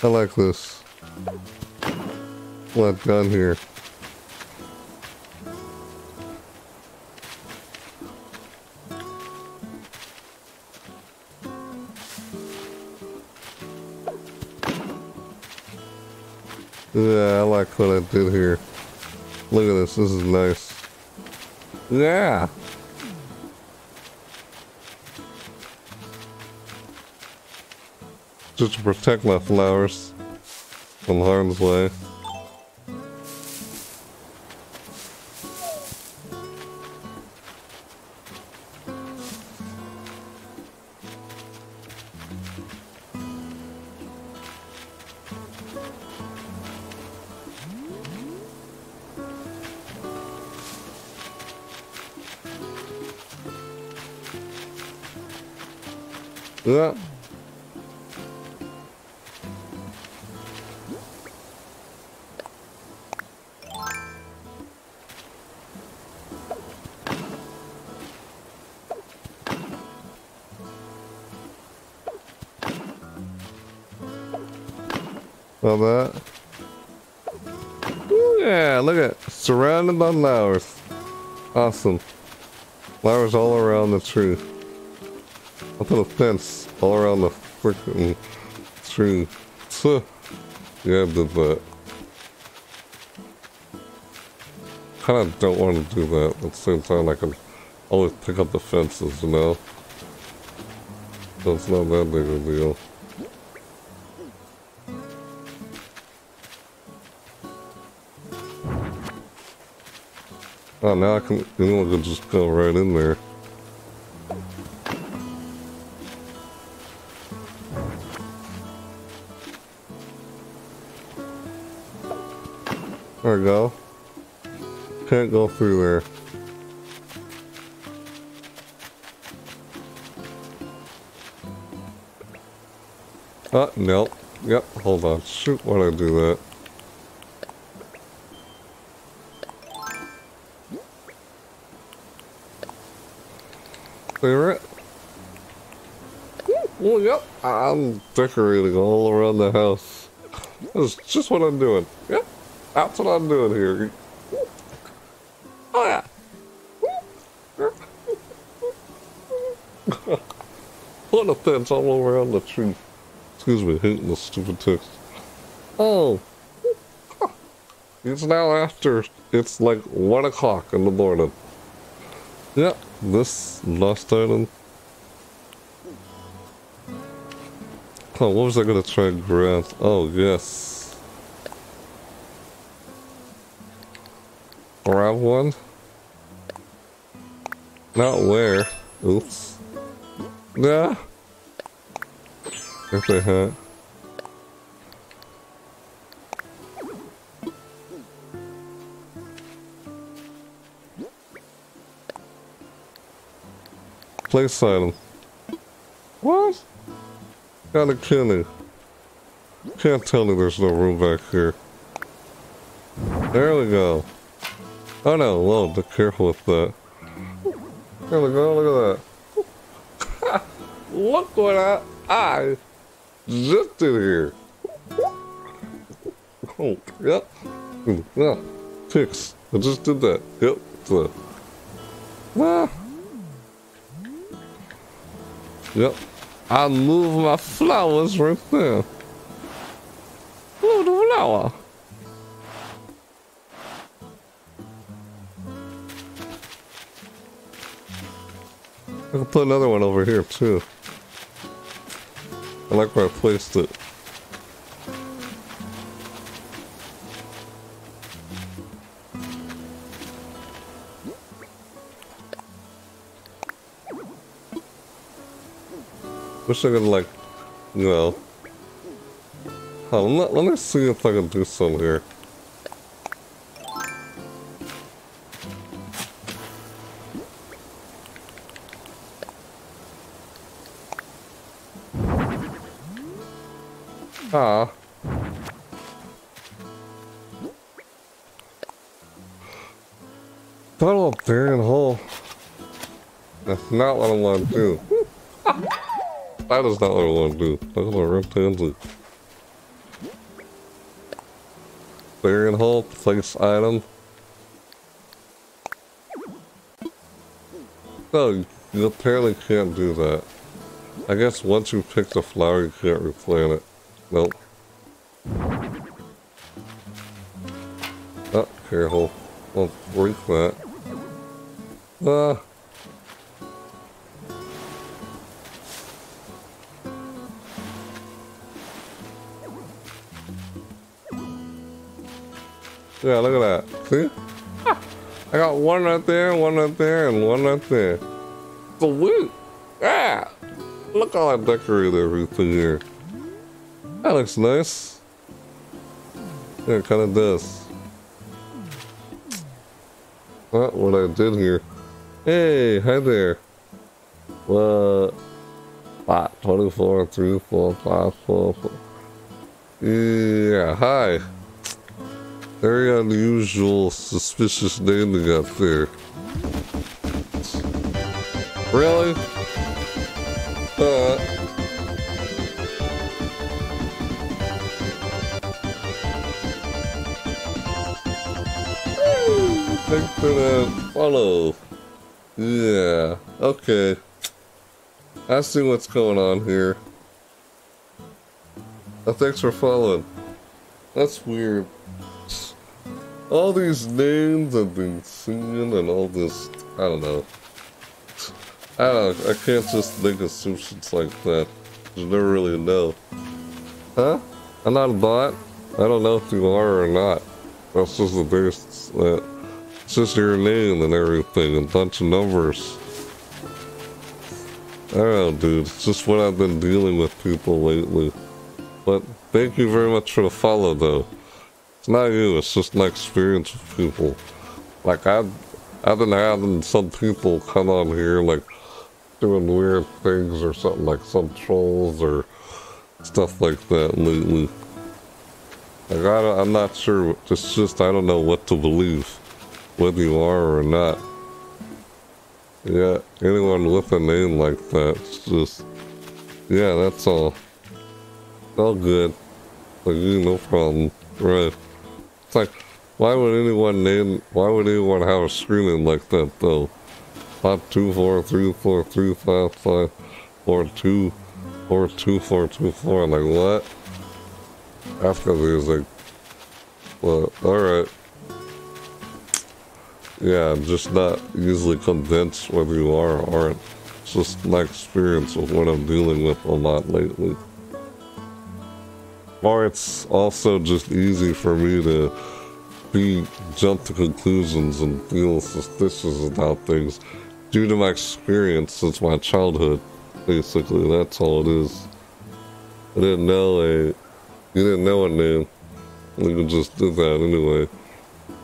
I like this. What I've done here. Yeah, I like what I did here. Look at this, this is nice. Yeah! Just to protect my flowers from harm's way. Surrounded by flowers. Awesome. Flowers all around the tree. I'll put a fence all around the freaking tree. So, yeah, did that. Kinda don't want to do that. At the same time, I can always pick up the fences, you know? So it's not that big a deal. Oh, now I can, can just go right in there. There we go. Can't go through there. Oh, nope. Yep, hold on. Shoot, why did I do that? Favorite? Oh, yep. I'm decorating all around the house. That's just what I'm doing. Yep. That's what I'm doing here. Oh, yeah. Putting a fence all around the tree. Excuse me, hating the stupid text. Oh. It's now after, it's like 1 o'clock in the morning. Yep, this last island. Oh, what was I gonna try and grab? Oh, yes. Grab one? Not where. Oops. Yeah. If they had. Place item. What? Gotta kill me. Can't tell me there's no room back here. There we go. Oh no, whoa, be careful with that. There we go, look at that. look what I, I just did here. Oh, yep. Yeah, fix. I just did that. Yep. Ah. Yep. I move my flowers right there. Move the flower. I can put another one over here too. I like where I placed it. Wish I could like, you know. Let, let me see if I can do some here. Ah. Tunnel up there in the hole. That's not what I want to do. That is not what I want to do. Look at the rectangle. There in hole, place item. No, you apparently can't do that. I guess once you pick the flower, you can't replant it. Nope. Oh, careful. Don't break that. Ah. Yeah, look at that. See? I got one right there, one right there, and one right there. Sweet! Yeah! Look how I decorated everything here. That looks nice. Yeah, it kind of does. Not what I did here. Hey, hi there. What? Five, 24, 3, 4, 5, 4, 4. Yeah, hi. Very unusual, suspicious naming up there. Really? Uh. Thanks for the follow. Yeah, okay. I see what's going on here. Oh, thanks for following. That's weird. All these names I've been seeing and all this, I don't know. I don't know, I can't just make assumptions like that. You never really know. Huh? I'm not a bot? I don't know if you are or not. That's just the base that uh, it's just your name and everything, a bunch of numbers. I don't know, dude. It's just what I've been dealing with people lately. But thank you very much for the follow, though. Not you, it's just my experience with people. Like, I've, I've been having some people come on here, like, doing weird things or something, like some trolls or stuff like that lately. Like, I am not sure, it's just, I don't know what to believe, whether you are or not. Yeah, anyone with a name like that, it's just, yeah, that's all. All good. Like, no problem. Right. It's like, why would anyone name, why would anyone have a screen like that, though? Five two four three four three five five four two four two four two four. Like what? After there's like, well, all right. Yeah, I'm just not easily convinced whether you are or aren't. It's just my experience with what I'm dealing with a lot lately. Or it's also just easy for me to be jump to conclusions and feel suspicious about things due to my experience since my childhood. Basically, that's all it is. I didn't know a, you didn't know a name. You just do that anyway.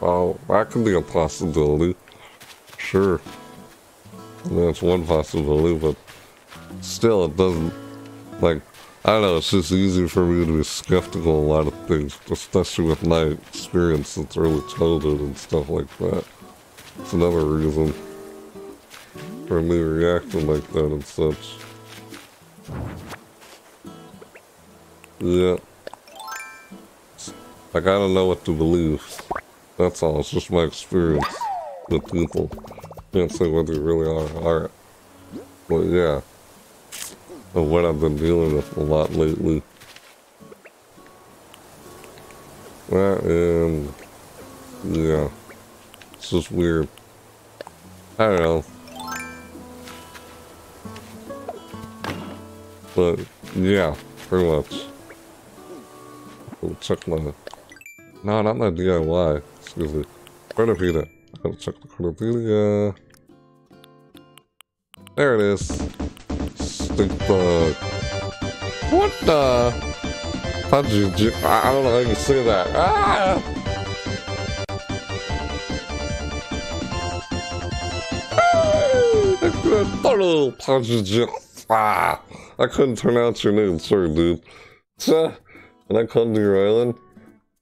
Oh, that could be a possibility. Sure. That's one possibility, but still, it doesn't, like, I don't know, it's just easy for me to be skeptical a lot of things, especially with my experience since early childhood and stuff like that. It's another reason for me reacting like that and such. Yeah. I don't know what to believe. That's all, it's just my experience with people. Can't say whether you really are. Alright. But yeah of what I've been dealing with a lot lately. And um, yeah, it's just weird. I don't know. But yeah, pretty much. I'll check my no, not my DIY. Excuse me. Critterpedia. I gotta check the Critterpedia. There it is bug. What the? How you, I don't know how you say that. Ah! Ah, I couldn't pronounce your name, sorry, dude. And I come to your island?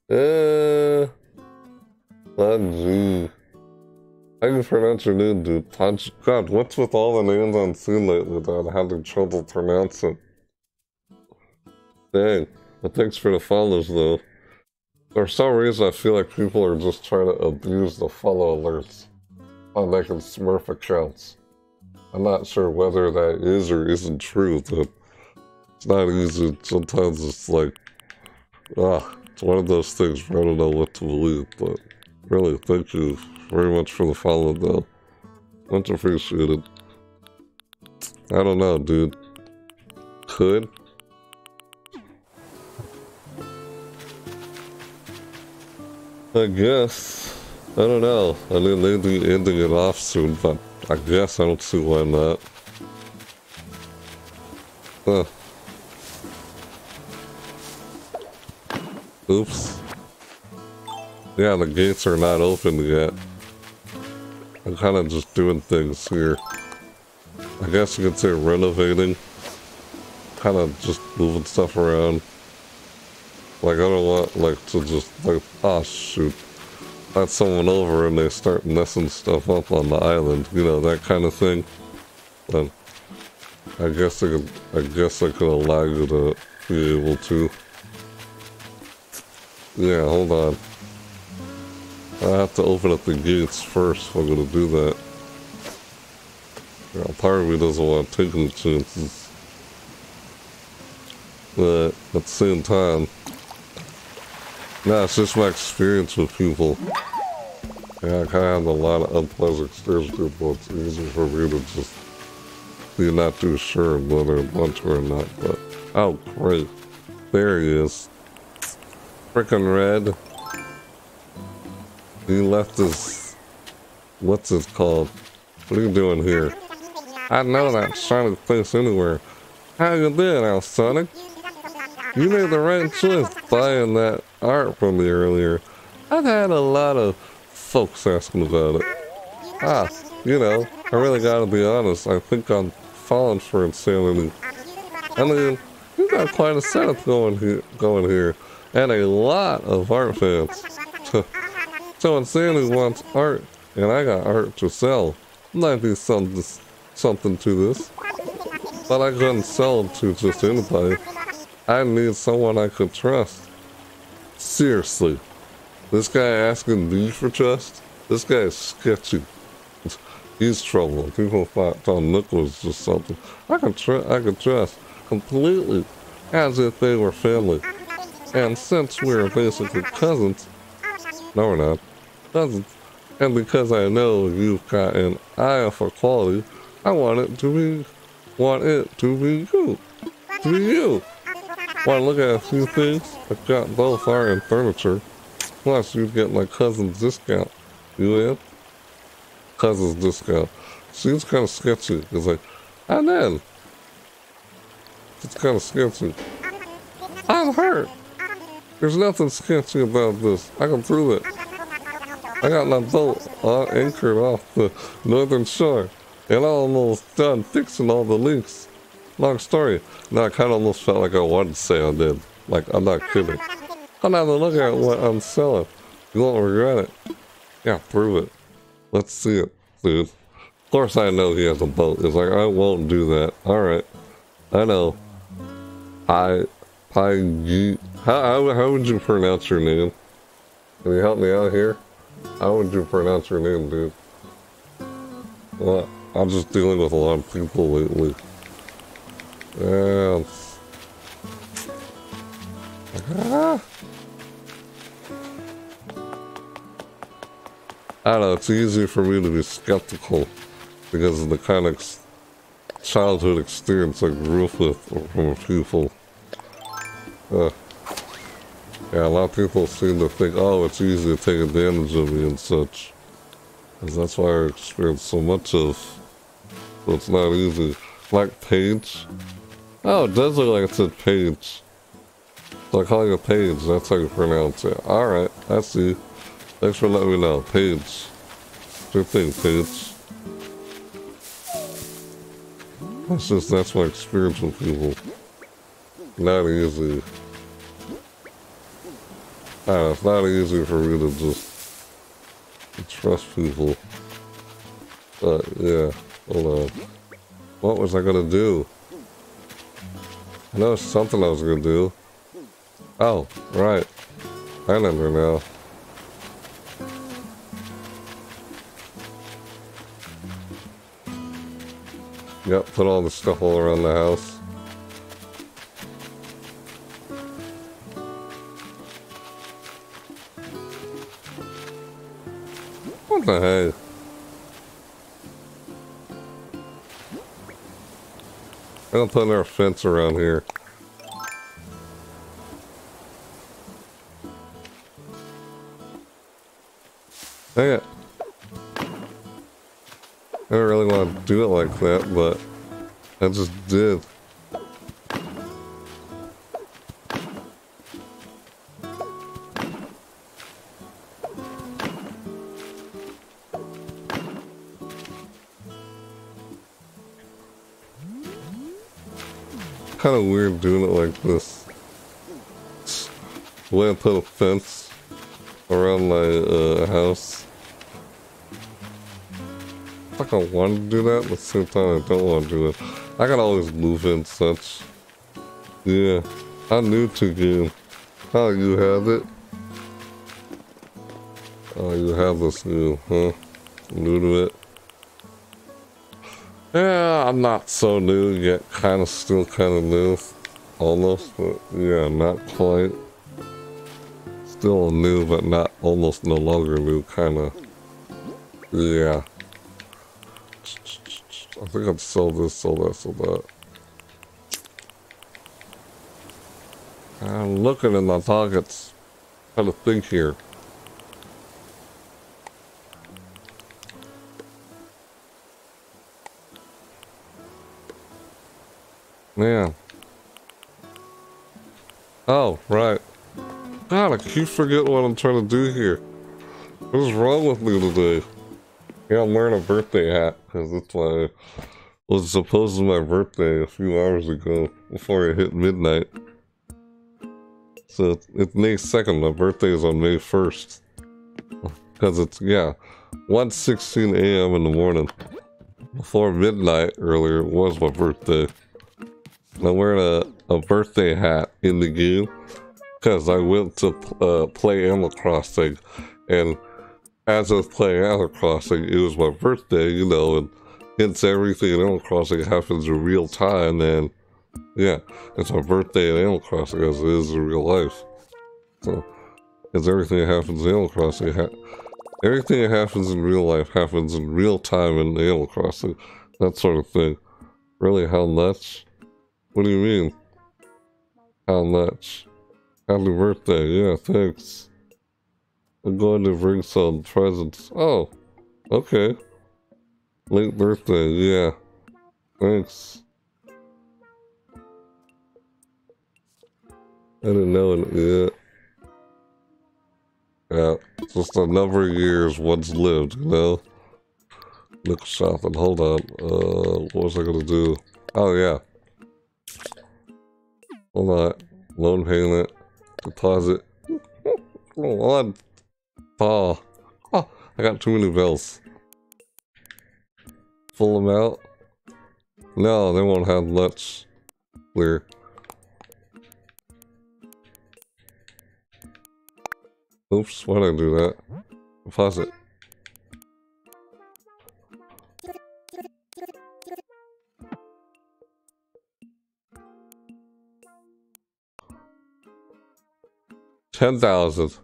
Eh. Do you pronounce your name, dude? God, what's with all the names on scene lately that I'm having trouble pronouncing? Dang. But thanks for the follows, though. For some reason, I feel like people are just trying to abuse the follow alerts by making Smurf accounts. I'm not sure whether that is or isn't true, but it's not easy. Sometimes it's like, ah, it's one of those things where I don't know what to believe, but really, thank you very much for the follow, though. Much appreciated. I don't know, dude. Could? I guess. I don't know. I mean, they'd be ending it off soon, but I guess I don't see why not. Huh. Oops. Yeah, the gates are not open yet. I'm kind of just doing things here. I guess you could say renovating. Kind of just moving stuff around. Like, I don't want, like, to just, like, oh, shoot. Let someone over and they start messing stuff up on the island. You know, that kind of thing. But I guess I could, I guess I could allow you to be able to. Yeah, hold on. I have to open up the gates first if I'm gonna do that. Know, part of me doesn't want to take any chances. But at the same time, nah, it's just my experience with people. Yeah, I kind of have a lot of unpleasant experience with people. It's easy for me to just be not too sure whether I want to or not. But, oh, great. There he is. Freaking Redd. He left his... What's it called? What are you doing here? I know that Sonic place anywhere. How you doing now, Sonic? You made the right choice buying that art from me earlier. I've had a lot of folks asking about it. Ah, you know, I really gotta be honest, I think I'm falling for insanity. I mean, you got quite a setup going here, going here, and a lot of art fans. so insanity wants art, and I got art to sell. Might be something, something to this, but I couldn't sell it to just anybody. I need someone I could trust. Seriously. This guy asking me for trust? This guy is sketchy. He's trouble. People thought Tom Nook was just something. I can tr- I can trust completely as if they were family. And since we're basically cousins, no we're not, and because I know you've got an eye for quality, I want it to be, want it to be you, to be you. Want to look at a few things? I've got both art and furniture. Plus, you get my cousin's discount. You in? Cousin's discount. Seems kind of sketchy. It's like, then, it's kind of sketchy. I'm hurt. There's nothing sketchy about this. I can prove it. I got my boat uh, anchored off the northern shore, and I'm almost done fixing all the leaks. Long story. Now I kind of almost felt like I wanted to say I did. Like, I'm not kidding. Have a look at what I'm selling. You won't regret it. Yeah, prove it. Let's see it, dude. Of course I know he has a boat. It's like, I won't do that. Alright. I know. I... I... How, how, how would you pronounce your name? Can you help me out here? How would you pronounce your name, dude? Well, I'm just dealing with a lot of people lately. Yeah. Ah. I don't know, it's easy for me to be skeptical because of the kind of childhood experience I grew up with from people. Uh, yeah, a lot of people seem to think, oh, it's easy to take advantage of me and such. Because that's why I experienced so much of. So it's not easy. Like Paige, Oh, it does look like it said page. So I call it a page, that's how you pronounce it. Alright, I see. Thanks for letting me know. Page. Good thing, page. That's just, that's my experience with people. Not easy. Ah, it's not easy for me to just trust people. But, yeah, hold on. What was I gonna do? I know something I was gonna do. Oh, right. I remember now. Yep, put all the stuff all around the house. What the hell? I don't put our fence around here. Dang it. I don't really want to do it like that, but I just did. Kind of weird doing it like this. The way I put a fence around my uh, house. I want to do that, at the same time I don't want to do it. I can always move in such. Yeah, I'm new to game. How you have it? Oh, you have this new, huh? New to it? Yeah, I'm not so new yet, kind of still kind of new. Almost, but yeah, not quite. Still new, but not almost no longer new, kind of. Yeah. I think I'd sell this, sell that, sell that. I'm looking in my pockets. Trying to think here. Yeah. Oh, right. God, I keep forgetting what I'm trying to do here. What is wrong with me today? Yeah, I'm wearing a birthday hat because it's my was supposed to be my birthday a few hours ago before it hit midnight. So it's May 2nd, my birthday is on May 1st. Because it's, yeah, 1.16 a.m. in the morning. Before midnight earlier was my birthday. I'm wearing a, a birthday hat in the game because I went to uh, play Animal Crossing and as I was playing Animal Crossing, it was my birthday, you know, and hence everything in Animal Crossing happens in real time and yeah, it's my birthday in Animal Crossing as it is in real life. So, as everything that happens in Animal Crossing, ha everything that happens in real life happens in real time in Animal Crossing. That sort of thing. Really, how nuts? What do you mean? How much? Happy birthday, yeah, thanks. I'm going to bring some presents. Oh, okay. Late birthday, yeah. Thanks. I didn't know it yet. Yeah, just a number of years once lived, you know? Nook Shopping, hold on. Uh, what was I gonna do? Oh, yeah. Hold on. Loan payment. Deposit. Hold on. Oh. oh. I got too many bills. Full amount? No, they won't have much. Clear. Oops, why'd I do that? Deposit. Ten thousand.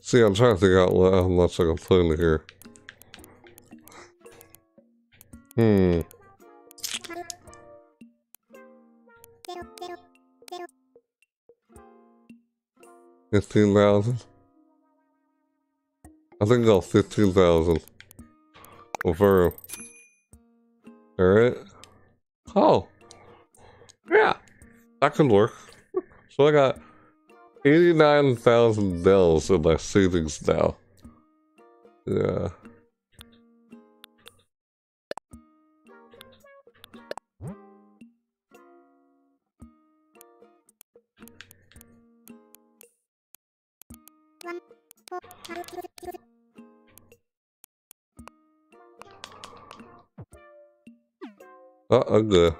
See, I'm trying to figure out how much I can put in here. Hmm. Fifteen thousand. I think I'll fifteen thousand. Over. Alright. Oh. Yeah. That can work. So I got 89,000 bells in my savings now. Yeah. Oh, good.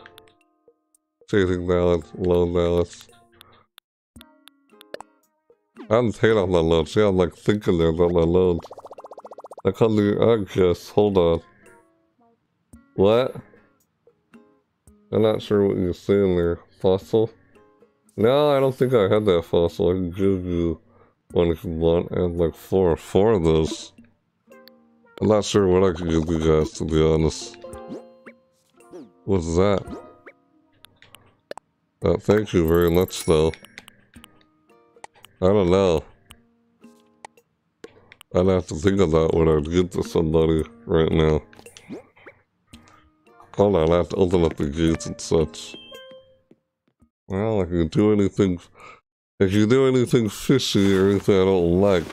Saving balance, loan balance. I'm paying off my loans. Yeah, I'm like thinking there about my loans. I can't do, I guess, hold on. What? I'm not sure what you're saying there. Fossil? No, I don't think I had that fossil. I can give you one if you want. I have like four, or four of those. I'm not sure what I can give you guys, to be honest. What's that? Uh, thank you very much, though. I don't know. I'd have to think about what I'd give to somebody right now. Hold on, I have to open up the gates and such. Well, I can do anything... If you do anything fishy or anything I don't like,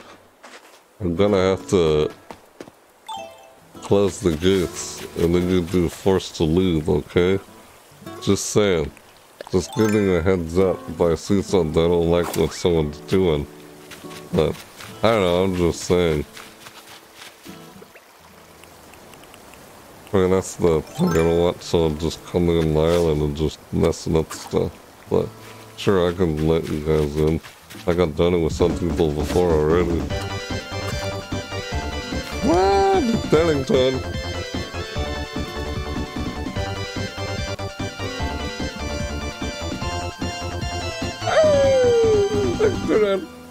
I'm gonna have to close the gates, and then you'd be forced to leave, okay? Just saying. Just giving a heads up if I see something I don't like what someone's doing. But, I don't know, I'm just saying. I mean, that's the thing. I don't want someone just coming in my island and just messing up stuff. But sure, I can let you guys in. I got done it with some people before already. What? Bennington.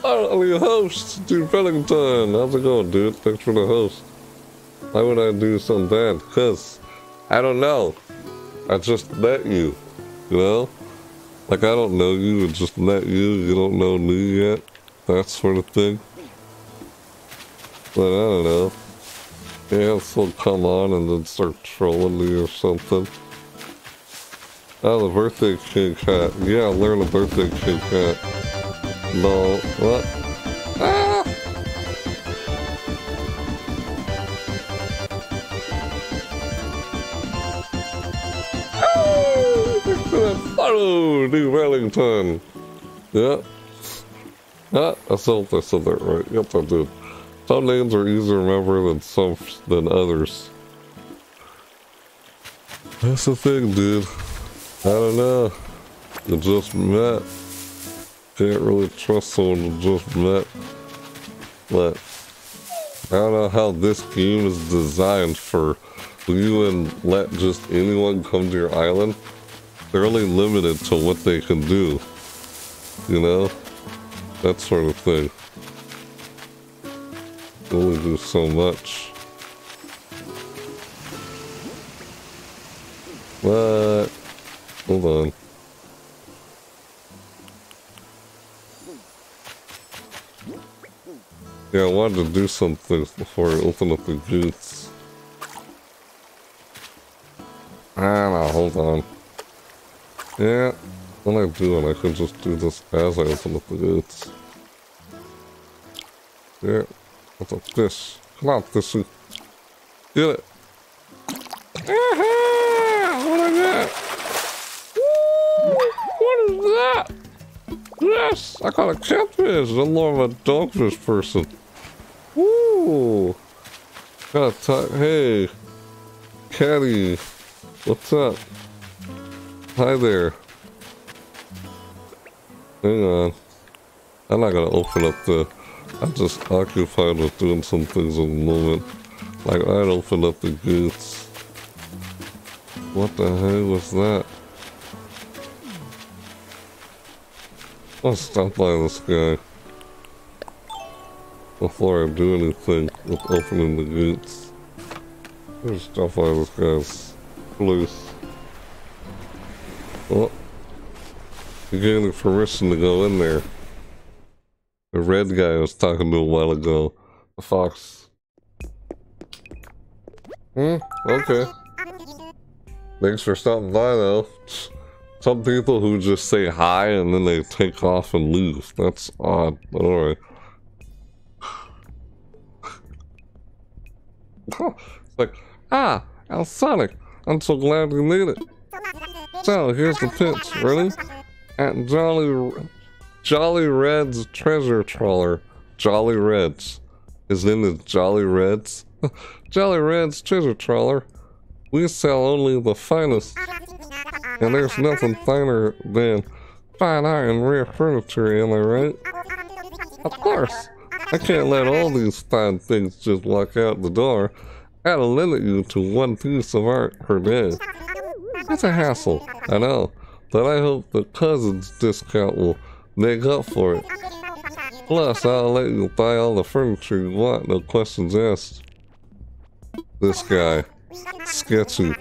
Thanks for your host, Dude Bennington. How's it going, dude? Thanks for the host. Why would I do something bad? Because, I don't know. I just met you, you know? Like, I don't know you, I just met you, you don't know me yet. That sort of thing. But I don't know. Yeah, so come on and then start trolling me or something. Oh, the birthday cake. Yeah, learn the birthday cake hat. No, what? Ah! Oh, New Wellington. Yeah. Ah, I thought I said that right. Yep, I did. Some names are easier to remember than some than others. That's the thing, dude. I don't know. You just met. Can't really trust someone you just met. But I don't know how this game is designed for you and let just anyone come to your island. They're only limited to what they can do. You know? That sort of thing. Only do so much. But hold on. Yeah, I wanted to do something before I open up the gates. Ah, no, hold on. Yeah, when I do it, I can just do this as I open up the gates. Yeah, what's up this? Is... Get it! Aha! What I? Woo! What is that? Yes! I got a catfish! I'm more of a dogfish person. Woo! Got a t- hey! Caddy! What's up? Hi there. Hang on. I'm not gonna open up the... I'm just occupied with doing some things in the moment. Like, I'd open up the gates. What the hell was that? I'll stop by this guy. Before I do anything with opening the gates. I'll stop by this guy's place. Well, you gave me permission to go in there. The red guy I was talking to a while ago. The fox. Hmm, okay. Thanks for stopping by though. Some people who just say hi and then they take off and leave. That's odd, but alright. it's like, ah, Alsonic, I'm so glad you made it. So, here's the pitch, ready? At Jolly, Jolly Redd's treasure trawler. Jolly Redd's. His name is Jolly Redd's. Jolly Redd's treasure trawler. We sell only the finest. And there's nothing finer than fine art and rare furniture, am I right? Of course. I can't let all these fine things just walk out the door. I gotta limit you to one piece of art per day. That's a hassle, I know, but I hope the cousin's discount will make up for it. Plus, I'll let you buy all the furniture you want, no questions asked. This guy. Sketchy.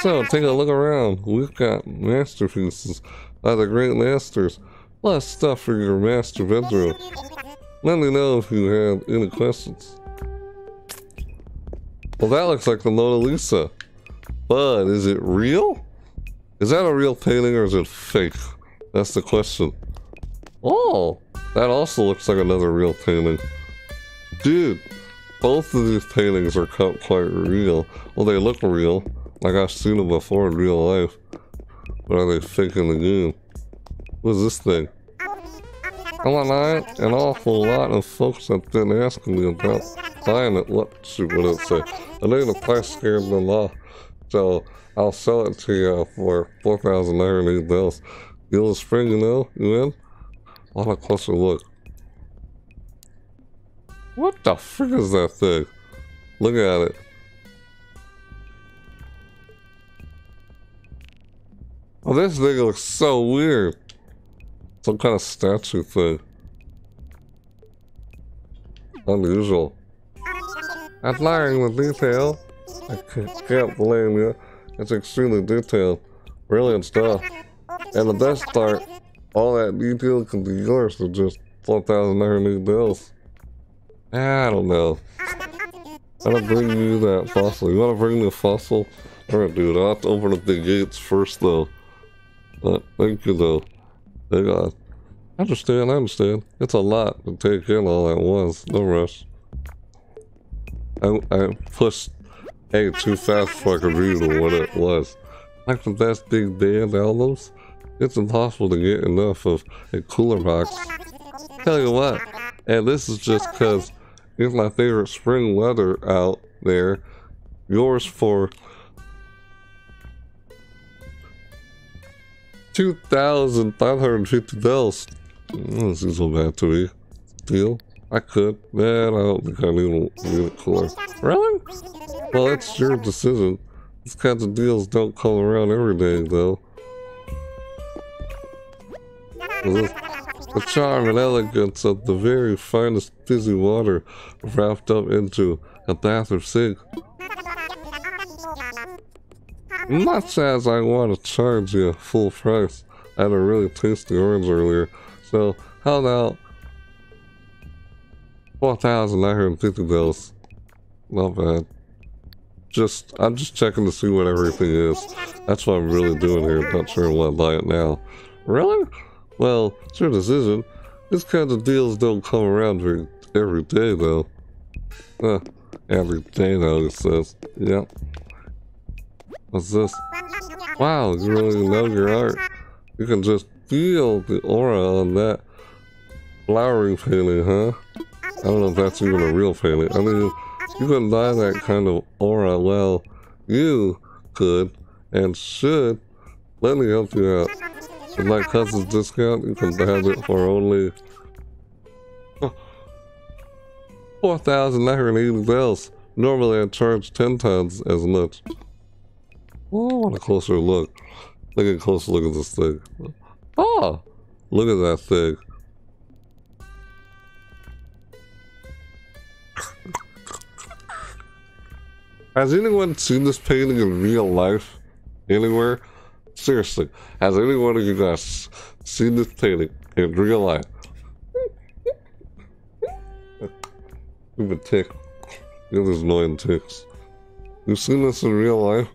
So, take a look around. We've got masterpieces by the great masters, plus stuff for your master bedroom. Let me know if you have any questions. Well, that looks like the Mona Lisa. But is it real? Is that a real painting or is it fake? That's the question. Oh, that also looks like another real painting. Dude, both of these paintings are quite real. Well, they look real, like I've seen them before in real life. But are they fake in the game? What is this thing? Well, I an awful lot of folks have been asking me about buying it. What, shoot, what it say? I know the price scared them off So I'll sell it to you for 4,980 bells. You'll spring, you know? You in? I'll have a closer look. What the frick is that thing? Look at it. Oh, this thing looks so weird. Some kind of statue thing. Unusual. Admiring the detail. I can't blame you. It's extremely detailed. Brilliant stuff. And the best part, all that detail can be yours for just 4,900 bills. I don't know. I'm gonna bring you that fossil. You wanna bring a fossil? Alright, dude, I'll have to open up the gates first, though. But thank you, though. Hang on. I understand, I understand. It's a lot to take in all at once. No rush. I, I pushed A too fast before I could read what it was. Like the best big band albums, it's impossible to get enough of a cooler box. Tell you what, and this is just because it's my favorite spring weather out there. Yours for 2,550 bells. Mm, this is so bad to me. Deal? I could. Man, I don't think I need, need it cooler. Really? Well, it's your decision. These kinds of deals don't come around every day, though. The charm and elegance of the very finest fizzy water wrapped up into a bath or sink. Much as I want to charge you full price, I had a really tasty orange earlier, so how about 4,950 bills? Not bad. Just, I'm just checking to see what everything is. That's what I'm really doing here, not sure I want to buy it now. Really? Well, it's your decision. This kind of deals don't come around every, every day, though. Uh, every day, though, it says. Yep. What's this? Wow, you really know your art. You can just feel the aura on that flowering painting, huh? I don't know if that's even a real painting. I mean, you can buy that kind of aura. Well, you could and should. Let me help you out. With my cousin's discount, you can have it for only 4,980 bells. Normally I charge 10 times as much. Oh, want a closer look. Look at a closer look at this thing. Oh, look at that thing. Has anyone seen this painting in real life? Anywhere? Seriously, has any one of you guys seen this painting in real life? You've a tick. You have those annoying ticks. You've seen this in real life?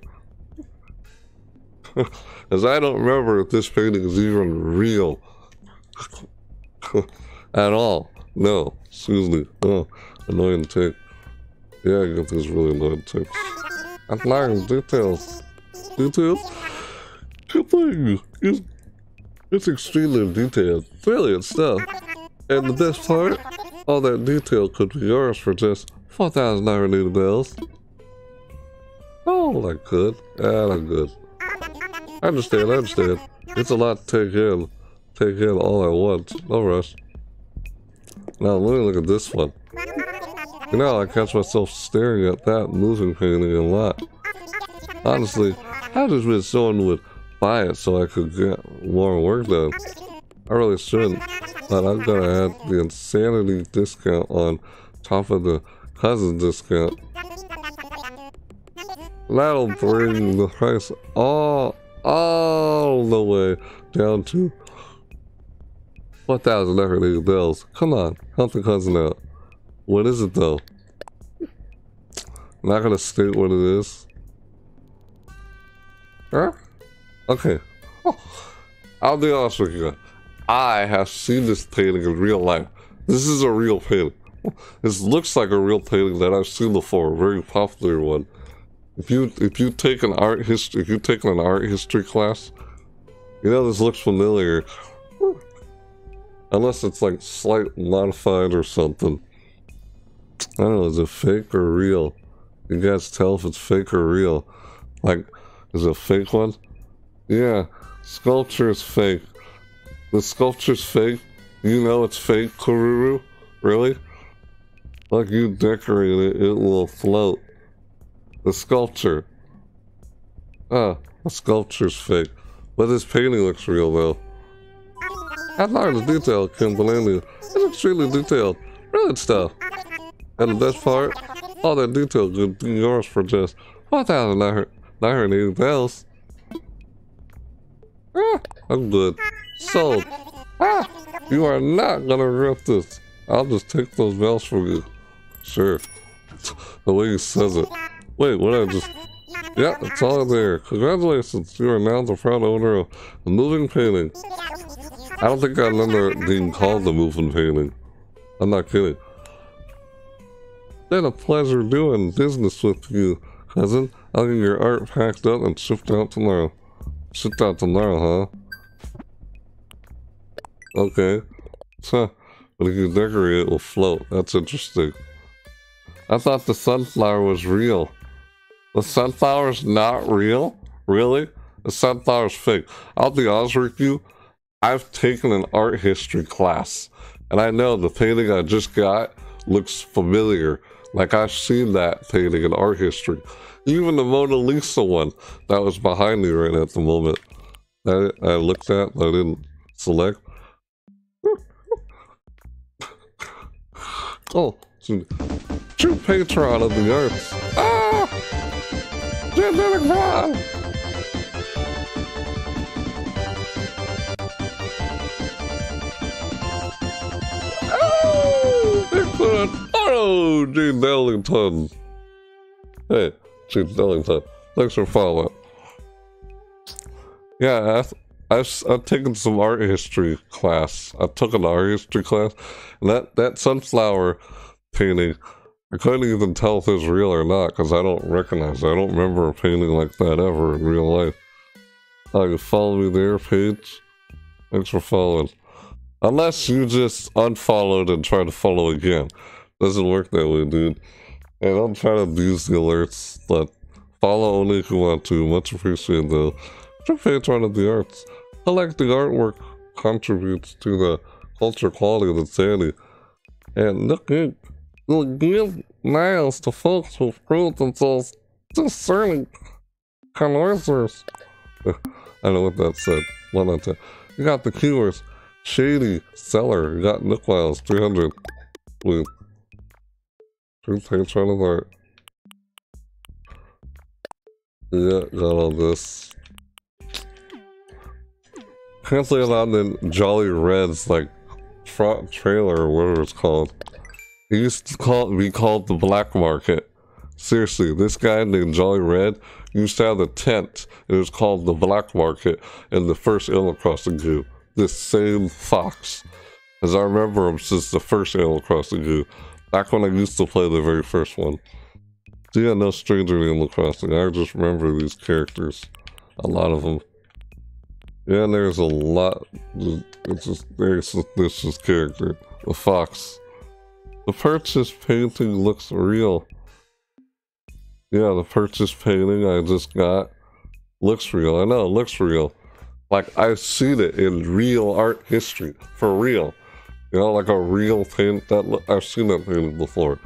As I don't remember if this painting is even real. At all. No. Excuse me. Oh, annoying tick. Yeah, I get these really annoying ticks. I'm lying details. Details? Thing is it's extremely detailed, brilliant stuff. And the best part, all that detail could be yours for just 4,980 bells. Oh, I could. Yeah, I'm good. I understand, I understand. It's a lot to take in. Take in all at once. No rush. Now, let me look at this one. You know, I catch myself staring at that moving painting a lot. Honestly, I just wish someone would buy it so I could get more work done. I really shouldn't, but I'm gonna add the insanity discount on top of the cousin discount. That'll bring the price all, all the way down to 1,000 everyday bills. Come on, help the cousin out. What is it though? I'm not gonna state what it is. Huh? Okay. Oh, I'll be honest with you. I have seen this painting in real life. This is a real painting. This looks like a real painting that I've seen before, a very popular one. If you if you take an art history if you take an art history class, you know this looks familiar. Unless it's like slight modified or something. I don't know, is it fake or real? You guys tell if it's fake or real. Like, is it a fake one? Yeah, sculpture is fake. The sculpture's fake. You know it's fake, Kururu? Really? Like you decorate it, it will float. The sculpture. Ah, the sculpture's fake. But this painting looks real though. I thought the detail, Kim Delaney. It looks really detailed. Really stuff. And the best part, all that detail could be yours for just 4,980 bells. Ah, I'm good. Sold. Ah, you are not gonna rip this. I'll just take those bells from you. Sure. the way he says it. Wait, what I just... Yeah, it's all there. Congratulations, you are now the proud owner of a moving painting. I don't think I remember being called the moving painting. I'm not kidding. Been a pleasure doing business with you, cousin. I'll get your art packed up and shipped out tomorrow. Shipped down tomorrow, huh? Okay. Huh. If you decorate it, will float. That's interesting. I thought the sunflower was real. The sunflower's not real? Really? The sunflower's fake. I'll be honest with you, I've taken an art history class, and I know the painting I just got looks familiar. Like I've seen that painting in art history. Even the Mona Lisa one that was behind me right at the moment. That I looked at, I didn't select. oh, true patron of the arts. Ah! Genetic Prime! Oh! Excellent! Oh, Gene Dellington! Hey, Thanks for following. Yeah, I've, I've, I've taken some art history class. I took an art history class, and that, that sunflower painting, I couldn't even tell if it was real or not because I don't recognize it. I don't remember a painting like that ever in real life. Uh, you follow me there, Paige? Thanks for following. Unless you just unfollowed and try to follow again. Doesn't work that way, dude. And I'm trying to abuse the alerts, but follow only if you want to. Much appreciated, though. True patron of the arts. Collecting artwork contributes to the culture quality of the city. And look looking will give miles to folks who prove themselves discerning connoisseurs. I know what that said. One on ten. You got the keywords. Shady, seller. You got Nook Miles, 300. With True patron of art. Yeah, got all this. Can't say that in Jolly Redd's like front trailer or whatever it's called. He used to call be called the black market. Seriously, this guy named Jolly Redd used to have a tent. It was called the black market in the first Animal Crossing game. This same fox. As I remember him since the first Animal Crossing game. Back when I used to play the very first one. So yeah, no stranger to Animal Crossing. I just remember these characters. A lot of them. Yeah, there's a lot. It's just, this, this character. The fox. The purchase painting looks real. Yeah, the purchase painting I just got looks real. I know, it looks real. Like, I've seen it in real art history. For real. You know, like a real paint. That I've seen that painting before.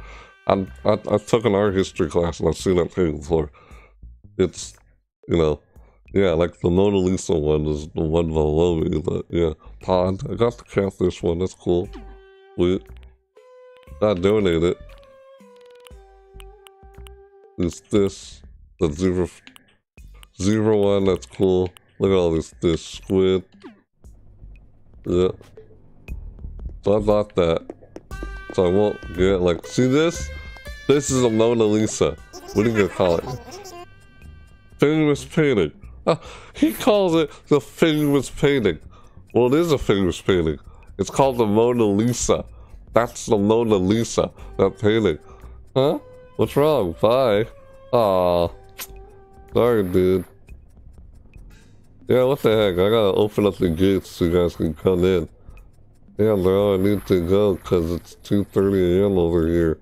I, I, I took an art history class and I've seen that painting before. It's, you know, yeah, like the Mona Lisa one is the one below me. But yeah, pond. I got the catfish one. That's cool. Sweet. I donated. It's this, the zero, zero one, that's cool. Look at all this, this squid. Yeah. So I bought that. So I won't get, like, see this? This is a Mona Lisa. What are you gonna call it? Famous painting. Uh, he calls it the famous painting. Well, it is a famous painting. It's called the Mona Lisa. That's the Mona Lisa, that painting. Huh? What's wrong? Bye. Aw. Sorry, dude. Yeah, what the heck? I gotta open up the gates so you guys can come in. Yeah, bro, I need to go because it's 2.30 a.m. over here.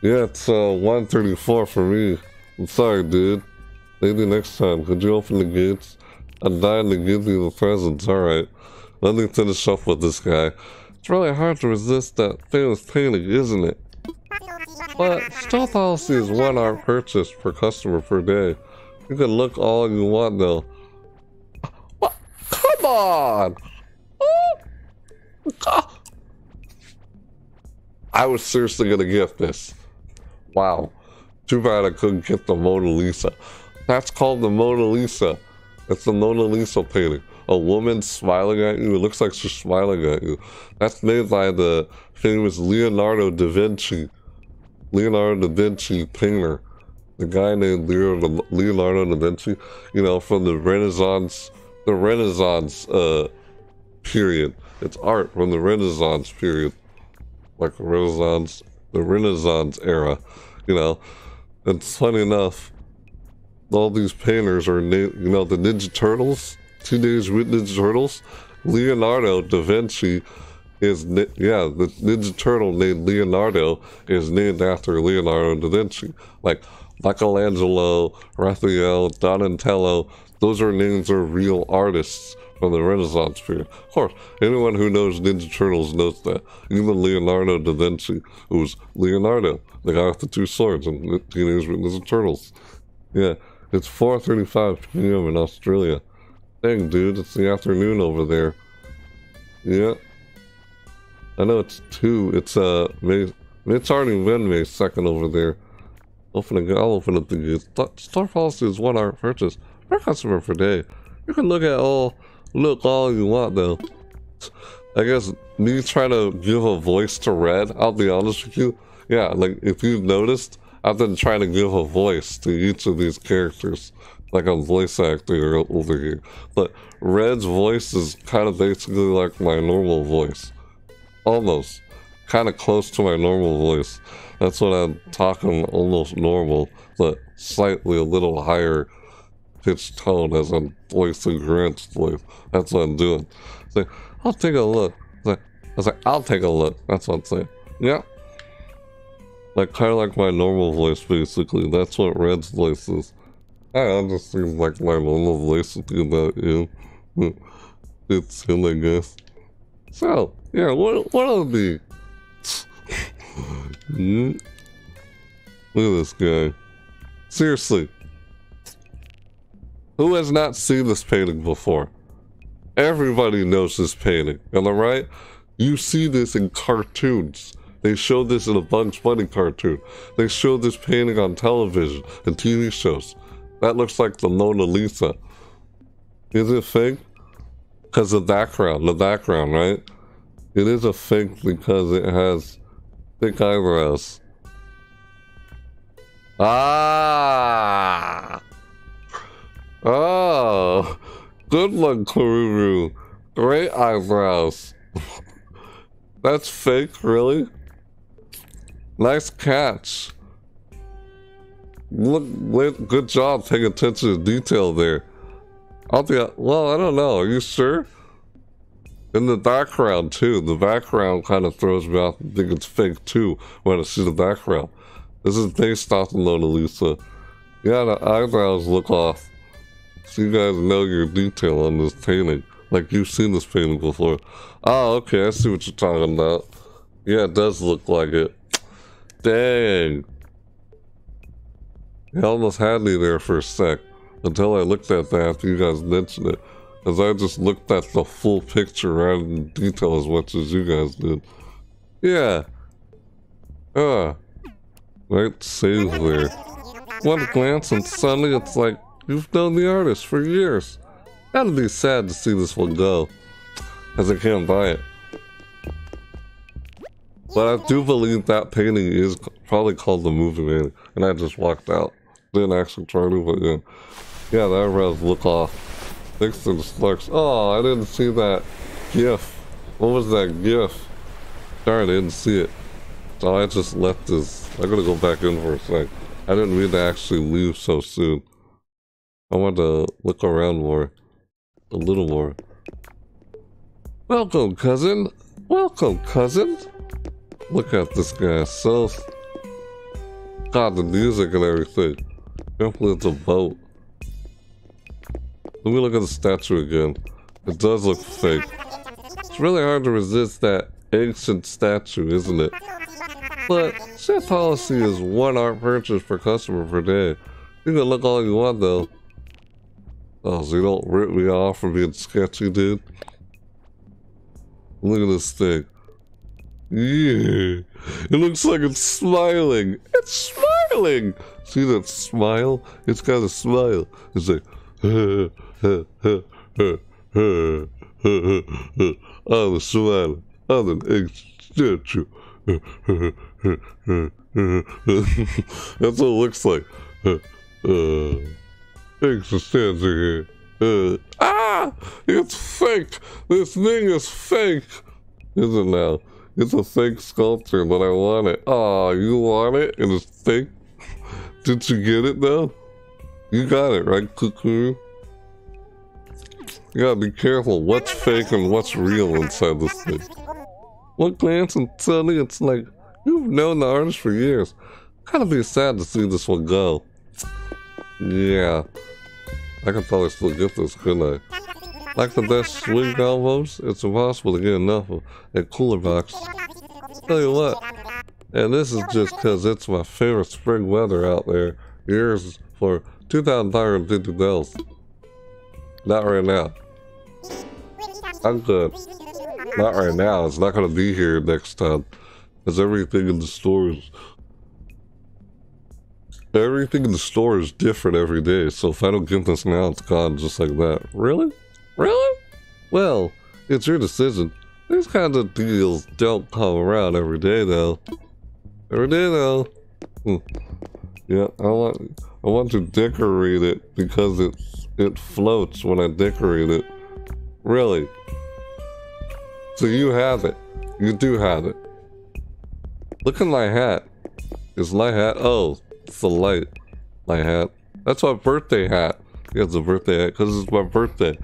Yeah, it's uh, 1.34 for me. I'm sorry, dude. Maybe next time. Could you open the gates? I'm dying to give you the presents. Alright. Let me finish up with this guy. It's really hard to resist that famous painting, isn't it? But store policy is one art purchase per customer per day. You can look all you want though. What? Come on! I was seriously gonna get this. Wow. Too bad I couldn't get the Mona Lisa. That's called the Mona Lisa. It's the Mona Lisa painting a woman smiling at you. It looks like she's smiling at you. That's made by the famous Leonardo da Vinci. Leonardo da Vinci painter. The guy named Leonardo da Vinci, you know, from the Renaissance, the Renaissance uh, period. It's art from the Renaissance period. Like Renaissance, the Renaissance era, you know. It's funny enough, all these painters are, you know, the Ninja Turtles Teenage Mutant Ninja Turtles, Leonardo da Vinci is, yeah, the Ninja Turtle named Leonardo is named after Leonardo da Vinci. Like Michelangelo, Raphael, Donatello, those are names of real artists from the Renaissance period. Of course, anyone who knows Ninja Turtles knows that. Even Leonardo da Vinci, who's Leonardo, the guy with the two swords in Teenage Mutant Ninja Turtles. Yeah, it's 4.35 p.m. in Australia. Dang, dude, it's the afternoon over there. Yeah. I know it's two. It's, uh, May, it's already been May 2nd over there. Opening, I'll open up the. Store policy is one hour purchase per customer per day. You can look at all, look all you want though. I guess me trying to give a voice to Redd, I'll be honest with you. Yeah, like if you've noticed, I've been trying to give a voice to each of these characters like a voice actor over here. But Redd's voice is kind of basically like my normal voice. Almost. Kind of close to my normal voice. That's when I'm talking almost normal, but slightly a little higher pitched tone as I'm voicing Grant's voice. That's what I'm doing. So, I'll take a look. I was like, I'll take a look. That's what I'm saying. Yeah. Like, kind of like my normal voice, basically. That's what Redd's voice is. I just seems like my normal voice would be about you. It's him, I guess. So, yeah, what, what'll be? hmm? Look at this guy. Seriously. Who has not seen this painting before? Everybody knows this painting, am I right? You see this in cartoons. They showed this in a Bugs Bunny cartoon. They showed this painting on television and TV shows. That looks like the Mona Lisa. Is it fake? Because the background, the background, right? It is a fake because it has thick eyebrows. Ah! Oh! Good luck, Kururu. Great eyebrows. That's fake, really? Nice catch. Look, good job paying attention to detail there. I'll be, well, I don't know. Are you sure? In the background, too. The background kind of throws me off. I think it's fake, too, when I see the background. This is based off of Mona Lisa. Yeah, the eyebrows look off. You guys know your detail on this painting. Like you've seen this painting before. Oh, okay, I see what you're talking about. Yeah, it does look like it. Dang. It almost had me there for a sec until I looked at that after you guys mentioned it. As I just looked at the full picture right in detail as much as you guys did. Yeah. Ah. Right save there. One glance and suddenly it's like you've known the artist for years. That'd be sad to see this one go. As I can't buy it. But I do believe that painting is probably called the movie painting. And I just walked out didn't actually try to, but yeah. Yeah, the eyebrows look off. Thanks to the slugs. Oh, I didn't see that gif. What was that gif? Darn, I didn't see it. So I just left this. I gotta go back in for a sec. I didn't mean to actually leave so soon. I want to look around more. A little more. Welcome, cousin. Welcome, cousin. Look at this guy. So... God, the music and everything. Apparently it's a boat. Let me look at the statue again. It does look fake. It's really hard to resist that ancient statue, isn't it? But set policy is one art purchase per customer per day. You can look all you want though. Oh, so you don't rip me off for being sketchy, dude? Look at this thing. Yeah. It looks like it's smiling. It's smiling! See that smile? It's got a smile. It's like, I'm smiling. I'm an extension. That's what it looks like. Uh, existence here. Uh, ah! It's fake! This thing is fake! Is it now? It's a fake sculpture, but I want it. Oh, you want it? And it's fake? Did you get it though? You got it, right, Cuckoo? You gotta be careful what's fake and what's real inside this thing. One glance and suddenly it's like, you've known the artist for years. Kind of be sad to see this one go. Yeah. I can probably still get this, couldn't I? Like the best swing albums, it's impossible to get enough of a cooler box. Tell you what, and this is just because it's my favorite spring weather out there. Here's for 2,550 bells. Not right now. I'm good. Not right now. It's not going to be here next time. Because everything in the stores Everything in the store is different every day, so if I don't get this now, it's gone just like that. Really? Really? Well, it's your decision. These kinds of deals don't come around every day, though. Every day, though. Hmm. Yeah, I want I want to decorate it because it it floats when I decorate it. Really. So you have it. You do have it. Look at my hat. Is my hat? Oh, it's the light. My hat. That's my birthday hat. Yeah, it's a birthday hat because it's my birthday.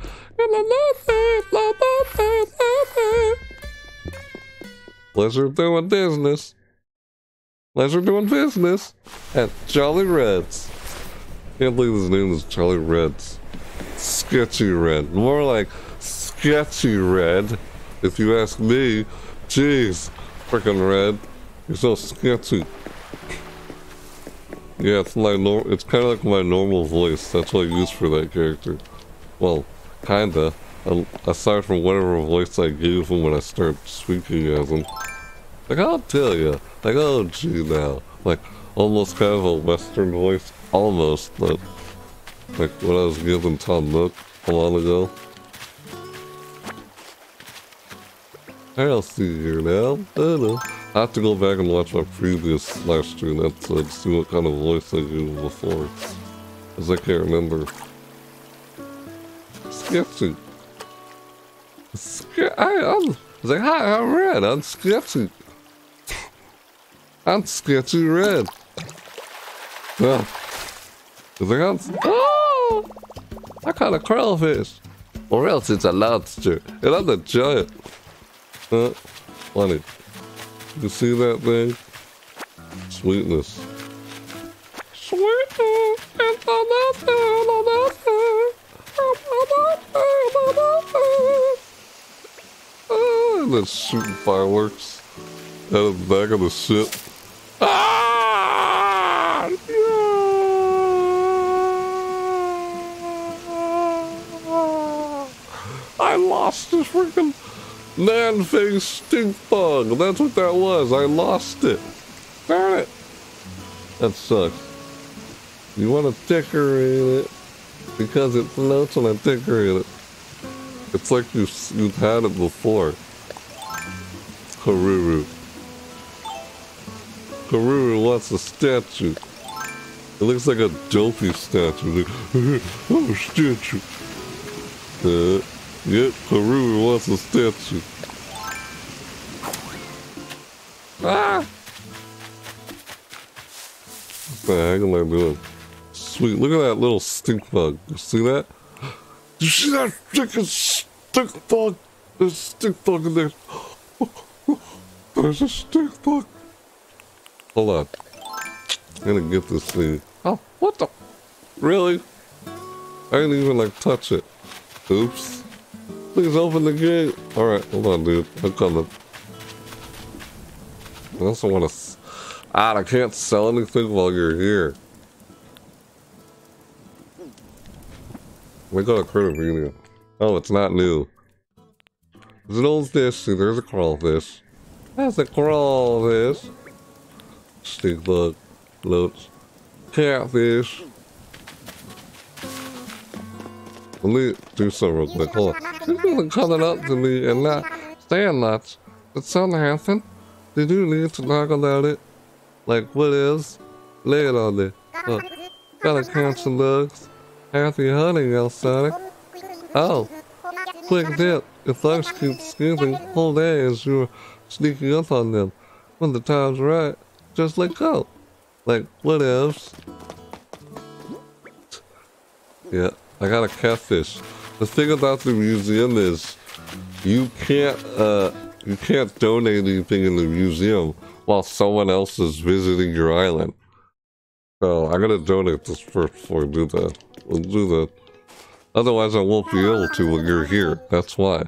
Pleasure doing business. Pleasure doing business at Jolly Redd's. Can't believe his name is Jolly Redd's. Sketchy Redd. More like Sketchy Redd. If you ask me, jeez, freaking Redd. You're so sketchy. Yeah, it's my nor it's kind of like my normal voice. That's what I use for that character. Well, kinda. aside from whatever voice I gave him when I start speaking as him. Like, I'll tell you. Like, oh, gee, now. Like, almost kind of a western voice. Almost, but... Like, what I was giving Tom Nook a while ago. I'll see you now. Hello. I have to go back and watch my previous live stream episode to see what kind of voice I did before. Because I can't remember. Sketchy. Ske I, I'm, like, hi, I'm Redd. I'm Sketchy. I'm Sketchy Redd. Yeah. I was like, I'm, oh! I caught a crawfish. Or else it's a lobster. And I'm a giant. Funny. You see that thing? Sweetness. Sweetness Ah, that's shooting fireworks out of the back of the ship. Ah! Yeah! I lost this freaking Man-face stink bug. That's what that was. I lost it. Darn it. That sucks. You want to decorate it because it floats when I decorate it. It's like you, you've had it before. Haruru. Haruru wants a statue. It looks like a dopey statue. oh, statue. Uh, Yep, Haru wants a statue. Ah! What the heck am I doing? Sweet, look at that little stink bug. You see that? You see that freaking stink bug? There's a stink bug in there. There's a stink bug. Hold on. I'm gonna get this thing. Oh, what the? Really? I didn't even like touch it. Oops. Please open the gate. Alright, hold on, dude. I'm coming. I also want to... Ah, I can't sell anything while you're here. We got a Critter Oh, it's not new. There's an old fish. See, there's a crawfish. That's a crawfish. Stink bug. Floats. Catfish. Do something real quick. Gonna be coming up to me and not saying much. Did something happen? Did you need to talk about it? Like, what is? Lay it on me. Oh, gotta catch some bugs. Happy hunting, Alsonic. Oh, quick dip. If bugs keep skipping whole day as you're sneaking up on them. When the time's right, just let go. Like, what else? Yeah. I got a catfish. The thing about the museum is you can't uh you can't donate anything in the museum while someone else is visiting your island. So I gotta donate this first before I do that. We'll do that. Otherwise I won't be able to when you're here. That's why.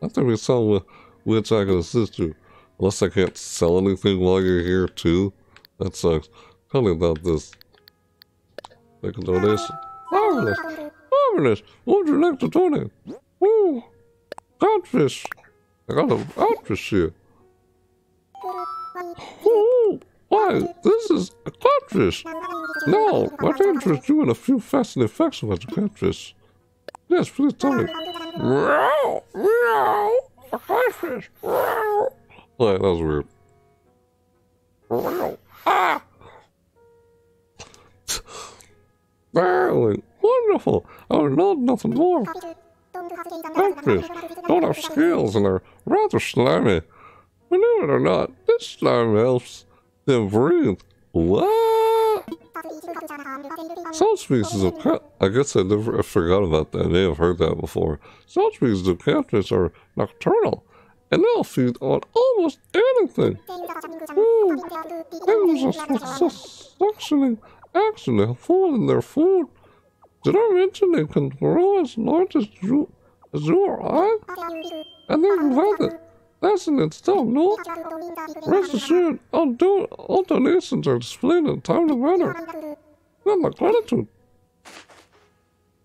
Not be something with which I can assist you. Unless I can't sell anything while you're here too. That sucks. Tell me about this. Make a donation. Marvelous! What would you like to donate? Ooh! Catfish! I got an outfish here. Ooh! Why, this is a catfish! No, I can interest you in a few fascinating facts about the catfish. Yes, please tell me. Meow! Meow! A catfish! Wait, that was weird. Meow! Ah! Darling, wonderful. I would love nothing more. Catfish don't have scales and are rather slimy. Believe it or not, this slime helps them breathe. What? Some species of cat, I guess I never I forgot about that. I may have heard that before. Some species of catfish are nocturnal, and they'll feed on almost anything. Hmm. Things are action to food in their food. Did I mention they can grow as large as you, as you or I? And have it. That's in itself, no? Rest assured, I'll do. All donations are displayed in a timely manner. Not my gratitude.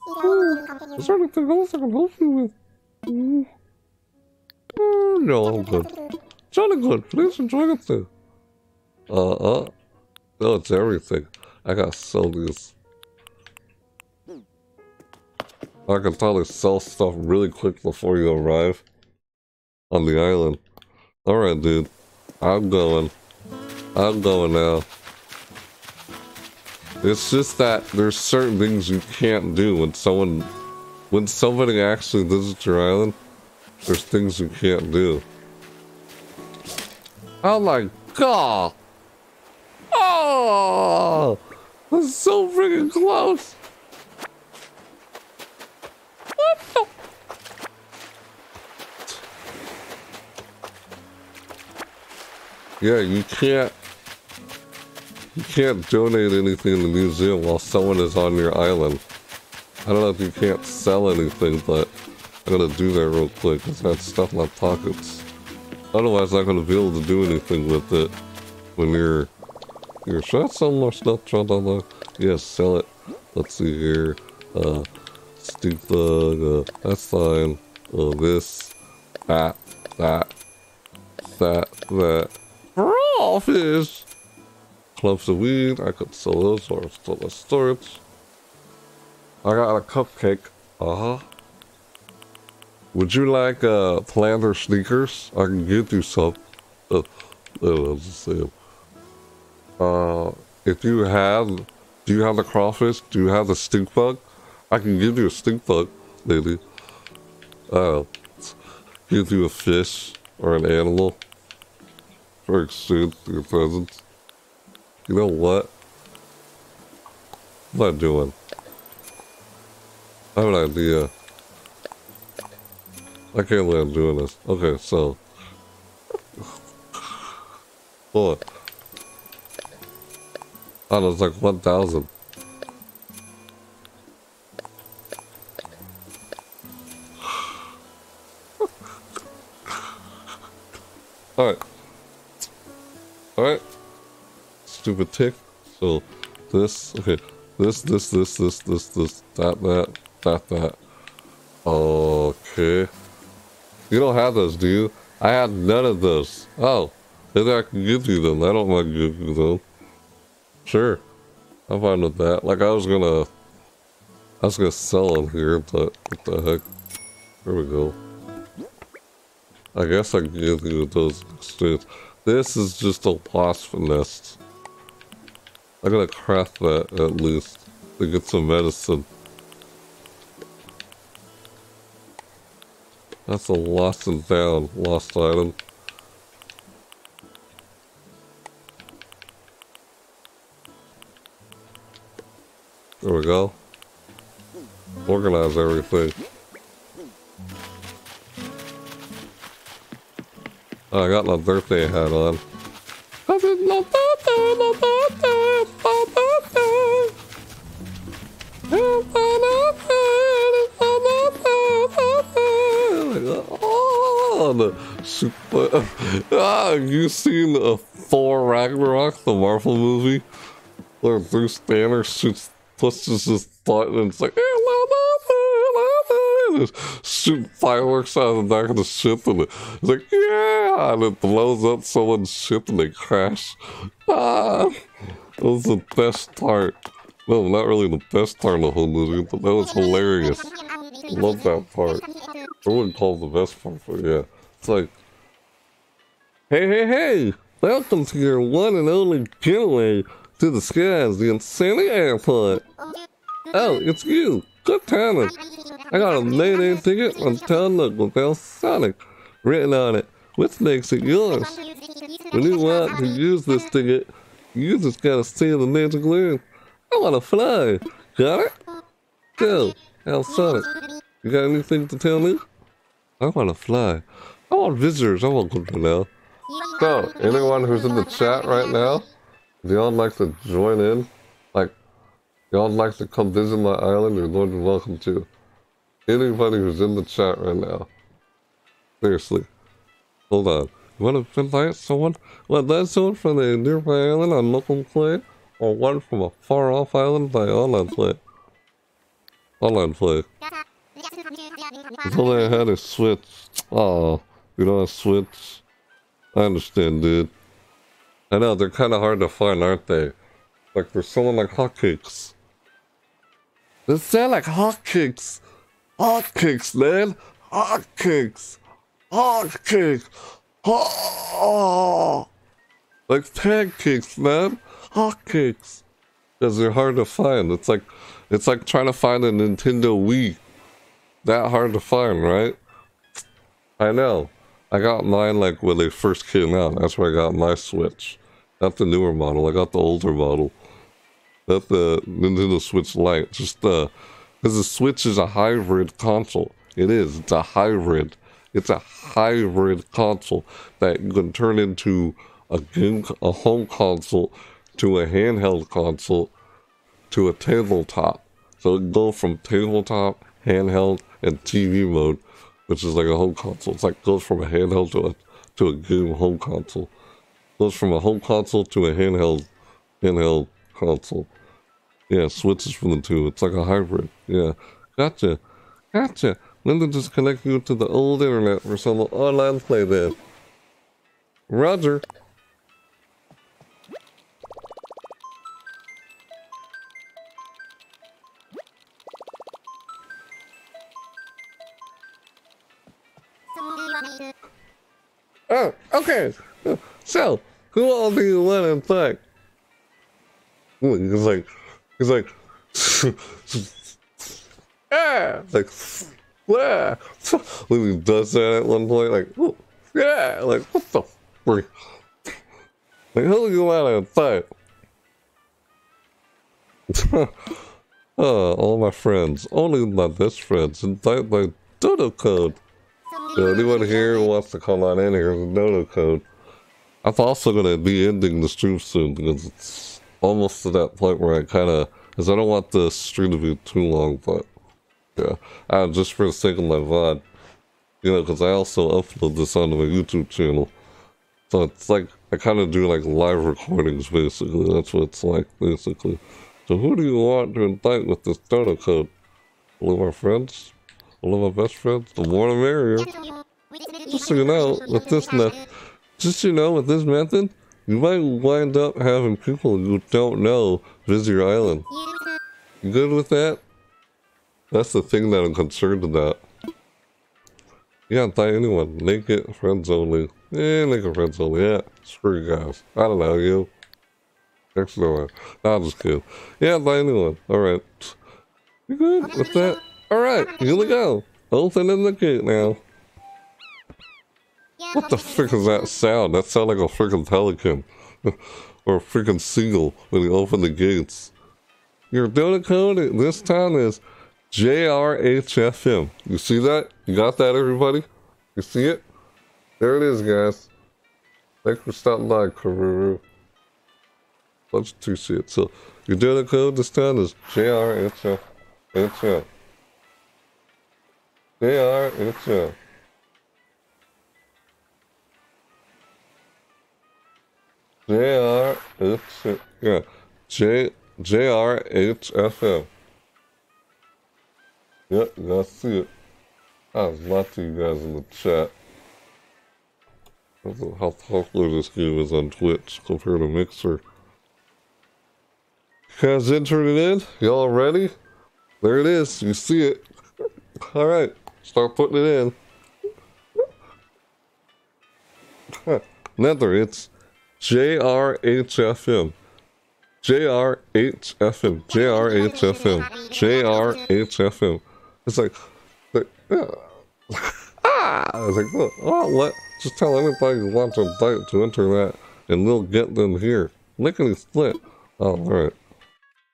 Hmm. Is there anything else I can help you with? Mm. Uh, no, I'm good. Jolly good. Please enjoy it thing. Uh-uh. No, it's everything. I gotta sell these. I can probably sell stuff really quick before you arrive on the island. Alright, dude. I'm going. I'm going now. It's just that there's certain things you can't do when someone... When somebody actually visits your island, there's things you can't do. Oh my god! Oh! That's so freaking close! Yeah, you can't... You can't donate anything in the museum while someone is on your island. I don't know if you can't sell anything, but I gotta do that real quick because I have stuff in my pockets. Otherwise, I'm not gonna be able to do anything with it when you're here. Should I sell more stuff, yeah, sell it. Let's see here. Uh, bug, uh, that's fine. Uh, this, that, that, that, that. Crawfish! Clumps of weed, I could sell those or sell the storage. I got a cupcake. Uh-huh. Would you like, uh, planter sneakers? I can get you some. Uh, let's see. Uh, if you have, do you have the crawfish? Do you have the stink bug? I can give you a stink bug, lady. Uh, give you a fish or an animal or exchange your presents. You know what? I'm doing. I have an idea. I can't believe I'm doing this. Okay, so. what? Oh, it's like 1,000. Alright. Alright. Stupid tick. So, this, okay. This, this, this, this, this, this, that, that, that, that. Okay. You don't have those, do you? I had none of those. Oh. Maybe I can give you them. I don't mind giving you them. Sure. I'm fine with that. Like, I was gonna... I was gonna sell them here, but what the heck. There we go. I guess I can give you those exchange. This is just a wasp nest. I gotta craft that at least to get some medicine. That's a lost and found lost item. There we go. Organize everything. Oh, I got my birthday hat on. Oh, the super. Ah, you seen uh, Thor Ragnarok, the Marvel movie, where Bruce Banner shoots, pushes his button and it's like, shoot fireworks out of the back of the ship and it's like, yeah, and it blows up someone's ship and they crash. Ah, that was the best part. No, not really the best part of the whole movie, but that was hilarious. Love that part. I wouldn't call it the best part, but yeah. It's like, hey, hey, hey! Welcome to your one and only getaway to the skies, the Insanity Airport. Oh, it's you. Good timing. I got a Mayday ticket on Town Look with Sonic written on it, which makes it yours. When you want to use this ticket, you just gotta say the magic word. I wanna fly. Got it? Go. Alsonic. You got anything to tell me? I wanna fly. I want visitors. I want to know. So, anyone who's in the chat right now, if y'all like to join in, like, y'all like to come visit my island, you're more than welcome to. Anybody who's in the chat right now. Seriously. Hold on. You want to invite someone? Let that someone from a nearby island on local play, or one from a far off island by online play. Online play. Only I had a switch. Oh, you know a switch? I understand, dude. I know, they're kind of hard to find, aren't they? Like, they're selling like hotcakes. They sell like hotcakes. Hotcakes, man. Hotcakes. Hotcakes. Oh. Like pancakes, man. Hotcakes. Because they're hard to find. It's like, it's like trying to find a Nintendo Wii. That hard to find, right? I know. I got mine like when they first came out. That's where I got my Switch. Not the newer model. I got the older model. Not the Nintendo Switch Lite. Just the... Because the Switch is a hybrid console. It is. It's a hybrid. It's a hybrid console that you can turn into a game, a home console to a handheld console to a tabletop. So it go from tabletop, handheld, and TV mode, which is like a home console. It's like goes from a handheld to a to a game home console. Goes from a home console to a handheld handheld console. Yeah, switches from the two. It's like a hybrid. Yeah. Gotcha. Gotcha. Let me just connect you to the old internet for some online play then. Roger. Oh, okay. So, who all do you want to play? He's like, he's like, yeah, like, yeah. When he does that at one point, like, yeah, like, what the freak? Like, who do you want to play? oh, all my friends, only my best friends, invite my dodo code. So anyone here who wants to come on in here with dodo code. I'm also going to be ending the stream soon because it's almost to that point where I kind of, because I don't want the stream to be too long, but yeah, uh, just for the sake of my VOD, You know, because I also upload this onto my YouTube channel. So it's like, I kind of do like live recordings, basically. That's what it's like, basically. So who do you want to invite with this dodo code? All of our friends? All of our best friends? The more the merrier. Just so you know, with this method, just so you know, with this method, you might wind up having people you don't know visit your island. You good with that? That's the thing that I'm concerned about. You can't tie anyone. Naked friends only. Yeah, naked friends only. Yeah, screw you guys. I don't know you. Door. No, I'm just kidding. Yeah, tie anyone. Alright. You good with that? Alright, here we go. Open in the gate now. What the frick is that sound? That sound like a freaking pelican. or a freaking seagull when you open the gates. Your dodo code this time is JRHFM. You see that? You got that, everybody? You see it? There it is, guys. Thanks for stopping by, Karuru. Bunch of two shit. So, your dodo code this time is JRHFM. JRHFM. JRH, yeah, J, JRHFM. Yep, see it. There's lots of you guys in the chat. How popular this game is on Twitch compared to Mixer. You guys entered it in? Y'all ready? There it is. You see it. Alright, start putting it in. Nether, it's JRHFM. JRHFM. JRHFM. JRHFM. It's like, like ah! I was like, oh, let, just tell anybody you want to invite to enter that, and we'll get them here. Lickety split. Oh, alright.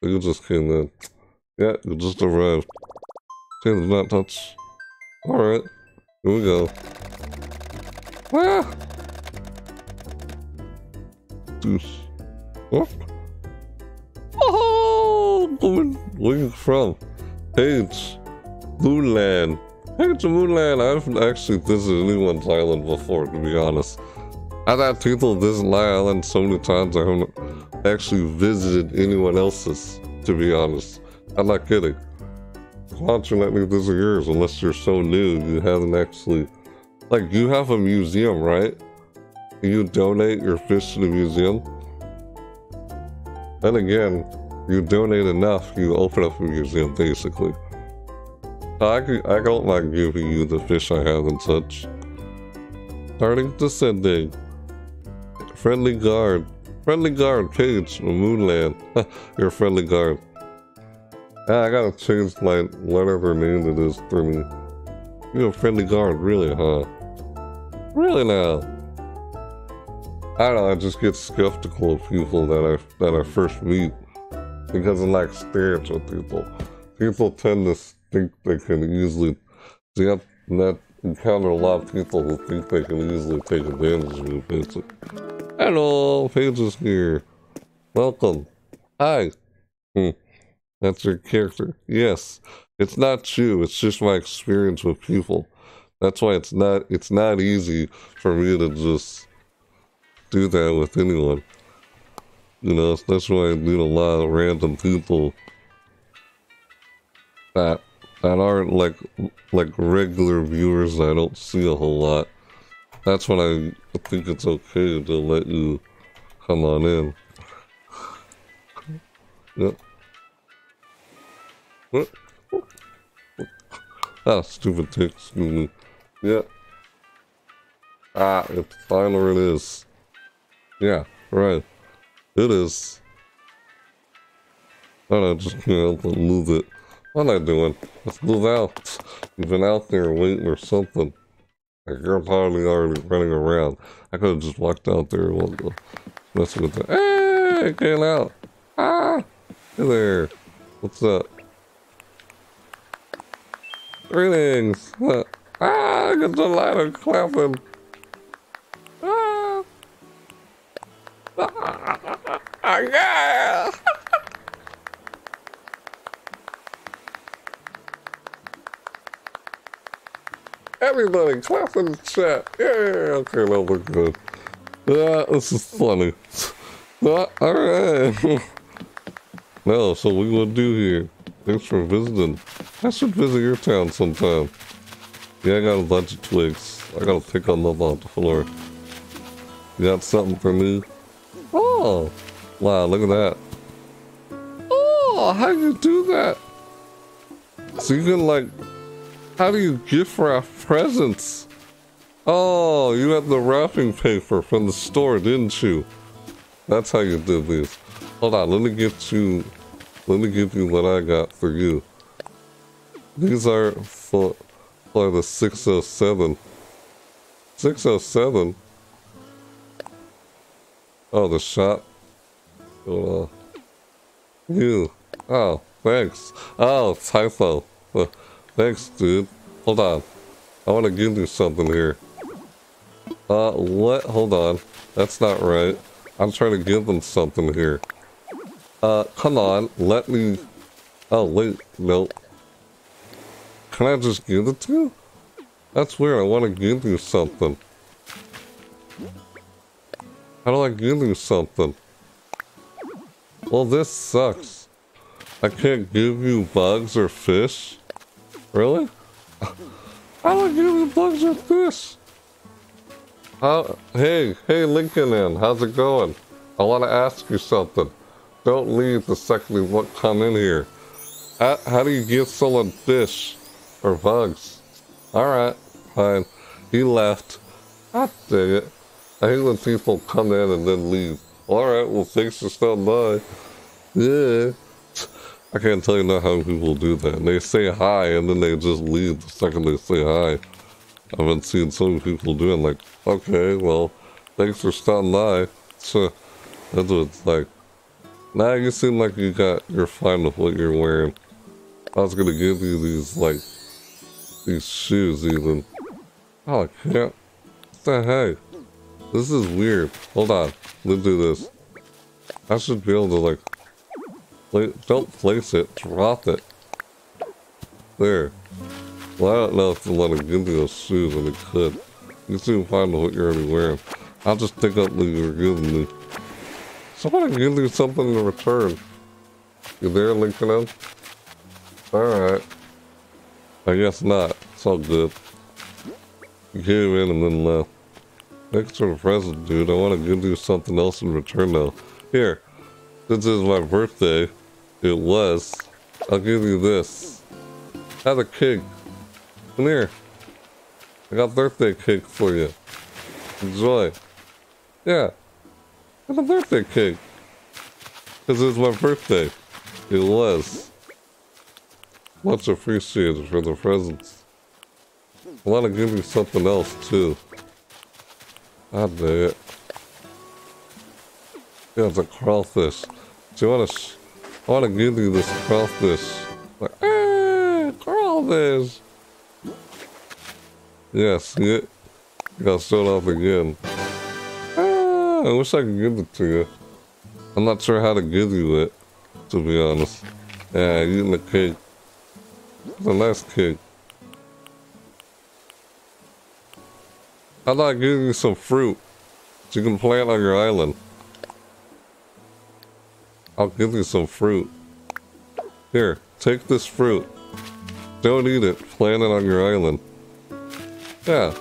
You just came in. Yeah, you just arrived. Okay, the not touch. Alright. Here we go. Ah! Deuce. What? Oh! oh Where you from? Paige. Moonland. Paige Moonland. I haven't actually visited anyone's island before, to be honest. I've had people visit my island so many times I haven't actually visited anyone else's, to be honest. I'm not kidding. Why don't you let me visit yours unless you're so new you haven't actually... Like, you have a museum, right? You donate your fish to the museum. Then again, you donate enough, you open up a museum, basically. I, I don't mind giving you the fish I have and such. Starting descending. Friendly guard. Friendly guard, Paige, Moonland. You're a friendly guard. Ah, I gotta change my whatever name it is for me. You're a friendly guard, really, huh? Really now? I don't know, I just get skeptical of people that I that I first meet because I like experience with people. People tend to think they can easily see have that encounter a lot of people who think they can easily take advantage of you, basically. Hello, Paige is here. Welcome. Hi. Hmm. That's your character. Yes. It's not you. It's just my experience with people. That's why it's not it's not easy for me to just do that with anyone. You know, that's why I meet a lot of random people that that aren't like like regular viewers I don't see a whole lot. That's when I think it's okay to let you come on in. Yep. What? Ah, stupid excuse. Yeah. Ah, it's finally it is. Yeah, right. It is. I just can't help but move it. What am I doing? Let's move out. You've been out there waiting or something. Like you're probably already running around. I could have just walked out there and go messing with that. Hey, get out. Ah, hey there. What's up? Greetings. Ah, I got the ladder clapping. Yeah. Everybody, clap in the chat. Yeah, okay, that look good. Yeah, this is funny. Alright. now, so we gonna do here? Thanks for visiting. I should visit your town sometime. Yeah, I got a bunch of twigs. I gotta pick on them off the floor. You got something for me? Oh! Wow, look at that. Oh, how do you do that? So you can like, how do you gift wrap presents? Oh, you had the wrapping paper from the store, didn't you? That's how you did this. Hold on, let me get you, let me give you what I got for you. These are for, for the 607. 607? Oh, the shot? On. You. Oh, thanks. Oh, typo. Thanks, dude. Hold on. I want to give you something here. Uh, what? Hold on. That's not right. I'm trying to give them something here. Uh, come on. Let me... Oh, wait. No. Can I just give it to you? That's weird. I want to give you something. How do I give you something? Well, this sucks. I can't give you bugs or fish? Really? How do I give you bugs or fish? How, hey, hey Lincoln in, how's it going? I want to ask you something. Don't leave the second you want come in here. How, how do you give someone fish or bugs? Alright, fine. He left. God dang it. I hate when people come in and then leave. Alright, well thanks for stopping by. Yeah. I can't tell you not how people do that. They say hi and then they just leave the second they say hi. I've been seeing so many people doing like, okay, well, thanks for stopping by. So that's what it's like. Now you seem like you got, you're fine with what you're wearing. I was gonna give you these, like, these shoes even. Oh, I can't. What the heck? This is weird. Hold on. Let's do this. I should be able to, like, don't place it. Drop it. There. Well, I don't know if you want to give me those shoes, and it could. You seem fine with what you're already wearing. I'll just pick up what you're giving me. Somebody give you something in return. You there, Lincoln? Alright. I guess not. It's all good. You came in and then left. Thanks for the present, dude. I want to give you something else in return, though. Here. This is my birthday. It was. I'll give you this. Have a cake. Come here. I got birthday cake for you. Enjoy. Yeah. Have a birthday cake. Because it was my birthday. It was. Much appreciated for the presents. I want to give you something else too. God damn it. It's a crawfish. Do you want to I want to give you this crawfish. Like, ah, crawfish. Yeah, see it? Gotta start off again. Ah, I wish I could give it to you. I'm not sure how to give you it, to be honest. Yeah, eating the cake. A nice cake. How about give you some fruit so you can plant on your island? I'll give you some fruit. Here, take this fruit. Don't eat it. Plant it on your island. Yeah.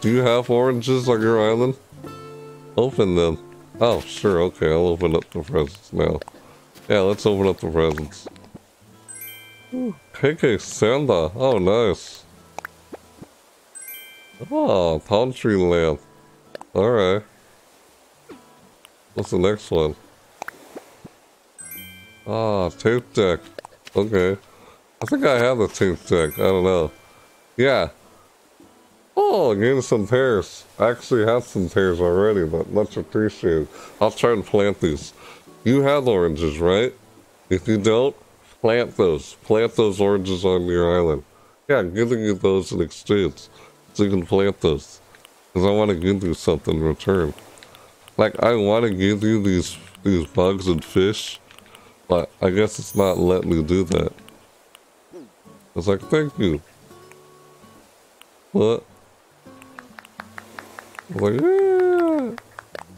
Do you have oranges on your island? Open them. Oh, sure, okay, I'll open up the presents now. Yeah, let's open up the presents. KK Samba. Oh, nice. Oh, palm tree lamp. Alright. What's the next one? Ah, tape deck. Okay. I think I have the tape deck. I don't know. Yeah. Oh, getting some pears. I actually have some pears already, but much appreciated. I'll try and plant these. You have oranges, right? If you don't, plant those. Plant those oranges on your island. Yeah, I'm giving you those in exchange. So you can plant those. Because I want to give you something in return. Like, I want to give you these, these bugs and fish but I guess it's not letting me do that. It's like, thank you. What? Like, yeah.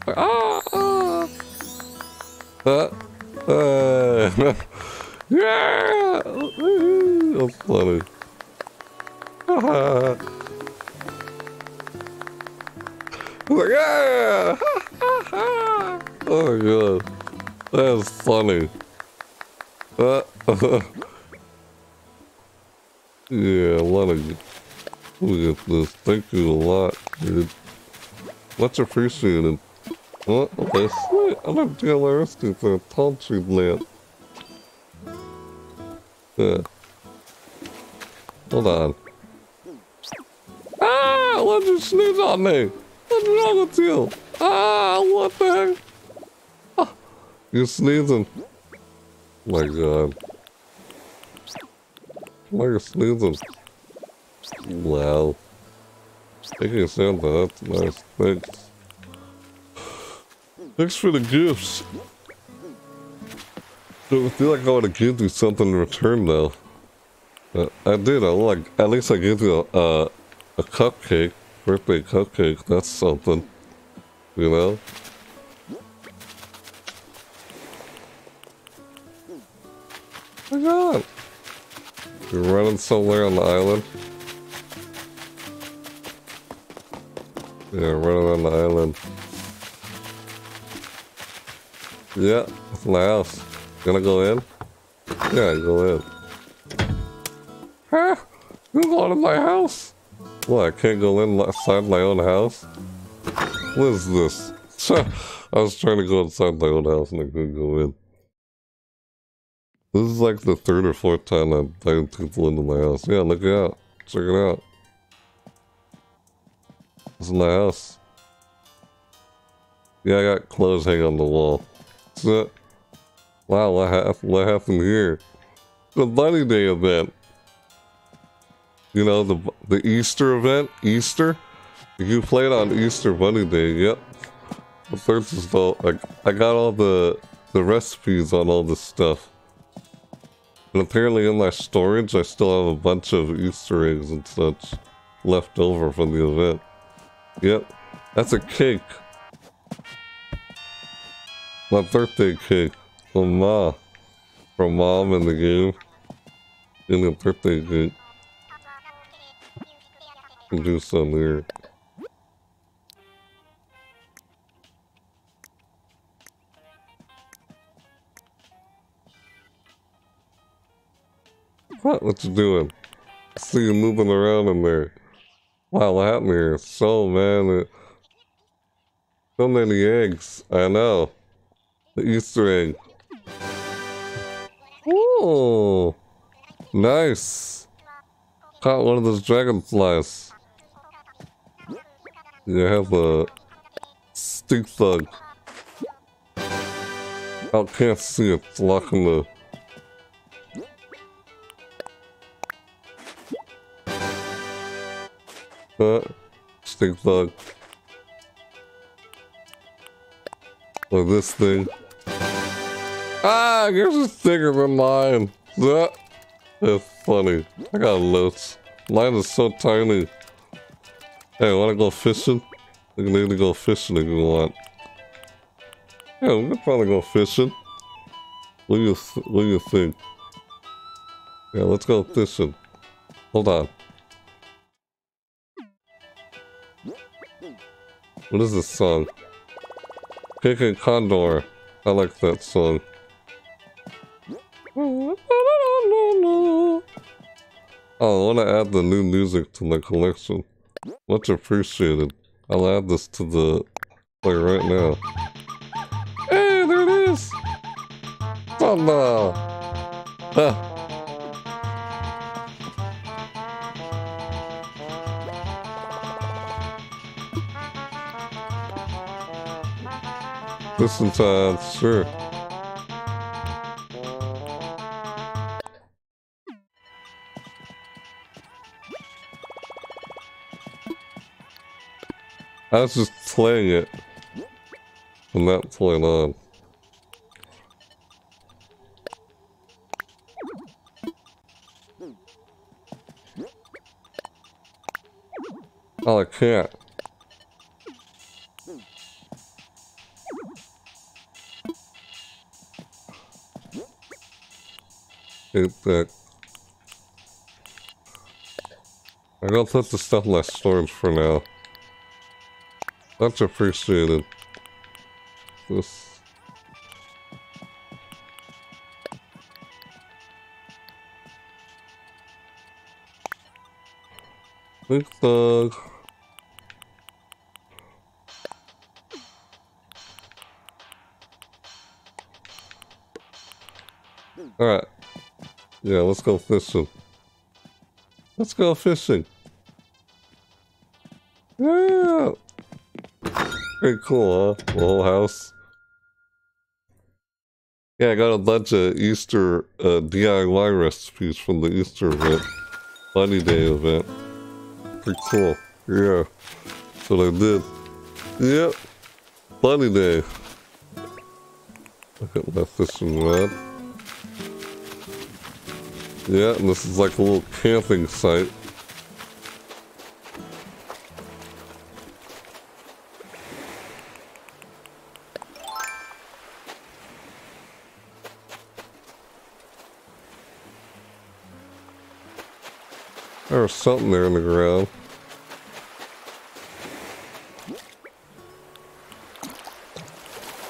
Like, ah, ah. Uh, yeah. That's funny. yeah. oh god. That's funny. Yeah, a lot of at this. Thank you a lot, dude. Much appreciated. What? Okay, sweet. I'm arrested for a palm tree plant. Yeah. Hold on. Ah! Why'd you sneeze on me? What's wrong with you? Ah! What the heck? Ah, you're sneezing. my god. Why are you sneezing? Wow. Thank you, Santa. That's nice. Thanks. Thanks for the gifts. I feel like I want to give you something in return, though. Uh, I did. I like. At least I gave you a, a, a cupcake, birthday cupcake. That's something, you know. Oh my God! You're running somewhere on the island. Yeah, running on the island. Yeah, that's my house. Gonna go in? Yeah, go in. Huh? You going to my house? What, I can't go inside my own house? What is this? I was trying to go inside my own house and I couldn't go in. This is like the third or fourth time I'm inviting people into my house. Yeah, look it out. Check it out. This is my house. Yeah, I got clothes hanging on the wall. So, wow, what, ha what happened here? The Bunny Day event. You know, the the Easter event? Easter? You played on Easter Bunny Day, yep. The first is all, like, I got all the, the recipes on all this stuff. And apparently in my storage, I still have a bunch of Easter eggs and such left over from the event. Yep, that's a cake. My birthday cake from Ma. From Mom in the game. In the birthday cake. Do some here. What? What you doing? I see you moving around in there. Wow, what happened here? So, man, so many eggs. I know. The Easter egg. Oh, nice. Caught one of those dragonflies. You have a stink bug. I can't see it. Blocking the Uh, stink bug. Or this thing. Ah, yours is bigger than mine. That's funny. I got loads. Mine is so tiny. Hey, wanna go fishing? We can either go fishing if you want. Yeah, we could probably go fishing. What do you, what do you think? Yeah, let's go fishing. Hold on. What is this song? KK Condor. I like that song. Oh, I want to add the new music to my collection. Much appreciated. I'll add this to the play right now. Hey, there it is! Thunder! Ah. Listen time, sure. I was just playing it. I'm not playing on. Oh, I can't. That. I gotta put the stuff in my storage for now. That's appreciated. This. Big. Alright. Yeah, let's go fishing. Let's go fishing. Pretty cool, huh? Whole house. Yeah, I got a bunch of Easter uh, DIY recipes from the Easter event. Bunny Day event. Pretty cool. Yeah. That's what I did. Yep. Bunny Day. Look at my fishing rod. Yeah, and this is like a little camping site. There was something there in the ground.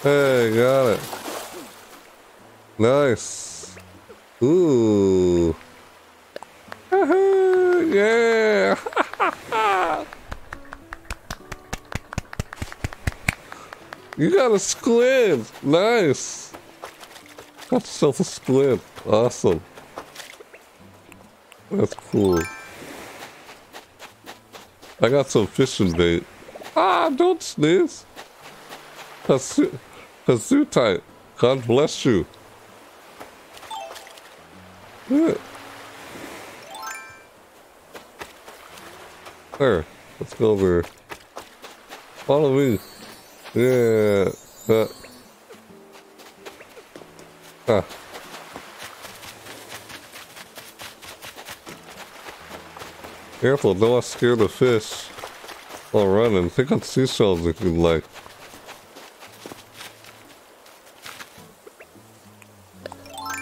Hey, got it. Nice. Ooh. yeah. you got a squid. Nice. Got yourself a squid. Awesome. That's cool. I got some fishing bait. Ah, don't sneeze. Hasu tight. God bless you. Yeah. There. Let's go over. Follow me. Yeah. Uh. Ah. Careful, don't scare the fish while running. Think on seashells if you'd like.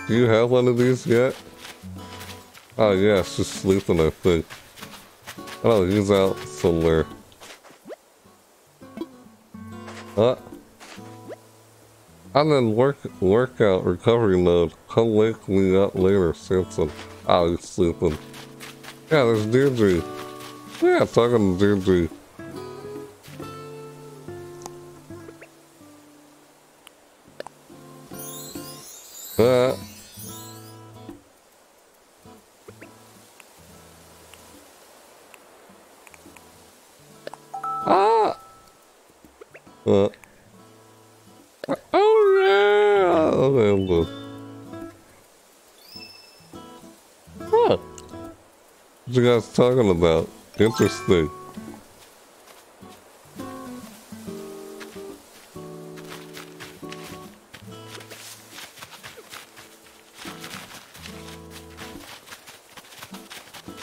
Do you have one of these yet? Ah, oh yeah, just sleeping I think. Oh, he's out somewhere. Huh? I'm in work workout recovery mode. Come wake me up later, Samson. Oh, he's sleeping. Yeah, there's Deirdre. Yeah, talking to Deirdre. Uh, ah! Uh. You guys talking about? Interesting.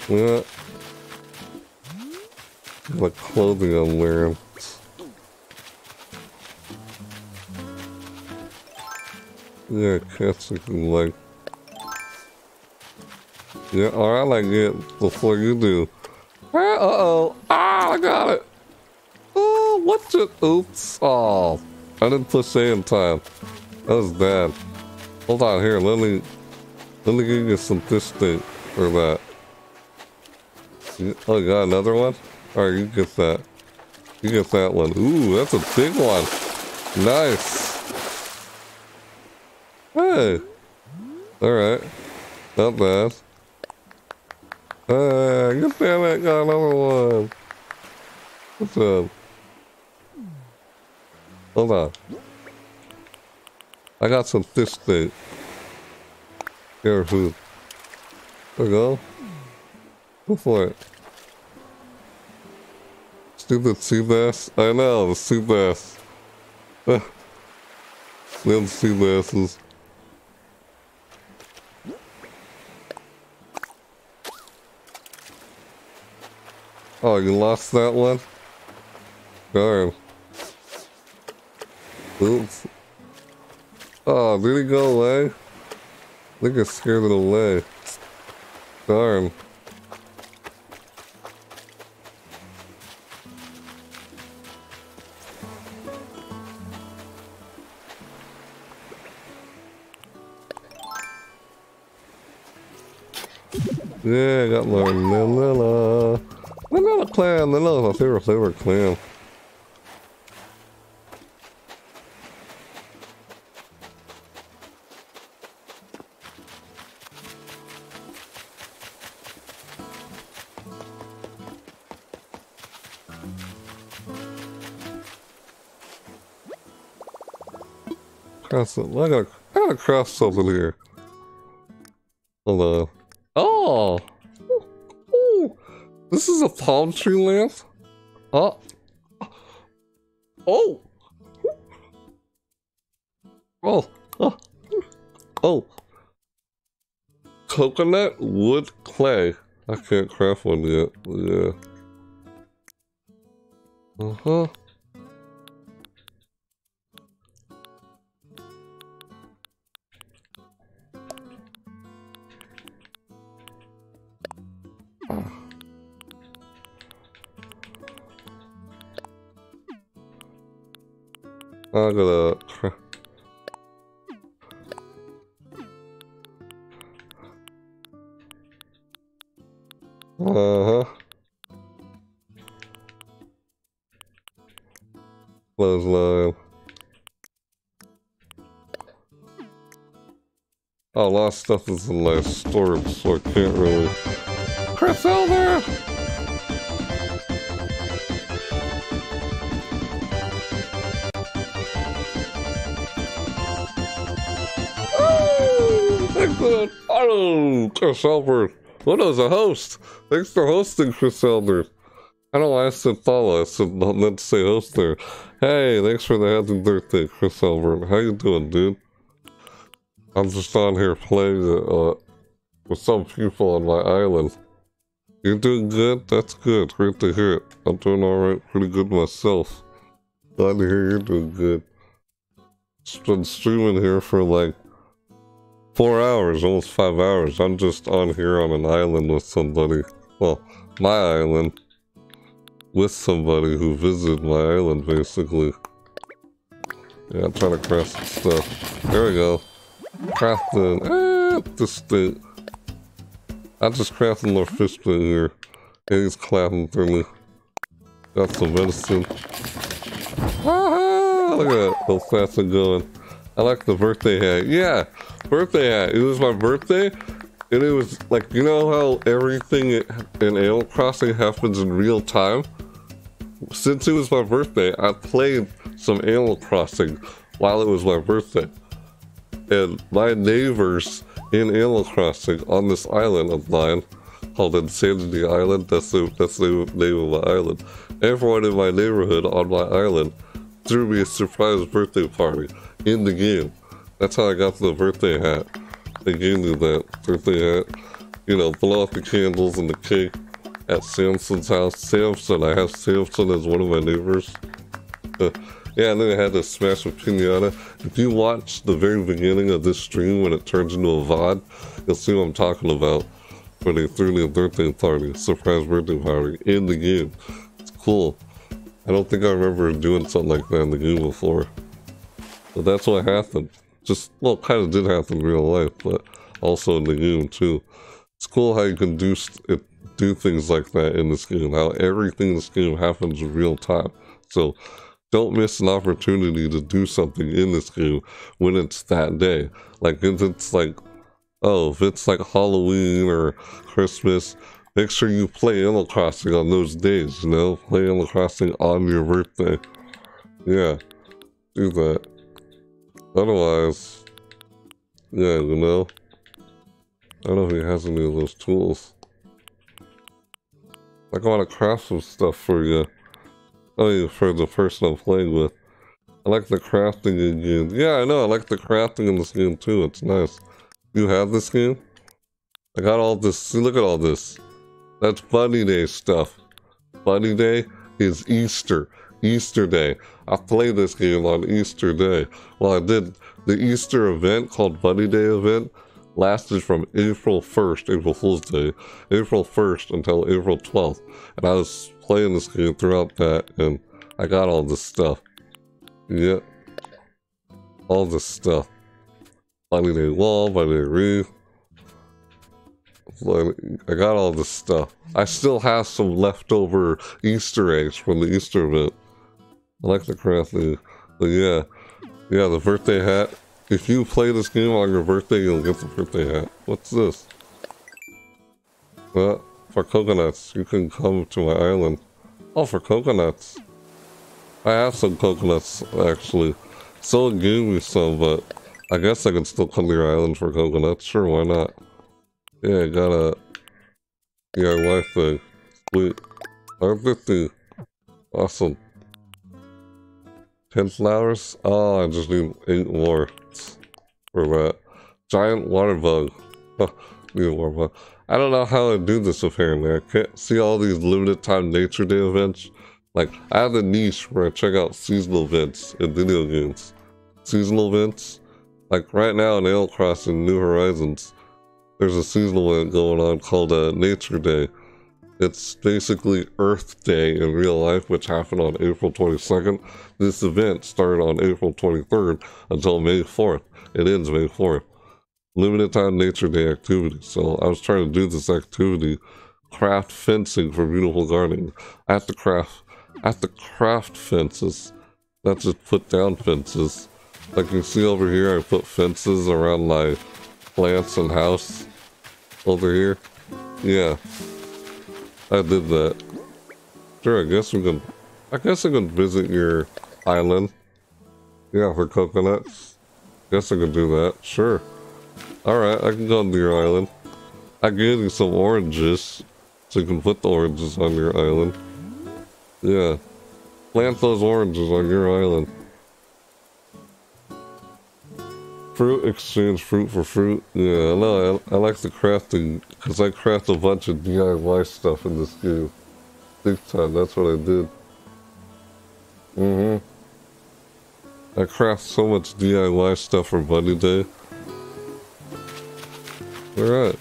Yeah. What clothing I'm wearing. Yeah, cats looking like. Yeah, alright, I it before you do. Ah, uh-oh. Ah, I got it. Oh, what's it? Oops. Oh, I didn't push in time. That was bad. Hold on here, let me, let me give you some fish steak for that. Oh, you got another one? Alright, you get that. You get that one. Ooh, that's a big one. Nice. Hey. Alright. Not bad. Damn it, got another one. What's up? Hold on. I got some fish steak. Here, food. There we go. Go for it. Stupid sea bass. I know, the sea bass. Little sea basses. Oh, you lost that one? Darn. Oops. Oh, did he go away? I think I scared it away. Darn. Yeah, I got. Manila clam, Manila, my favorite favorite clam. Cross it. I gotta, I gotta cross something here. Hold on. Oh! Palm tree lamp? Oh. Oh! Oh. Oh. oh. Coconut wood clay. I can't craft one yet. Yeah. Uh-huh. Stuff is in my storage, so I can't really... Chris Elder! Excellent! Oh, Chris Elder! What is a host? Thanks for hosting, Chris Elder. I don't know why I said follow. I said not to say host there. Hey, thanks for the happy birthday, Chris Albert. How you doing, dude? I'm just on here playing uh, with some people on my island. You're doing good? That's good. Great to hear it. I'm doing alright, pretty good myself. Glad to hear you're doing good. Just been streaming here for like four hours, almost five hours. I'm just on here on an island with somebody. Well, my island. With somebody who visited my island, basically. Yeah, I'm trying to craft stuff. There we go. Crafting. Eh, this thing. I just crafted more fish thing here. And he's clapping for me. Got some medicine. Ah, look at that. How fast I'm going. I like the birthday hat. Yeah, birthday hat. It was my birthday, and it was like, you know how everything in Animal Crossing happens in real time? Since it was my birthday, I played some Animal Crossing while it was my birthday. And my neighbors in Animal Crossing on this island of mine, called Insanity Island, that's the, that's the name of my island, everyone in my neighborhood on my island threw me a surprise birthday party in the game. That's how I got the birthday hat. They gave me that birthday hat. You know, blow out the candles and the cake at Samson's house. Samson, I have Samson as one of my neighbors. Uh, Yeah, and then I had to smash a pinata. If you watch the very beginning of this stream when it turns into a VOD, you'll see what I'm talking about. When they threw me birthday party, surprise birthday party in the game. It's cool. I don't think I remember doing something like that in the game before. But that's what happened. Just, well, kind of did happen in real life, but also in the game too. It's cool how you can do it, do things like that in this game. How everything in this game happens in real time. So don't miss an opportunity to do something in this game when it's that day. Like if it's like, oh, if it's like Halloween or Christmas, make sure you play Animal Crossing on those days. You know, play Animal Crossing on your birthday. Yeah, do that. Otherwise, yeah, you know, I don't know if he has any of those tools. Like I want to craft some stuff for you. Mean, for the person I'm playing with. I like the crafting in the game. Yeah, I know, I like the crafting in this game too. It's nice. You have this game? I got all this. See, look at all this. That's Bunny Day stuff. Bunny Day is Easter. Easter Day. I played this game on Easter Day. Well, I did the Easter event called Bunny Day event lasted from April 1st, April Fool's Day, April 1st until April 12th. And I was playing this game throughout that, and I got all this stuff. Yeah. All this stuff. Bunny a Wall, Bunny a roof. I got all this stuff. I still have some leftover Easter eggs from the Easter event. I like the crafting. But yeah. Yeah, the birthday hat. If you play this game on your birthday, you'll get the birthday hat. What's this? Well, for coconuts, you can come to my island. Oh, for coconuts. I have some coconuts, actually. Someone gave me some, but I guess I can still come to your island for coconuts. Sure, why not? Yeah, I got a DIY thing. Sweet. 550. Awesome. 10 flowers? Oh, I just need 8 more for that. Giant water bug. need a water bug. I don't know how I do this apparently. I can't see all these limited time nature day events. Like, I have a niche where I check out seasonal events in video games. Seasonal events? Like, right now in Animal Crossing New Horizons, there's a seasonal event going on called uh, Nature Day. It's basically Earth Day in real life, which happened on April 22nd. This event started on April 23rd until May 4th. It ends May 4th. Limited time Nature Day activity. So I was trying to do this activity, craft fencing for beautiful gardening. I have to craft, I have to craft fences, not just put down fences. Like you see over here, I put fences around my plants and house over here. Yeah. I did that. Sure, I guess we can... I guess I can visit your island. Yeah, for coconuts. Guess I can do that. Sure. Alright, I can go to your island. I gave you some oranges. So you can put the oranges on your island. Yeah. Plant those oranges on your island. Fruit exchange fruit for fruit. Yeah, I. I, I like the crafting because I craft a bunch of DIY stuff in this game. Big time. That's what I did. Mm hmm. I craft so much DIY stuff for Bunny Day. Alright.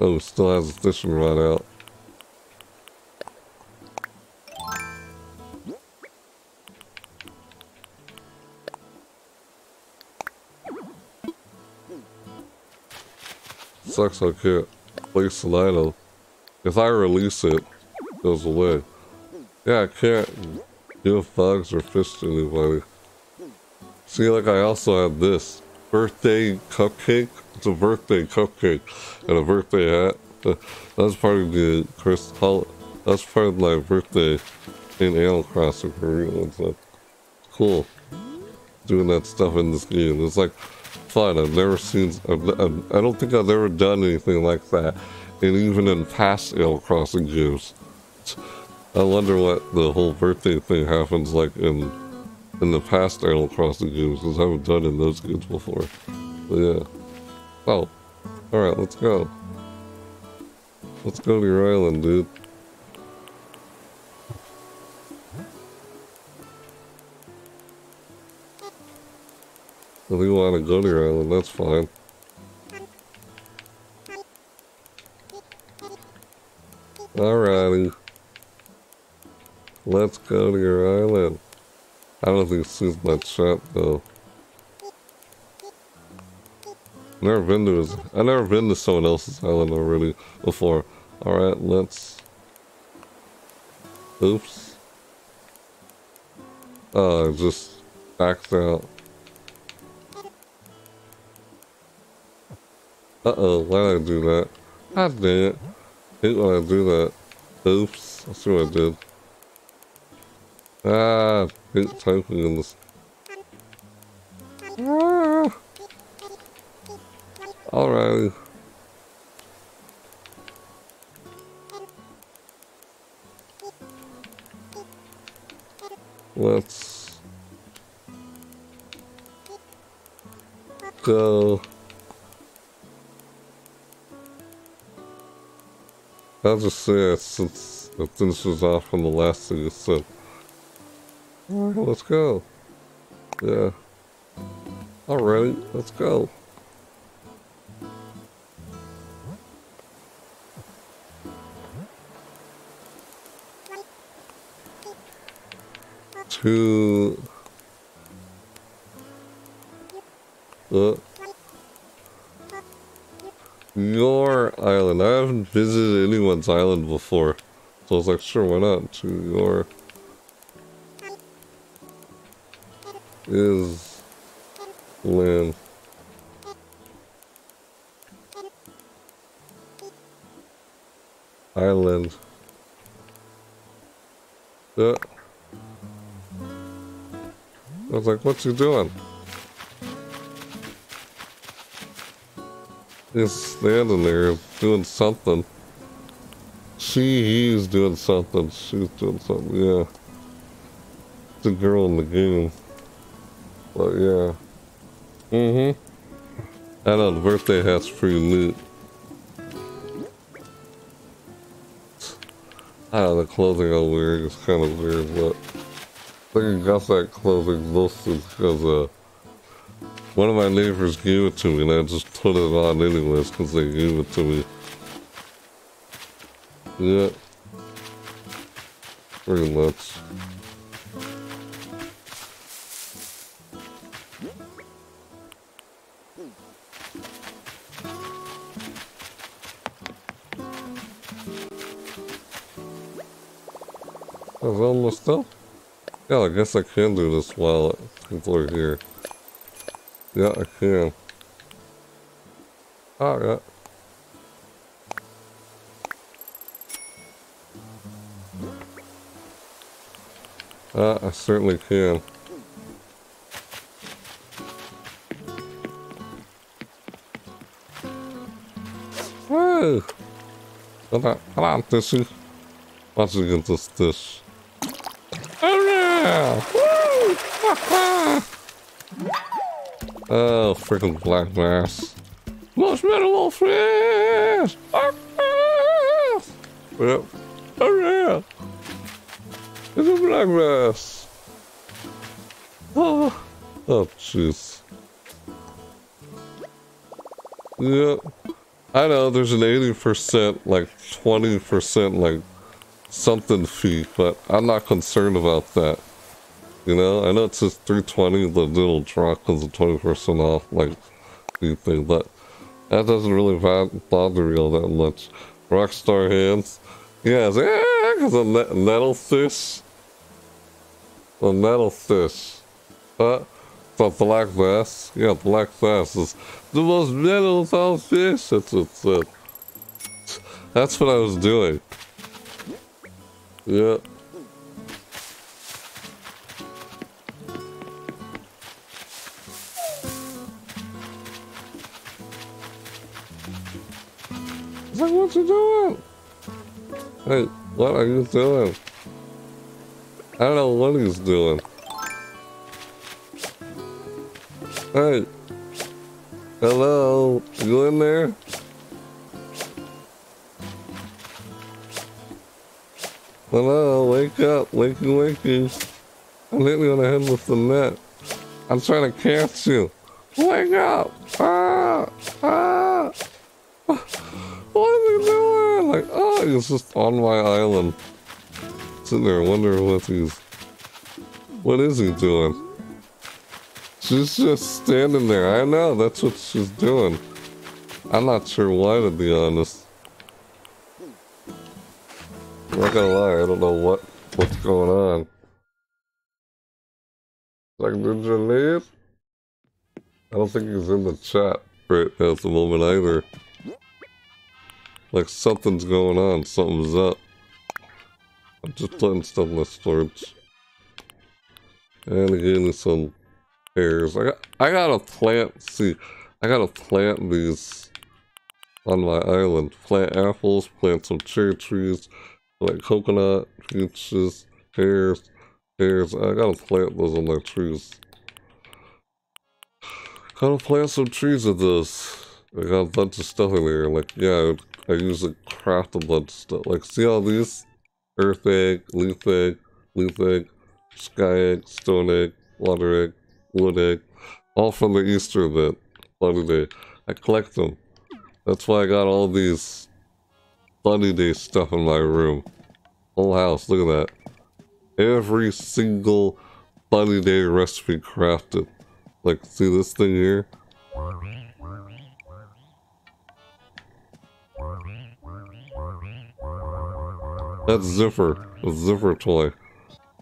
Oh, still has a fishing rod out. Sucks I can't place an item. If I release it, it goes away. Yeah, I can't give bugs or fish to anybody. See, like I also have this birthday cupcake. It's a birthday cupcake and a birthday hat. That's part of the Chris. That's part of my birthday in Animal Crossing for real. It's like cool doing that stuff in this game. It's like fun. I've never seen, I've, I don't think I've ever done anything like that. And even in past Animal Crossing games. I wonder what the whole birthday thing happens like in in the past Animal Crossing games, because I haven't done in those games before. But yeah. Oh. Alright, let's go. Let's go to your island, dude. If you want to go to your island, that's fine. Alrighty. Let's go to your island. I don't think it's my chat though. Never been to his, I never been to someone else's island already before. Alright, let's... Oops. Oh, I just backed out. Uh-oh, why did I do that? I did it. hate when I do that. Oops, I see what I did. Ah, hate typing in this. Alrighty. Let's go. I'll just say it since it finishes off on the last thing you said. Alright, let's go. Yeah. Alright, let's go. To... Uh, your island. I haven't visited anyone's island before. So I was like, sure, why not? To your... Is... Land. Island. Yeah. I was like, what's he doing? He's standing there doing something. She, he's doing something. She's doing something, yeah. The girl in the game. But yeah. Mm-hmm. I know, the birthday hat's pretty neat. I know, the clothing I'm wearing is kind of weird, but I think I got that clothing mostly because, uh, one of my neighbors gave it to me and I just put it on anyways because they gave it to me. Yeah. Pretty much. Is almost done? Yeah, I guess I can do this while people are here. Yeah, I can. Oh, yeah. Uh, I certainly can. Woo! Come on, come on. Watch you get this dish. Oh freaking black bass. Marshmallow fish! Yep. Yeah! It's a black bass! Oh, oh jeez. Yep. I know there's an 80%, like 20%, like something fee, but I'm not concerned about that. You know, I know it says 320, the little drop because of 20% off, like, thing, but that doesn't really bother me all that much. Rockstar hands. Yeah, it's, yeah, because of net nettle fish. The nettle fish. But, the black bass. Yeah, black bass is the most metal all fish. That's what. That's what I was doing. Yeah. Like, what you doing? Hey, what are you doing? I don't know what he's doing. Hey. Hello? You in there? Hello, wake up, wakey wakey. I'm hitting you on the head with the net. I'm trying to catch you. Wake up! Ah! Ah! What is he doing? Like, oh, he's just on my island. Sitting there wondering what he's... What is he doing? She's just standing there. I know, that's what she's doing. I'm not sure why, to be honest. I'm not gonna lie, I don't know what what's going on. Like, did you leave? I don't think he's in the chat right at the moment either. Like something's going on, something's up. I'm just putting stuff in the storage. And again, some pears. I got, I gotta plant, see, I gotta plant these on my island. Plant apples, plant some cherry trees, like coconut, peaches, pears, pears. I gotta plant those on my trees. Gotta plant some trees of this. I got a bunch of stuff in there. Like, yeah, I usually craft a bunch stuff. Like, see all these? Earth egg, leaf egg, leaf egg, sky egg, stone egg, water egg, wood egg. All from the Easter event. Day. I collect them. That's why I got all these Bunny Day stuff in my room. Whole house, look at that. Every single Bunny Day recipe crafted. Like, see this thing here? That's Zipper, a Zipper toy.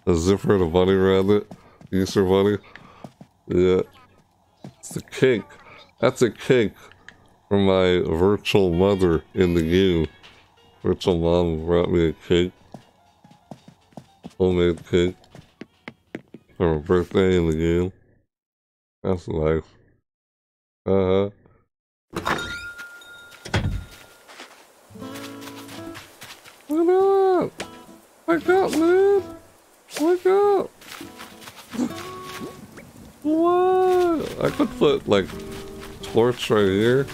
A Zipper and a bunny rabbit. Easter bunny. Yeah. It's a cake. That's a cake from my virtual mother in the game. Virtual mom brought me a cake. Homemade cake. For my birthday in the game. That's nice. Uh-huh. Wake up, man! Wake up! what? I could put, like, torch right here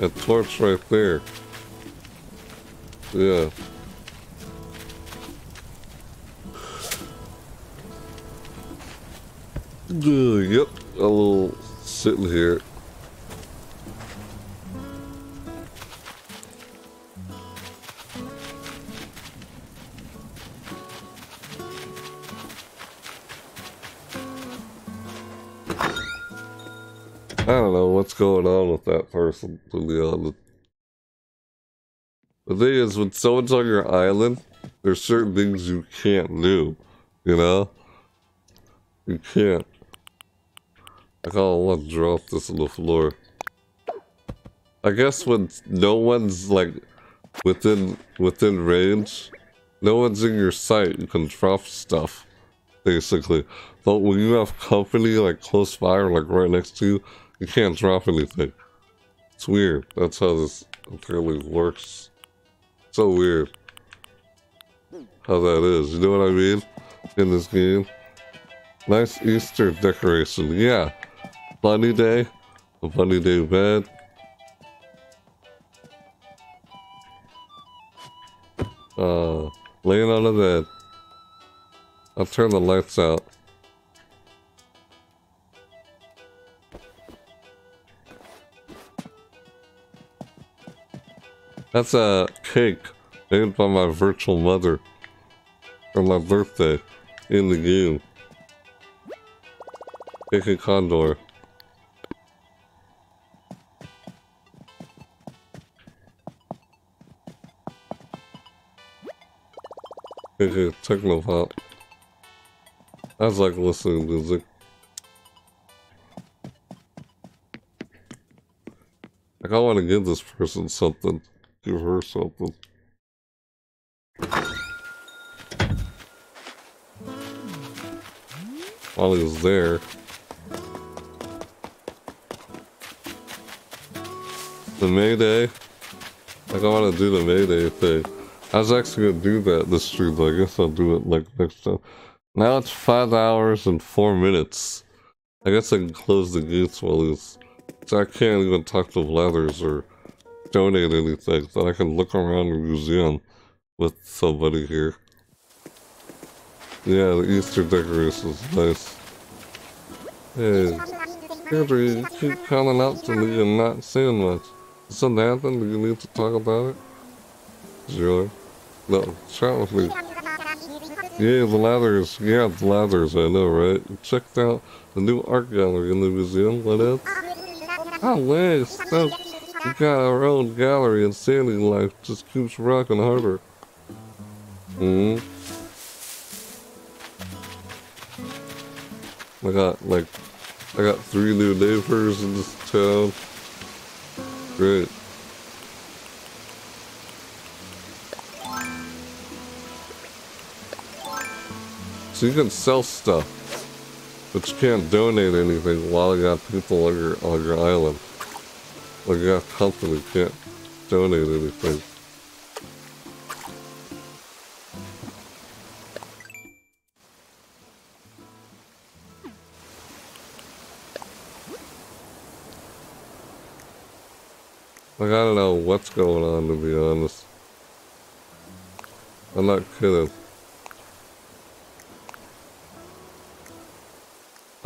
and torch right there. Yeah. Uh, yep, a little sitting here. Going on with that person, to be honest. The thing is, when someone's on your island, there's certain things you can't do, you know? You can't. I kind of want to drop this on the floor. I guess when no one's, like, within within range, no one's in your sight, you can drop stuff, basically. But when you have company, like, close by or, like, right next to you, you can't drop anything. It's weird. That's how this apparently works. So weird. How that is. You know what I mean? In this game. Nice Easter decoration. Yeah. Bunny Day. A Bunny Day bed. Uh, laying on the bed. I'll turn the lights out. That's a cake made by my virtual mother for my birthday in the game. KK Condor. KK Technopop. I was like listening to music. Like I want to give this person something. Give her something. While he was there. The Mayday. Like I want to do the Mayday thing. I was actually gonna do that this stream, but I guess I'll do it like next time. Now it's five hours and four minutes. I guess I can close the gates while he's. So I can't even talk to Blathers or donate anything, so I can look around the museum with somebody here. Yeah, the Easter decorations nice. Hey, Andrew, you keep calling out to me and not saying much. Is something happened? Do you need to talk about it? Sure. No, chat with me. Yeah, Blathers. Yeah, Blathers, I know, right? You checked out the new art gallery in the museum, what else? Oh, nice. That's we got our own gallery and sailing life just keeps rocking harder. Mm hmm I got like I got three new neighbors in this town. Great. So you can sell stuff, but you can't donate anything while you got people on your on your island. Like you have company, can't donate anything. Like, I don't know what's going on, to be honest. I'm not kidding.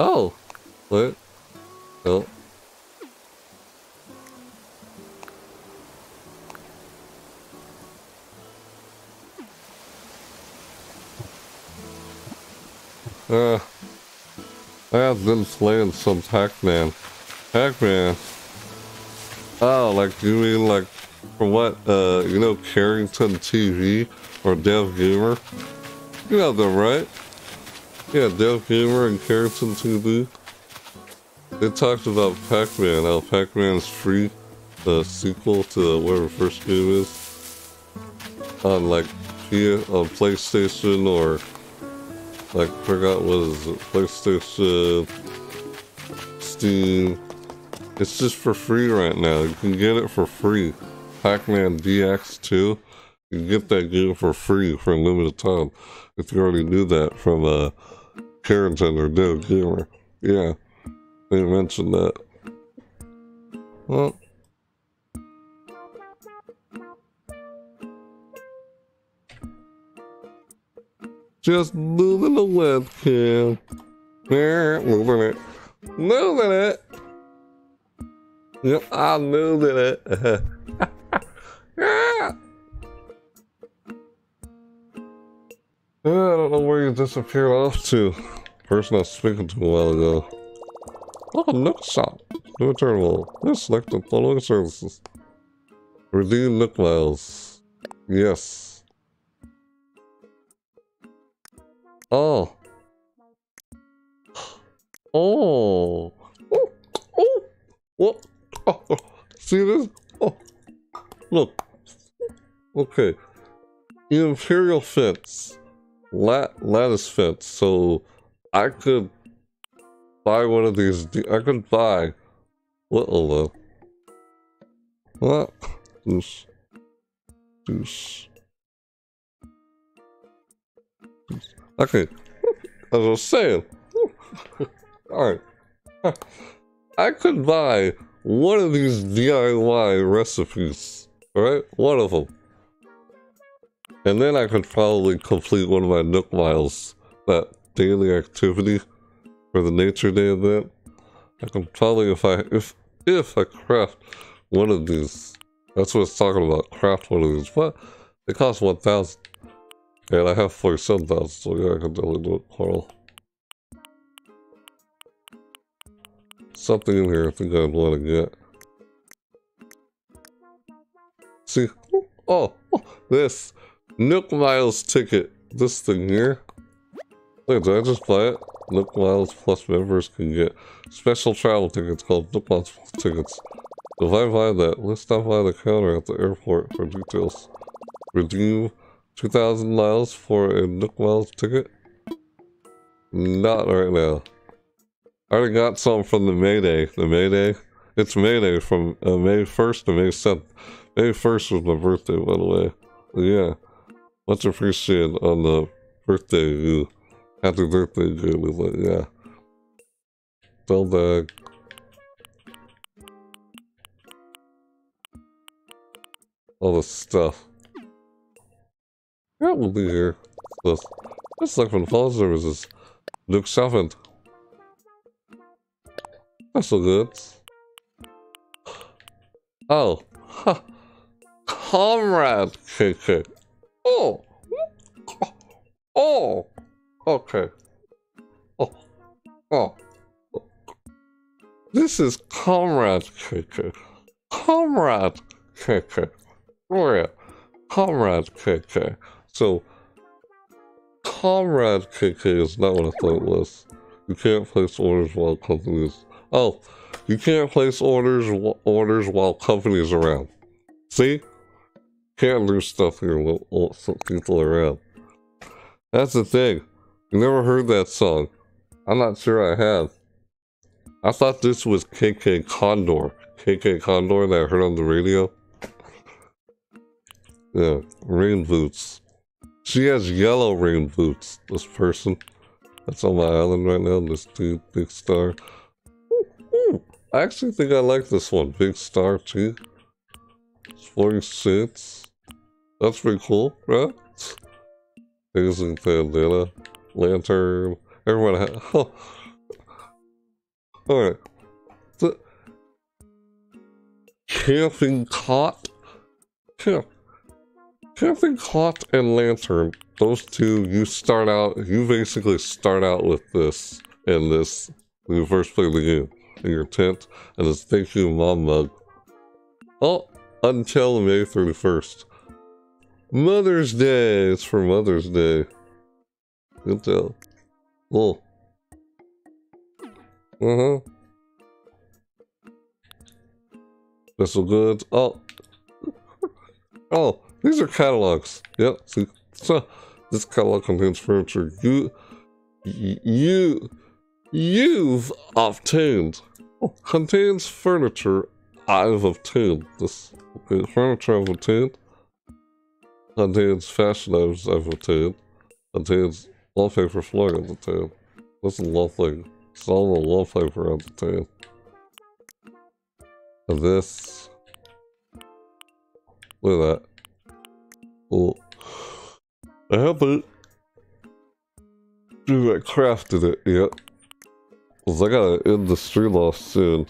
Oh! Wait. No. Oh. Uh, I have been playing some Pac-Man. Pac-Man. Oh, like you mean like from what uh you know Carrington TV or Dev Gamer? You know them, right? Yeah, Dev Gamer and Carrington TV. They talked about Pac-Man, how Pac-Man's free, the sequel to whatever first game is. On like P on PlayStation or like forgot what is it, PlayStation, Steam. It's just for free right now. You can get it for free. Pac-Man DX2. You can get that game for free for a limited time. If you already knew that from uh, Carrington or Dev Gamer. Yeah, they mentioned that. Well, Just moving the webcam. Moving it. Moving it. Yep, I'm moving it. yeah. I don't know where you disappeared off to. Person I was speaking to a while ago. Oh, Nook Stop. New terminal. Please select the following services. Redeem Nook Miles. Yes. Oh. oh. Oh. Oh. Oh. What? Oh. oh. See this? Oh. Look. Okay. Imperial fence. Lat lattice fence. So I could buy one of these. I could buy. What? Hold What? Deuce. Deuce. Okay. As I was saying. Alright. I could buy one of these DIY recipes. Alright? One of them. And then I could probably complete one of my Nook Miles. That daily activity for the Nature Day event. I can probably, if I, if, if I craft one of these. That's what it's talking about. Craft one of these. What? It costs 1,000. And I have 47,000, so yeah, I can definitely do it, Carl. Something in here I think want to get. See? Oh, oh, this Nook Miles ticket. This thing here. Wait, did I just buy it? Nook Miles Plus members can get special travel tickets called Nook Miles Plus tickets. If I buy that, let's stop by the counter at the airport for details. Redeem 2,000 miles for a Nook Miles ticket? Not right now. I already got some from the Mayday. The Mayday? It's Mayday from uh, May 1st to May 7th. May 1st was my birthday, by the way. Yeah. Much appreciated on the birthday. You. Happy birthday, Julie. But yeah. Bell bag. All the stuff. Yeah, we'll be here. This, this like from phone services. Nook Shopping. That's so good. Oh. Ha. Comrade KK. Oh. Oh. Okay. Oh. Oh. This is Comrade KK. Comrade KK. Oh yeah. Comrade KK. So, Comrade KK is not what I thought it was. You can't place orders while companies. Oh, you can't place orders orders while companies around. See, can't do stuff here while people around. That's the thing. You never heard that song. I'm not sure I have. I thought this was KK Condor. KK Condor that I heard on the radio. Yeah, rain boots. She has yellow rain boots, this person. That's on my island right now, this dude, Big Star. I actually think I like this one, Big Star too. Sporting suits. That's pretty cool, right? Amazing bandana. Lantern. Everyone has. Oh. Alright. The camping cot. Camp. Camping cot and lantern. Those two, you start out, you basically start out with this and this when you first play the game in your tent and this thank you mom mug. Oh, until May 31st. Mother's Day. It's for Mother's Day. Good tell. Oh. Uh-huh. That's so good. Oh. Oh, these are catalogs. Yep. See, so this catalog contains furniture you you you've obtained. Contains furniture I've obtained. This okay, furniture I've obtained contains fashion items I've obtained. Contains wallpaper flooring I've obtained. This is lovely. It's all the wallpaper I've obtained. And this. Look at that. Well, I haven't that crafted it yet. Cause I gotta end the stream off soon.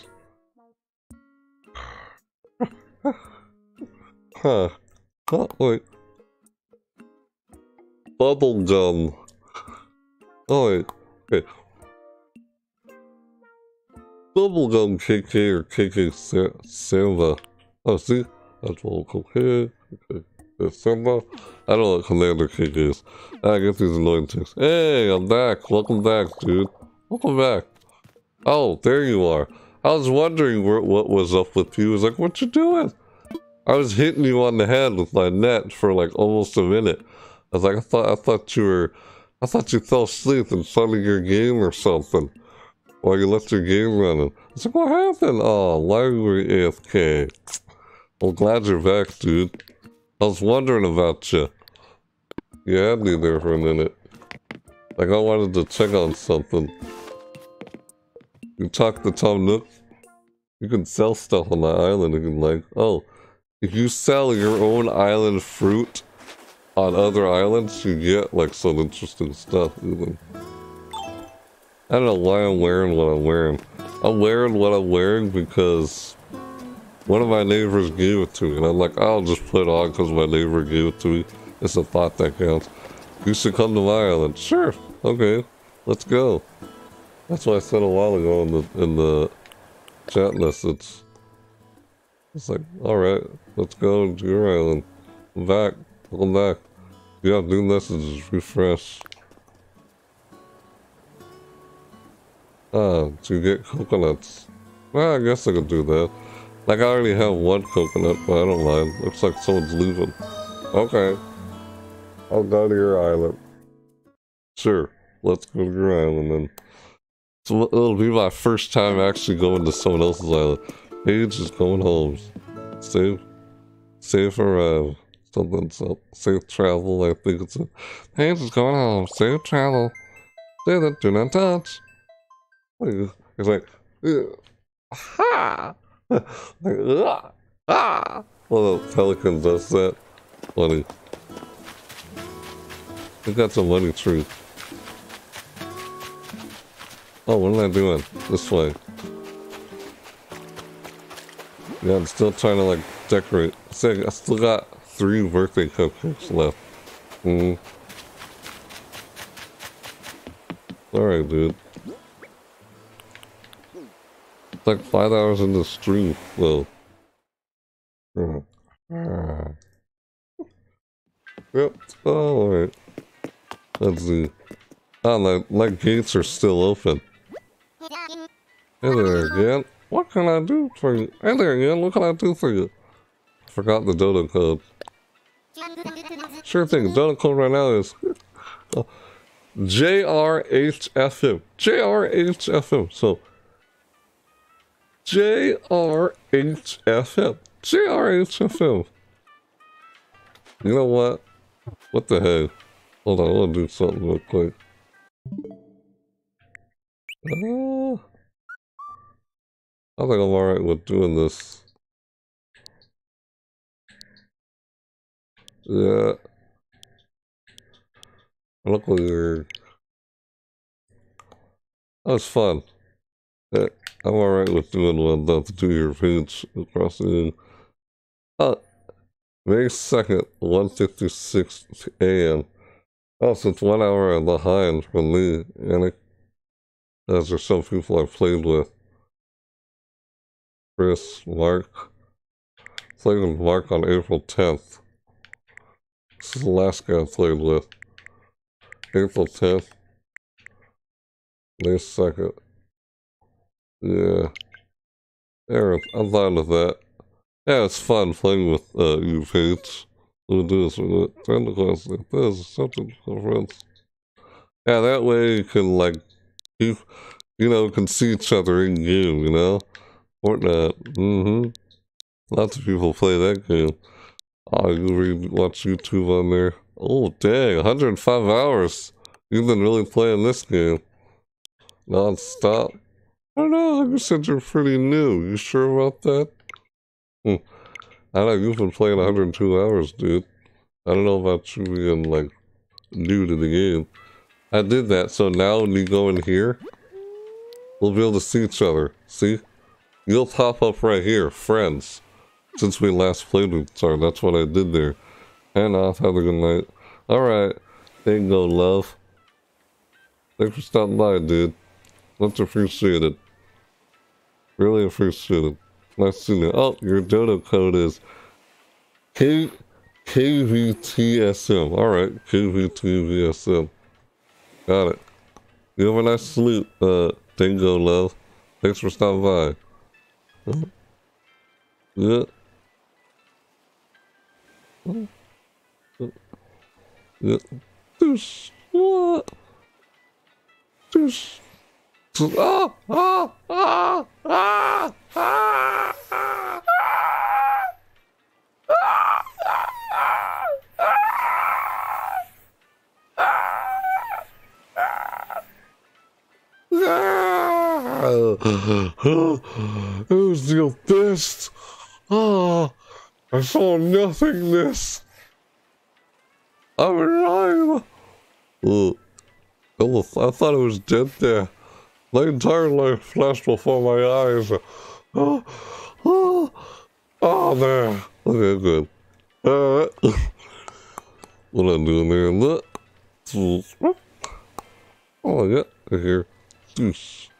huh. Oh, wait. Bubblegum. Oh, wait. Okay. Bubblegum KK or KK Sa- Samba. Oh, see? That's what okay. okay. It's Samba. I don't know what Commander Kick is. I get these annoying things. Hey, I'm back. Welcome back, dude. Welcome back. Oh, there you are. I was wondering where, what was up with you. I was like, what you doing? I was hitting you on the head with my net for like almost a minute. I was like, I thought, I thought you were, I thought you fell asleep front of your game or something. While you left your game running. I was like, what happened? Oh, why were you AFK? I'm glad you're back, dude. I was wondering about you. You had me there for a minute. Like I wanted to check on something. You talk to Tom Nook. You can sell stuff on the island. You can like, oh, if you sell your own island fruit on other islands, you get like some interesting stuff. Even. I don't know why I'm wearing what I'm wearing. I'm wearing what I'm wearing because one of my neighbors gave it to me, and I'm like, I'll just put it on because my neighbor gave it to me. It's a thought that counts. You should come to my island. Sure. Okay. Let's go. That's what I said a while ago in the in the chat message. It's like, alright, let's go to your island. I'm back. Welcome back. You have new messages. Refresh. Ah, to get coconuts. Well, I guess I could do that. Like, I already have one coconut, but I don't mind. Looks like someone's leaving. Okay. I'll go to your island. Sure. Let's go to your island then. So it'll be my first time actually going to someone else's island. Paige is going home. Safe. Safe arrive. Something, so safe travel, I think it's a... Paige is going home. Safe travel. Do not touch. It's like... "Ugh. Ha! Ah, ah. Well, pelican does that. Funny. We got some money tree. Oh, what am I doing? This way. Yeah, I'm still trying to like decorate. I still got three birthday cupcakes left. Mm. Alright, dude. Like five hours in the stream, though. Mm. Ah. Yep. Oh, alright. Let's see. Oh, my, my gates are still open. Hey there again. What can I do for you? Hey there again. What can I do for you? Forgot the dodo code. Sure thing. Dodo code right now is uh, JRHFM. JRHFM. So JRHFM. JRHFM. You know what? What the hell? Hold on, I want to do something real quick. Uh, I think I'm alright with doing this. Yeah. Look you're... That was fun. I'm alright with doing one, to do your page across the... Oh, May 2nd, 1.56 a.m. Oh, so it's one hour behind from me, and it, as are some people I've played with. Chris, Mark. Played with Mark on April 10th. This is the last guy I played with. April 10th. May 2nd. Yeah. Aaron, I'm fine with that. Yeah, it's fun playing with uh, you, Paige. We'll do this with it. Turn the class like this, something for friends. Yeah, that way you can, like, you, you know, can see each other in game, you know? Fortnite. Mm-hmm. Lots of people play that game. Oh, you read, watch YouTube on there. Oh, dang, 105 hours. You've been really playing this game. Non-stop. I don't know, you said you're pretty new. You sure about that? Hmm. I know, you've been playing 102 hours, dude. I don't know about you being, like, new to the game. I did that, so now when you go in here, we'll be able to see each other. See? You'll pop up right here, friends. Since we last played with that's what I did there. And off, have a good night. Alright, there you go, love. Thanks for stopping by, dude. Much appreciated. Really appreciated. Nice seeing you. Oh, your dodo code is K KVTSM. Alright, KVTVSM. Got it. You have a nice sleep, uh, Dingo Love. Thanks for stopping by. Yeah. Uh, yeah. Deuce. What? Deuce. Ah! Ah! Ah! Ah! Ah! Ah! Who's the best? Ah, I saw nothingness. I'm alive. Uh, I thought I was dead there. My entire life flashed before my eyes. Oh, oh, oh there. Okay, good. Uh, what I'm doing there? Look. Oh, yeah, here. Deuce.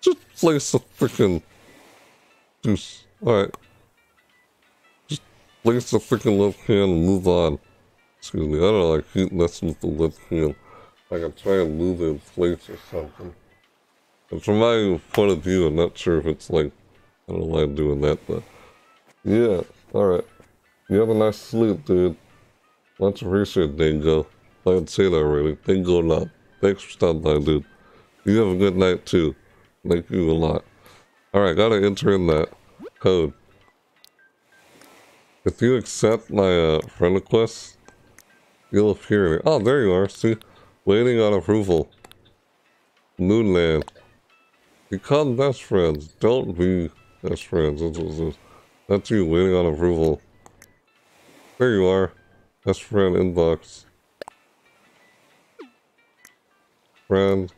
Just place the freaking deuce. Alright. Just place the freaking left hand and move on. Excuse me, I don't like I keep messing with the left hand. Like I'm trying to move it in place or something. And from my point of view, I'm not sure if it's like, I don't I'm doing that, but yeah, alright. You have a nice sleep, dude. Much appreciated, Dingo. I didn't say that already. Dingo not. Thanks for stopping by, dude. You have a good night, too. Thank you a lot. Alright, gotta enter in that code. If you accept my uh, friend request, you'll appear. Oh, there you are. See? Waiting on approval. Moonland. Become best friends. Don't be best friends. That's, that's you waiting on approval. There you are. Best friend inbox. Friend.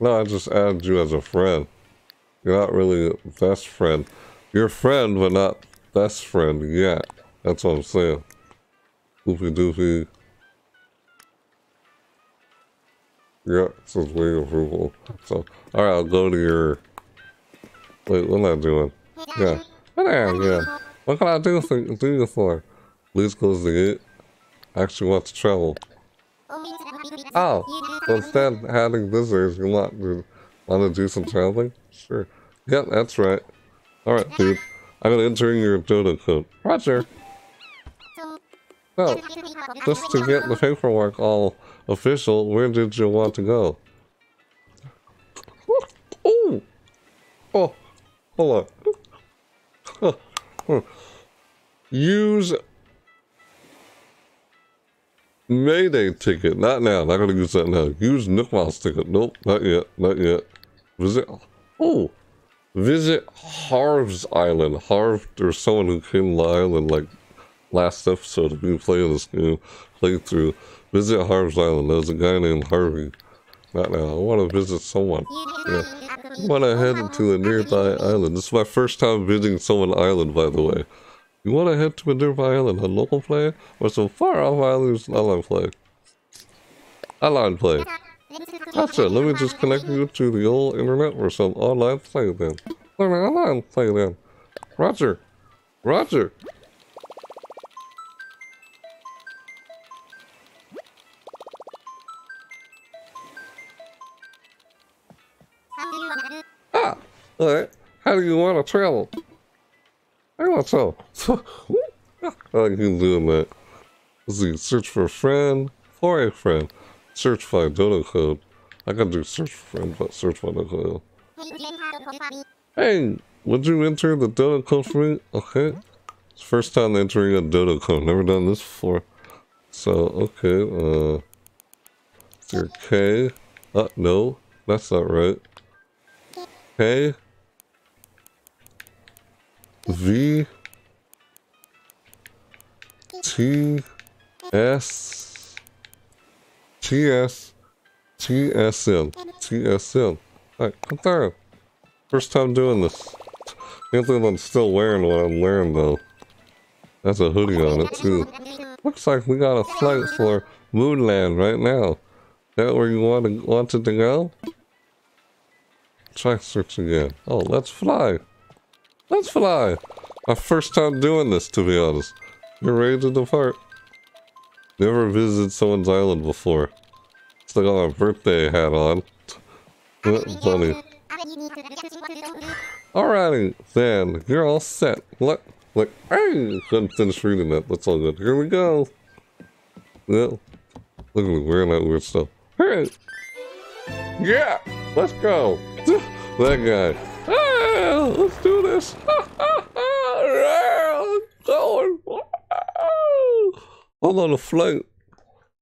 No, I just added you as a friend. You're not really best friend. You're friend, but not best friend yet. That's what I'm saying. Goofy doofy. Yeah, says waiting approval. So, alright, I'll go to your... Wait, what am I doing? Yeah. What am yeah. What can I do, for, do you for? Please close the gate. I actually want to travel. Oh, so instead of having visitors, you want to, want to do some traveling? Sure. Yep, that's right. Alright, dude. I'm gonna enter in your dodo code. Roger. So, just to get the paperwork all official, where did you want to go? Oh! Oh! Hold on. Use Mayday ticket. Not now. Not gonna use that now. Use Nook Miles ticket. Nope. Not yet. Not yet. Visit. Oh! Visit Harv's Island. Harv, there's someone who came to the island like last episode of me playing this game playthrough. Visit Harv's Island. There's a guy named Harvey. Not now. I want to visit someone. Yeah. I want to head to a nearby island. This is my first time visiting someone island, by the way. You want to head to a nearby island, a local play, or some far off islands, online play? Online play. Gotcha, let me just connect you to the old internet or some online play then. Online play then. Roger. Roger. Ah, alright. How do you want to travel? I want to. travel. I like you doing that. Let's see, search for a friend, for a friend. Search by dodo code. I can do search for but search by dodo code. Hey, would you enter the dodo code for me? Okay. It's first time entering a dodo code. Never done this before. So, okay, uh... There K? Uh, no. That's not right. K? V? T? S? T S T S N T S N. Alright, come there. First time doing this. Can't believe I'm still wearing what I'm wearing though. That's a hoodie on it too. Looks like we got a flight for Moonland right now. That where you wanted wanted to go? Try search again. Oh, let's fly. Let's fly. My first time doing this, to be honest. You're ready to depart. Never visited someone's island before. Still got my birthday hat on. Funny. Alrighty, then. You're all set. Look, look. Hey! Couldn't finish reading that. That's all good. Here we go. Yeah. Look at me wearing that weird stuff. Hey! Yeah! Let's go! that guy. Ah, let's do this! going! I'm on a flight.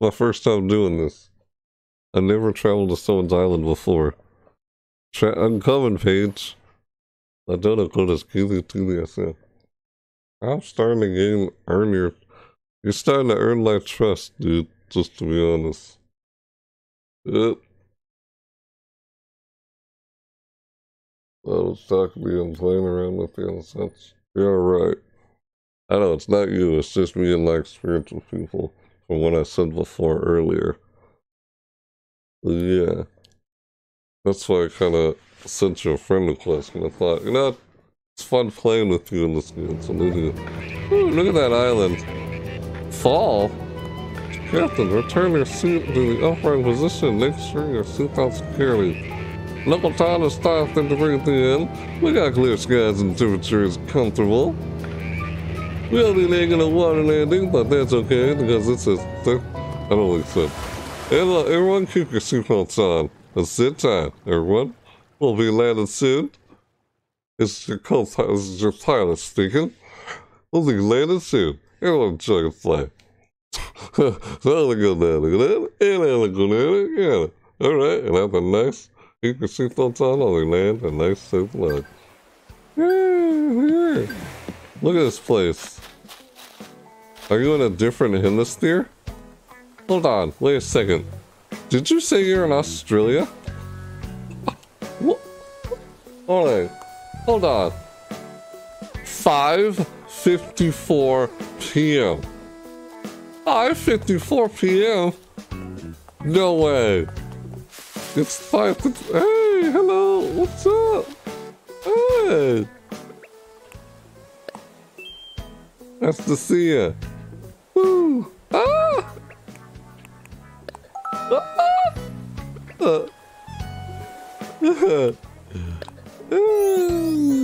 My first time doing this. I never traveled to someone's island before. Tra uncommon page. I don't know what is Keely to SM. I'm starting to gain earn your you're starting to earn my trust, dude, just to be honest. Yep. I was talking to you and playing around with you and such. You're right. I know it's not you, it's just me and like spiritual people from what I said before earlier. Yeah. That's why I kind of sent you a friend request, and I thought, you know, it's fun playing with you in this game, so at, Ooh, look at that island. Fall? Captain, return your suit to the upright position. Make sure your seatbelt securely. Local time is staffed and to bring the in. We got clear skies and temperature is comfortable. We'll be making a water landing, but that's okay because it's I don't like that. Everyone, keep your seatbelts on. It's sit time, everyone. We'll be landing soon. It's your co-pilot, this is your pilot speaking. We'll be landing soon. Everyone enjoy the flight. All right, and have a nice, keep your seatbelts on while we land a nice safe flight. Look at this place. Are you in a different hemisphere? Hold on, wait a second. Did you say you're in Australia? What? Hold on. Hold on. 5.54 p.m. 5.54 p.m.? No way. It's 5 Hey, hello, what's up? Hey. Nice to see you. Woo. Ah!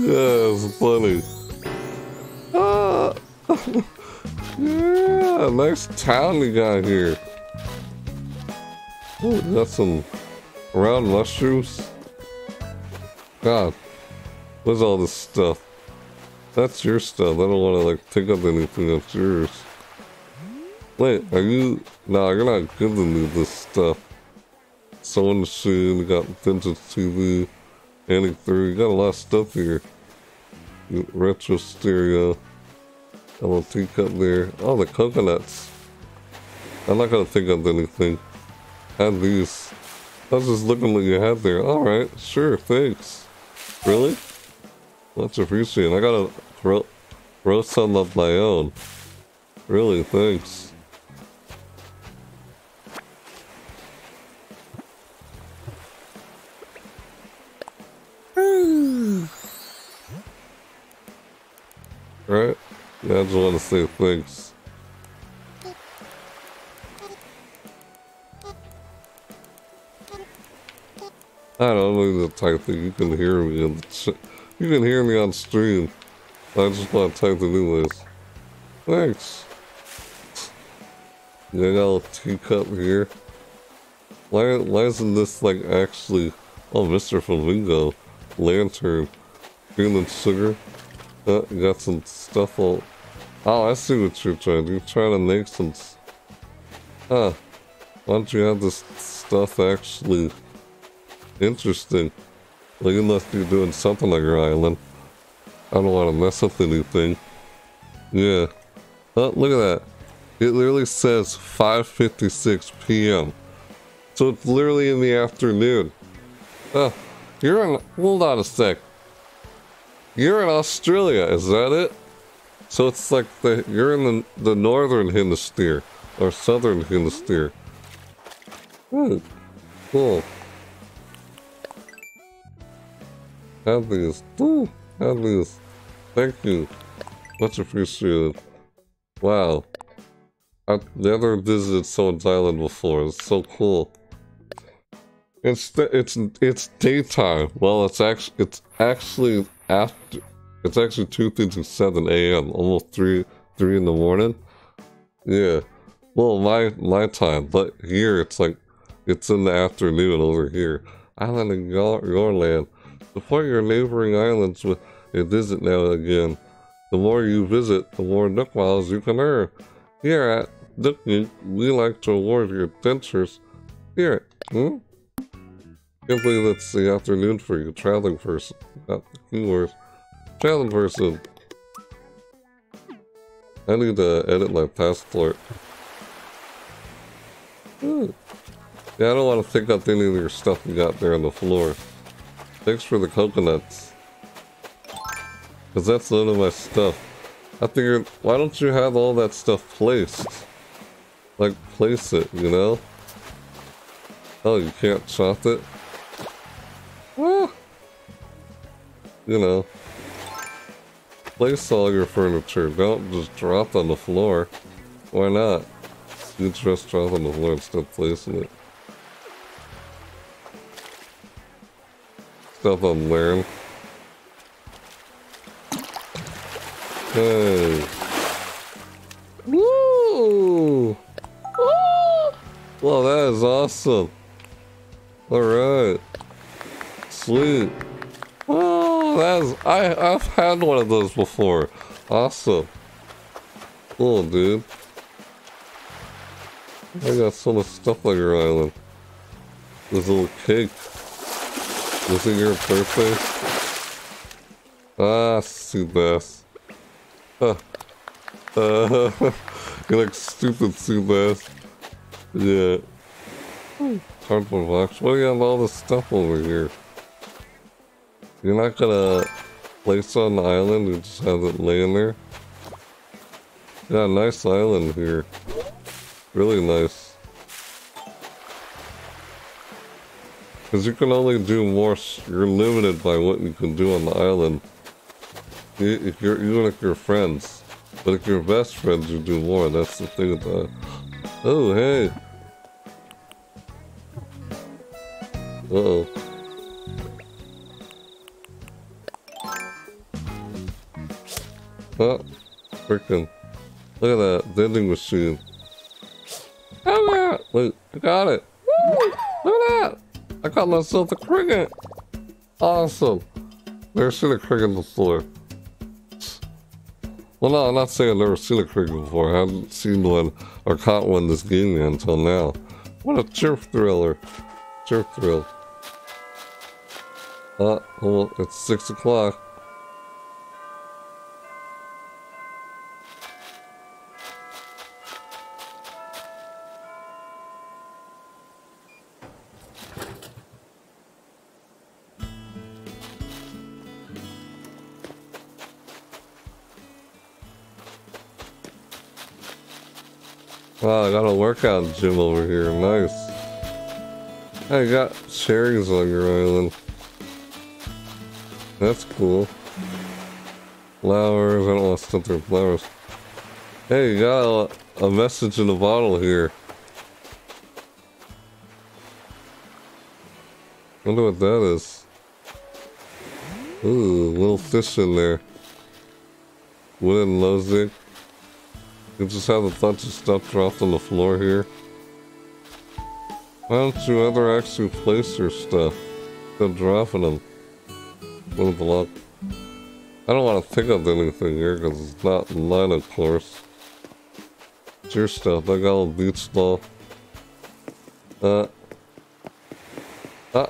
That's funny. Ah. yeah, nice town we got here. Ooh, got some round mushrooms. God, what's all this stuff? That's your stuff. I don't want to like pick up anything that's yours. Wait, are you? No, you're not giving me this stuff. Sewing machine, got vintage TV. Annie 3. You got a lot of stuff here. Retro stereo. A little teacup there. Oh, the coconuts. I'm not gonna think of anything. Have these. I was just looking what you had there. Alright, sure, thanks. Really? Much appreciated. I gotta throw, throw some of my own. Really, thanks. right? Yeah, I just want to say thanks. I don't know the type thing you can hear me in you can hear me on stream. I just want to type the new list. Thanks. I got a teacup here. Why, why isn't this like actually... Oh, Mr. Flamingo. Lantern. Feeling sugar. Uh, got some stuff all... Oh, I see what you're trying. You're trying to make some... Huh. Why don't you have this stuff actually interesting? Like, you must be doing something on your island. I don't want to mess up anything. Yeah. Oh, look at that. It literally says 5.56 p.m. So it's literally in the afternoon. Oh, you're in... Hold on a sec. You're in Australia, is that it? So it's like the you're in the, the northern hemisphere or southern hemisphere. Hmm. Cool. Have these. Ooh, have. Thank you. Much appreciated. Wow. Uh, I've never visited someone's island before. It's so cool. It's it's it's daytime. Well, it's actually it's actually after it's actually 2:57 a.m. almost 3 3 in the morning. Yeah. Well, my my time, but here it's like it's in the afternoon over here. Island of your, your land. Support your neighboring islands with a visit now again. The more you visit, the more Nook you can earn. Here at Nook we like to award your adventures. Here, hmm? Believe it's the afternoon for you, traveling person. Not keywords. Traveling person. I need to edit my passport. Hmm. Yeah, I don't want to pick up any of your stuff you got there on the floor. Thanks for the coconuts. Because that's none of my stuff. I figured, why don't you have all that stuff placed? Like, place it, you know? Oh, you can't chop it? Well, you know, place all your furniture. Don't just drop on the floor. Why not? You just drop on the floor instead of placing it. Stuff I'm wearing. Woo! Woo! Well, that is awesome. Alright. Sweet. Oh, that's I I've had one of those before. Awesome. Cool, dude. I got so much stuff on your island. This little cake. Was it your birthday? Ah, sea bass. Huh. Uh, you like stupid sea bass. Yeah. Cardboard box. What do you have all this stuff over here? You're not gonna place on the island and just have it laying there? Yeah, nice island here. Really nice. Because you can only do more, you're limited by what you can do on the island. If you're, even if you're friends. But if you're best friends, you do more. That's the thing about. Oh, hey. Uh-oh. Oh, freaking. Look at that vending machine. Oh yeah! Look, I got it. Woo! Look at that! I got myself a cricket! Awesome. Seen a cricket before. Well, no, I'm not saying I've never seen a cricket before. I haven't seen one or caught one this game until now. What a chirp thriller. Chirp thrill. Uh, well, it's 6 o'clock. Wow, I got a workout gym over here. Nice. I got cherries on your island. That's cool. Flowers. I don't want to stuff their flowers. Hey, you got a, a message in a bottle here. Wonder what that is. Ooh, little fish in there. Wooden lozig. You just have a bunch of stuff dropped on the floor here. Why don't you ever actually place your stuff? Instead dropping them. With the luck. I don't want to pick up anything here because it's not mine, of course. It's your stuff. I got a beach ball. Uh. Ah.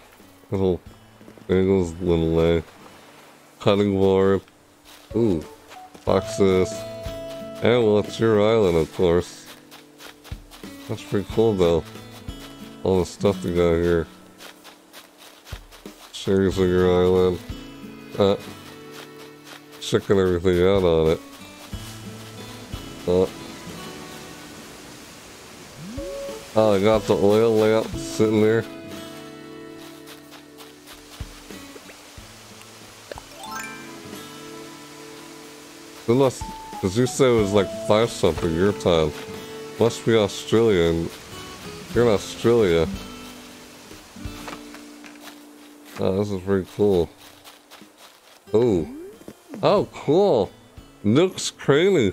Little. There little leg. Cutting board. Ooh. Boxes. And well, it's your island, of course. That's pretty cool, though. All the stuff you got here. Seriously, your island. Uh, checking everything out on it. Uh, oh, I got the oil lamp sitting there. Unless, because you said it was like 5 something your time. Must be Australian. You're in Australia. Oh, this is pretty cool. Oh. Oh, cool. Nook's Cranny.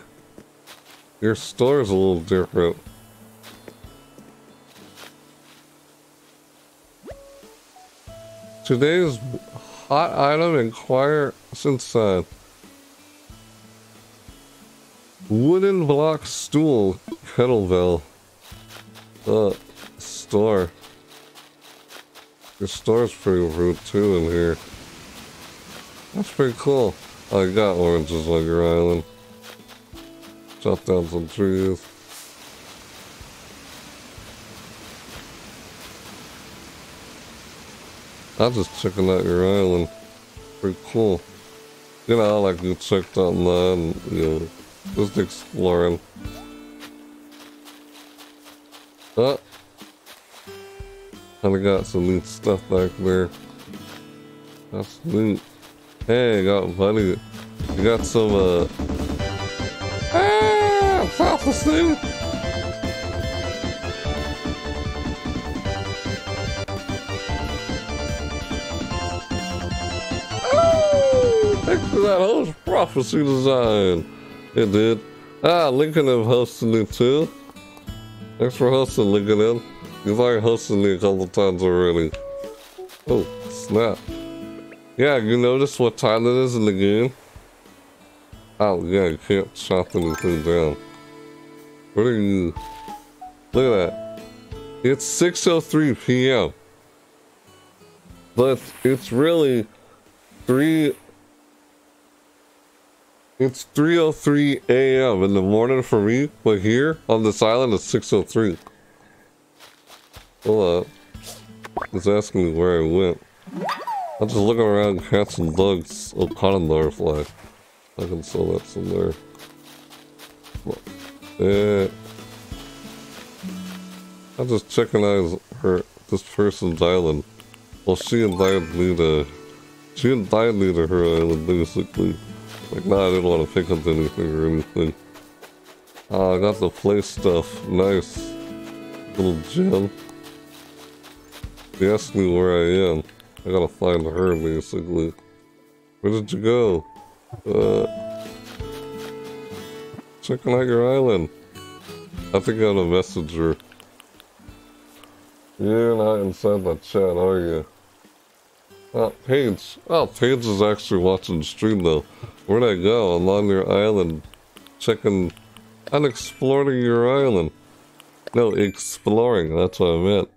Your store is a little different. Today's hot item inquire since inside. Wooden block stool kettlebell. Uh, store. Your store's pretty rude too in here. That's pretty cool. I got oranges on your island. Chop down some trees. I'm just checking out your island. Pretty cool. You know, I like you checked out mine, you know, just exploring. Oh. Kinda got some neat stuff back there. That's neat. Hey, I got buddy. You got some, uh... Ah! Prophecy! Oh! Thanks for that host prophecy design. It did. Ah, Lincoln have hosted me too. Thanks for hosting, Lincoln. You've already hosted me a couple times already. Oh, snap. Yeah, you notice what time it is in the game? Oh, yeah, you can't chop anything down. What are you... Look at that. It's 6.03 p.m. But it's really 3... It's 3.03 a.m. in the morning for me, but here on this island it's 6.03. Hold up. It's asking me where I went. I'm just looking around catching bugs. Oh, caught cotton butterfly. I can sell that somewhere. Yeah. I'm just checking out her, this person's island. Well, she invited me to, she invited me to her island, basically. Like, I didn't want to pick up anything or anything. Ah, I got the play stuff. Nice. Little gem. They asked me where I am. I gotta find her, basically. Where did you go? Uh, checking out your island. I think I'm a messenger. You're not inside the chat, are you? Oh, Paige. Oh, Paige is actually watching the stream, though. Where'd I go? On your island. Checking... I'm exploring your island. No, exploring. That's what I meant.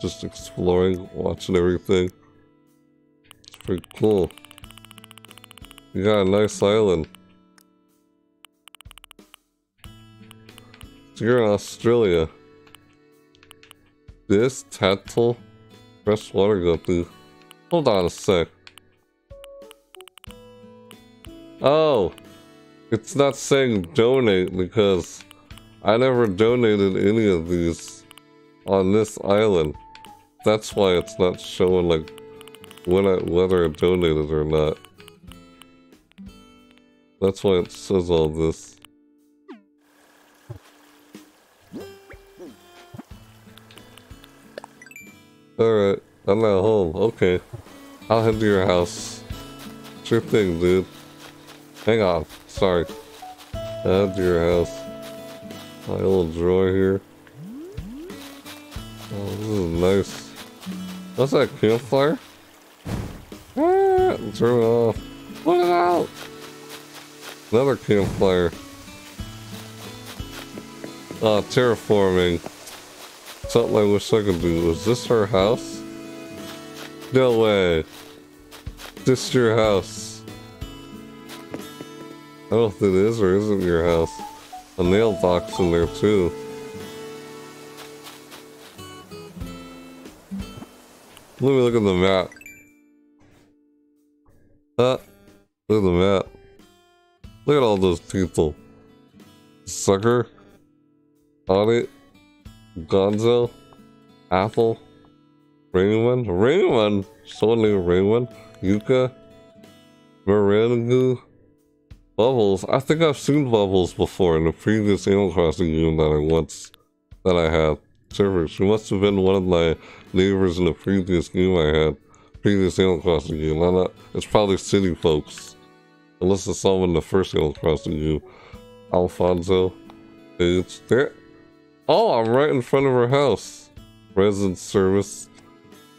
Just exploring, watching everything It's Pretty cool. You got a nice island. So you're in Australia. This Tattle freshwater guppy. Hold on a sec. Oh, it's not saying donate because I never donated any of these on this island. That's why it's not showing like when I, whether I donated or not. That's why it says all this. Alright, I'm at home. Okay. I'll head to your house. Sure thing, dude. Hang on. Sorry. To your house. My little drawer here. Oh, this is nice. What's that campfire? Ah, turn it off. Put it out! Another campfire. Ah, terraforming. Something I wish I could do. Is this her house? No way. This your house. I don't know if it is or isn't your house. A nail box in there too. Let me look at the map. Ah, look at the map. Look at all those people. Sucker. Audie. Gonzo. Apple. Raymond. Raymond. Someone named Raymond. Yuka. Merengue. Bubbles. I think I've seen Bubbles before in the previous Animal Crossing game that I once that I had. Server. She must have been one of my neighbors in the previous game I had. Previous Animal Crossing game. Not, it's probably city folks. Unless it's someone in the first Animal Crossing game. Alfonso. It's there. Oh, I'm right in front of her house. Resident service.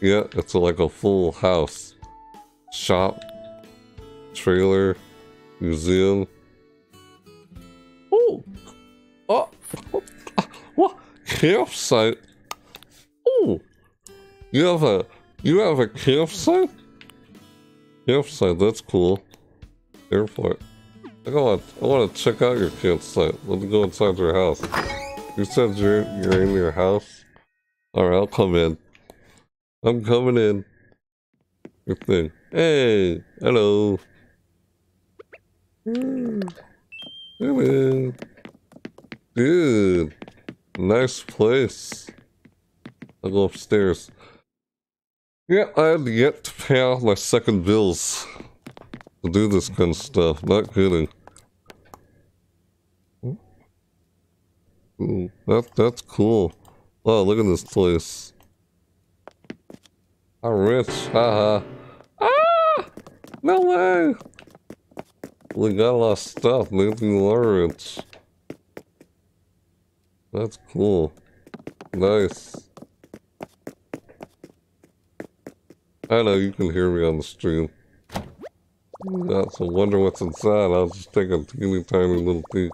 Yeah, it's like a full house. Shop. Trailer. Museum. Oh. Oh. What? Campsite? Oh. You have a you have a campsite? Campsite, that's cool. Airport. I want I want to check out your campsite. Let me go inside your house. You said you're you're in your house. All right, I'll come in. I'm coming in. Good thing. Hey, hello. Hello. Good. Nice place. I'll go upstairs. Yeah, I have yet to pay off my second bills to do this kind of stuff. Not kidding. Ooh, that that's cool. Oh, look at this place. I'm rich, haha. Ah! No way! We got a lot of stuff, maybe we're. That's cool. Nice. I know you can hear me on the stream. That's a wonder what's inside. I'll just take a teeny tiny little peek.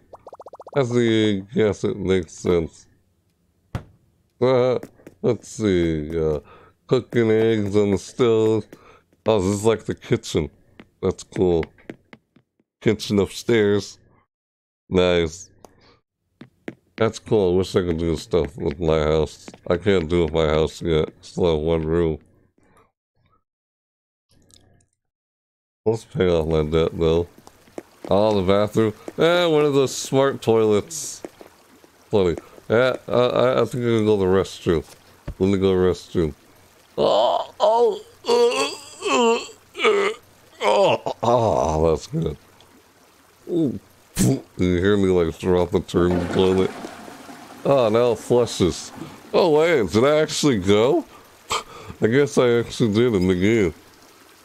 I see. Yes, it makes sense. Uh, let's see. Uh, cooking eggs on the stove. Oh, this is like the kitchen. That's cool. Kitchen upstairs. Nice. That's cool. I wish I could do stuff with my house. I can't do it with my house yet. Still have one room. Let's pay off my debt though. Oh, the bathroom. Eh, one of those smart toilets. Funny. Yeah, I, I, think I'm gonna go to the restroom. Let me go to the restroom. Oh, oh, uh, uh, oh, oh, that's good. Ooh. You hear me like a turn the toilet? Oh, ah, now it flushes. Oh, wait, did I actually go? I guess I actually did in the game.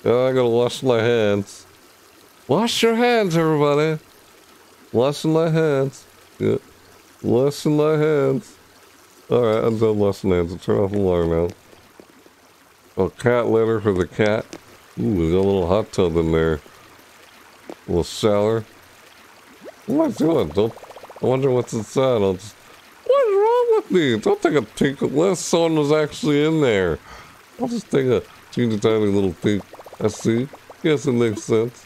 I gotta wash my hands. Wash your hands, everybody. Washing my hands. Yeah. Washing my hands. Alright, I'm done washing hands. I'll turn off the alarm now. Oh, cat litter for the cat. Ooh, we got a little hot tub in there. A little shower. I doing? Don't. I wonder what's inside. I'll just. What's wrong with me? Don't take a peek unless someone was actually in there. I'll just take a teeny tiny little peek. I see. Yes, it makes sense.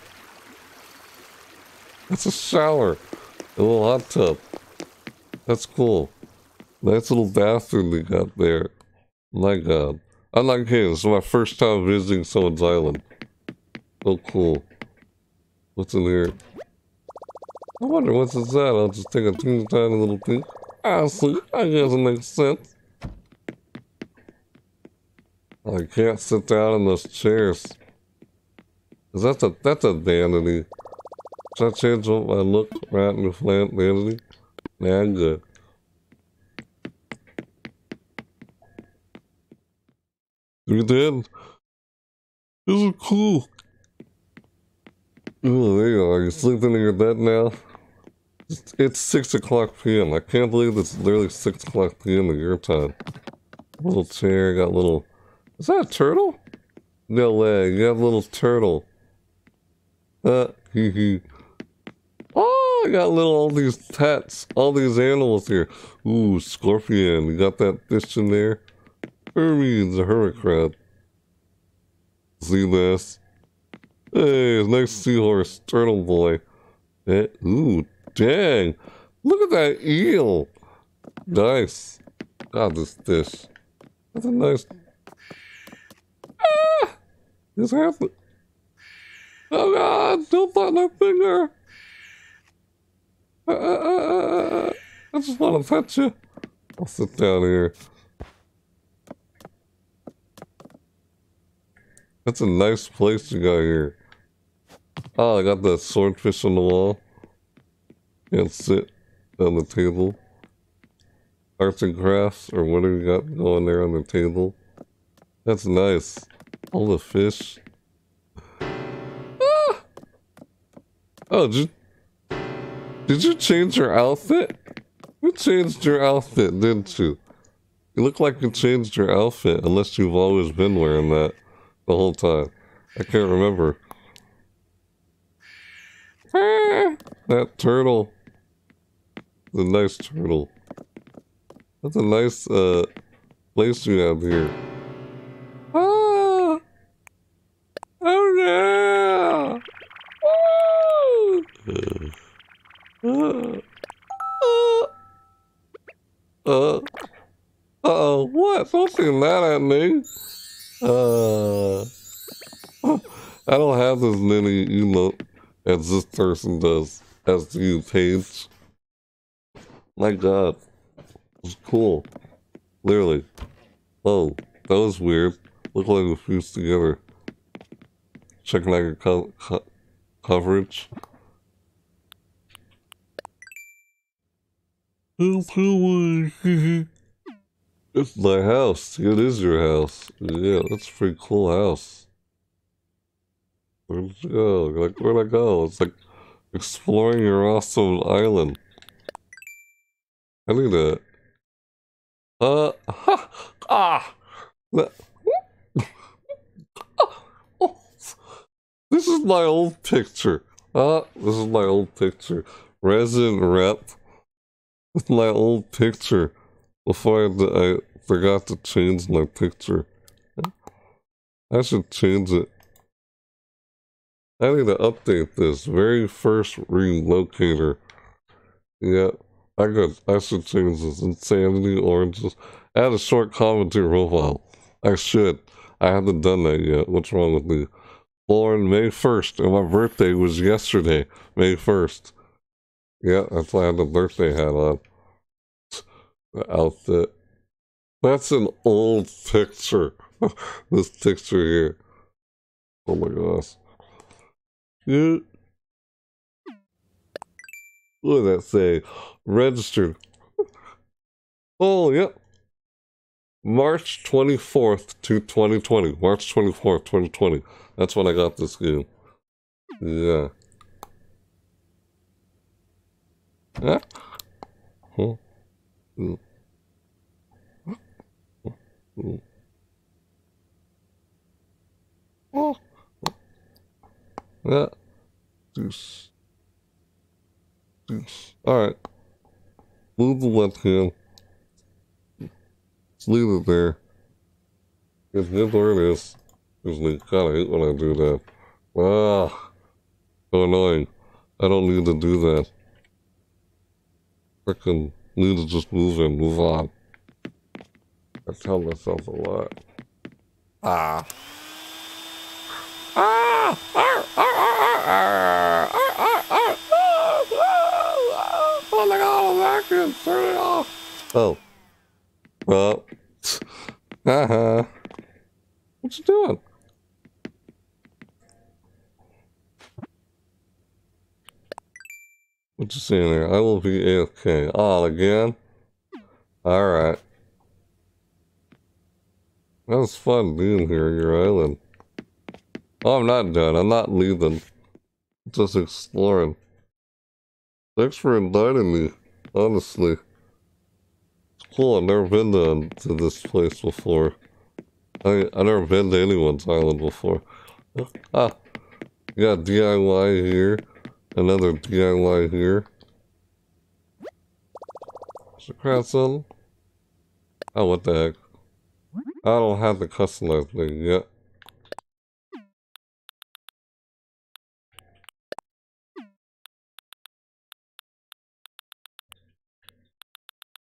That's a shower. A little hot tub. That's cool. Nice little bathroom they got there. My god. I like this is my first time visiting someone's island. So cool. What's in here? I wonder what's inside. I'll just take a teeny tiny little peek. I see. I guess it makes sense. I can't sit down in those chairs. Cause that's a that's a vanity. Should I change up my look right in the flat vanity? Nah, I'm good. We did. This is cool. Oh, there you are. You're sleeping in your bed now? It's, it's 6 o'clock p.m. I can't believe it's literally 6 o'clock p.m. in your time. Little chair, got little... Is that a turtle? No way, you have a little turtle. Uh, hee hee. Oh, I got little, all these pets, all these animals here. Ooh, scorpion, you got that fish in there? Hermes, a hermit crab. This? Hey, nice seahorse, turtle boy. Eh, ooh, dang. Look at that eel. Nice. God, this fish. That's a nice... Ah! This happened. Oh god, don't bite my finger. Uh, uh, uh, I just want to pet you. I'll sit down here. That's a nice place you got here. Oh, I got the swordfish on the wall. Can't sit on the table. Arts and crafts, or what do you got going there on the table? That's nice. All the fish. Ah! Oh, did you, did you change your outfit? You changed your outfit, didn't you? You look like you changed your outfit, unless you've always been wearing that the whole time. I can't remember. Ah, that turtle. The nice turtle. That's a nice uh, place you have here. Ah! Oh no! Uh, uh, uh, oh, what? Say that at me. Uh, I don't have as many emote as this person does as you, Paige. My god. It's cool. Literally. Oh, that was weird. Look like we fused together. Checking out your co co coverage. It's my house. It is your house. Yeah, that's a pretty cool house. Where'd you go? Like, where'd I go? It's like exploring your awesome island. I need that. Uh, ha, ah. This is my old picture. Ah, this is my old picture. Resident rep. It's my old picture before I, I forgot to change my picture. I should change it. I need to update this. Very first relocator. Yeah, I got. I should change this. Insanity oranges. Add a short commentary profile. I should. I haven't done that yet. What's wrong with me? Born May 1st, and my birthday was yesterday, May 1st. Yeah, that's why I had the birthday hat on The outfit. That's an old picture. this picture here. Oh my gosh. Yeah. What did that say? Registered. Oh, yep. March 24th to 2020. March 24th, 2020. That's when I got this game. Yeah. Yeah. Huh. Mm. Mm. Oh. Yeah. Deuce. Alright. Move the left Let's leave it there. It's good where it is. God, I hate when I do that. Ah, so annoying. I don't need to do that. I can need to just move and move on. I tell myself a lot. Ah! Ah! Ah! Ah! Ah! Ah! Ah! Ah! Oh my god, I'm vacuum! Turn it off! Oh. Well. Uh-huh. What you doing? What you saying there? I will be AFK. Oh, again? Alright. That was fun being here, your island. Oh, I'm not done. I'm not leaving. Just exploring. Thanks for inviting me, honestly. Cool. I've never been to, to this place before. I, I've never been to anyone's island before. Ah, you got DIY here. Another DIY here. it Craftsman? Oh, what the heck. I don't have the customize thing yet.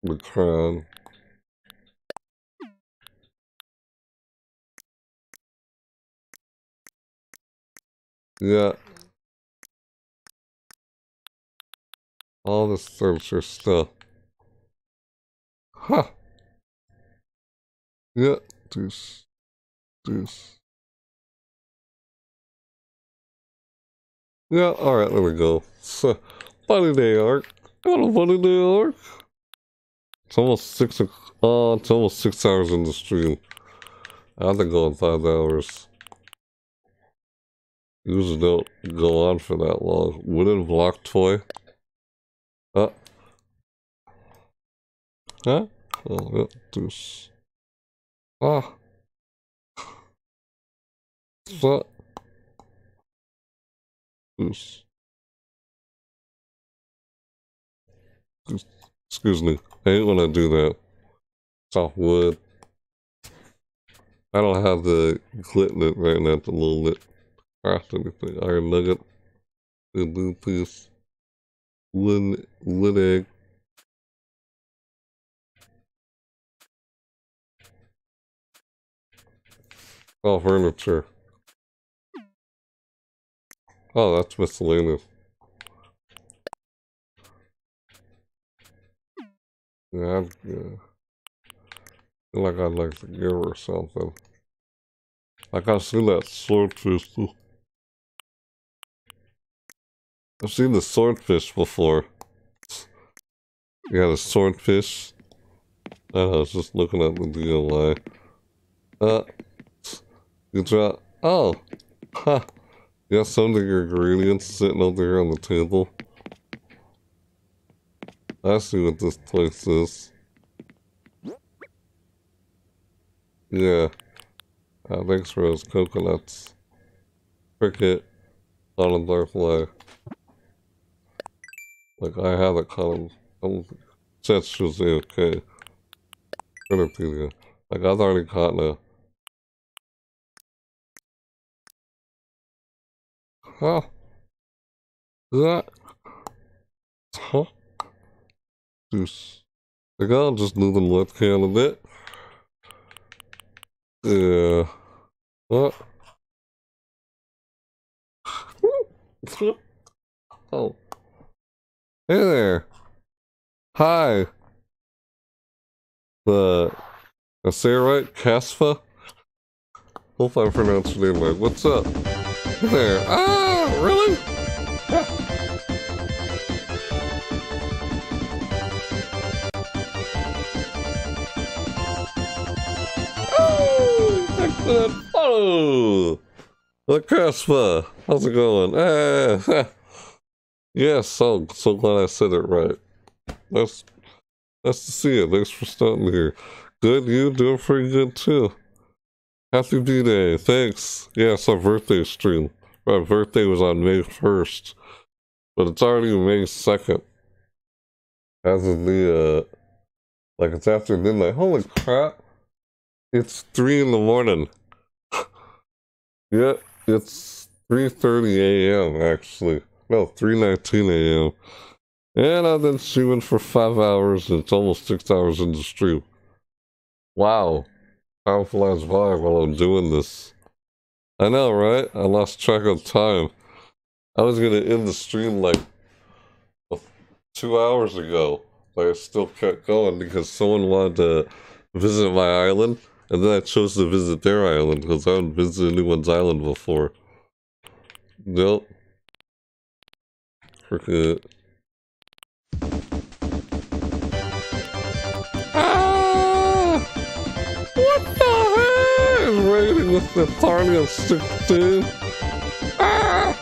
The crown. Yeah. All this searcher stuff. Huh. Yeah, this, this. Yeah, alright, there we go. So, Bunny Day arch. Got a Bunny Day arch. It's almost six, uh, it's almost six hours in the stream. I have to go in five hours. Usually don't go on for that long. Wooden block toy. Uh. Huh? Oh, yeah, this. Ah. What? This. Excuse me. I didn't want to do that. Soft wood. I don't have the equipment right now to load it. Faster to put iron nugget. The blue piece. Wood, wood egg. Oh, furniture. Oh, that's miscellaneous. Yeah, I'd, feel like I'd like to give her something. Like I've seen that swordfish. I've seen the swordfish before. Yeah, the swordfish. I was just looking at the DIY. Uh, you drop. Oh, ha. You got some of your ingredients sitting over here on the table. I see what this place is. Yeah. Uh, thanks for those coconuts. Cricket on a dark fly. Like, I have a column. I'm just should okay. Like, I've already caught a Huh? That? Huh? Just. Like, I'll just do the left hand a bit. Yeah. What? oh. Hey there. Hi. The. I say it right? Casfa? Hope I pronounced your name right. What's up? Hey there. Ah! really? Follow. The Casper, how's it going? Eh, yes, so so glad I said it right. That's nice to see you. Thanks for starting here. Good, you doing pretty good too. Happy B-Day, thanks. Yeah, it's our birthday stream. My birthday was on May 1st, but it's already May 2nd. As of the, uh, like it's after midnight. Holy crap. It's 3 in the morning. Yeah, it's 3.30 a.m. actually. No, 3.19 a.m. And I've been streaming for five hours and it's almost six hours in the stream. Wow. Time flies by while I'm doing this. I know, right? I lost track of time. I was gonna end the stream like two hours ago, but I still kept going because someone wanted to visit my island, and then I chose to visit their island because I haven't visited anyone's island before. Nope. Forget. Ah! What the heck is raining with the party of 16? Ah!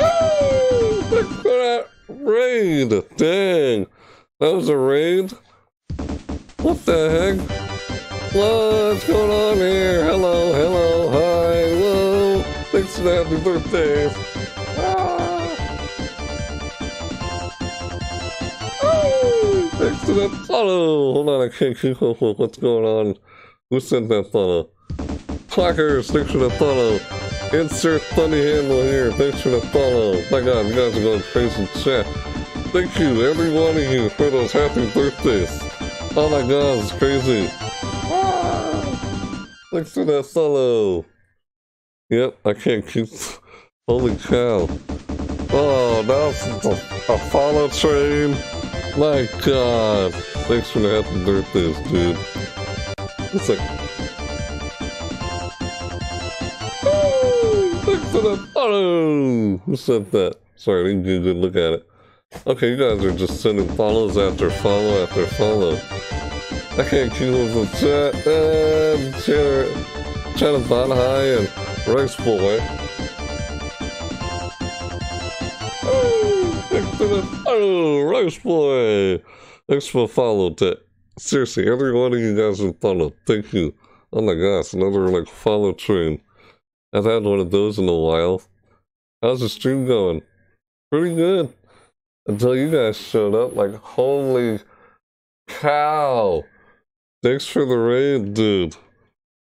Oh, look at that raid! Dang! That was a raid? What the heck? What's going on here? Hello, hello, hi, hello. Thanks for the happy birthday. Ah! Oh, thanks for that follow! Hold on, I can't keep up with what's going on. Who sent that follow? Clackers, thanks for the follow. Insert funny handle here. Thanks for the follow. My god, you guys are going crazy chat. Thank you, every one of you, for those happy birthdays. Oh my god, it's crazy. Thanks for that follow. Yep, I can't keep... Holy cow. Oh, it's a, a follow train. My god. Thanks for the happy birthdays, dude. It's like... Thanks for the follow! Who said that? Sorry, I didn't get a good look at it. Okay, you guys are just sending follows after follow after follow. I can't keep up with chat. Uh, chat, chat bot high and Rice Boy. Oh, thanks Rice Boy! Thanks for follow, Ted. Seriously, every one of you guys have followed. Thank you. Oh my gosh, another like follow train. I've had one of those in a while. How's the stream going? Pretty good. Until you guys showed up, like, holy cow. Thanks for the raid, dude.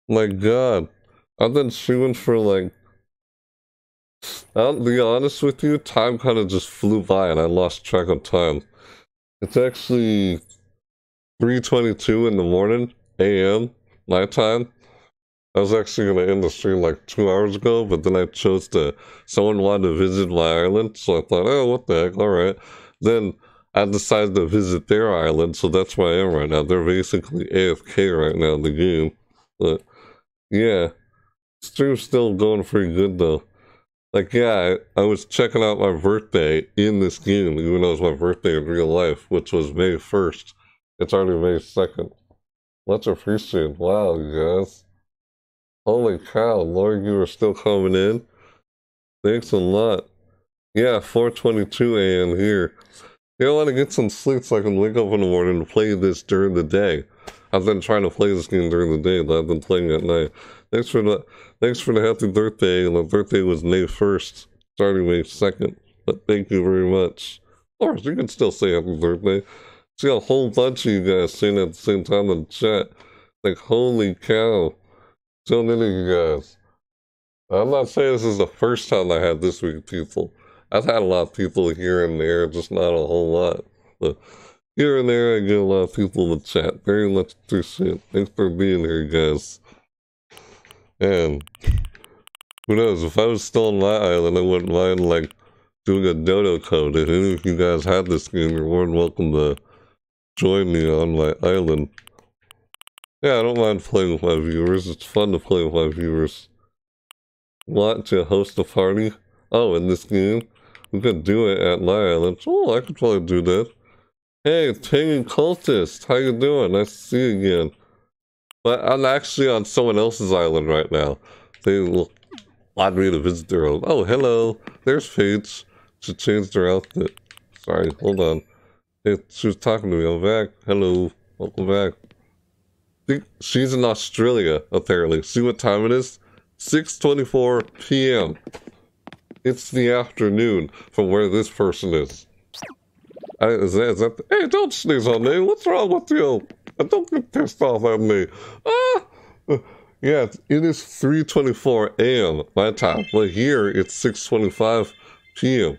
My god. I've been streaming for like... I'll be honest with you, time kind of just flew by and I lost track of time. It's actually 3.22 in the morning, a.m., nighttime. I was actually going to end the stream like two hours ago, but then I chose to. Someone wanted to visit my island, so I thought, oh, what the heck, alright. Then I decided to visit their island, so that's where I am right now. They're basically AFK right now in the game. But yeah, stream's still going pretty good though. Like, yeah, I, I was checking out my birthday in this game, even though it was my birthday in real life, which was May 1st. It's already May 2nd. Much appreciated. Wow, you guys. Holy cow, Lord, you are still coming in. Thanks a lot. Yeah, 4.22 a.m. here. Yeah, I want to get some sleep so I can wake up in the morning and play this during the day. I've been trying to play this game during the day, but I've been playing at night. Thanks for the thanks for the happy birthday. My birthday was May 1st, starting May 2nd. But thank you very much. Of course, you can still say happy birthday. See a whole bunch of you guys saying at the same time in the chat. Like, holy cow. So of you guys. I'm not saying this is the first time I had this many people. I've had a lot of people here and there, just not a whole lot. But here and there, I get a lot of people in the chat. Very much appreciate. Thanks for being here, guys. And who knows? If I was still on my island, I wouldn't mind like doing a dodo code. If any of you guys had this game, you're more than welcome to join me on my island. Yeah, I don't mind playing with my viewers. It's fun to play with my viewers. Want to host a party? Oh, in this game? We could do it at my island. Oh, I could probably do that. Hey, Pagan Cultist, how you doing? Nice to see you again. But I'm actually on someone else's island right now. They want me to visit their own. Oh, hello. There's Paige. She changed her outfit. Sorry, hold on. She was talking to me. I'm back. Hello. Welcome back think she's in Australia, apparently. See what time it is? 6.24 p.m. It's the afternoon from where this person is. I, is that, is that hey, don't sneeze on me. What's wrong with you? Don't get pissed off at me. Ah! Yeah, it is 3.24 a.m. my time, but here it's 6.25 p.m.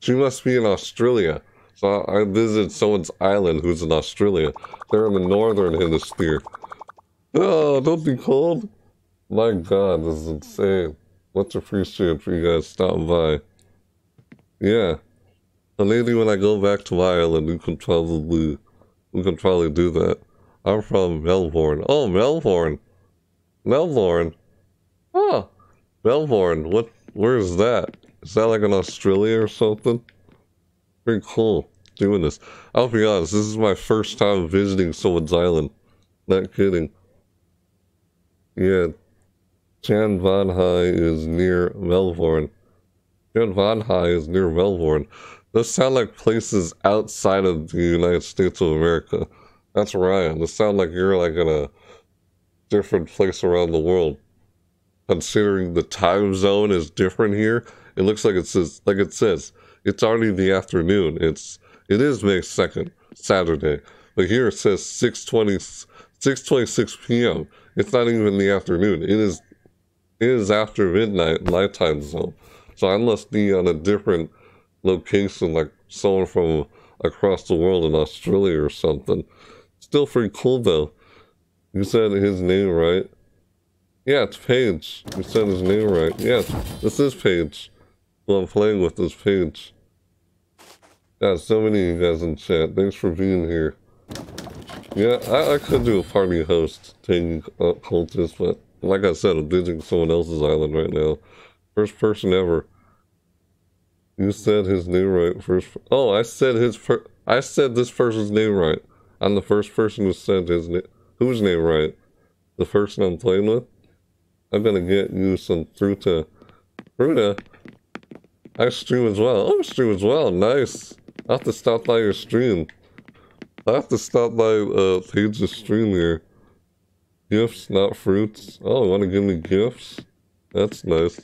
She must be in Australia. So I visited someone's island who's in Australia. They're in the northern hemisphere. Oh, don't be cold. My god, this is insane. Much appreciated for you guys stopping by. Yeah. And maybe when I go back to Ireland, we can probably, we can probably do that. I'm from Melbourne. Oh, Melbourne. Melbourne. Oh, Melbourne. What, where is that? Is that like in Australia or something? Pretty cool doing this. I'll be honest, this is my first time visiting someone's island. Not kidding. Yeah, Jan Van High is near Melbourne. Jan Van High is near Melbourne. Those sound like places outside of the United States of America. That's Ryan. Those sound like you're like in a different place around the world. Considering the time zone is different here, it looks like it says like it says it's already the afternoon. It's it is May second, Saturday, but here it says 620, 626 p.m. It's not even the afternoon. It is it is after midnight nighttime zone. So I must be on a different location, like someone from across the world in Australia or something. Still pretty cool though. You said his name right. Yeah, it's Paige. You said his name right. Yes, this is Paige. Well, I'm playing with this Paige. Got so many of you guys in chat. Thanks for being here. Yeah, I, I could do a party host taking up uh, cultists, but like I said, I'm visiting someone else's island right now. First person ever. You said his name right first. Oh, I said his. Per I said this person's name right. I'm the first person who said his name. Whose name right? The person I'm playing with. I'm gonna get you some fruta. Fruta. I stream as well. Oh, stream as well. Nice. I have to stop by your stream. I have to stop by uh, Paige's stream here. Gifts, not fruits. Oh, want to give me gifts? That's nice.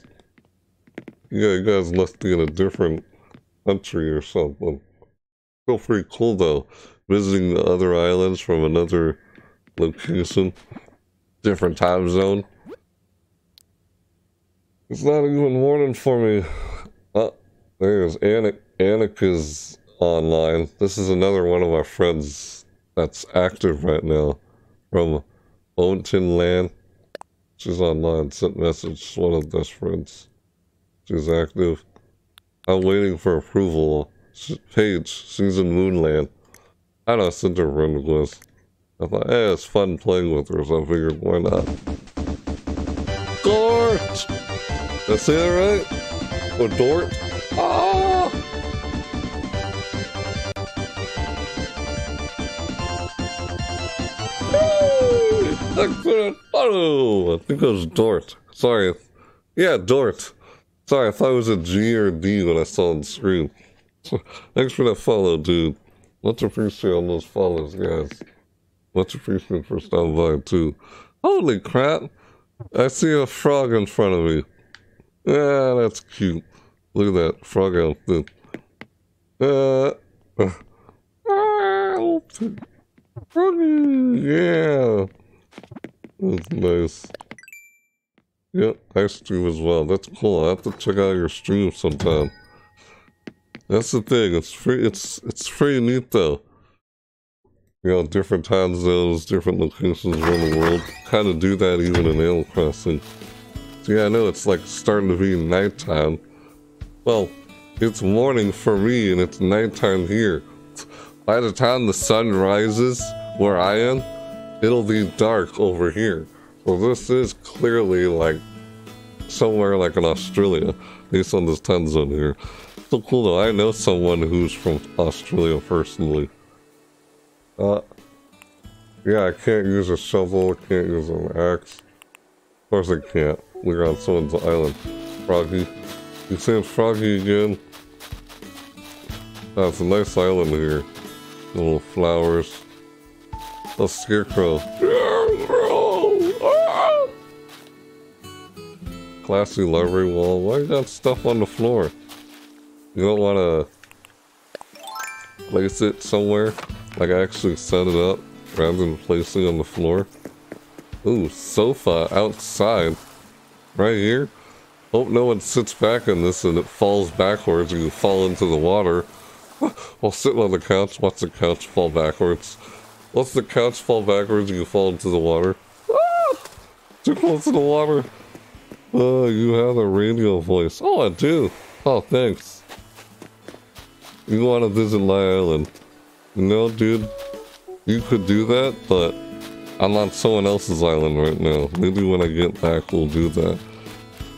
Yeah, you guys must be in a different country or something. Feel pretty cool though. Visiting the other islands from another location. Different time zone. It's not even morning for me. Oh, there's Anik. Annika's online. This is another one of my friends that's active right now from Owenton Land. She's online, sent message, one of best friends. She's active. I'm waiting for approval. Paige, she's in Moonland. I don't send her friend request. I thought, hey, it's fun playing with her, so I figured, why not? Dort! Did I say that right? Or Dort? Ah! I couldn't follow. I think it was Dort. Sorry. Yeah, Dort. Sorry, I thought it was a G or a D when I saw on the screen. Thanks for that follow, dude. Much appreciated on those follows, guys. Much appreciated for stopping by, too. Holy crap. I see a frog in front of me. Yeah, that's cute. Look at that frog outfit. Uh, uh, froggy, yeah. That's nice. Yep, I stream as well. That's cool. I have to check out your stream sometime. That's the thing. It's free. It's it's pretty neat though. You know, different time zones, different locations around the world. Kind of do that even in Animal Crossing. So yeah, I know it's like starting to be nighttime. Well, it's morning for me and it's nighttime here. By the time the sun rises where I am, it'll be dark over here. So this is clearly like somewhere like in Australia, based on this time zone here. So cool though, I know someone who's from Australia personally. Uh, yeah, I can't use a shovel, can't use an axe. Of course I can't. We're on someone's island. Froggy. You saying Froggy again? That's a nice island here. Little flowers. A scarecrow. Classy library wall. Why you got stuff on the floor? You don't want to place it somewhere? Like I actually set it up rather than placing it on the floor? Ooh, sofa outside. Right here. Hope no one sits back on this and it falls backwards and you fall into the water. While sitting on the couch, watch the couch fall backwards. Watch the couch fall backwards you fall into the water. Ah! Too close to the water. Oh, you have a radio voice. Oh, I do. Oh, thanks. You want to visit my island. No, dude. You could do that, but I'm on someone else's island right now. Maybe when I get back, we'll do that.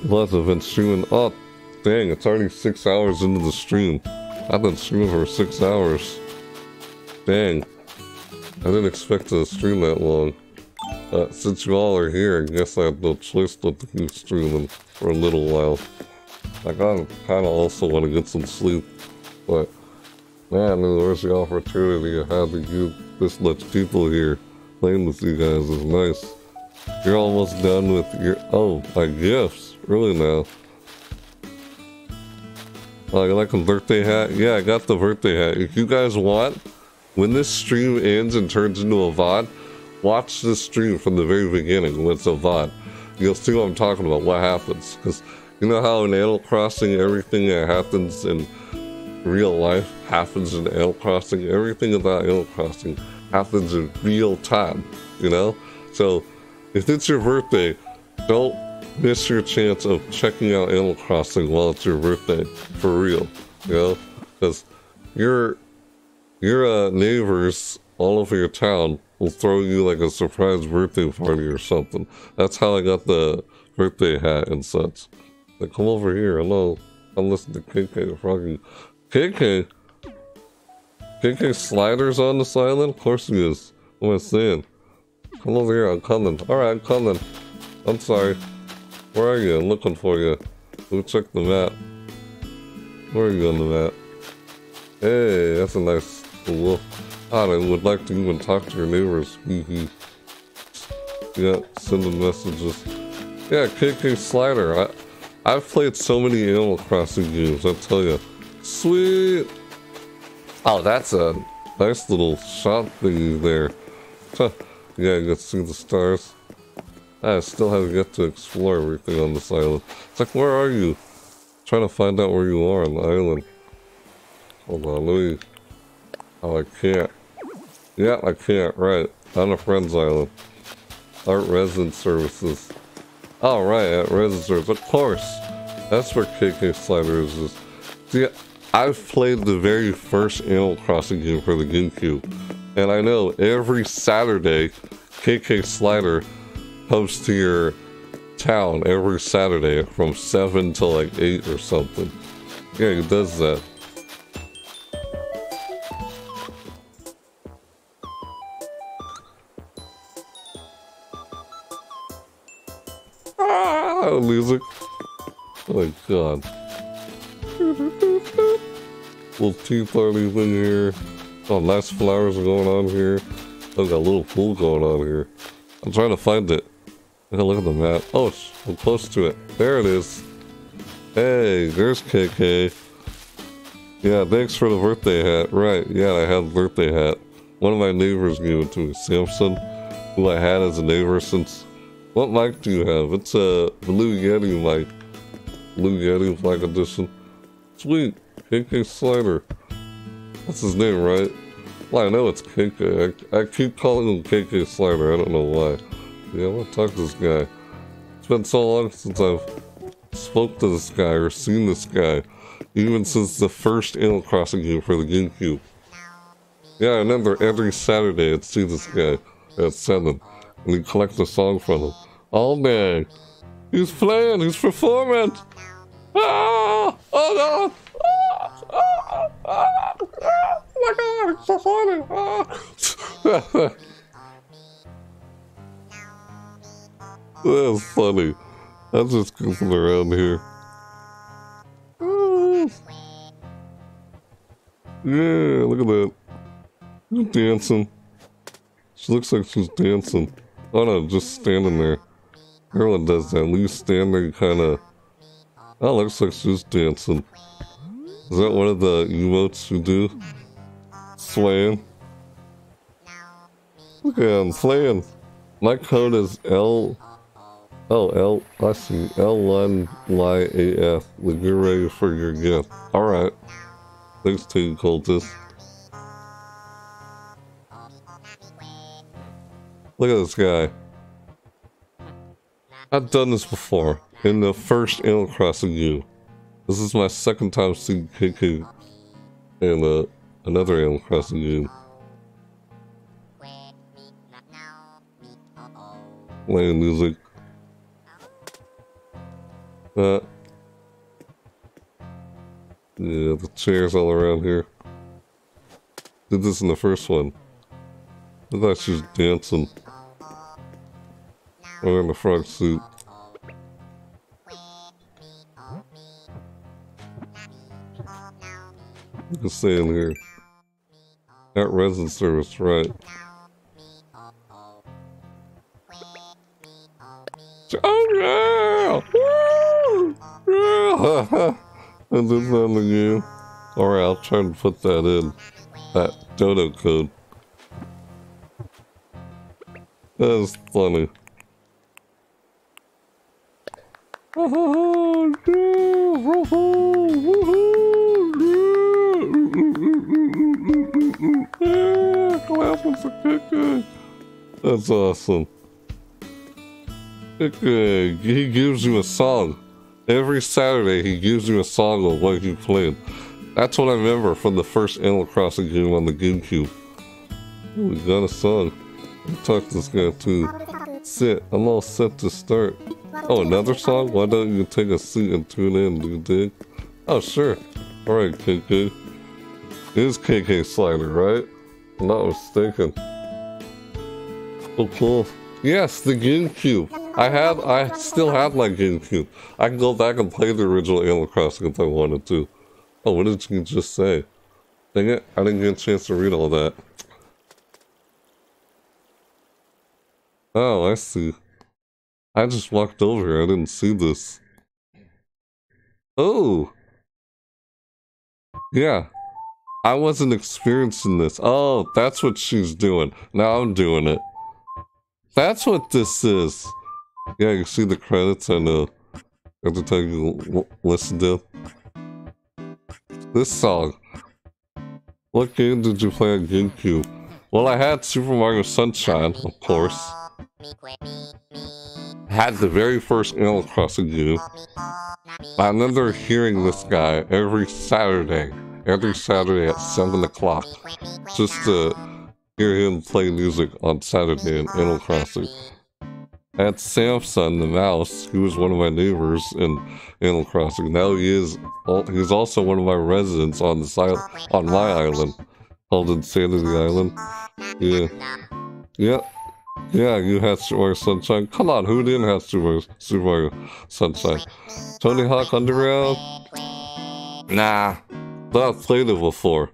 Plus, I've been streaming. Oh, dang, it's already six hours into the stream. I've been streaming for six hours. Dang. I didn't expect to stream that long. Uh, since you all are here, I guess I have no choice but to keep streaming for a little while. I kind of also want to get some sleep, but man, there's the opportunity to have you this much people here playing with you guys is nice. You're almost done with your oh my gifts, really now. Oh, you like a birthday hat? Yeah, I got the birthday hat. If you guys want, when this stream ends and turns into a VOD, watch this stream from the very beginning when it's a VOD. You'll see what I'm talking about, what happens. Because you know how in Animal Crossing, everything that happens in real life happens in Animal Crossing? Everything about Animal Crossing happens in real time, you know? So, if it's your birthday, don't miss your chance of checking out Animal Crossing while it's your birthday, for real, you know? Because your, your uh, neighbors all over your town will throw you like a surprise birthday party or something. That's how I got the birthday hat and such. Like, come over here, hello. I'm listening to KK Froggy. KK? KK Slider's on this island? Of course he is. What am I saying? Come over here, I'm coming. Alright, I'm coming. I'm sorry. Where are you? I'm looking for you. Go check the map. Where are you on the map? Hey, that's a nice God, I would like to even talk to your neighbors. Mm-hmm. yeah, sending messages. Yeah, KK Slider. I, I've played so many Animal Crossing games, I tell you. Sweet! Oh, that's a nice little shot thingy there. yeah, you can see the stars. I still haven't yet to explore everything on this island. It's like, where are you? I'm trying to find out where you are on the island. Hold on, let me... Oh, I can't. Yeah, I can't, right. On a friend's island. Art Resident Services. Oh, right, at Resident Services. Of course! That's where KK Sliders is. See, I've played the very first Animal Crossing game for the GameCube, and I know every Saturday, KK Slider comes to your town every Saturday from 7 to like 8 or something. Yeah, he does that. Ah, music. Oh my god. Little tea parties in here. Oh, nice flowers are going on here. I've got a little pool going on here. I'm trying to find it. Look at the map. Oh, I'm close to it. There it is. Hey, there's KK. Yeah, thanks for the birthday hat. Right, yeah, I had a birthday hat. One of my neighbors gave it to me. Samson, who I had as a neighbor since... What mic do you have? It's a Blue Yeti mic. Blue Yeti Black Edition. Sweet. KK Slider. That's his name, right? Well, I know it's KK. I, I keep calling him KK Slider. I don't know why. Yeah, I want to talk to this guy. It's been so long since I've spoke to this guy or seen this guy. Even since the first Animal Crossing game for the GameCube. Yeah, I remember every Saturday I'd see this guy at 7. And we'd collect a song from him. All day. He's playing, he's performing! Ah! Oh no! Oh, my god, it's so funny! That's funny. I'm just goofing around here. Yeah, look at that. She's dancing. She looks like she's dancing. Oh no, just standing there. Everyone does that. When you stand there, kind of... That looks like she's dancing. Is that one of the emotes you do? Swaying? Look at him, playing. My code is L. Oh, L. I see. L1YAF. Like you're ready for your gift. Alright. Thanks to you, cultist. Look at this guy. I've done this before. In the first Animal Crossing U. This is my second time seeing KK in uh, another Animal Crossing U. Playing music. Uh, yeah, the chairs all around here. Did this in the first one. I thought she was dancing. Wearing the frog suit. You can stay in here. At resin service, right. Oh yeah! Woo! Yeah! and then the game. Alright, I'll try and put that in. That dodo code. That is funny. Oh, That's awesome. Uh, he gives you a song. Every Saturday, he gives you a song of what he played. That's what I remember from the first Animal Crossing game on the GameCube. We got a song. Talk to this guy too. Sit, I'm all set to start. Oh, another song? Why don't you take a seat and tune in, you? Oh, sure. Alright, KK. It is KK Slider, right? I'm not mistaken. Yes, the GameCube. I had, I still have my GameCube. I can go back and play the original Animal Crossing if I wanted to. Oh, what did you just say? Dang it, I didn't get a chance to read all that. Oh, I see. I just walked over. I didn't see this. Oh! Yeah. I wasn't experiencing this. Oh, that's what she's doing. Now I'm doing it. That's what this is. Yeah, you see the credits and uh, every time you listen to this song. What game did you play on GameCube? Well, I had Super Mario Sunshine, of course. Had the very first Animal Crossing. I remember hearing this guy every Saturday, every Saturday at 7 o'clock, just to hear him play music on Saturday in Animal Crossing. At Samson the mouse, he was one of my neighbors in Animal Crossing. Now he is, he's also one of my residents on the on my island, called Insanity Island. Yeah, yeah, yeah. You had Super Mario Sunshine. Come on, who didn't have Super Super Sunshine? Tony Hawk Underground? Nah, I've played it before.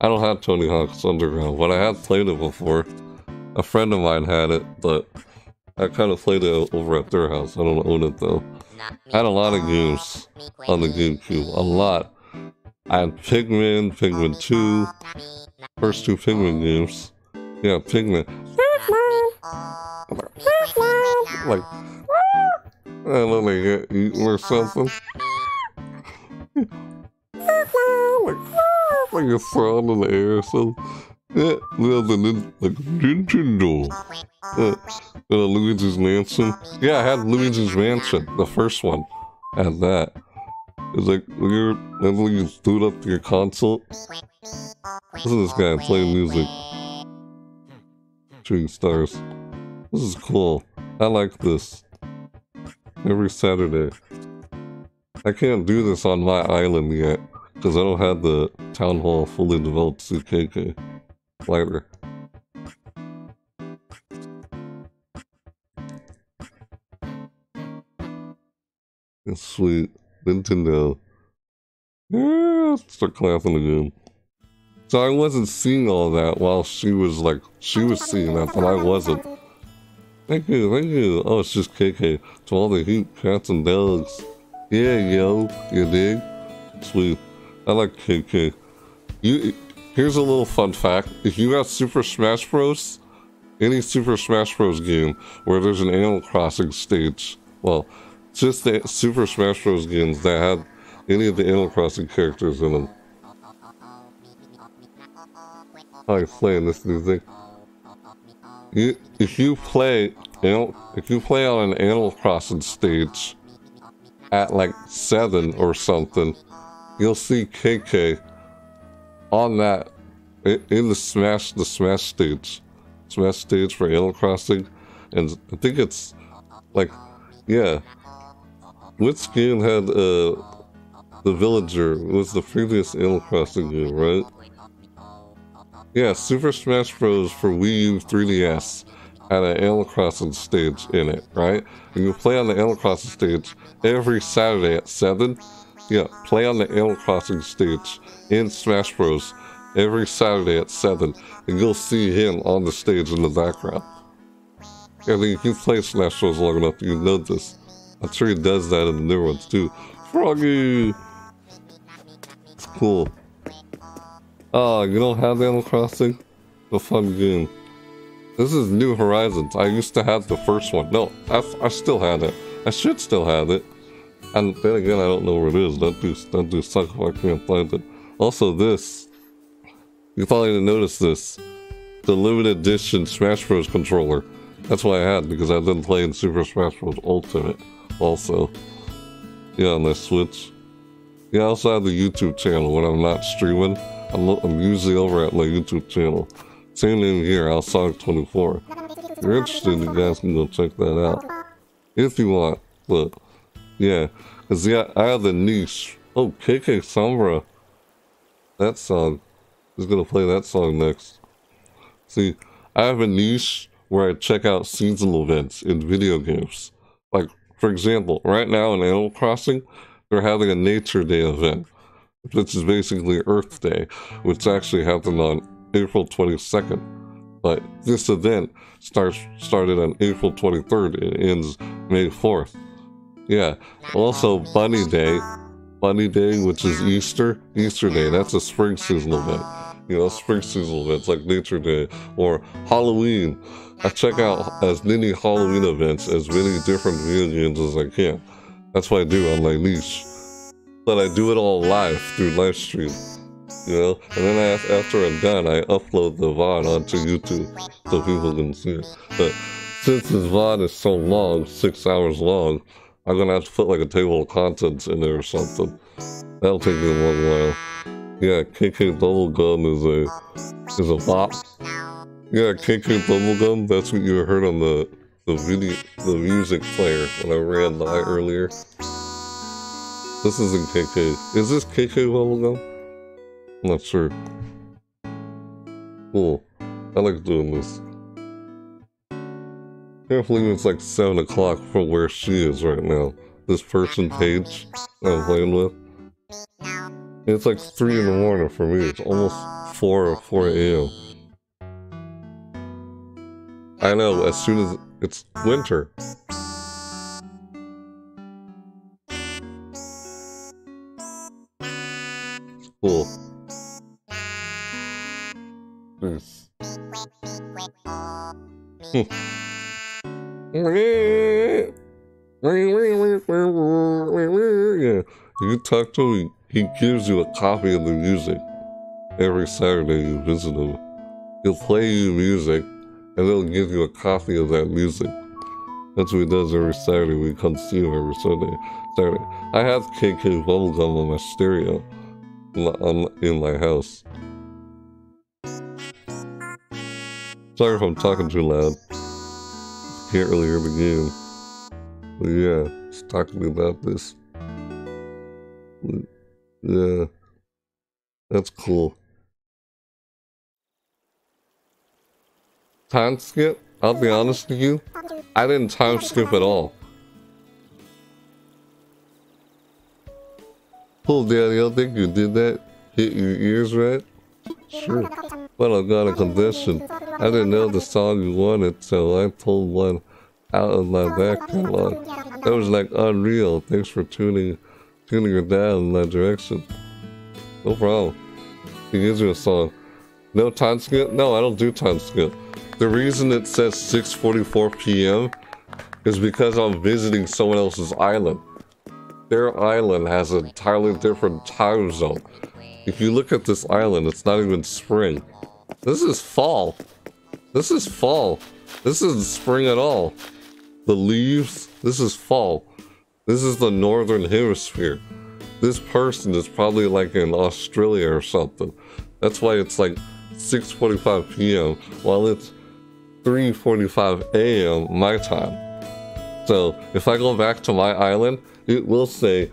I don't have Tony Hawk's Underground, but I have played it before. A friend of mine had it, but I kind of played it over at their house. I don't own it though. I had a lot of games on the GameCube. A lot. I had Pikmin, Pikmin 2, first two Pikmin games. Yeah, Pikmin. Like, I know, get eaten or something. like, like a sound in the air or something. Yeah, well, the, like Nintendo. Uh, uh, Luigi's Mansion. Yeah, I had Luigi's Mansion, the first one. I had that. It's like you're when you boot up your console. Listen to this guy playing music. Stars. This is cool. I like this. Every Saturday. I can't do this on my island yet, because I don't have the town hall fully developed CKK later. Sweet. Nintendo. Yeah, start clapping again. So I wasn't seeing all that while she was like, she was seeing that, but I wasn't. Thank you, thank you. Oh, it's just KK. To all the heat cats and dogs. Yeah, yo, you dig? Sweet. I like KK. You, here's a little fun fact. If you got Super Smash Bros., any Super Smash Bros. game where there's an Animal Crossing stage, well, just the Super Smash Bros. games that had any of the Animal Crossing characters in them. You playing this thing? You, if you play, you know, if you play on an Animal Crossing stage at like seven or something, you'll see KK on that in the Smash the Smash stage, Smash stage for Animal Crossing, and I think it's like, yeah, which game had uh the Villager was the previous Animal Crossing game, right? Yeah, Super Smash Bros. for Wii U 3DS had an Animal Crossing stage in it, right? And you play on the Animal Crossing stage every Saturday at 7. Yeah, play on the Animal Crossing stage in Smash Bros. every Saturday at 7, and you'll see him on the stage in the background. I And if you play Smash Bros. long enough, you know this. I'm sure he does that in the new ones too. Froggy! It's cool. Oh, you don't have Animal Crossing? The fun game. This is New Horizons. I used to have the first one. No, I, I still had it. I should still have it. And then again, I don't know where it is. That do, that do suck if I can't find it. Also, this. You probably didn't notice this. The limited edition Smash Bros. controller. That's what I had because I've been playing Super Smash Bros. Ultimate also. Yeah, on the Switch. Yeah, I also have the YouTube channel when I'm not streaming. I'm, usually over at my YouTube channel. Same name here, Alsonic24. If you're interested, you guys can go check that out. If you want, but yeah. Cause yeah, I have the niche. Oh, KK Samba. That song. Who's gonna play that song next? See, I have a niche where I check out seasonal events in video games. Like, for example, right now in Animal Crossing, they're having a Nature Day event which is basically Earth Day, which actually happened on April 22nd. But this event starts started on April 23rd and ends May 4th. Yeah. Also, Bunny Day, Bunny Day, which is Easter, Easter Day. That's a spring seasonal event. You know, spring seasonal events like Nature Day or Halloween. I check out as many Halloween events, as many different video as I can. That's what I do on my niche but I do it all live through live stream. You know, and then I, after I'm done, I upload the VOD onto YouTube so people can see it. But since this VOD is so long, six hours long, I'm gonna have to put like a table of contents in there or something. That'll take me a long while. Yeah, KK Bubblegum is a is a bop. Yeah, KK Bubblegum, that's what you heard on the the video the music player when I ran by earlier. This isn't KK. Is this KK Bubblegum? I'm not sure. Cool. I like doing this. Can't believe it's like 7 o'clock for where she is right now. This person, Paige, I'm playing with. It's like 3 in the morning for me. It's almost 4 or 4 a.m. I know, as soon as it's winter. Cool. Yeah. You talk to him, he gives you a copy of the music. Every Saturday you visit him. He'll play you music, and he'll give you a copy of that music. That's what he does every Saturday. We come see him every Sunday. Saturday. I have KK Bubblegum on my stereo in my house. Sorry if I'm talking too loud. Can't really hear the game. But yeah, it's talking about this. Yeah, that's cool. Time skip? I'll be honest with you, I didn't time skip at all. Pull Daddy, I think you did that. Hit your ears right? Sure. Well, I got a confession. I didn't know the song you wanted, so I pulled one out of my back catalog. That was like unreal. Thanks for tuning tuning her down in that direction. No problem. He gives you a song. No time skip? No, I don't do time skip. The reason it says 6:44 p.m. is because I'm visiting someone else's island. Their island has an entirely different time zone. If you look at this island, it's not even spring. This is fall. This is fall. This isn't spring at all. The leaves, this is fall. This is the northern hemisphere. This person is probably like in Australia or something. That's why it's like 6:45 p.m. while it's 3:45 a.m. my time. So if I go back to my island, it will say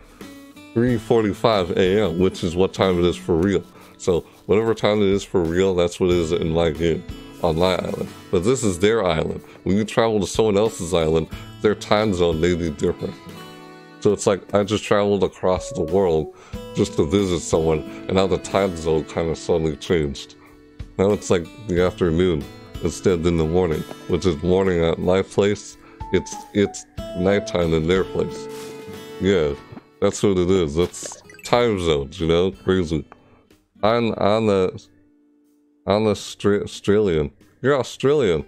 3:45 a.m., which is what time it is for real. So whatever time it is for real, that's what it is in my game on my island. But this is their island. When you travel to someone else's island, their time zone may be different. So it's like I just traveled across the world just to visit someone, and now the time zone kind of suddenly changed. Now it's like the afternoon instead in the morning, which is morning at my place. It's it's nighttime in their place. Yeah, that's what it is. That's time zones, you know, crazy. I'm on the I'm Austra- Australian. You're Australian.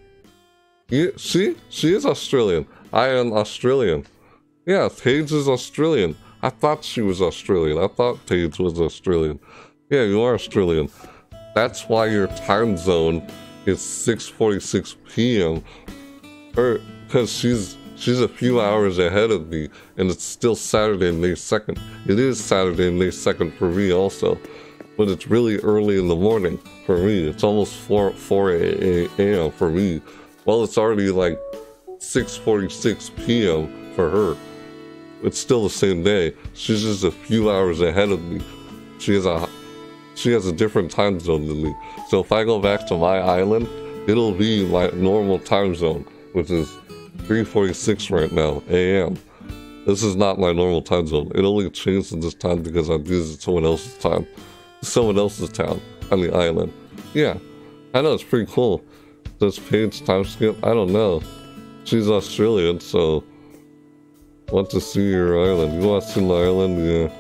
You see, she is Australian. I am Australian. Yeah, Tage is Australian. I thought she was Australian. I thought Tage was Australian. Yeah, you are Australian. That's why your time zone is 6:46 p.m. Her, because she's she's a few hours ahead of me, and it's still Saturday, May 2nd. It is Saturday, May 2nd for me also, but it's really early in the morning for me. It's almost 4 4 a.m. for me. Well, it's already like 6:46 p.m. for her. It's still the same day. She's just a few hours ahead of me. She has a she has a different time zone than me. So if I go back to my island, it'll be my normal time zone, which is 3:46 right now a.m. This is not my normal time zone. It only changed in this time because I'm using someone else's time, someone else's town on the island. Yeah, I know it's pretty cool. This Paige time skip? I don't know. She's Australian, so want to see your island. You want to see my island? Yeah.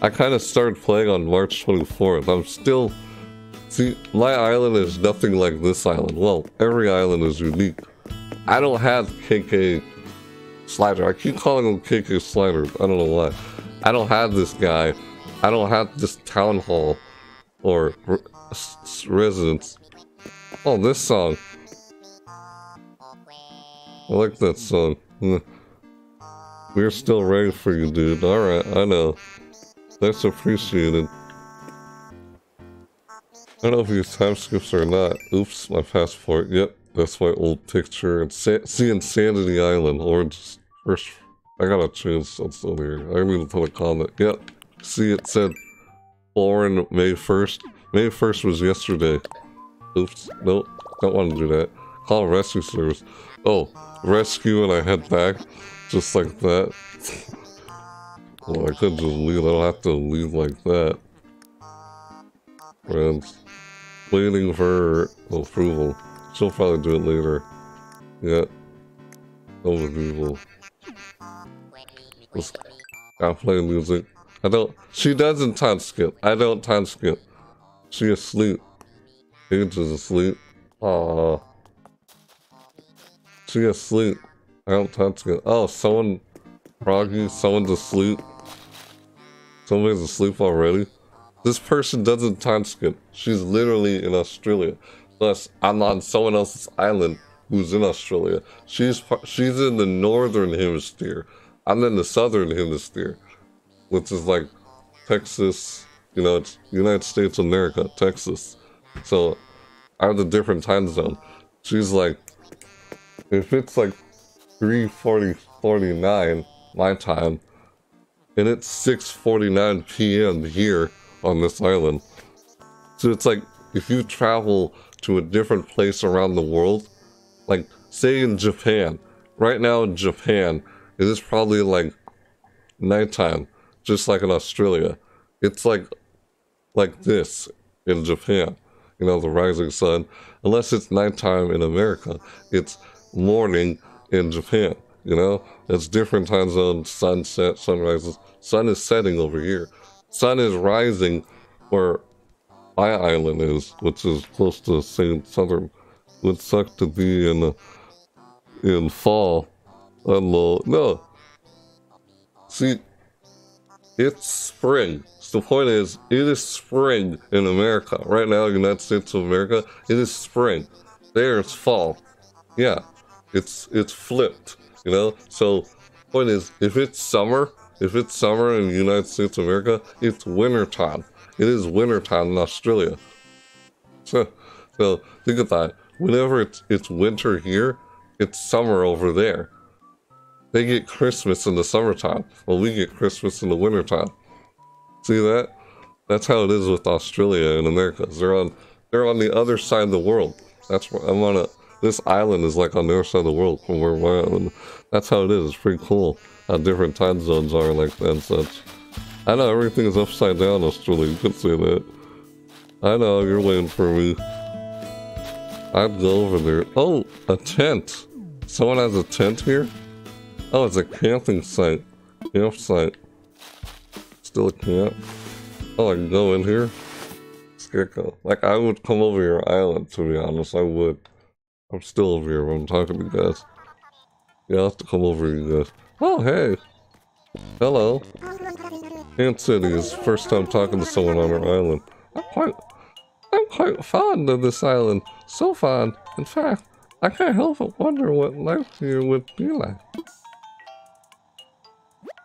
I kind of started playing on March 24th. I'm still... See, my island is nothing like this island. Well, every island is unique. I don't have KK Slider. I keep calling him KK Slider. I don't know why. I don't have this guy. I don't have this town hall or residence. Oh, this song. I like that song. Mm. We're still ready for you, dude. Alright, I know. That's appreciated. I don't know if these time skips or not. Oops, my passport. Yep, that's my old picture. And Sa see Insanity Island. Or just first. I gotta change something here. I need to put a comment. Yep. See, it said born May 1st. May 1st was yesterday. Oops. Nope. Don't want to do that. Call rescue service. Oh, rescue and I head back. Just like that. Well, I could just leave. I don't have to leave like that. Friends. Waiting for approval. She'll probably do it later. Yeah. Other people. Just gotta play music. I don't. She doesn't time skip. I don't time skip. She asleep. Paige is asleep. Aww. She asleep. I don't time skip. Oh, someone. Froggy, someone's asleep. Somebody's asleep already? This person doesn't time skip. She's literally in Australia. Plus, I'm on someone else's island who's in Australia. She's she's in the northern hemisphere. I'm in the southern hemisphere, which is like Texas. You know, it's United States of America, Texas. So I have a different time zone. She's like, if it's like 3:40, 49 my time, and it's 6.49 p.m. here on this island. So it's like, if you travel to a different place around the world, like, say in Japan, right now in Japan, it is probably like nighttime, just like in Australia. It's like, like this in Japan, you know, the rising sun. Unless it's nighttime in America, it's morning in Japan, you know? It's different time zones, sunset, sunrises. Sun is setting over here. Sun is rising where my island is, which is close to same southern would suck to be in, in fall. Know. No. See, it's spring. So the point is, it is spring in America. Right now, United States of America, it is spring. There, it's fall. Yeah, it's it's flipped. You know. So point is, if it's summer, if it's summer in the United States of America, it's winter time. It is winter time in Australia. So, so think about it. Whenever it's it's winter here, it's summer over there. They get Christmas in the summertime. Well, we get Christmas in the wintertime. See that? That's how it is with Australia and America. They're on they're on the other side of the world. That's where I'm on a this island is like on the other side of the world from where we're at. That's how it is. It's pretty cool how different time zones are like that and such. I know everything is upside down, Australia. You could say that. I know you're waiting for me. I'd go over there. Oh, a tent. Someone has a tent here? Oh, it's a camping site. Campsite. Still a camp. Oh, I can go in here? Scarecrow. Like, I would come over your island, to be honest. I would. I'm still over here when I'm talking to you guys. Yeah, i have to come over you guys. Oh, hey. Hello. Ant City is first time talking to someone on our island. I'm quite, I'm quite fond of this island. So fond. In fact, I can't help but wonder what life here would be like.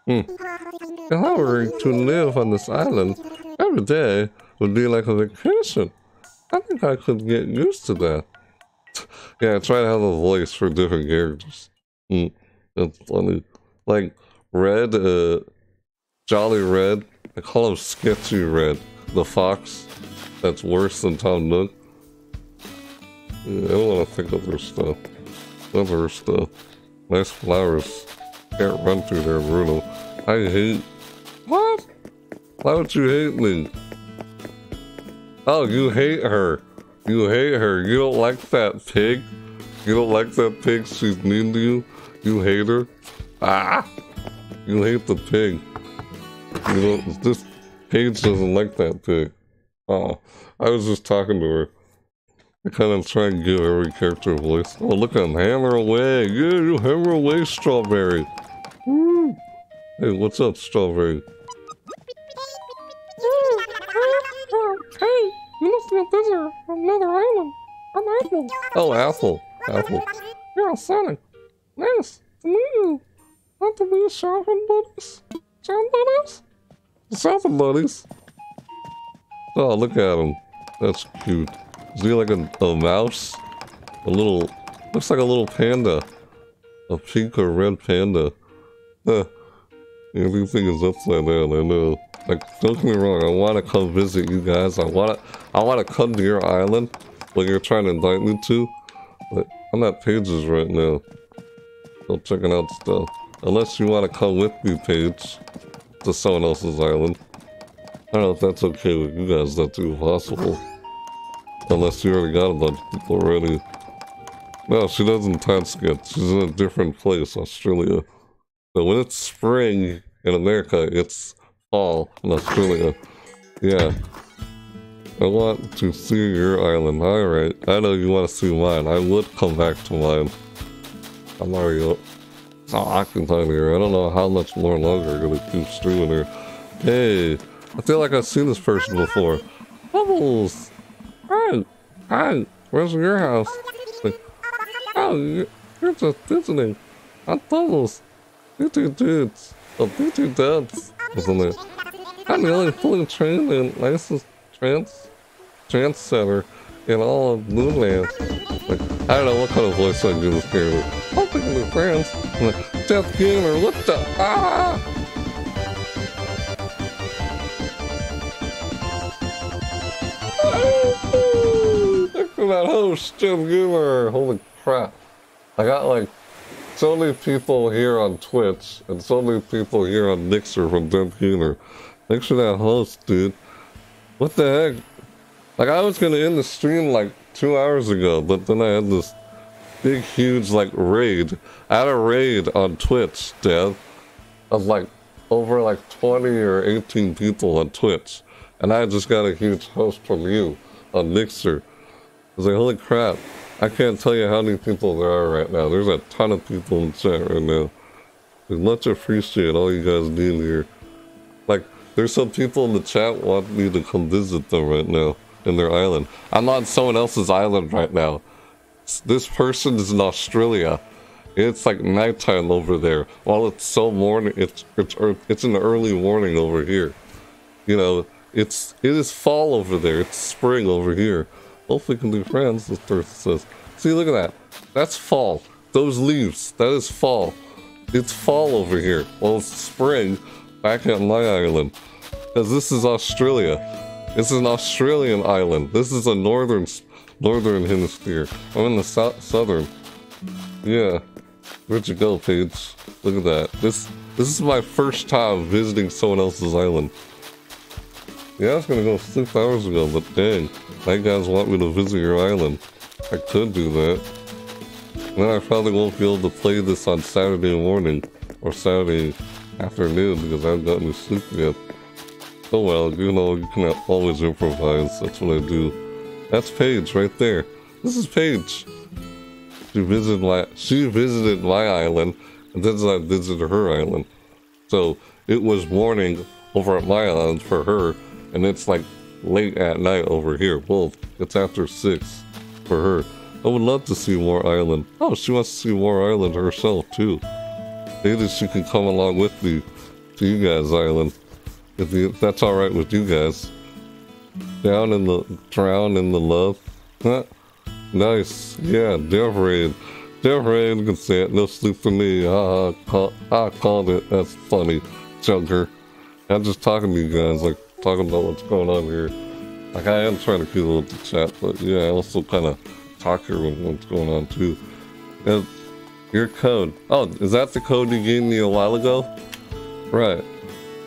Hmm. If I were to live on this island, every day would be like a vacation. I think I could get used to that. yeah, try to have a voice for different characters. Hmm. That's funny. Like, Redd, uh, Jolly Redd, I call him Sketchy Redd. The fox that's worse than Tom Nook. Yeah, I don't want to think of their stuff. Other stuff. Nice flowers. Can't run through there, Bruno. I hate... What? Why would you hate me? Oh, you hate her. You hate her. You don't like that pig? You don't like that pig? She's mean to you? You hate her? Ah! You hate the pig. You know, this Paige doesn't like that pig. Oh, I was just talking to her. I kind of try and give every character a voice. Oh, look at him. Hammer away. Yeah, you hammer away, Strawberry. Woo. Hey, what's up, Strawberry? Hey, you must be a visitor from another island. I'm Apple. Oh, Apple. Apple. You're Sonic. Nice to meet you. Want to be a shopping buddies? Shopping buddies? Shopping buddies? Oh, look at him. That's cute. Is he like a, a mouse? A little... Looks like a little panda. A pink or red panda. Huh. Everything is upside down, I know. Like, don't get me wrong, I want to come visit you guys. I want to I want to come to your island, like you're trying to invite me to. But I'm at Paige's right now. Still checking out stuff. Unless you want to come with me, Paige, to someone else's island. I don't know if that's okay with you guys, that's impossible. Unless you already got a bunch of people already. No, she doesn't task yet. She's in a different place, Australia. But when it's spring in America, it's fall in Australia. Yeah. I want to see your island. Alright. I know you want to see mine. I would come back to mine. I'm already so occupied here. I don't know how much more longer I'm gonna keep streaming here. Hey, I feel like I've seen this person before. Bubbles! Hi! Hi! Where's your house? Oh, you're just visiting. I'm Bubbles. You two dudes. Oh, you two dudes. Isn't it? I'm the only fully trained and licensed trans trans center in all of Moonland. Like, I don't know what kind of voice I do this here. Hoping with friends. I'm like, Death Gamer, what the? Ah! At that host, Death Gamer. Holy crap. I got like so many people here on Twitch and so many people here on Mixer from Death Gamer. Thanks for that host, dude. What the heck? Like, I was gonna end the stream like two hours ago, but then I had this big, huge, like, raid. I had a raid on Twitch, Dev, of like over like 20 or 18 people on Twitch. And I just got a huge host from you on Mixer. I was like, holy crap. I can't tell you how many people there are right now. There's a ton of people in chat right now. I much appreciate all you guys doing here. Like, there's some people in the chat want me to come visit them right now in their island. I'm on someone else's island right now. This person is in Australia. It's like nighttime over there. While it's so morning, it's it's it's an early morning over here. You know, it's it is fall over there. It's spring over here. Hopefully, we can be friends. This person says. See, look at that. That's fall. Those leaves. That is fall. It's fall over here. Well, it's spring back at my island. Because this is Australia. This is an Australian island. This is a northern northern hemisphere. I'm in the south southern. Yeah. Where'd you go, Paige? Look at that. This this is my first time visiting someone else's island. Yeah, I was gonna go six hours ago, but dang, you guys want me to visit your island. I could do that. then I probably won't be able to play this on Saturday morning or Saturday afternoon because I haven't gotten to sleep yet. Oh well, you know, you can always improvise. That's what I do. That's Paige right there. This is Paige. She visited my she visited my island, and then I visited her island. So it was morning over at my island for her, and it's like late at night over here. Well, it's after six for her. I would love to see more island. Oh, she wants to see more island herself too. Maybe she can come along with me to you guys' island. If, you, if that's alright with you guys. Down in the drown in the love. Huh? Nice. Yeah, Death Raid. Death Raid, can say it. No sleep for me. Ah, call, I called it. That's funny. Junker. I'm just talking to you guys, like, talking about what's going on here. Like, I am trying to keep up with the chat, but yeah, I also kind of talk here with what's going on, too. And your code. Oh, is that the code you gave me a while ago? Right.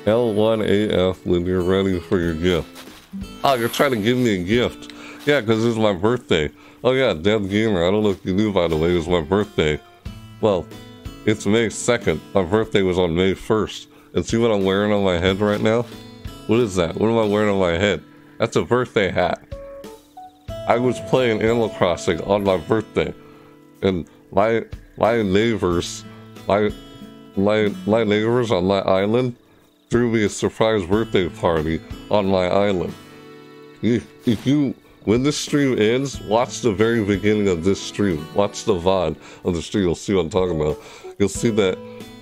L1AF when you're ready for your gift. Oh, you're trying to give me a gift. Yeah, because it's my birthday. Oh yeah, Dead Gamer. I don't know if you knew, by the way, it was my birthday. Well, it's May 2nd. My birthday was on May 1st. And see what I'm wearing on my head right now? What is that? What am I wearing on my head? That's a birthday hat. I was playing Animal Crossing on my birthday. And my my neighbors, my my my neighbors on my island threw me a surprise birthday party on my island. If, if you when this stream ends, watch the very beginning of this stream. Watch the VOD of the stream. You'll see what I'm talking about. You'll see that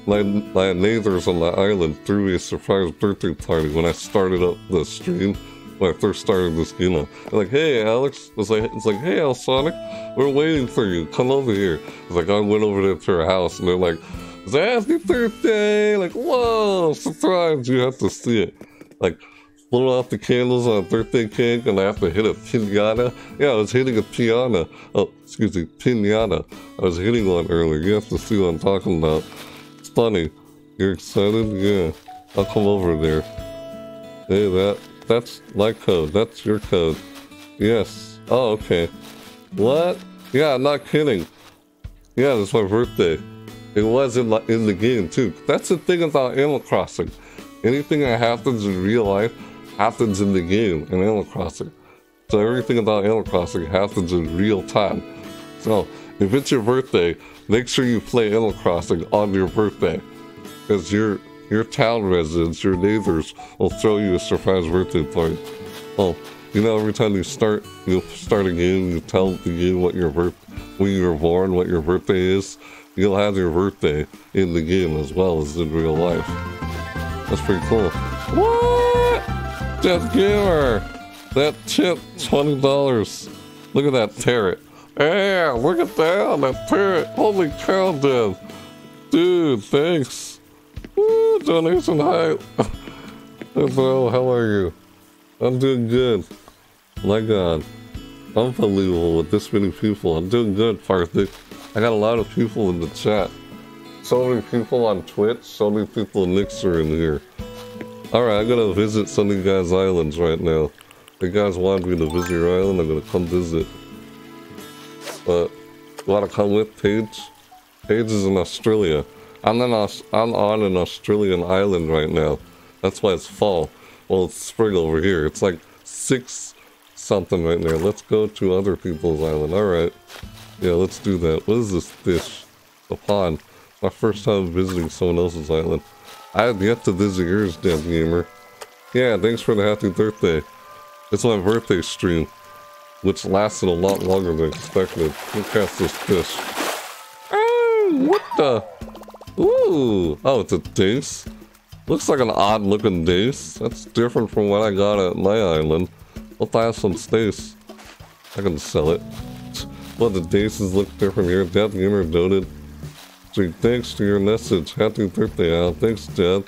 my, my neighbors on the island threw me a surprise birthday party when I started up the stream. When I first started this game. They're like, hey, Alex. It's like, it's like, hey, Al Sonic, we're waiting for you. Come over here. It's like, I went over there to her house, and they're like, it's happy birthday. Like, whoa, surprise. You have to see it. Like, blow out the candles on a birthday cake and I have to hit a pinata. Yeah, I was hitting a piano. Oh, excuse me, pinata. I was hitting one earlier. You have to see what I'm talking about. It's funny. You're excited? Yeah. I'll come over there. Hey, that that's my code. That's your code. Yes. Oh, okay. What? Yeah, I'm not kidding. Yeah, it's my birthday. It was in, the, game, too. That's the thing about Animal Crossing. Anything that happens in real life happens in the game in Animal Crossing. So everything about Animal Crossing happens in real time. So if it's your birthday, make sure you play Animal Crossing on your birthday. Because your your town residents, your neighbors will throw you a surprise birthday party. Well, you know, every time you start you start a game, you tell the game what your birth when you were born, what your birthday is. You'll have your birthday in the game as well as in real life. That's pretty cool. What? Death Gamer! That tip, $20. Look at that parrot. Yeah, look at that, that parrot. Holy cow, Dev. Dude, thanks. Woo, donation high. Hello, how are you? I'm doing good. My god. Unbelievable with this many people. I'm doing good, Parthic. I got a lot of people in the chat. So many people on Twitch, so many people in Mixer in here. Alright, I'm gonna visit some of you guys' islands right now. If you guys want me to visit your island, I'm gonna come visit. But, wanna come with Paige? Paige is in Australia. I'm, in I'm on an Australian island right now. That's why it's fall. Well, it's spring over here. It's like six something right there. Let's go to other people's island. Alright. Yeah, let's do that. What is this fish? A pond. My first time visiting someone else's island. I have yet to visit yours, Dev Gamer. Yeah, thanks for the happy birthday. It's my birthday stream, which lasted a lot longer than expected. Look past this fish. Oh, what the? Ooh, oh, it's a dace. Looks like an odd looking dace. That's different from what I got at my island. I'll have some space. I can sell it. Well, the daces look different here. Death Gamer noted. So thanks to your message. Happy birthday, Al. Thanks, Death.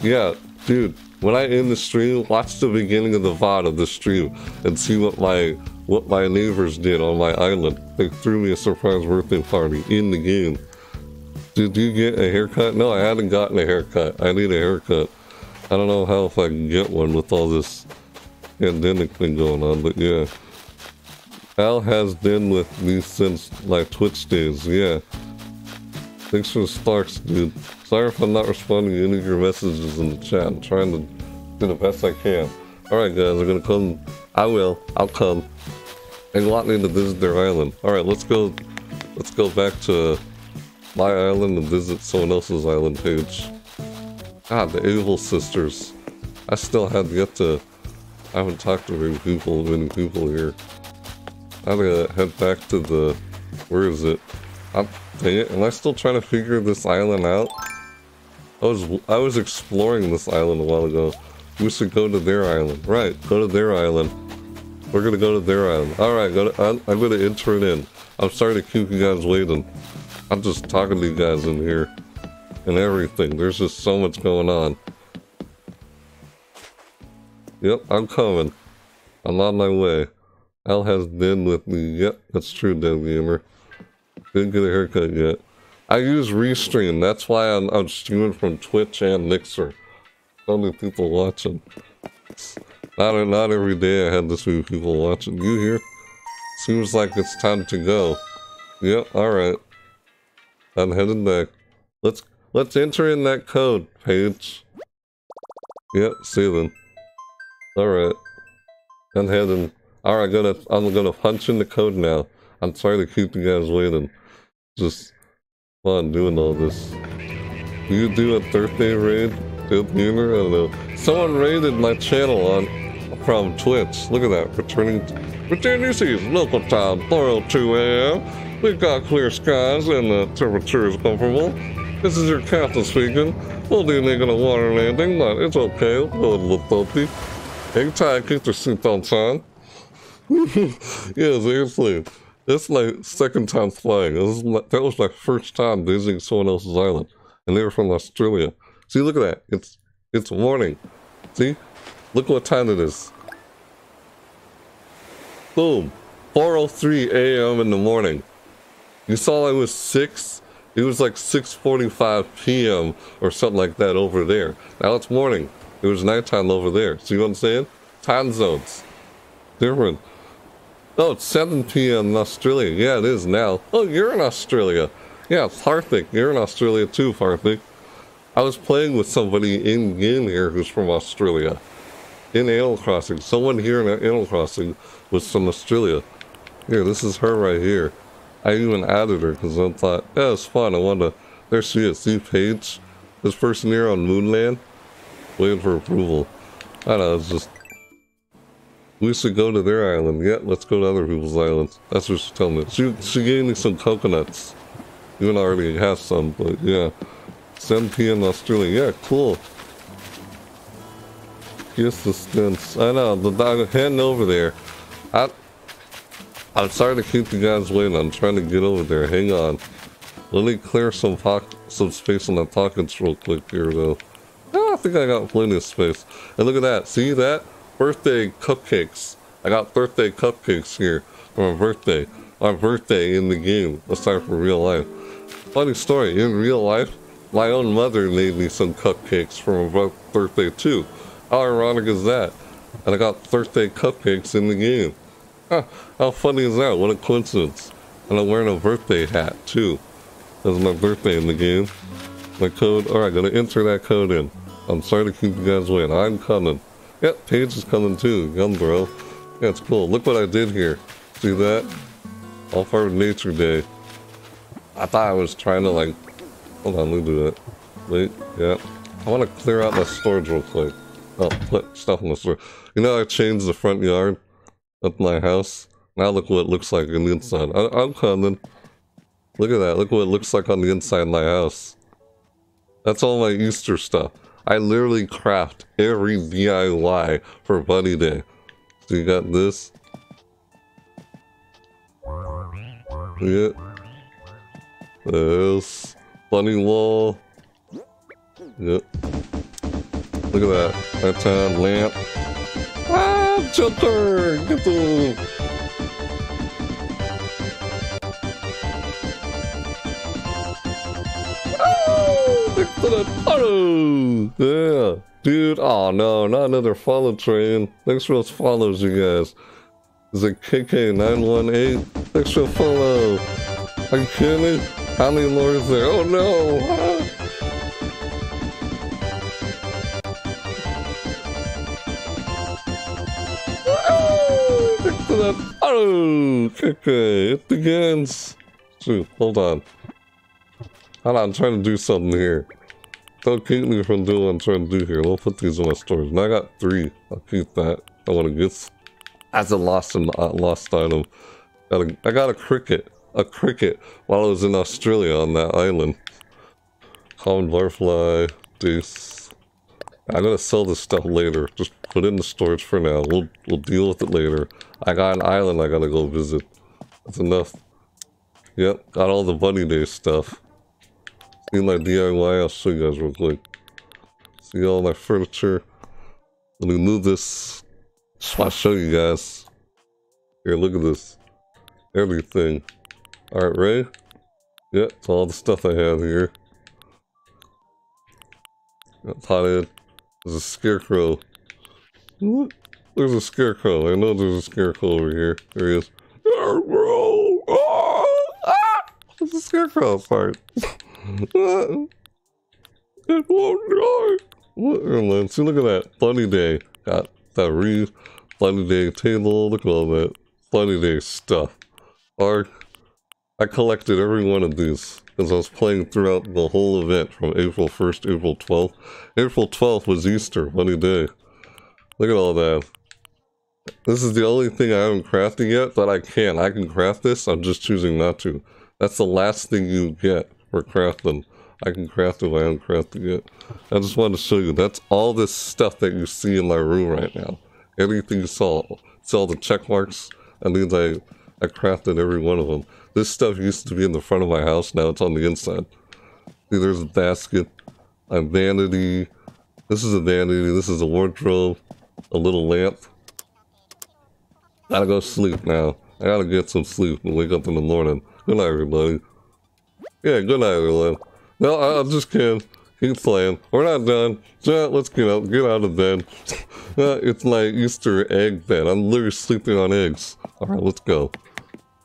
Yeah, dude. When I end the stream, watch the beginning of the VOD of the stream and see what my what my neighbors did on my island. They threw me a surprise birthday party in the game. Did you get a haircut? No, I haven't gotten a haircut. I need a haircut. I don't know how if I can get one with all this pandemic thing going on, but yeah. Al has been with me since like Twitch days, yeah. Thanks for the sparks, dude. Sorry if I'm not responding to any of your messages in the chat. I'm trying to do the best I can. Alright guys, I'm gonna come. I will. I'll come. And want me to visit their island. Alright, let's go let's go back to my island and visit someone else's island Paige. God, the Evil Sisters. I still have yet to... I haven't talked to many people, many people here. I'm gonna head back to the... Where is it? I'm, dang it, am I still trying to figure this island out? I was I was exploring this island a while ago. We should go to their island. Right, go to their island. We're gonna go to their island. Alright, I'm, I'm gonna enter it in. I'm sorry to keep you guys waiting. I'm just talking to you guys in here and everything. There's just so much going on. Yep, I'm coming. I'm on my way. Al has been with me. Yep, that's true, Dev Gamer. Didn't get a haircut yet. I use Restream. That's why I'm, I'm streaming from Twitch and Mixer. So many people watching. Not, not every day I had this many people watching. You here? Seems like it's time to go. Yep, alright. I'm heading back. Let's let's enter in that code, Paige. Yep, see them. Alright. I'm heading. Alright, gonna I'm gonna punch in the code now. I'm sorry to keep you guys waiting. Just fun doing all this. You do a birthday raid? Good humor? I don't know. Someone raided my channel on from Twitch. Look at that. Returning Returning to local time, 402 a.m. We've got clear skies and the temperature is comfortable. This is your captain speaking. We'll be making a water landing, but it's okay. We'll look bumpy. Hang tight, keep your seatbelts on. Yeah, seriously. It's my second time flying. My, that was my first time visiting someone else's island. And they were from Australia. See, look at that. It's it's morning. See? Look what time it is. Boom. 4.03 a.m. in the morning. You saw I was 6? It was like 6.45 p.m. or something like that over there. Now it's morning. It was nighttime over there. See what I'm saying? Time zones. Different. Oh, it's 7 p.m. in Australia. Yeah, it is now. Oh, you're in Australia. Yeah, Parthik. You're in Australia too, Parthik. I was playing with somebody in game here who's from Australia. In Animal Crossing. Someone here in Animal Crossing was from Australia. Here, this is her right here. I even added her because I thought, yeah, it's fun. I wanted to, there she is, see Paige? This person here on Moonland? Waiting for approval. I don't know, it's just, we should go to their island. Yeah, let's go to other people's islands. That's what she told me. She, she gave me some coconuts. Even already have some, but yeah. 7 p.m. Australia. Yeah, cool. Yes, the stints. I know, the dog heading over there. I, I'm sorry to keep you guys waiting. I'm trying to get over there. Hang on. Let me clear some some space on the pockets real quick here, though. Oh, I think I got plenty of space. And look at that. See that? Birthday cupcakes. I got birthday cupcakes here for my birthday. My birthday in the game. Aside from real life. Funny story. In real life, my own mother made me some cupcakes for my birthday, too. How ironic is that? And I got birthday cupcakes in the game. Huh, how funny is that? What a coincidence. And I'm wearing a birthday hat, too. That's my birthday in the game. My code, alright, gonna enter that code in. I'm sorry to keep you guys waiting. I'm coming. Yep, Paige is coming too. Young bro. Yeah, it's cool. Look what I did here. See that? all part of Nature Day. I thought I was trying to like, hold on, let me do that. Wait, yeah. I want to clear out my storage real quick. Oh, put stuff in the store. You know I changed the front yard of my house? Now look what it looks like on the inside. I I'm coming. Look at that. Look what it looks like on the inside of my house. That's all my Easter stuff. I literally craft every DIY for Bunny Day. So you got this. Yeah. This. Bunny wall. Yep. Look at that. That's a lamp. Ah, Joker! Get the... Oh, yeah. Dude, oh no, not another follow train. Thanks for those follows, you guys. Is it KK918? Thanks for the follow. Are you kidding? How many more is there? Oh no! Oh, KK, it begins. Shoot, hold on. Hold on, I'm trying to do something here. Don't keep me from doing what I'm trying to do here. We'll put these in my storage. And I got three. I'll keep that. I want to get as a lost and uh, lost item. Got a, I got a cricket. A cricket while I was in Australia on that island. Common butterfly. Deuce. I'm gonna sell this stuff later. Just put it in the storage for now. We'll we'll deal with it later. I got an island I gotta go visit. That's enough. Yep, got all the bunny day stuff. See my DIY, I'll show you guys real quick. See all my furniture. Let me move this. To show you guys. Here, look at this. Everything. Alright, Ray? Yeah, it's all the stuff I have here. Got potted. There's a scarecrow. What? There's a scarecrow. I know there's a scarecrow over here. There he is. Scarecrow! Ah! Ah! There's a scarecrow part. it won't die. What? See, look at that. Bunny Day. Got that wreath. Bunny Day table. Look at all that. Bunny Day stuff. Ark. I collected every one of these as I was playing throughout the whole event from April 1st, April 12th. April 12th was Easter. Bunny Day. Look at all that. This is the only thing I haven't crafted yet, but I can. I can craft this. I'm just choosing not to. That's the last thing you get crafting. I can craft it, I am crafting it. I just wanted to show you, that's all this stuff that you see in my room right now. Everything you saw, it's all the check marks, and means I, I crafted every one of them. This stuff used to be in the front of my house, now it's on the inside. See, there's a basket, a vanity, this is a vanity, this is a wardrobe, a little lamp. Gotta go sleep now. I gotta get some sleep and wake up in the morning. Good night, everybody. Yeah, good night, everyone. No, I, am just kidding. Keep playing. We're not done. So, let's get out. Get out of bed. uh, it's my Easter egg bed. I'm literally sleeping on eggs. All right, let's go.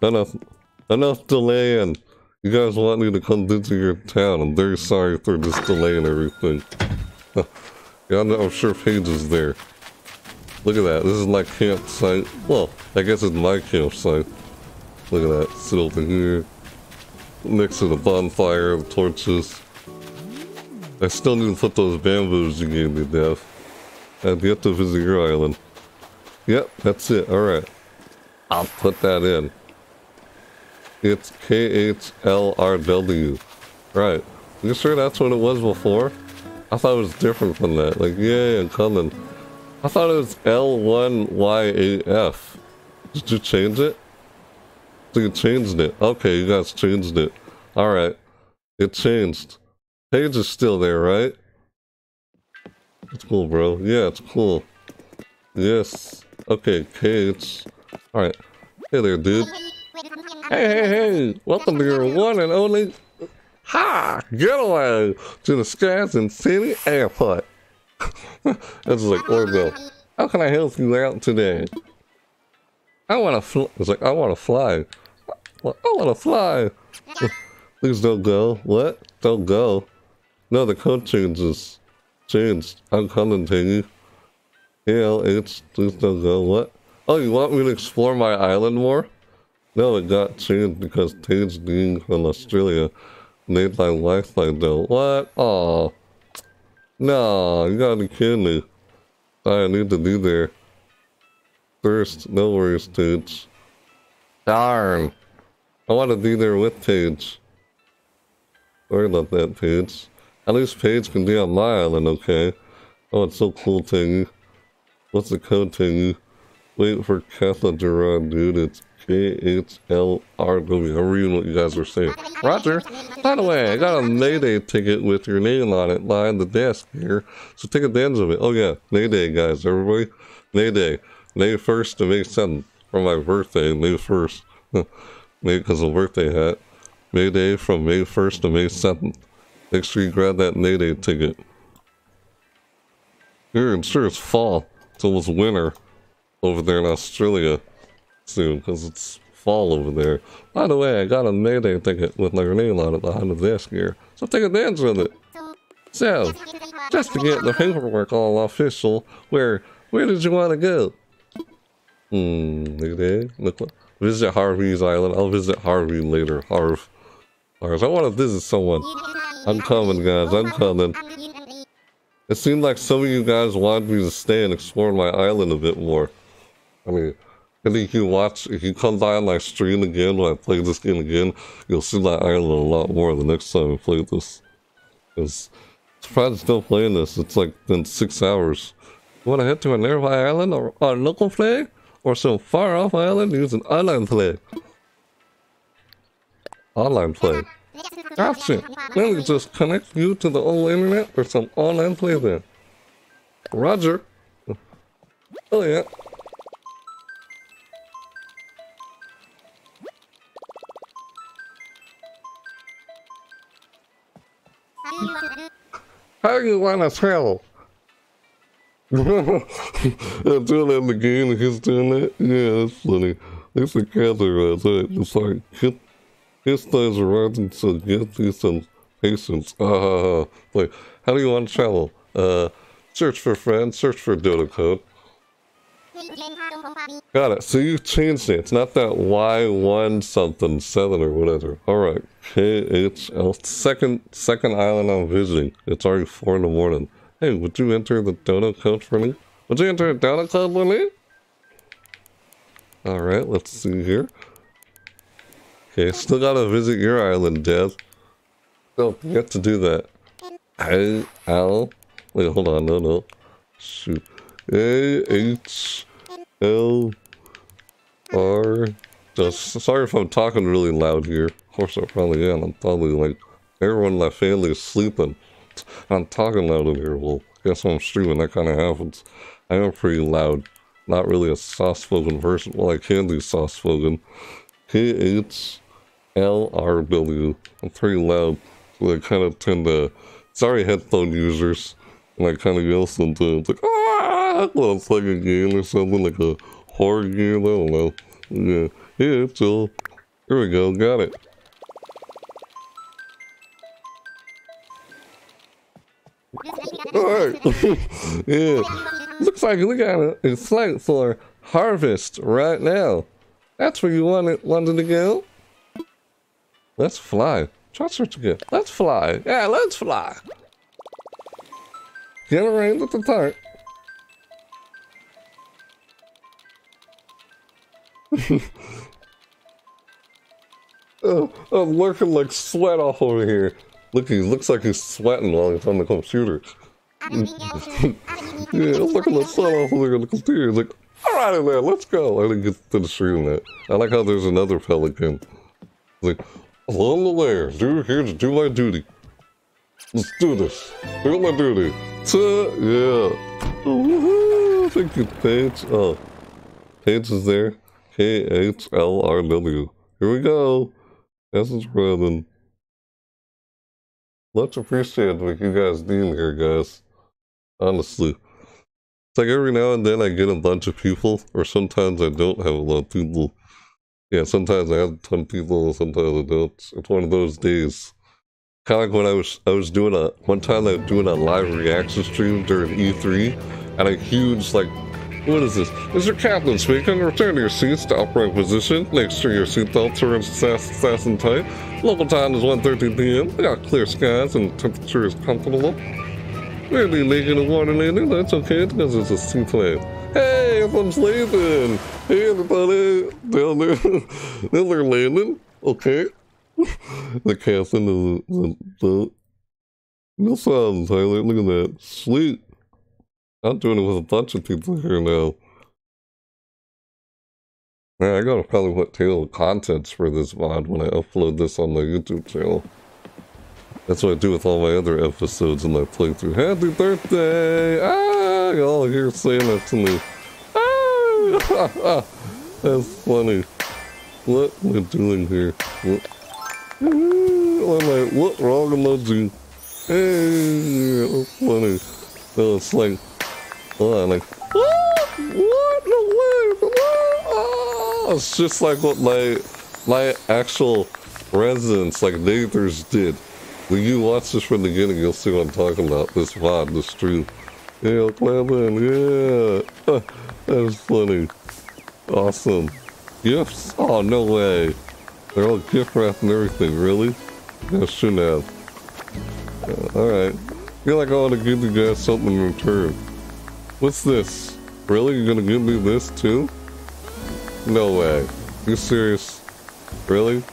Enough. Enough delaying. You guys want me to come visit your town. I'm very sorry for this delay and everything. yeah, I'm, I'm sure Paige is there. Look at that. This is my campsite. Well, I guess it's my campsite. Look at that. Sit over here next to the bonfire of torches. I still need to put those bamboos you gave me, Dev. I've yet to visit your island. Yep, that's it. Alright. I'll put that in. It's K-H-L-R-W. Right. You sure that's what it was before? I thought it was different from that. Like, yeah, I'm coming. I thought it was L1YAF. Did you change it? So you changed it. Okay, you guys changed it. Alright. It changed. Paige is still there, right? It's cool, bro. Yeah, it's cool. Yes. Okay, Paige. Alright. Hey there, dude. Hey, hey, hey! Welcome to your one and only Ha! Getaway to the Skeleton City Airport. That's like Orville. How can I help you out today? I want to fly. It's like, I want to fly. I want to fly. Please don't go. What? Don't go. No, the code changes. Changed. I'm you. ALH, please don't go. What? Oh, you want me to explore my island more? No, it got changed because Tage being from Australia made my Wi-Fi go. What? Aw. No, you gotta be kidding me. I need to be there. First, no worries, Tage. Darn. I want to be there with Paige. Sorry about that, Paige. At least Paige can be on my island, okay? Oh, it's so cool, Tingy. What's the code, Tingy? Wait for Katha run, dude. It's K-H-L-R-W. I'm reading what you guys are saying. Roger. By the way, I got a Mayday ticket with your name on it behind the desk here. So take advantage of it. Oh yeah, Mayday, guys. Everybody. Mayday. May 1st to May 7th. For my birthday, May 1st. May because of birthday hat. May Day from May 1st to May 7th. Make sure you grab that May Day ticket. Here, I'm sure it's fall. It's almost winter over there in Australia soon because it's fall over there. By the way, I got a May Day ticket with my name on it behind the desk here, so take advantage of it. So, just to get the paperwork all official, where where did you want to go? Hmm, May Day? Look what. Visit Harvey's Island. I'll visit Harvey later. Harv. Harv. I want to visit someone. I'm coming, guys. I'm coming. It seemed like some of you guys wanted me to stay and explore my island a bit more. I mean, I think you watch, if you come by my stream again when I play this game again, you'll see my island a lot more the next time I play this. Because surprised still playing this. It's like been six hours. You want to head to a nearby island or a local flag? Or some far off island using online play. Online play. Let me just connect you to the old internet for some online play then. Roger. Oh yeah. How you wanna travel? I'm doing that in the game and he's doing that? Yeah, that's funny. It's a gather right there. It's like, his, his thighs are rising, so get these some patience. Ah, uh, like, how do you want to travel? Uh, search for friends, search for dodo code. Got it. So you changed it. It's not that Y1 something 7 or whatever. Alright. KHL. Second, second island I'm visiting. It's already 4 in the morning. Hey, would you enter the dodo code for me? Would you enter a dodo code for me? Alright, let's see here. Okay, still gotta visit your island, Dev. Don't forget to do that. A L. Wait, hold on, no, no. Shoot. A H L R. Just sorry if I'm talking really loud here. Of course I probably am. I'm probably like everyone in my family is sleeping. I'm talking loud in here. Well, I guess when I'm streaming, that kind of happens. I am pretty loud. Not really a soft-spoken person. Well, I can do soft-spoken. K-H-L-R-W. I'm pretty loud. So I kind of tend to... Sorry, headphone users. And I kind of yell sometimes. Like, ah! It's like a game or something. Like a horror game. I don't know. Yeah. Yeah, so... Here we go. Got it. Alright. yeah. Looks like we got a, flight for harvest right now. That's where you wanted, wanted to go? Let's fly. Try search again. Let's fly. Yeah, let's fly. Get around at the part. oh, I'm lurking like sweat off over here. Look, he looks like he's sweating while he's on the computer. yeah, look at the sun off on the computer. He's like, all right, in there, let's go. I didn't get to the stream that. I like how there's another pelican. He's like, along the way, do here to do my duty. Let's do this. Do my duty. So, yeah. Thank you, Paige. Oh, Paige is there. K H L R W. Here we go. This is Robin. Much appreciated what you guys doing here, guys. Honestly. It's like every now and then I get a bunch of people, or sometimes I don't have a lot of people. Yeah, sometimes I have a ton of people, sometimes I don't. It's one of those days. Kind of like when I was I was doing a one time I was doing a live reaction stream during E3, and a huge like What is this? Is your captain speaking? Return to your seats to upright position. Make sure your seatbelts are in fastened tight. Local time is 1.30 p.m. We got clear skies and temperature is comfortable. Maybe making a water landing. That's okay because it's a seaplane. Hey, everyone's landing. Hey, everybody. Down there. They're landing. Okay. the captain of the, the, the no problem, Tyler. Look at that. Sweet. I'm doing it with a bunch of people here now. Man, I gotta probably put table contents for this VOD when I upload this on my YouTube channel. That's what I do with all my other episodes in my playthrough. Happy birthday! Ah! Y'all here saying that to me. Ah! That's funny. What am I doing here? What? What am I? What wrong emoji? Hey, that's funny. So it's like, oh, like, what? What? No way! Ah! It's just like what my my actual residents, like neighbors, did. When you watch this from the beginning, you'll see what I'm talking about. This VOD, this stream. Yeah, Clement, yeah. That's funny. Awesome. Gifts? Oh, no way. They're all gift wrapped and everything, really? Yeah, shouldn't have. Yeah, uh, Alright. feel like I want to give you guys something in return. What's this? Really? You're gonna give me this too? No way. You serious? Really?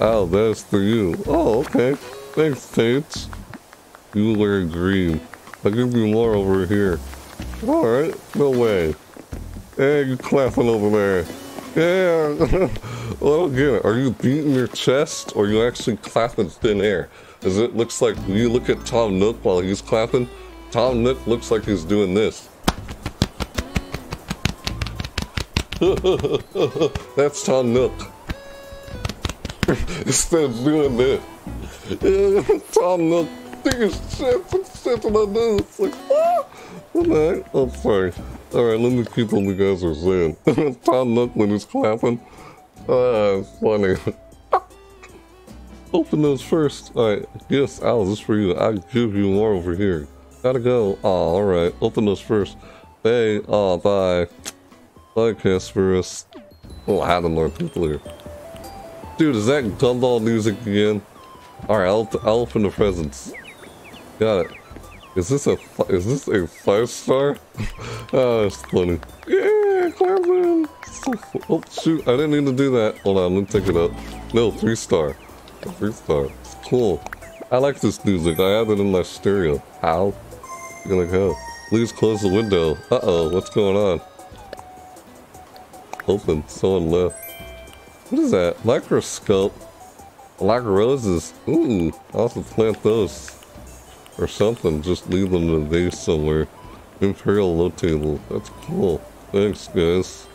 Oh, that's for you. Oh, okay. Thanks, Tates. You wear green. I'll give you more over here. Alright, no way. Hey, you clapping over there. Yeah. well, I don't get it. Are you beating your chest or you actually clapping thin air? Because it looks like you look at Tom Nook while he's clapping, Tom Nook looks like he's doing this. That's Tom Nook. Instead of doing that. Tom his shit, put shit on my nose. It's like, ah! Alright, I'm sorry. Alright, let me keep what you guys are saying. Tom Nook when he's clapping. Ah, funny. Open those first. Alright, yes, Al, this is for you. I'll give you more over here. Gotta go. Oh, alright. Open those first. Hey, oh, bye. Bye, Casperus. Oh, I had more people here. Dude, is that Gumball music again? Alright, I'll, I'll open the presents. Got it. Is this a is this a five star? oh, that's funny. Yeah, Clemson. So oh shoot, I didn't mean to do that. Hold on, let me take it up. No, three star. Three star. It's cool. I like this music. I have it in my stereo. How? You're gonna go. Please close the window. Uh oh, what's going on? Open. Someone left. What is that? Microscope. Like roses. Ooh, I'll have to plant those. Or something. Just leave them in a vase somewhere. Imperial low table. That's cool. Thanks, guys.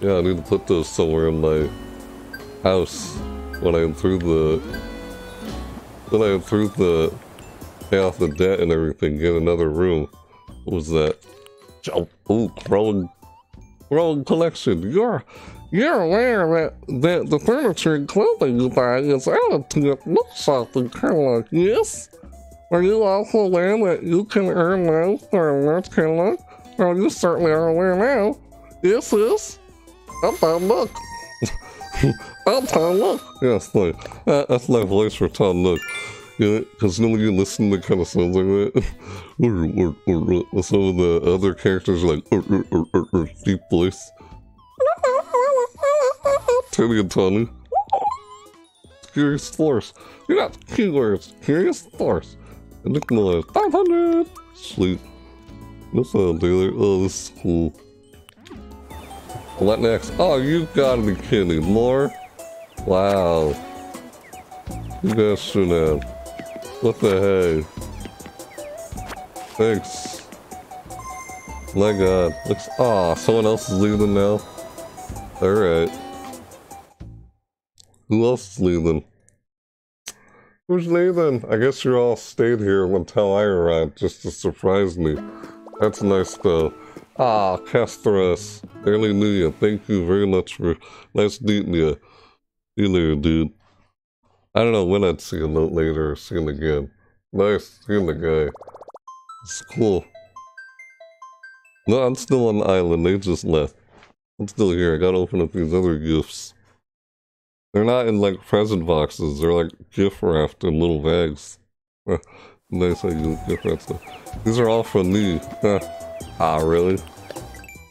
Yeah, I need to put those somewhere in my house when I'm through the when I'm through the pay off the debt and everything, get another room. What was that? Oh, ooh, growing growing collection. You're you're aware that, that the furniture and clothing you buy is added to your Nook Shopping catalog, yes? Are you also aware that you can earn those for a large catalog? Well, you certainly are aware now. Yes, yes. About look. I'm Tom Nook. Yes, like, that, uh, that's my voice for Tom Nook. Yeah, because when you listen to kind of sounds like that. or, or, or, or, some of the other characters like, or, or, or, or, or, deep voice. Tony and Tony. Curious Force. You got keywords. Curious Force. Enigma 500. Sweet. No sound, Taylor. Oh, this is cool. What next? Oh, you gotta be kidding. More? Wow. You guys should have. What the heck? Thanks. My god. Looks. Ah, someone else is leaving now. Alright. Who else is leaving? Who's leaving? I guess you all stayed here until I arrived just to surprise me. That's nice though. Ah, Castros. Early New Year. Thank you very much for nice meeting you. See you later, dude. I don't know when I'd see note later or see him again. Nice seeing the guy. It's cool. No, I'm still on the island. They just left. I'm still here. I gotta open up these other gifts. They're not in like present boxes. They're like gift wrapped in little bags. nice how you gift wrap stuff. These are all from me. ah, really?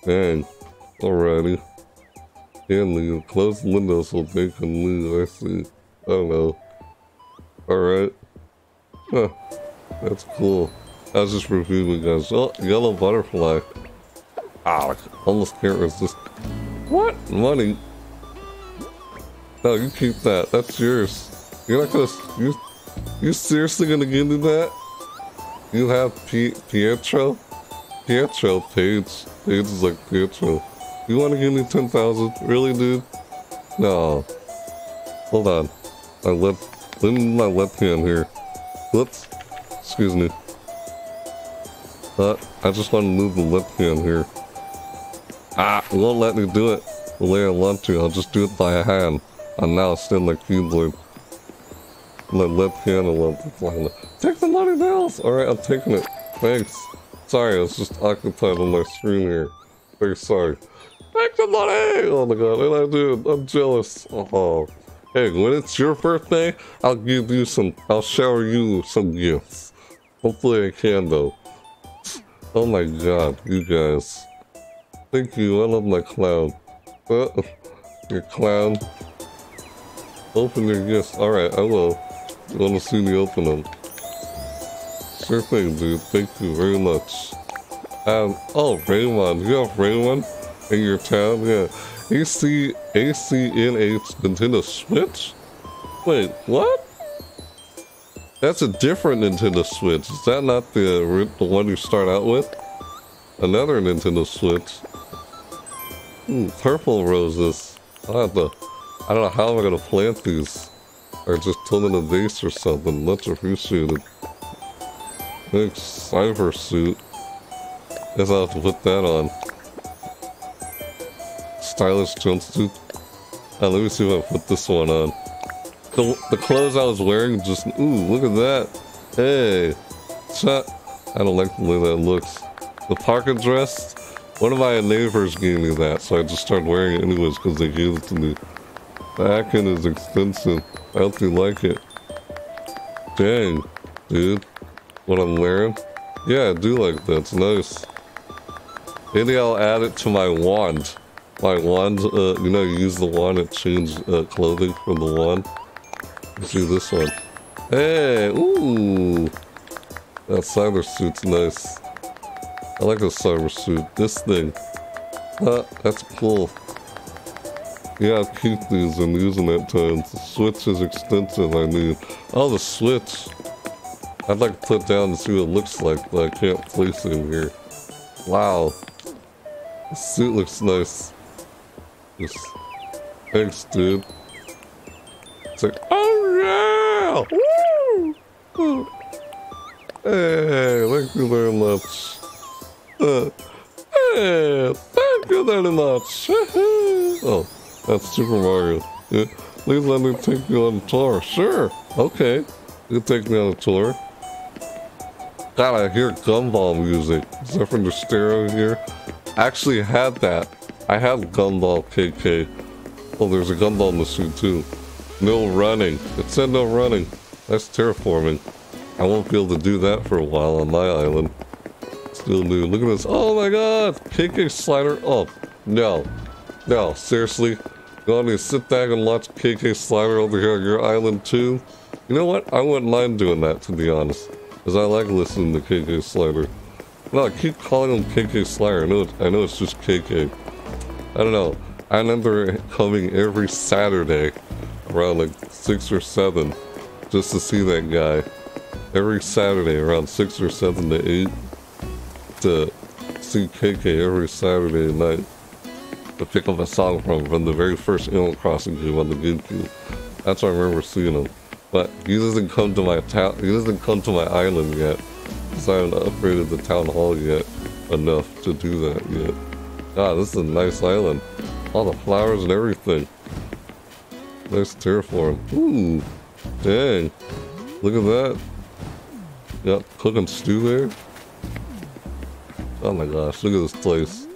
Dang. Alrighty. And leave. Close the window so they can leave. I see. Don't know. Alright. Huh. That's cool. I was just reviewing guys. Oh, yellow butterfly. Ah, almost can't resist. What? Money? No, you keep that. That's yours. You're not gonna... You, you seriously gonna give me that? You have P Pietro? Pietro, Page. Page is like Pietro. You wanna give me 10,000? Really, dude? No. Hold on. I left... Me my left hand here. Whoops. Excuse me. But I just want to move the left hand here. Ah, it won't let me do it the way I want to. I'll just do it by hand. And now in the keyboard. My left hand alone. Take the money now! Alright, I'm taking it. Thanks. Sorry, I was just occupied on my screen here. Very sorry. Take the money! Oh my god, and I did. I'm jealous. Oh. Hey, when it's your birthday, I'll give you some, I'll shower you some gifts. Hopefully I can though. Oh my god, you guys. Thank you, I love my clown. Uh, your clown. Open your gifts. Alright, I will. You wanna see me open them? Sure thing, dude. Thank you very much. Um, oh, Raymond. You have Raymond in your town? Yeah. AC, ACNH Nintendo Switch? Wait, what? That's a different Nintendo Switch. Is that not the, the one you start out with? Another Nintendo Switch. Hmm, purple roses. I have to, I don't know how I'm gonna plant these. Or just put in a vase or something. Much appreciated. Thanks, cyber suit. Guess I'll have to put that on. Stylish jumpsuit. Uh, let me see if I put this one on. The, the clothes I was wearing just, ooh, look at that. Hey, chat. I don't like the way that looks. The parka dress, one of my neighbors gave me that, so I just started wearing it anyways because they gave it to me. The Akin is expensive. I you like it. Dang, dude. What I'm wearing? Yeah, I do like that. It's nice. Maybe I'll add it to my wand. My wand, uh, you know, you use the wand to change uh, clothing from the wand. Let's do this one. Hey, ooh. That cyber suit's nice. I like the cyber suit. This thing. Uh, that's cool. Yeah, I'll keep these and use them at times. The switch is extensive, I mean. Oh, the switch. I'd like to put down and see what it looks like, but I can't place it in here. Wow. The suit looks nice. Just, thanks, dude. It's like, oh yeah! Woo! Hey, thank you very much. Uh, hey, thank you very much. oh, that's Super Mario. Yeah, please let me take you on a tour. Sure. Okay. You take me on a tour. God, I hear gumball music. Is that from the stereo here? I actually had that. I had gumball KK. Oh, there's a gumball machine too. No running. It said no running. That's terraforming. I won't be able to do that for a while on my island. Still new. Look at this. Oh my god! KK Slider. Oh, no. No, seriously? You want me to sit back and watch KK Slider over here on your island too? You know what? I wouldn't mind doing that, to be honest. Because I like listening to KK Slider. No, I keep calling him KK Slider. I know, I know it's just KK. I don't know. I remember coming every Saturday around like 6 or 7 just to see that guy. Every Saturday around 6 or 7 to 8 to see KK every Saturday night to pick up a song from from the very first Animal Crossing game on the GameCube. That's why I remember seeing him. But he doesn't come to my town. He doesn't come to my island yet. Because I haven't upgraded the town hall yet enough to do that yet. God, this is a nice island. All the flowers and everything. Nice terraform. Ooh, dang. Look at that. Got cooking stew there. Oh my gosh, look at this place.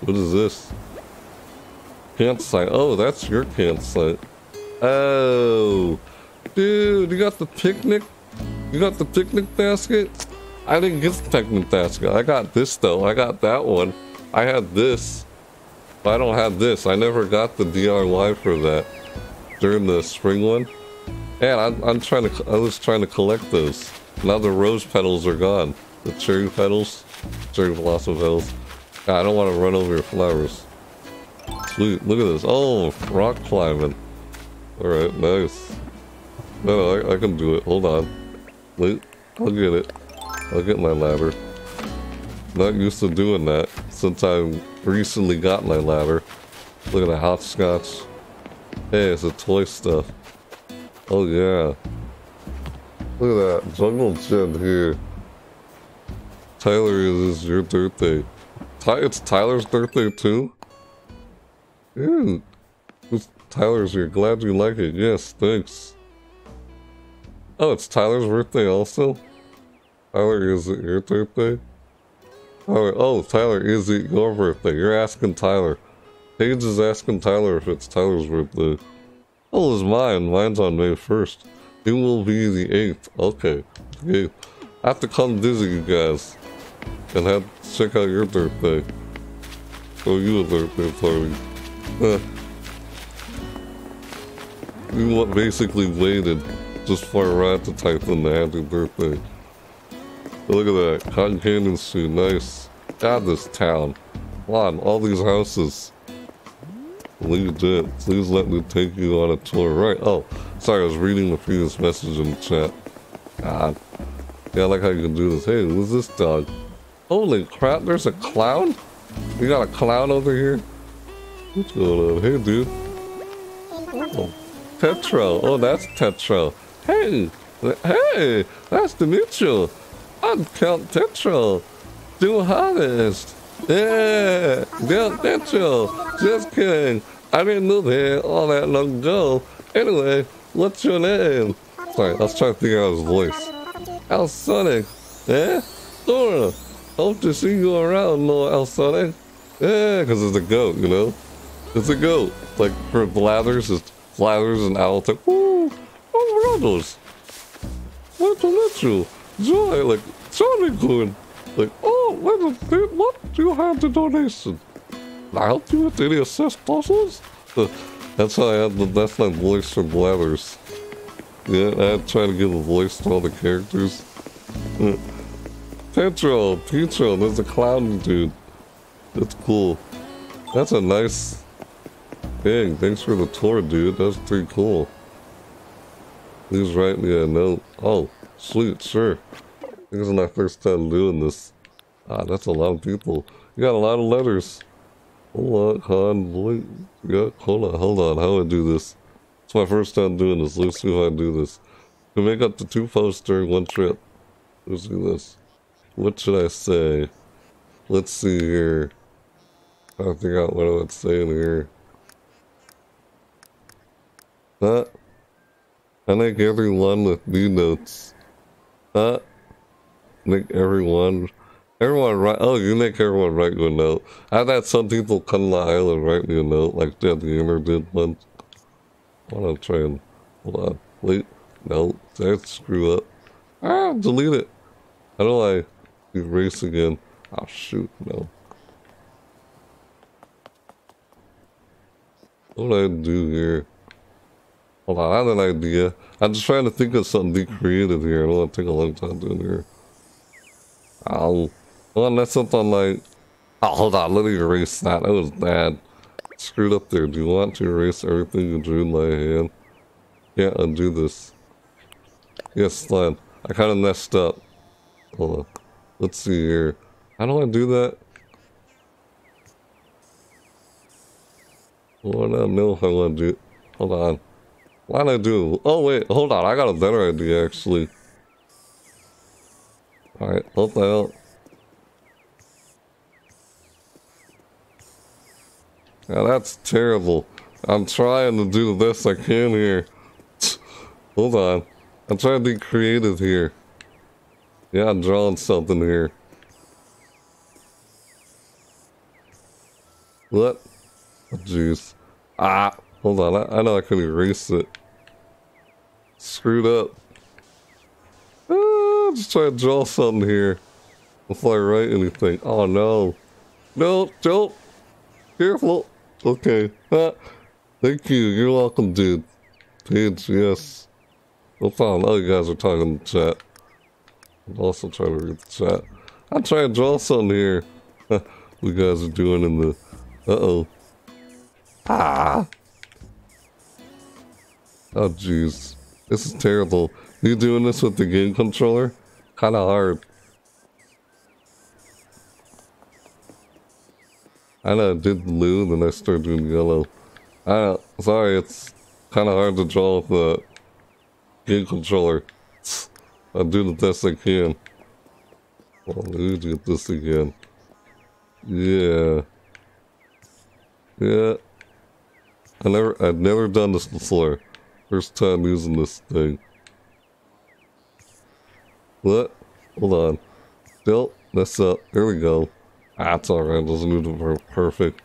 What is this? Campsite. Oh, that's your campsite. Oh. Dude, you got the picnic? You got the picnic basket? I didn't get the picnic basket. I got this though. I got that one. I had this. I don't have this. I never got the DIY for that during the spring one. And I'm, I'm trying to, I was trying to collect those. Now the rose petals are gone. The cherry petals, cherry blossom petals. I don't want to run over your flowers. Sweet, look at this. Oh, rock climbing. Alright, nice. No, no, I, I can do it. Hold on. Wait, I'll get it. I'll get my ladder. Not used to doing that since I recently got my ladder. Look at the hopscotch. Hey, it's a toy stuff. Oh yeah. Look at that. Jungle Gym here. Tyler is your birthday. Ty it's Tyler's birthday too? Ew. It's Tyler's here. Glad you like it. Yes, thanks. Oh, it's Tyler's birthday also? Tyler, is it your birthday? Oh, oh, Tyler, is it your birthday? You're asking Tyler. Paige is asking Tyler if it's Tyler's birthday. Oh, it's mine. Mine's on May 1st. It will be the 8th. Okay. Okay. I have to come visit you guys. And have check out your birthday. Oh, you a birthday party. You basically waited just for Ryan to type in the happy birthday. Look at that. Cotton Canyon Street. Nice. God, this town. Come on, all these houses. Legit. Please let me take you on a tour. Right. Oh, sorry. I was reading the previous message in the chat. God. Yeah, I like how you can do this. Hey, who's this dog? Holy crap, there's a clown? We got a clown over here? What's going on? Hey, dude. Oh, Pietro. Oh, that's Pietro. Hey, hey, nice to. Count Pietro. Do harvest. Yeah, Count Pietro. Just kidding. I didn't move here all that long ago. Anyway, what's your name? Sorry, I was trying to figure out his voice. Al Sonic. Eh? Dora. Hope to see you around, little Al Sonic. Yeah, because it's a goat, you know? It's a goat. Like, for Blathers, it's Blathers and Owl's like, Ooh, oh, Ronalds. What to let you? Joy, like, good. Like, oh, what, what do you have the donation? I help you with any assist puzzles? That's how I had the, that's my voice for Blathers. Yeah, I had to try to give a voice to all the characters. Pietro, Pietro, there's a clown dude. That's cool. That's a nice thing. Thanks for the tour, dude. That's pretty cool. Please write me a note. Oh, sweet, sure. This is my first time doing this. Ah, that's a lot of people. You got a lot of letters. Hold on. Yeah, hold on, hold on. How do I do this? It's my first time doing this. Let's see how I do this. To make up to two posts during one trip. Let's do this. What should I say? Let's see here. To figure out what I would say in here. Huh? I like everyone with B notes. Huh? Make everyone. Everyone write. Oh, you make everyone write you a note. I've had some people come to the island write me a note, like Dead Gamer did once. I want to try and. Hold on. Wait. No. I screw up? Ah, delete it. How do I erase again? Oh, shoot. No. What do I do here? Hold on, I have an idea. I'm just trying to think of something creative here. I don't want to take a long time doing here. Ow. Well, that's something like... Oh, hold on, let me erase that. That was bad. Screwed up there. Do you want to erase everything you drew in my hand? Yeah, undo this. Yes, slime. I kind of messed up. Hold on. Let's see here. How do I do that? Well, I know if I do Hold on. Why did I do? Oh, wait. Hold on. I got a better idea, actually. Alright. What the hell? Yeah, that's terrible. I'm trying to do the best I can here. Hold on. I'm trying to be creative here. Yeah, I'm drawing something here. What? Oh, jeez. ah, hold on. I, I know I can erase it. Screwed up. Ah, just try to draw something here before I write anything. Oh no. No, don't. Careful. Okay. Ah, thank you. You're welcome, dude. Page, yes. No problem. Oh, you guys are talking in the chat. I'm also trying to read the chat. I'm trying to draw something here. you guys are doing in the... Uh-oh. Ah! Oh, jeez. This is terrible. You doing this with the game controller? Kinda hard. I know I did blue, then I started doing yellow. I know, sorry, it's kinda hard to draw with the game controller. I'll do the best I can. Well, let me get this again. Yeah. Yeah. I never, I've never done this before. First time using this thing. What? Hold on. Still, mess up. There we go. That's ah, alright, doesn't need to be perfect.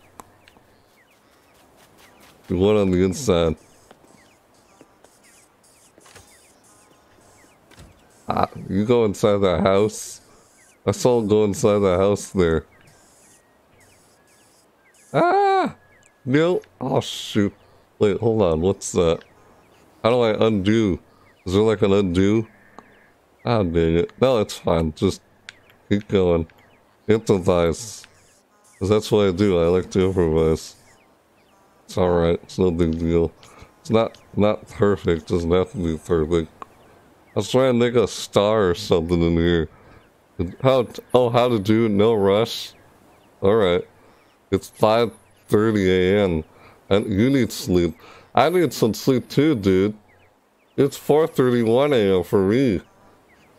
Do one on the inside. Ah, you go inside that house. I saw him go inside the house there. Ah! No! Oh shoot. Wait, hold on, what's that? How do I undo? Is there like an undo? Ah, dang it. No, it's fine. Just keep going. Improvise. Because that's what I do. I like to improvise. It's alright. It's no big deal. It's not not perfect. It doesn't have to be perfect. I was trying to make a star or something in here. How, oh, how to do no rush? Alright. It's 5.30 a.m. And you need sleep. I need some sleep too, dude. It's 4.31 a.m. for me.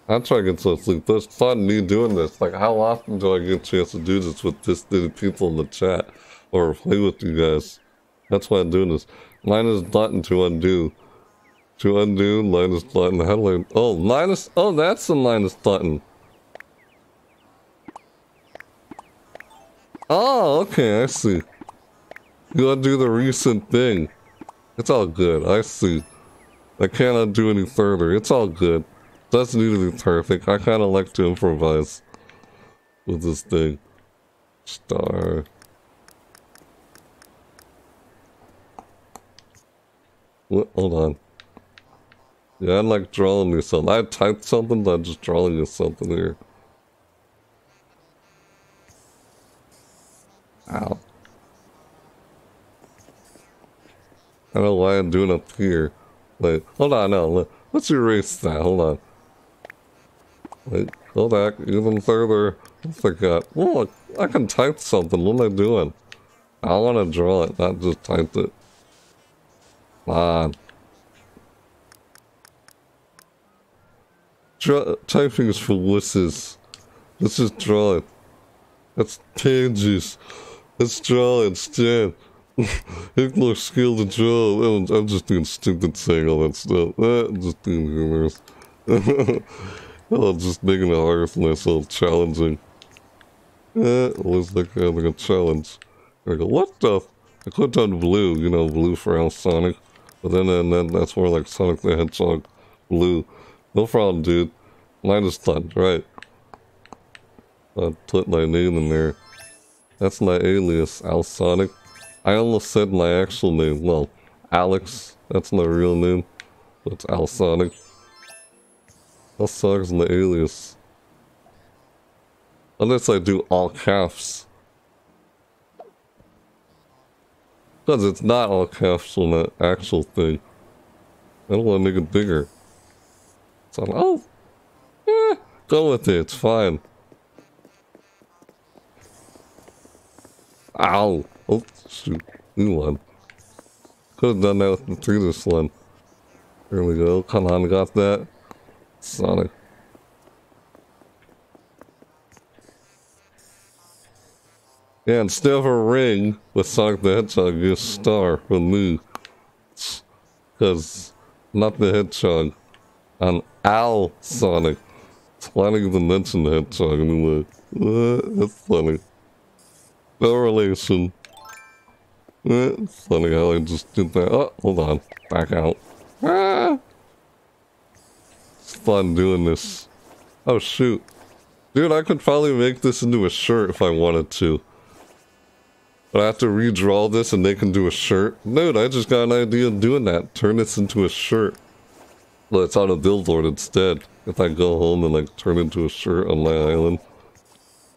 I'm trying to get some sleep. There's fun me doing this. Like, how often do I get a chance to do this with this many people in the chat? Or play with you guys? That's why I'm doing this. Mine is button to undo. To undo, minus button. How do I... Oh, minus... Oh, that's the minus button. Oh, okay, I see. You undo the recent thing. It's all good, I see. I cannot do any further. It's all good. Doesn't need to be perfect. I kind of like to improvise with this thing. Star. What? Hold on. Yeah, I like drawing you something. I typed something, but I'm just drawing you something here. Ow. I don't know why I'm doing up here. Wait, hold on, no, let's erase that, hold on. Wait, go back even further. I forgot. Oh, I can type something, what am I doing? I want to draw it, not just type it. Come on. Draw, typing is for wusses. Let's just draw it. That's tangents. Let's draw instead. Hitler skill to draw. I'm just doing stupid saying all that stuff. I'm just being humorous. I'm just making it harder for myself, challenging. Eh, always like having a challenge. I go, what the? I clicked on blue, you know, blue for Al Sonic. But then, and then that's more like Sonic the Hedgehog blue. No problem, dude. Mine is done, right. I put my name in there. That's my alias, Alsonic. I almost said my actual name. Well, Alex, that's my real name. But it's Alsonic. Alsonic's my alias. Unless I do all caps. Because it's not all caps on the actual thing. I don't want to make it bigger. So I'm, oh, eh, go with it, it's fine. Ow! Shoot. New one. Could have done that with the previous one. There we go. Come on, got that. Sonic. Yeah, instead of a ring with Sonic the Hedgehog, you star with me. Because, not the Hedgehog. An Owl Sonic. Why didn't even mention the Hedgehog anyway? Uh, that's funny. No relation. Funny how I just did that. Oh, hold on. Back out. Ah! It's fun doing this. Oh, shoot. Dude, I could probably make this into a shirt if I wanted to. But I have to redraw this and they can do a shirt. Dude, I just got an idea of doing that. Turn this into a shirt. Well, it's on a billboard instead. If I go home and like turn into a shirt on my island.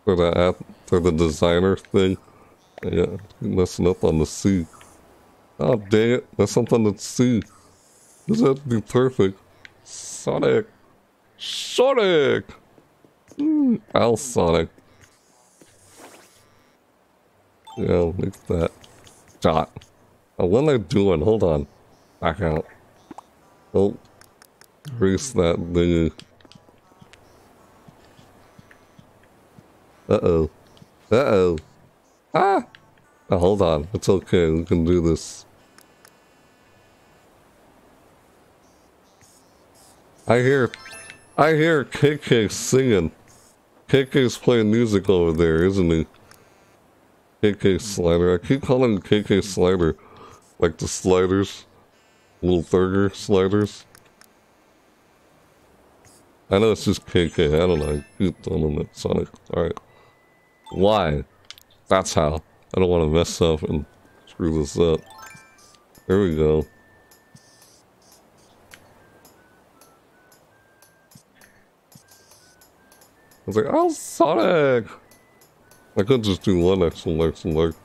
For the app, for the designer thing. Yeah, messing up on the C. Oh, dang it. That's something on the C. This has to be perfect. Sonic. Sonic! Mm, Sonic. Yeah, I'll make that. Dot. Oh, what am I doing? Hold on. Back out. Oh. Erase that thingy. Uh-oh. Uh-oh. Ah! Oh, hold on. It's okay. We can do this. I hear... I hear KK singing. KK's playing music over there, isn't he? KK Slider. I keep calling him KK Slider. Like the sliders. Little burger sliders. I know it's just KK. I don't know. I keep telling it Sonic. Alright. Why? That's how. I don't want to mess up and screw this up. There we go. I was like, oh, Sonic! I could just do one exclamation mark.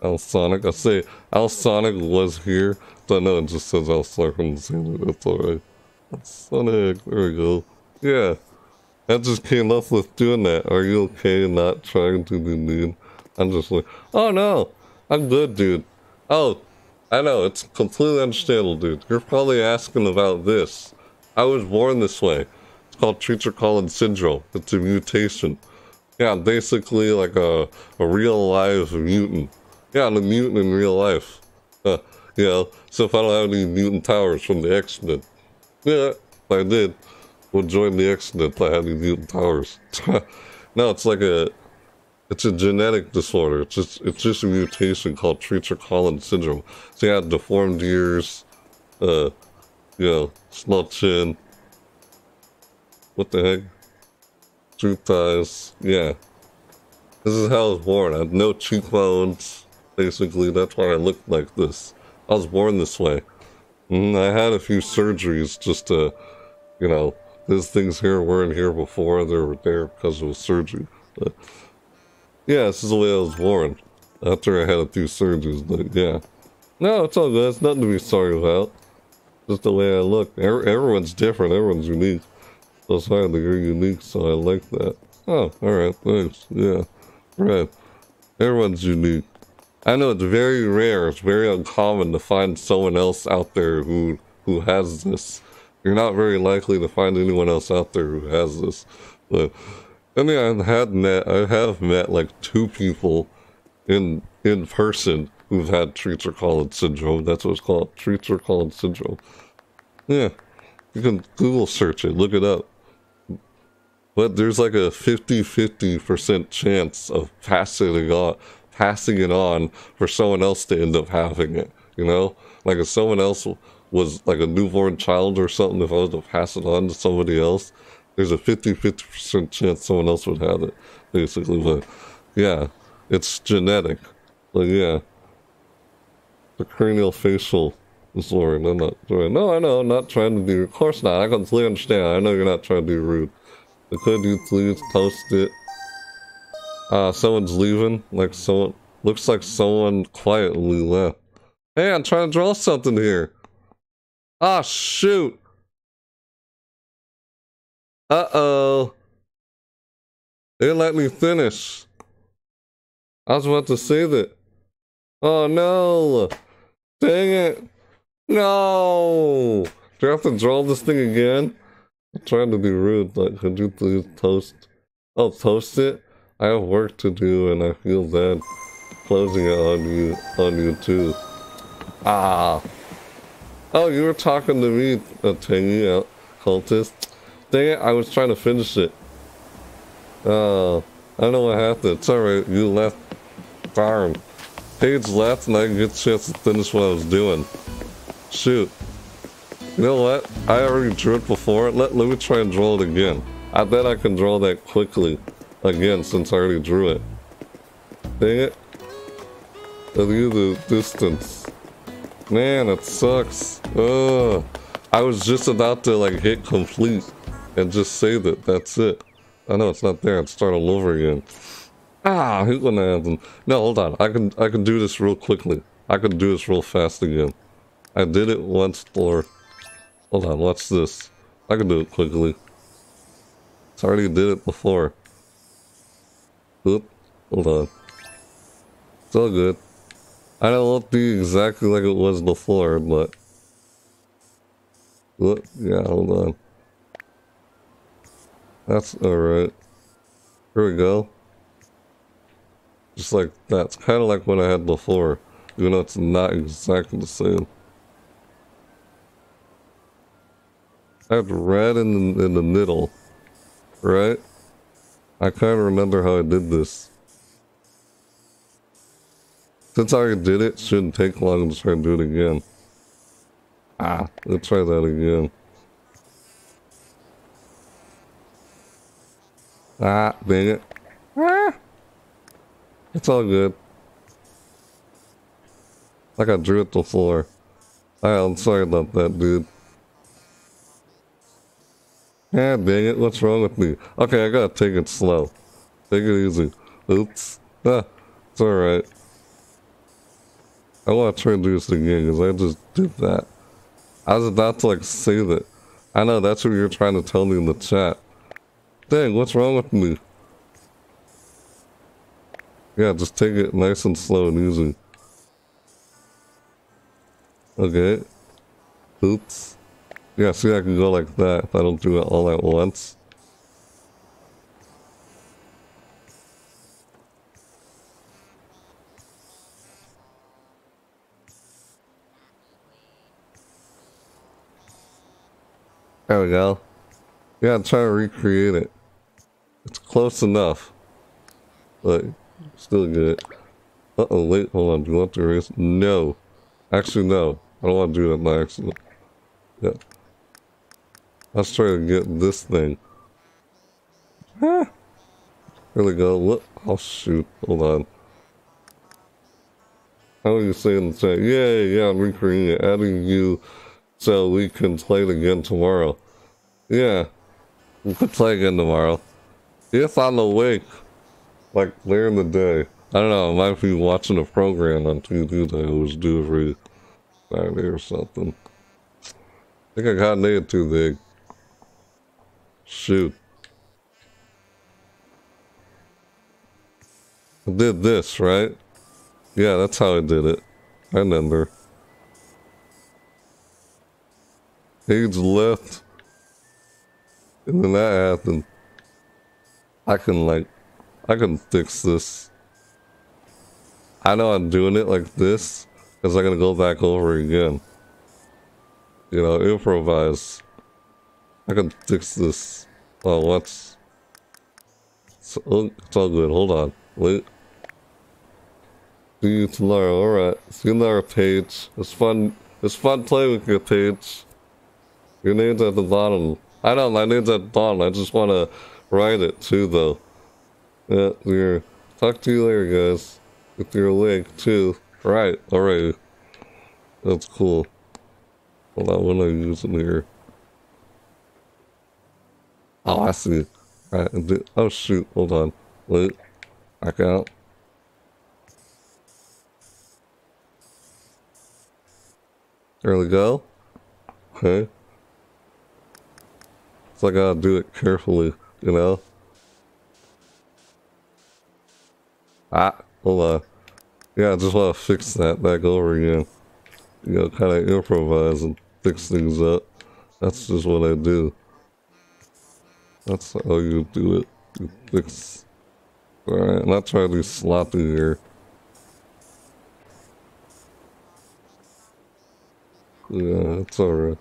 Al Sonic. I say Al Sonic was here, but no, it just says Al Sonic on the scene. That's alright. Sonic, there we go. Yeah. I just came up with doing that. Are you okay not trying to be mean? I'm just like, oh no, I'm good, dude. Oh, I know, it's completely understandable, dude. You're probably asking about this. I was born this way. It's called Treacher Collins syndrome. It's a mutation. Yeah, basically like a, a real life mutant. Yeah, I'm a mutant in real life. Uh, you know, so if I don't have any mutant powers from the X-Men, yeah, I did, would join the I had any mutant powers. no, it's like a, it's a genetic disorder. It's just, it's just a mutation called Treacher Collins syndrome. So you have deformed ears, uh, you know, small chin. What the heck? Droop eyes. Yeah. This is how I was born. I had no cheekbones. Basically, that's why I looked like this. I was born this way. Mm, I had a few surgeries just to, you know, these things here weren't here before. They were there because of surgery. Yeah, this is the way I was born. After I had a few surgeries, but yeah. No, it's all good. It's nothing to be sorry about. Just the way I look. Every, everyone's different. Everyone's unique. So that you're unique, so I like that. Oh, alright, thanks. Yeah. Right. Everyone's unique. I know it's very rare, it's very uncommon to find someone else out there who who has this. You're not very likely to find anyone else out there who has this. But I mean I've had met I have met like two people in in person who've had Treacher Collins syndrome. That's what it's called. Treacher Collins syndrome. Yeah. You can Google search it, look it up. But there's like a 50-50% chance of passing it on passing it on for someone else to end up having it. You know? Like if someone else was like a newborn child or something, if I was to pass it on to somebody else, there's a 50-50% chance someone else would have it, basically. But yeah, it's genetic. Like yeah. The craniofacial disorder. I'm not doing no, I know, I'm not trying to be of course not. I completely understand. I know you're not trying to be rude. But could you please post it? Uh someone's leaving. Like someone looks like someone quietly left. Hey, I'm trying to draw something here. Ah shoot. Uh-oh. They let me finish. I was about to say that. Oh no! Dang it! No! Do I have to draw this thing again? I'm trying to be rude, but could you please post? I'll post it. I have work to do and I feel bad closing it on you on you too. Ah. Oh, you were talking to me, uh, Tangy uh, cultist. Dang it, I was trying to finish it. Oh, I don't know what happened. It's alright, you left. Darn. Paige left and I can get a chance to finish what I was doing. Shoot. You know what? I already drew it before. Let, let me try and draw it again. I bet I can draw that quickly again since I already drew it. Dang it. I knew the distance. Man, it sucks. Ugh. I was just about to like hit complete and just say that that's it. I know it's not there. I'd start all over again. Ah, who's gonna happen? No, hold on. I can I can do this real quickly. I can do this real fast again. I did it once for Hold on, watch this. I can do it quickly. I already did it before. Oop, hold on. It's all good. I don't want be exactly like it was before, but... Look, yeah, hold on. That's alright. Here we go. Just like that's kind of like what I had before, even though it's not exactly the same. I have red in the, in the middle, right? I kind of remember how I did this. Since I already did it, shouldn't take long to try and do it again. Ah, let's try that again. Ah, dang it. Ah! It's all good. Like I drew it before. I'm sorry about that, dude. Ah, dang it, what's wrong with me? Okay, I gotta take it slow. Take it easy. Oops. Ah, it's alright. I wanna try and do this again, because I just did that. I was about to, like, say that. I know, that's what you're trying to tell me in the chat. Dang, what's wrong with me? Yeah, just take it nice and slow and easy. Okay. Oops. Yeah, see, I can go like that if I don't do it all at once. There we go. Yeah, I'm trying to recreate it. It's close enough. But still good. Uh-oh, wait, hold on. Do you want to erase? No. Actually, no. I don't want to do that by accident. Yeah. Let's try to get this thing. Ah. There we go. Look. Oh, shoot. Hold on. How do you say in the chat? Yeah, yeah, I'm recreating it. Adding you so we can play it again tomorrow. Yeah. We could play again tomorrow. If I'm awake. Like, later in the day. I don't know, I might be watching a program on TV that I always do every Saturday or something. I think I got made too big. Shoot. I did this, right? Yeah, that's how I did it. I remember. Paige left. And then that happened. I can like, I can fix this. I know I'm doing it like this, because I'm going to go back over again. You know, improvise. I can fix this. Oh, what's... It's, it's all good. Hold on. Wait. See you tomorrow. Alright. See you tomorrow, Paige. It's fun. It's fun playing with you, Paige. Your name's at the bottom. I know, my name's at the bottom. I just want to write it, too, though. Yeah, we're... Talk to you later, guys. If you're awake, too. Right, alright. That's cool. Hold on, what am I using here? Oh, I see. Oh shoot, hold on. Wait, back out. There we go. Okay. I gotta do it carefully, you know? Ah, hold on. Yeah, I just wanna fix that back over again. You know, kinda improvise and fix things up. That's just what I do. That's how you do it. You fix. Alright, not trying to be sloppy here. Yeah, it's alright.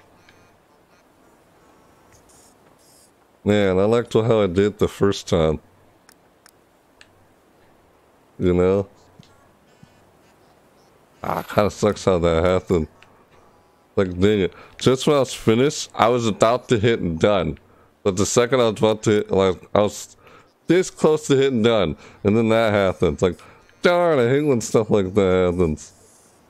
Man, I liked how I did the first time. You know? Ah, kind of sucks how that happened. Like, dang it. Just when I was finished, I was about to hit and done. But the second I was about to hit, like, I was this close to hitting done. And then that happens. Like, darn, I hate when stuff like that happens.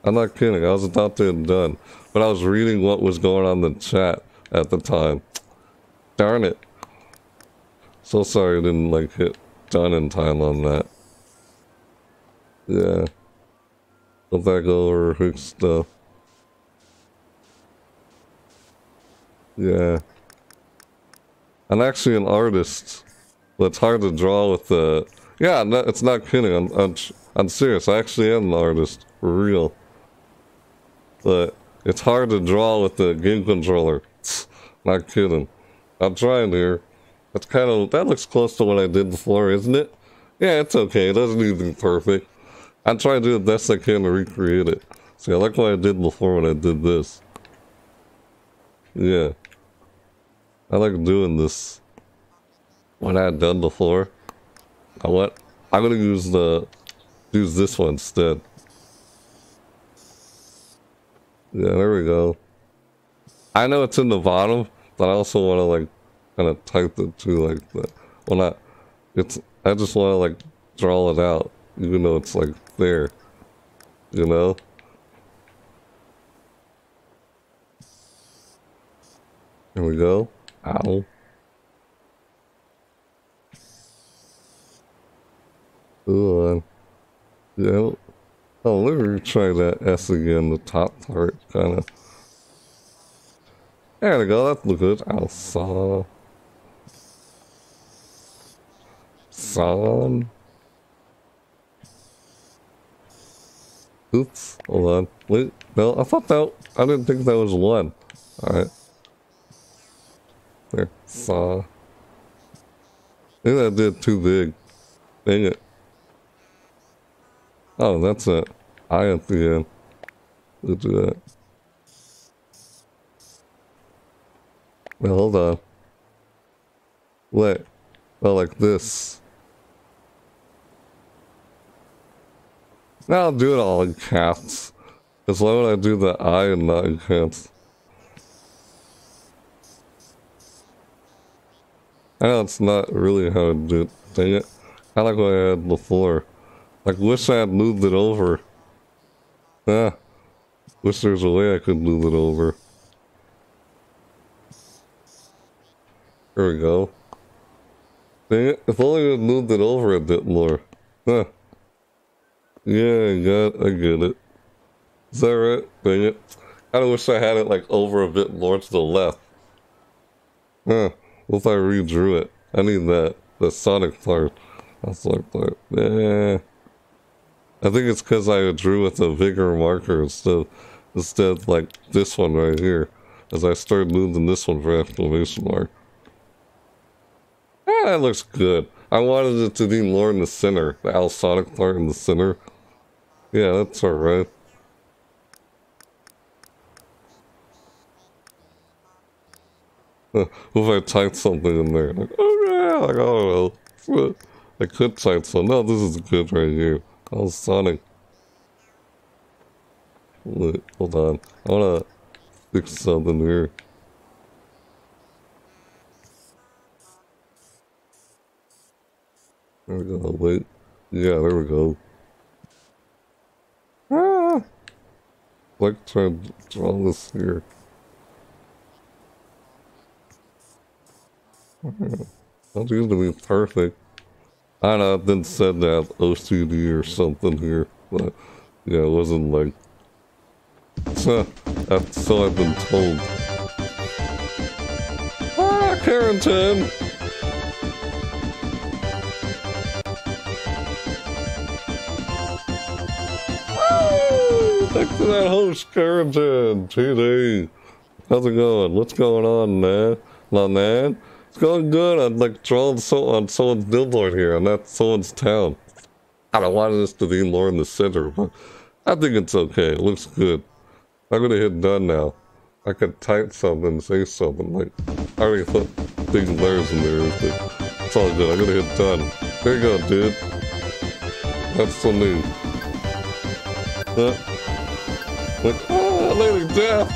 I'm not kidding. I was about to hit done. But I was reading what was going on in the chat at the time. Darn it. So sorry I didn't, like, hit done in time on that. Yeah. That go over hook stuff. Yeah. I'm actually an artist, but it's hard to draw with the. Yeah, no, it's not kidding. I'm, I'm, I'm serious. I actually am an artist for real. But it's hard to draw with the game controller. not kidding. I'm trying here. That's kind of that looks close to what I did before, isn't it? Yeah, it's okay. It doesn't need to be perfect. I try to do the best I can to recreate it. See, I like what I did before when I did this. Yeah. I like doing this. What I had done before. I want I'm gonna use the use this one instead. Yeah, there we go. I know it's in the bottom, but I also want to like kind of type it to like the well not it's I just want to like draw it out even though it's like there you know Here we go. Ow. Ooh, yeah. Oh, let me try that S again, the top part, kind of. There we go, that looks good. I'll saw. Son. Oops, hold on. Wait, no, I thought that, I didn't think that was one. Alright. There, saw. I that did too big. Dang it. Oh, that's it. I at the end. We'll do that. Well, hold on. Wait. Well, like this. Now I'll do it all in caps. Because why would I do the I and not in caps? I know it's not really how to do it. Dang it. I like what I had before. Like, wish I had moved it over. Ah. Wish there's a way I could move it over. There we go. Dang it. If only we moved it over a bit more. Huh. Yeah, I got I get it. Is that right? Dang it. I wish I had it like over a bit more to the left. Huh. What if I redrew it? I need that. The Sonic part. That's like that. Yeah. I think it's because I drew with a bigger marker instead, instead like this one right here. As I started moving this one for exclamation mark. Yeah, that looks good. I wanted it to be more in the center. The Alsonic part in the center. Yeah, that's alright. Uh, what if I type something in there? Like, oh yeah, oh well. I could type some. No, this is good right here. Oh, Sonic. Wait, hold on. I wanna fix something here. There we go. Wait. Yeah, there we go. Ah! Like trying to draw this here. Not used to be perfect. I know I've been said that OCD or something here, but yeah, it wasn't like. So, so I've been told. Ah, Carrington! To that host, Carrington. TD. How's it going? What's going on, man? My man? It's going good. I'm like drawing so on someone's billboard here, and that's someone's town. I don't want this to be more in the center, but I think it's okay. It looks good. I'm gonna hit done now. I could type something, say something like I already put big layers in there. But it's all good. I'm gonna hit done. There you go, dude. That's so new. Huh? Oh, Lady Death.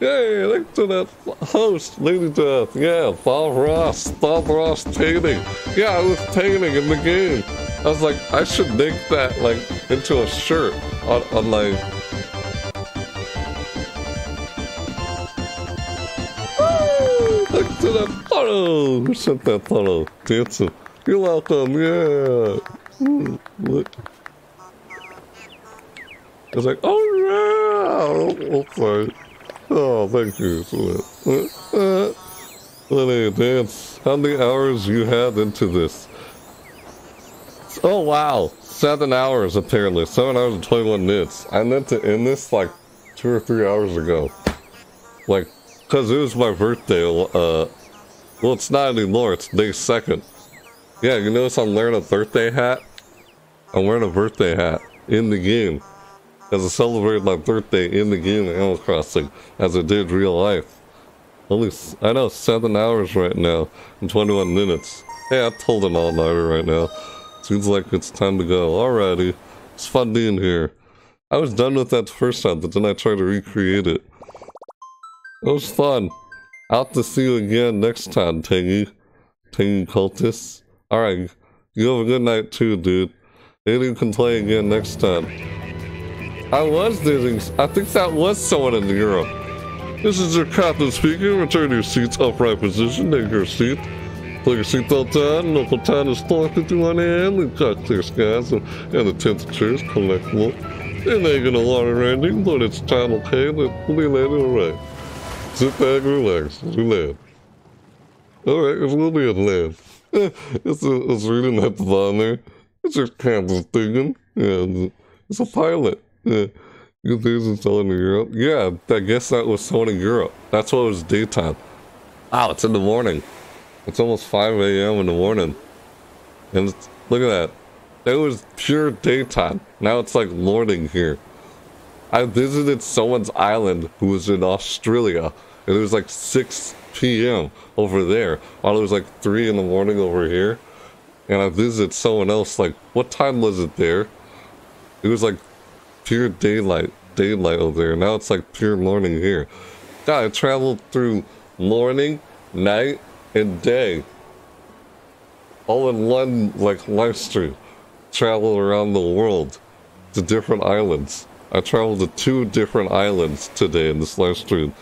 Hey, thanks to that host, Lady Death. Yeah, Bob Ross, Bob Ross painting. Yeah, I was painting in the game. I was like, I should make that like into a shirt on, on like. To that photo. That photo? Dancing. You're welcome. Yeah. Look. I was like, oh yeah. Okay. Oh, thank you. Uh, Lenny, dance. How many hours you had into this? Oh wow, seven hours apparently. Seven hours and 21 minutes. I meant to end this like two or three hours ago. Like, cause it was my birthday. Uh, well, it's not anymore. It's May second. Yeah, you notice I'm wearing a birthday hat. I'm wearing a birthday hat in the game as I celebrated my birthday in the game Animal Crossing as I did real life. Only, I know, seven hours right now and 21 minutes. Hey, I told an all-nighter right now. Seems like it's time to go. Alrighty. It's fun being here. I was done with that the first time, but then I tried to recreate it. It was fun. Out to see you again next time, Tangy. Tangy Cultist. Alright, you have a good night too, dude. Maybe you can play again next time. I was dating. I think that was someone in the Europe. This is your captain speaking. Return your seats upright position. Take your seat. Put your seatbelt on. Local time is 4:51 a.m. We've got clear skies and, and the temperature is collectible. It ain't gonna water landing, but it's time okay. We'll be landing alright. Sit back, relax, relax. Alright, it will be a land. it's, a, it's reading at the bottom there. It's your captain speaking. Yeah, it's a pilot. Yeah. It's someone in Europe? Yeah, I guess that was in Europe. That's what it was daytime. Wow, it's in the morning. It's almost 5 a.m. in the morning. And look at that. It was pure daytime. Now it's like morning here. I visited someone's island who was in Australia, and it was like 6 p.m. over there, while it was like 3 in the morning over here. And I visited someone else, like, what time was it there? It was like pure daylight, daylight over there. Now it's like pure morning here. God, I traveled through morning, night, and day. All in one, like, live stream. Travel around the world to different islands. I traveled to two different islands today in this live stream.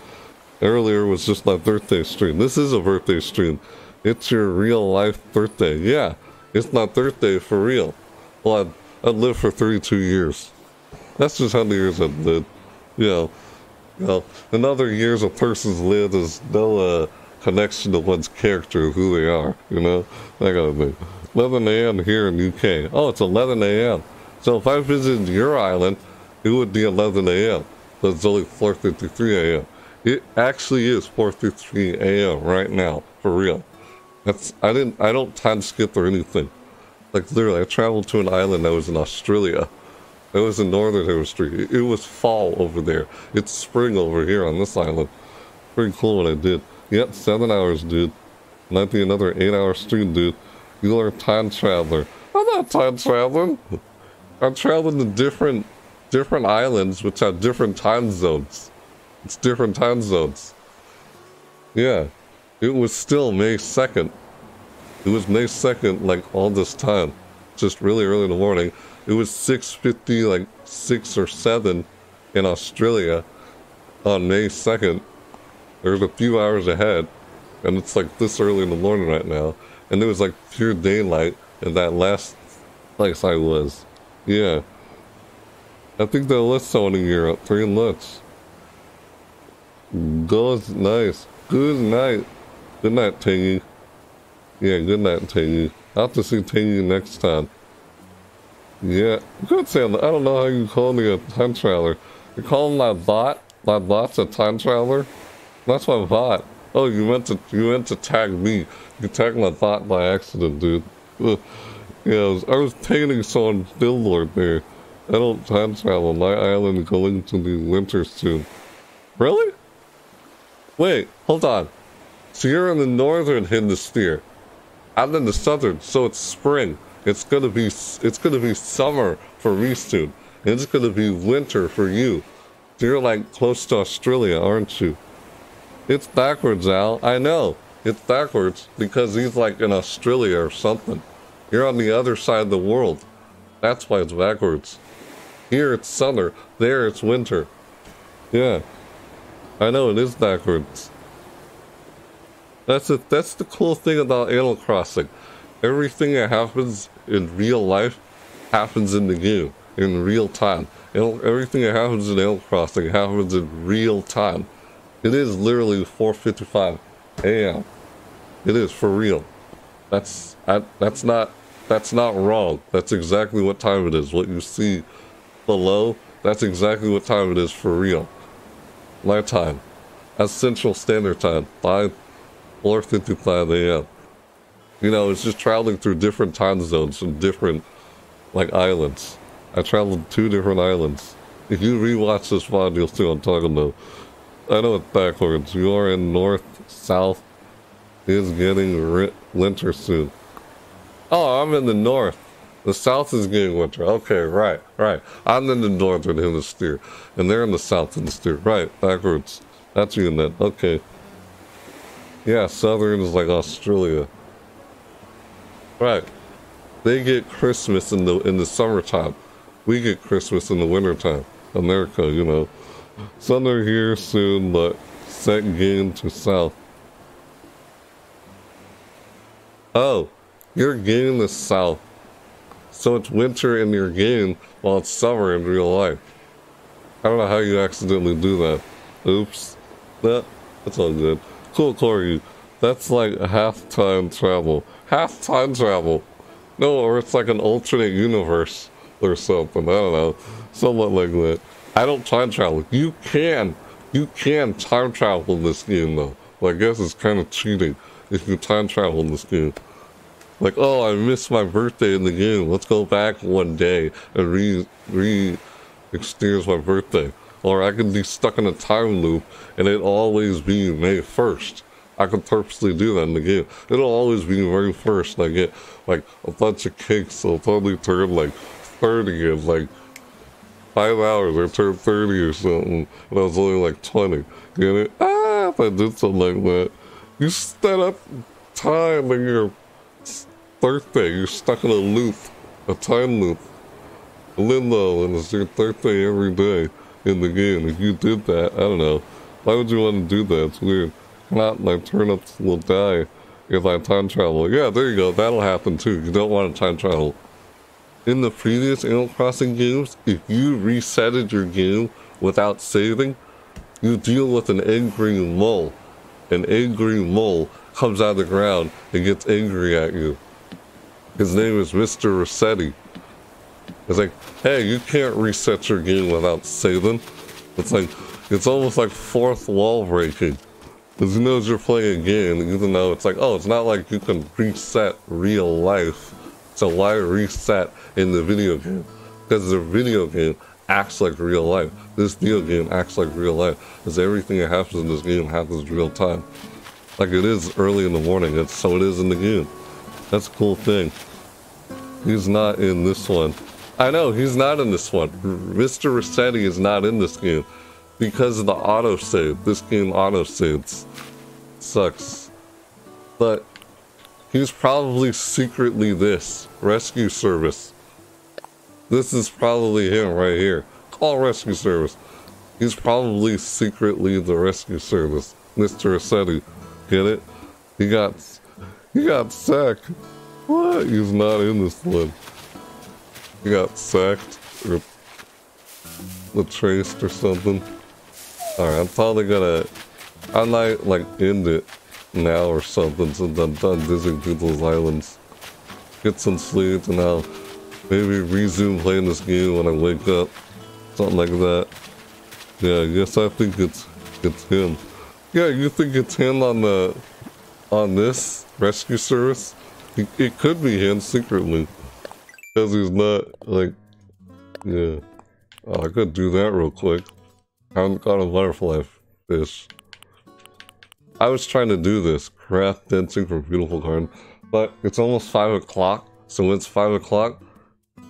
Earlier was just my birthday stream. This is a birthday stream. It's your real life birthday. Yeah, it's my birthday for real. Well, I, I lived for 32 years. That's just how years I've lived. You know, you know, in other years a person's lived is no uh, connection to one's character, who they are, you know? That of thing. 11 a.m. here in UK. Oh, it's 11 a.m. So if I visited your island, it would be 11 a.m. But it's only 4.53 a.m. It actually is 4.53 a.m. right now, for real. That's I didn't I don't time skip or anything. Like literally, I traveled to an island that was in Australia. It was in northern hemisphere. It, was fall over there. It's spring over here on this island. Pretty cool what I did. Yep, seven hours, dude. Might be another eight-hour stream, dude. You are a time traveler. I'm not time traveling. I'm traveling to different different islands which have different time zones. It's different time zones. Yeah. It was still May 2nd. It was May 2nd, like all this time. Just really early in the morning. It was 6.50, like 6 or 7 in Australia on May 2nd. There's a few hours ahead. And it's like this early in the morning right now. And it was like pure daylight in that last place I was. Yeah. I think there was someone in Europe. Three much. Good nice. Good night. Good night, Tingy. Yeah, good night, Tingy. I'll have to see Tingy next time. Yeah, good Sam. I don't know how you call me a time traveler. You call my bot? My bot's a time traveler? That's my bot. Oh, you meant to you meant to tag me. You tagged my bot by accident, dude. Ugh. Yeah, I was, I was painting someone billboard there. I don't time travel. My island going to the winter soon. Really? Wait, hold on. So you're in the northern hemisphere. I'm in the southern, so it's spring. It's gonna be it's gonna be summer for me soon. And it's gonna be winter for you. You're like close to Australia, aren't you? It's backwards, Al. I know. It's backwards because he's like in Australia or something. You're on the other side of the world. That's why it's backwards. Here it's summer, there it's winter. Yeah. I know it is backwards. That's it. That's the cool thing about Animal Crossing. Everything that happens in real life happens in the game in real time. Everything that happens in Animal Crossing happens in real time. It is literally 4:55 a.m. It is for real. That's I, that's not that's not wrong. That's exactly what time it is. What you see below, that's exactly what time it is for real. My time. That's Central Standard Time. 5 4:55 a.m. You know, it's just traveling through different time zones and different like islands. I traveled two different islands. If you rewatch this VOD, you'll see what I'm talking about. I know it's backwards. You are in north, south. Is getting winter soon. Oh, I'm in the north. The south is getting winter. Okay, right, right. I'm in the northern hemisphere, and they're in the south hemisphere. Right, backwards. That's you then. Okay. Yeah, southern is like Australia. Right. They get Christmas in the in the summertime. We get Christmas in the wintertime. America, you know. Summer here soon, but set game to south. Oh, your game is south. So it's winter in your game while it's summer in real life. I don't know how you accidentally do that. Oops. That, that's all good. Cool, Corey. That's like half time travel. Half time travel. No, or it's like an alternate universe or something. I don't know. Somewhat like that. I don't time travel. You can. You can time travel in this game, though. I guess it's kind of cheating if you time travel in this game. Like, oh, I missed my birthday in the game. Let's go back one day and re re experience my birthday. Or I can be stuck in a time loop and it always be May 1st. I could purposely do that in the game. It'll always be very 1st. I get like a bunch of kicks. so I'll probably turn like 30 in like five hours. I turned 30 or something, and I was only like 20. Get it? Ah, if I did something like that. You set up time in your birthday. You're stuck in a loop, a time loop. Limbo, and it's your birthday every day in the game. If you did that, I don't know. Why would you want to do that? It's weird. Not my turnips will die if I time travel. Yeah, there you go. That'll happen too. You don't want to time travel. In the previous Animal Crossing games, if you resetted your game without saving, you deal with an angry mole. An angry mole comes out of the ground and gets angry at you. His name is Mr. Resetti. It's like, hey, you can't reset your game without saving. It's like, it's almost like fourth wall breaking. Because he knows you're playing a game, even though it's like, oh, it's not like you can reset real life. So why reset in the video game? Because the video game acts like real life. This video game acts like real life. Because everything that happens in this game happens real time. Like it is early in the morning, it's, so it is in the game. That's a cool thing. He's not in this one. I know, he's not in this one. Mr. Resetti is not in this game. Because of the autosave. This game auto autosaves. Sucks. But he's probably secretly this. Rescue service. This is probably him right here. Call rescue service. He's probably secretly the rescue service. Mr. Resetti. Get it? He got he got sacked. What? He's not in this one. He got sacked or traced or something. Alright, I'm probably gonna... I might, like, end it now or something since I'm done visiting people's islands. Get some sleep and I'll maybe resume playing this game when I wake up. Something like that. Yeah, I guess I think it's it's him. Yeah, you think it's him on the on this rescue service? It, it could be him secretly. Because he's not, like, yeah. Oh, I could do that real quick. I haven't got a butterfly fish. I was trying to do this, craft dancing for a beautiful garden, but it's almost 5 o'clock, so when it's 5 o'clock,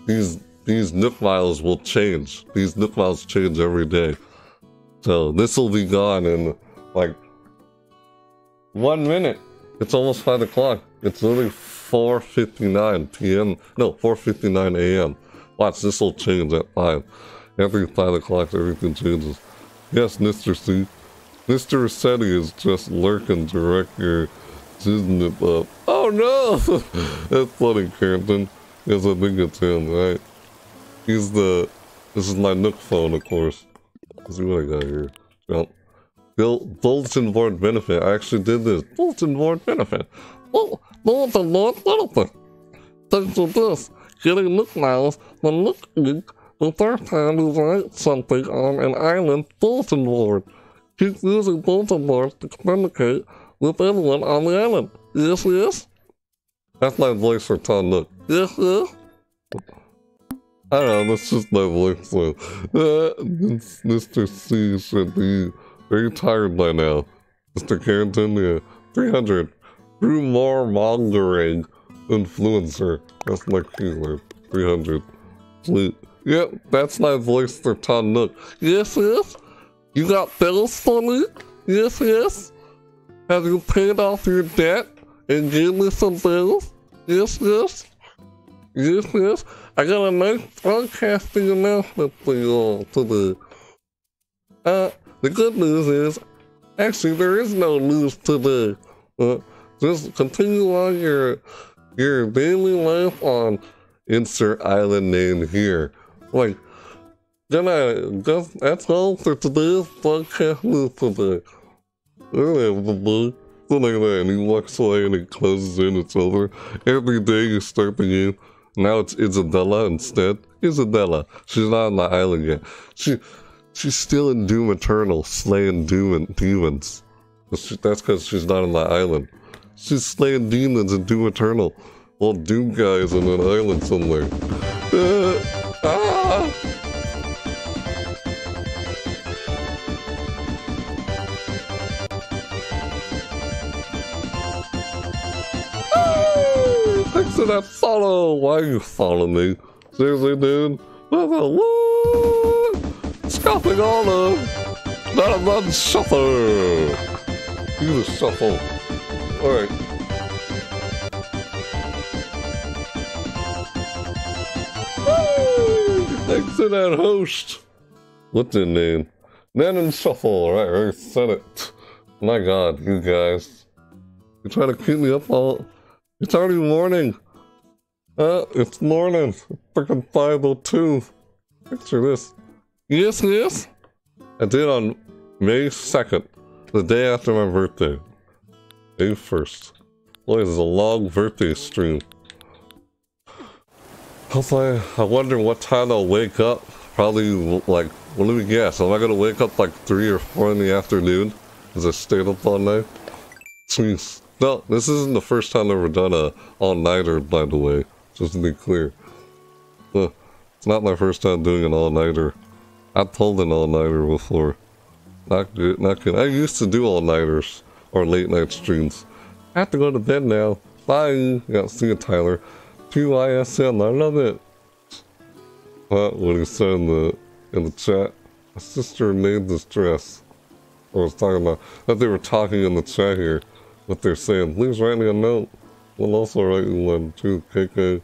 these these Nook miles will change. These Nook miles change every day. So this will be gone in like one minute. It's almost five o'clock. It's only 4:59 p.m. No, 4:59 a.m. Watch, this will change at five. Every five o'clock, everything changes. Yes, Mr. C. Mr. Resetti is just lurking your season it up. Oh no! That's funny, Carrington. Yes, I think it's him, right? He's the. This is my Nook phone, of course. Let's see what I got here. Well, Bill, bulletin board benefit. I actually did this. Bulletin board benefit. Oh, bulletin board benefit. Thanks to this, getting Nook miles, the Nook Geek, the first time you write something on an island bulletin board. Keep using bulletin boards to communicate with anyone on the island. Yes, yes? That's my voice for Tom Nook. Yes, yes? I don't know, that's just my voice. Uh, Mr. C should be very tired by now. Mr. Carrington, yeah. 300. Rumor mongering influencer. That's my keyword. 300. Sweet. Yep, that's my voice for Tom Nook. Yes, yes? You got bills for me? Yes, yes? Have you paid off your debt and gave me some bills? Yes, yes? Yes, yes? I got a nice broadcasting announcement for you all today. Uh, the good news is, actually, there is no news today. Uh, just continue on your your daily life on insert island name here. Like, I just that's all for today's podcast news today. Like that, and he walks away and he closes in, it's over. Every day you start the game. Now it's Isabella instead. Isabella. She's not on the island yet. She she's still in Doom Eternal, slaying Doom and demons. That's because she's not on the island. She's slaying demons in Doom Eternal. While Doom guy is on an island somewhere. Uh, Ah! Thanks for that follow. Why you follow me? Seriously, dude? What the what? Scuffing all not a run shuffle. You the shuffle. Alright. Thanks to that host. What's his name? And Shuffle, right, right, said it. My god, you guys. You're trying to keep me up all it's already morning. Uh, it's morning. Freaking 502. Picture this. Yes, yes. I did on May 2nd, the day after my birthday. May 1st. Boy, this is a long birthday stream. Hopefully, I wonder what time I'll wake up. Probably, like, what do we guess? Am I gonna wake up like 3 or 4 in the afternoon? Because I stayed up all night? No, this isn't the first time I've ever done a all-nighter, by the way. Just to be clear. It's not my first time doing an all-nighter. I've pulled an all-nighter before. Not good, not good. I used to do all-nighters, or late-night streams. I have to go to bed now. Bye! Got see you, Tyler. PYSM, I love it. What, what he said in the, uh, in the chat? My sister made this dress. I was talking about, that they were talking in the chat here what they're saying. Please write me a note. We'll also write you one too, KK.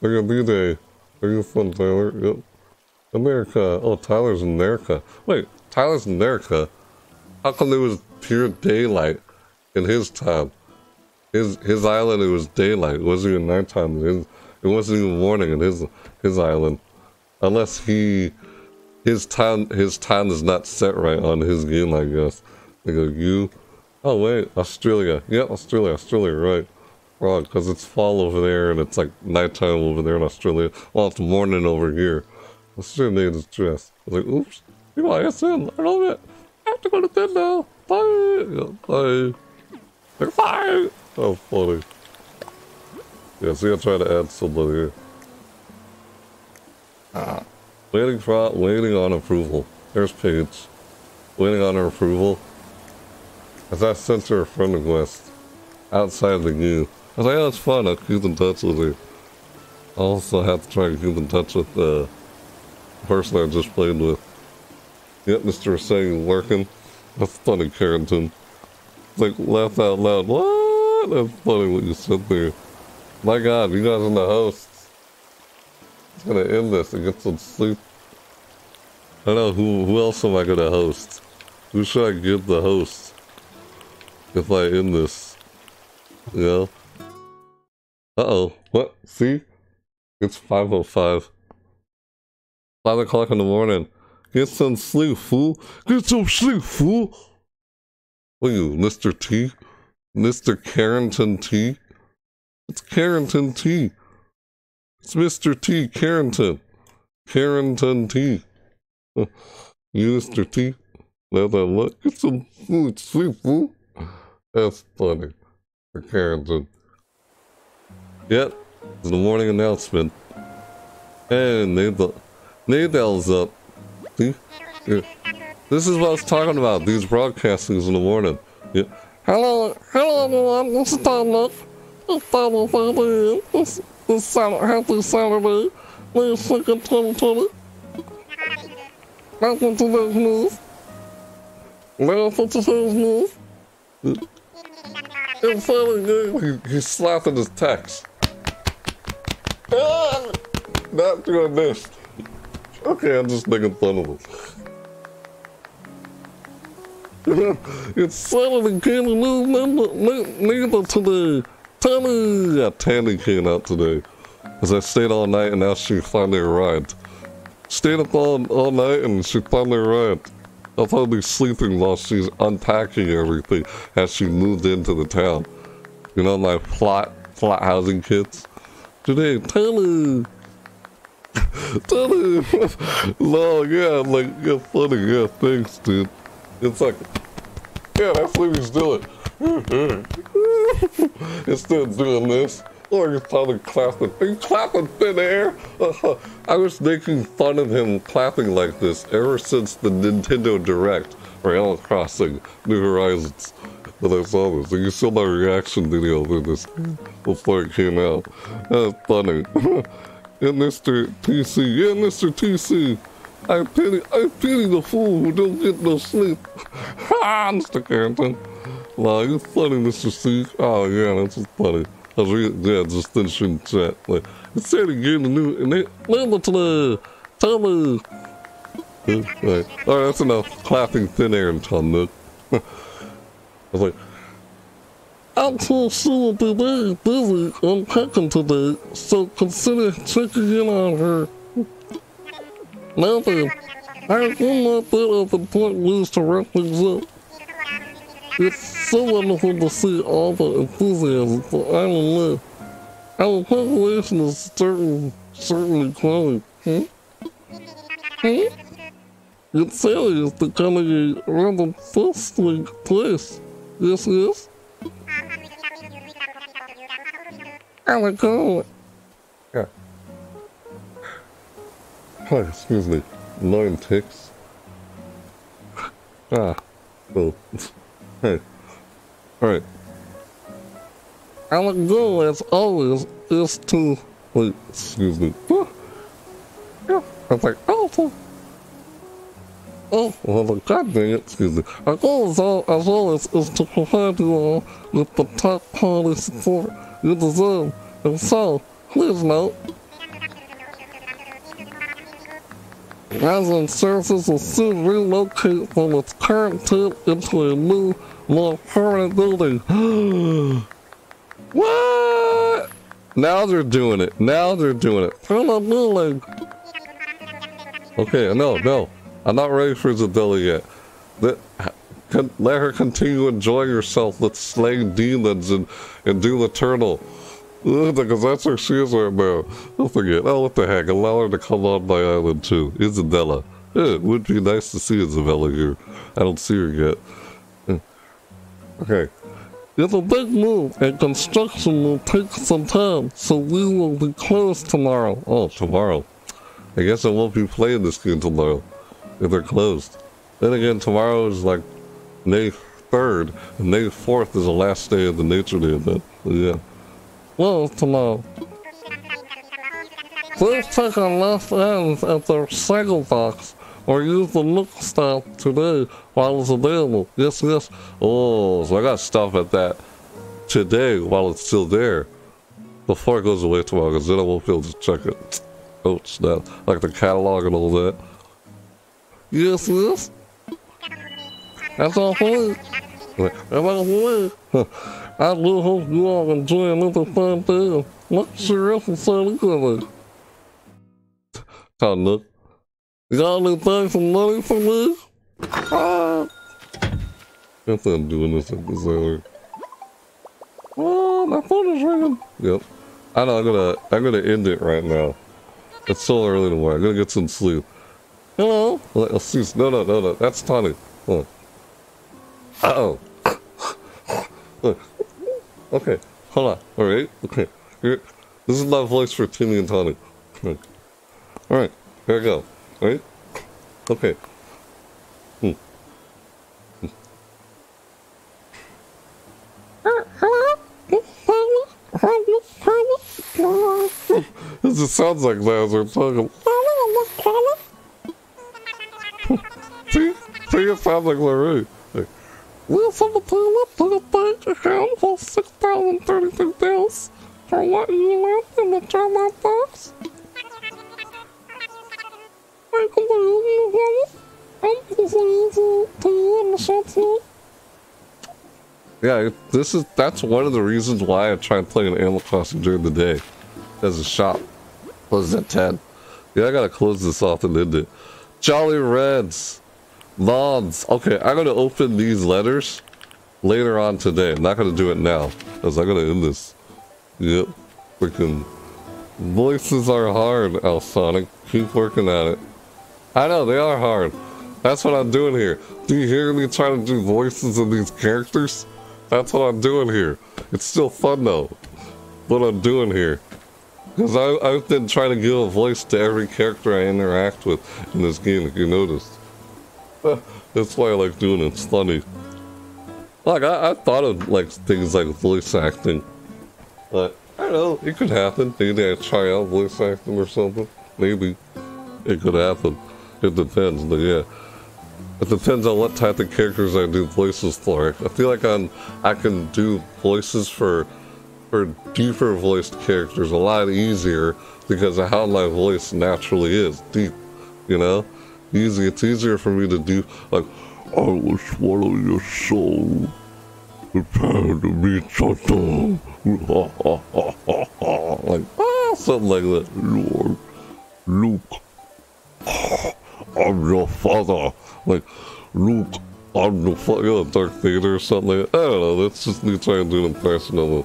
Look at B-Day. Are you from Tyler? Yep. America. Oh, Tyler's in America. Wait, Tyler's in America? How come there was pure daylight in his time? His his island, it was daylight. It wasn't even nighttime. It wasn't even morning in his his island. Unless he his time his time is not set right on his game, I guess. They go, you Oh wait, Australia. Yeah, Australia, Australia, right. Wrong, because it's fall over there and it's like nighttime over there in Australia. Well, it's morning over here. Australia this dress. I was like, oops, PYSN, I love it. I have to go to bed now. Bye. Bye. Bye. Oh, funny. Yeah, see, I try to add somebody here. Ah. Waiting for, waiting on approval. There's Paige. Waiting on her approval. As I sent her a friend request outside the game. I was like, oh, it's fun. I'll keep in touch with her. I also have to try to keep in touch with the person I just played with. Yep, Mr. Saying working. That's funny, Carrington. Like, laugh out loud. What? That's funny what you said there. My god, you guys are the hosts. It's gonna end this and get some sleep. I don't know, who, who else am I gonna host? Who should I give the host? If I end this. You know? Uh-oh. What? See? It's 5.05. 5 o'clock in the morning. Get some sleep, fool. Get some sleep, fool. What are you, Mr. T? Mr. Carrington T? It's Carrington T. It's Mr. T. Carrington. Carrington T. you, Mr. T. Now that look, get some food, sleep, fool. That's funny. For Carrington. Yep, the morning announcement. And Nadal, Nadal's up. See? This is what I was talking about, these broadcastings in the morning. Yeah. Hello, hello everyone, this is Dominic. It's Dominic Saturday. This, this Saturday, happy Saturday, May 2nd, 2020. Welcome to today's news. Now for today's news. Dude. He, he's slapping his text. Ah, not doing this. Okay, I'm just making fun of him. It's Saturday Candy News number, neither today. Tanny, yeah, Tanny came out today. As I stayed all night and now she finally arrived. Stayed up all, all night and she finally arrived. I'll probably be sleeping while she's unpacking everything as she moved into the town. You know, my plot, flat housing kits. Today, Tanny. Tanny. no, yeah, like, yeah, funny, yeah, thanks, dude. It's like, yeah, that's what he's doing. Instead of doing this, or he's probably clapping. He's clapping thin air. I was making fun of him clapping like this ever since the Nintendo Direct for Animal Crossing New Horizons. When I saw this, and you saw my reaction video to this before it came out. That's funny. and Mr. TC, yeah, Mr. TC. I pity, I pity the fool who don't get no sleep. Ha, Mr. Carrington. Wow, you're funny, Mr. C. Oh, yeah, that's just funny. I was reading, yeah, just finishing chat. Like, it said again, the new, and they, to the, tell me. Right. Alright, that's enough clapping thin air and Nook. I was like, I'm too sure be very busy unpacking today, so consider checking in on her. Then, I of important news to wrap things up. It's so wonderful to see all the enthusiasm for Island Live. Our population is certain, certainly growing. Hmm? Hmm? Its is becoming a rather bustling place. Yes, yes? I'll go. Yeah. Oh, excuse me. Nine ticks. Ah, cool. hey. Alright. Our goal, as always, is to. Wait, excuse me. Yeah, I was like, oh, Oh, well, god dang it, excuse me. Our goal, is all, as always, is to provide you all with the top quality support you deserve. And so, please note, Resident Services will soon relocate from its current tent into a new, more permanent building. what? Now they're doing it. Now they're doing it. Permanent building. Okay, no, no. I'm not ready for Isabella yet. Let, her continue enjoying herself with slaying demons and, and Doom Eternal. Because that's where she is right now. Don't forget. Oh, what the heck. Allow her to come on my island too. Isabella. Yeah, it would be nice to see Isabella here. I don't see her yet. Hmm. Okay. It's a big move, and construction will take some time, so we will be closed tomorrow. Oh, tomorrow. I guess I won't be playing this game tomorrow if they're closed. Then again, tomorrow is like May 3rd, and May 4th is the last day of the Nature Day event. Yeah. Well, tomorrow. Please take our last ends at the recycle box or use the Nook stop today while it's available. Yes, yes. Oh, so I got stuff at that today while it's still there. Before it goes away tomorrow, because then I won't be able to check it. Oh, snap. Like the catalog and all that. Yes, yes. That's all for me. That's all for me. I do hope you all enjoy another fun day. Let's see us and say together. Tom Nook. You got anything some money for me? Ah. Guess I'm doing this at the sailor. Oh, my phone is ringing. Yep. I know, I'm gonna, I'm gonna end it right now. It's so early in the morning. I'm gonna get some sleep. Hello? Let- Let's. No, no, no, no. That's Tommy. Uh-oh. Look. Okay. Hold on. All right. Okay. Here. This is my voice for Timmy and Tommy. Okay. All right. Here I go. All right. Okay. Hmm. This just sounds like that as we're talking. See? See, it sounds like Larue. We'll send the up to the bank account for six thousand thirty-two bills for what you left in the Dropbox box. I can believe you, brother. I'm easy to you the shop floor. Yeah, this is that's one of the reasons why I try and play an Animal Crossing during the day. As a shop. Closes at 10. Yeah, I gotta close this off and end it. Jolly Redd's. Moms. Okay, I'm gonna open these letters later on today. I'm not gonna do it now. Because I'm gonna end this. Yep. Freaking voices are hard, Alsonic. Keep working at it. I know, they are hard. That's what I'm doing here. Do you hear me trying to do voices of these characters? That's what I'm doing here. It's still fun though. What I'm doing here. Because I've been trying to give a voice to every character I interact with in this game, if you noticed. That's why I like doing it. It's funny. Like, I, I thought of like things like voice acting. But, I don't know, it could happen. Maybe I try out voice acting or something. Maybe. It could happen. It depends, but yeah. It depends on what type of characters I do voices for. I feel like I'm, I can do voices for for deeper voiced characters a lot easier because of how my voice naturally is deep, you know? Easy. It's easier for me to do like, I will swallow your soul. Prepare to meet Satan. like, ah, something like that. Lord, Luke, I'm your father. Like, Luke, I'm the father. Darth Vader or something like that. I don't know. That's just me trying to do an impression of is.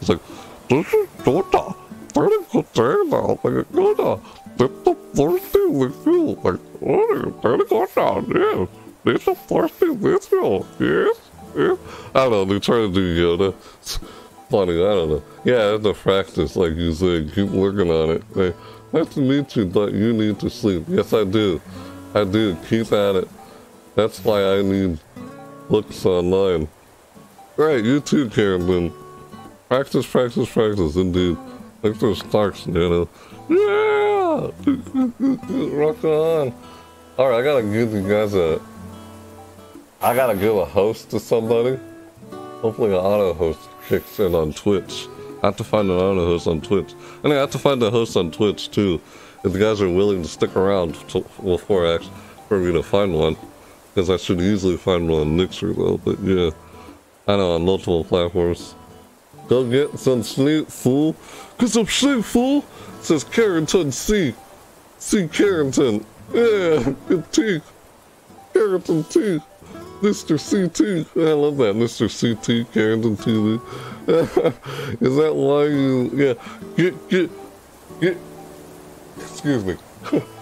It's like, this is Yoda. Very good day now. Like, Yoda. That's the first thing with you. Like, oh, very good now. Yes. That's the first thing with you. Yes. Yes. I don't know. They're trying to do Yoda. It's funny. I don't know. Yeah, I have to practice, like you said. Keep working on it. Hey, nice to meet you, but you need to sleep. Yes, I do. I do. Keep at it. That's why I need books online. Right, you too. Then practice, practice, practice. Indeed, like those Starks, you know. Yeah, rock on. All right, I gotta give you guys a. I gotta give a host to somebody. Hopefully, an auto host kicks in on Twitch. I have to find an auto host on Twitch, and I have to find a host on Twitch too. If the guys are willing to stick around to, before I, for me to find one, because I should easily find one on Mixer though. But yeah. I know, on multiple platforms. Go get some sleep, fool. Get some sleep, fool. Says Carrington C. C. Carrington. Yeah, good T. Carrington T. Mr. CT. I love that, Mr. CT, Carrington TV. Is that why you, yeah, get, get, get, excuse me.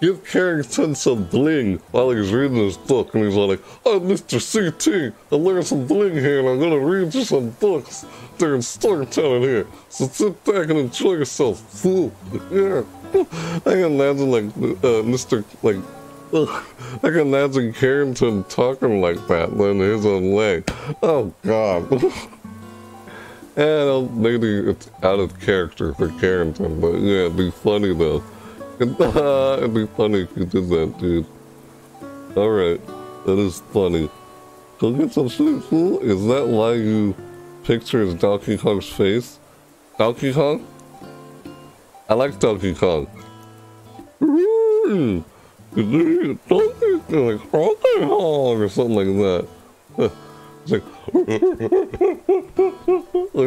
Give Carrington some bling while he's reading his book, and he's like, I'm Mr. CT, I learned some bling here, and I'm gonna read you some books. In storytelling here, so sit back and enjoy yourself, fool. Yeah. I can imagine, like, uh, Mr. like, ugh, I can imagine Carrington talking like that in his own way. Oh, God. And maybe it's out of character for Carrington, but yeah, it'd be funny though. It'd be funny if you did that, dude. Alright, that is funny. Go get some sleep, fool. Is that why you picture is Donkey Kong's face? Donkey Kong? I like Donkey Kong. Donkey like Donkey Kong or something like that. Like like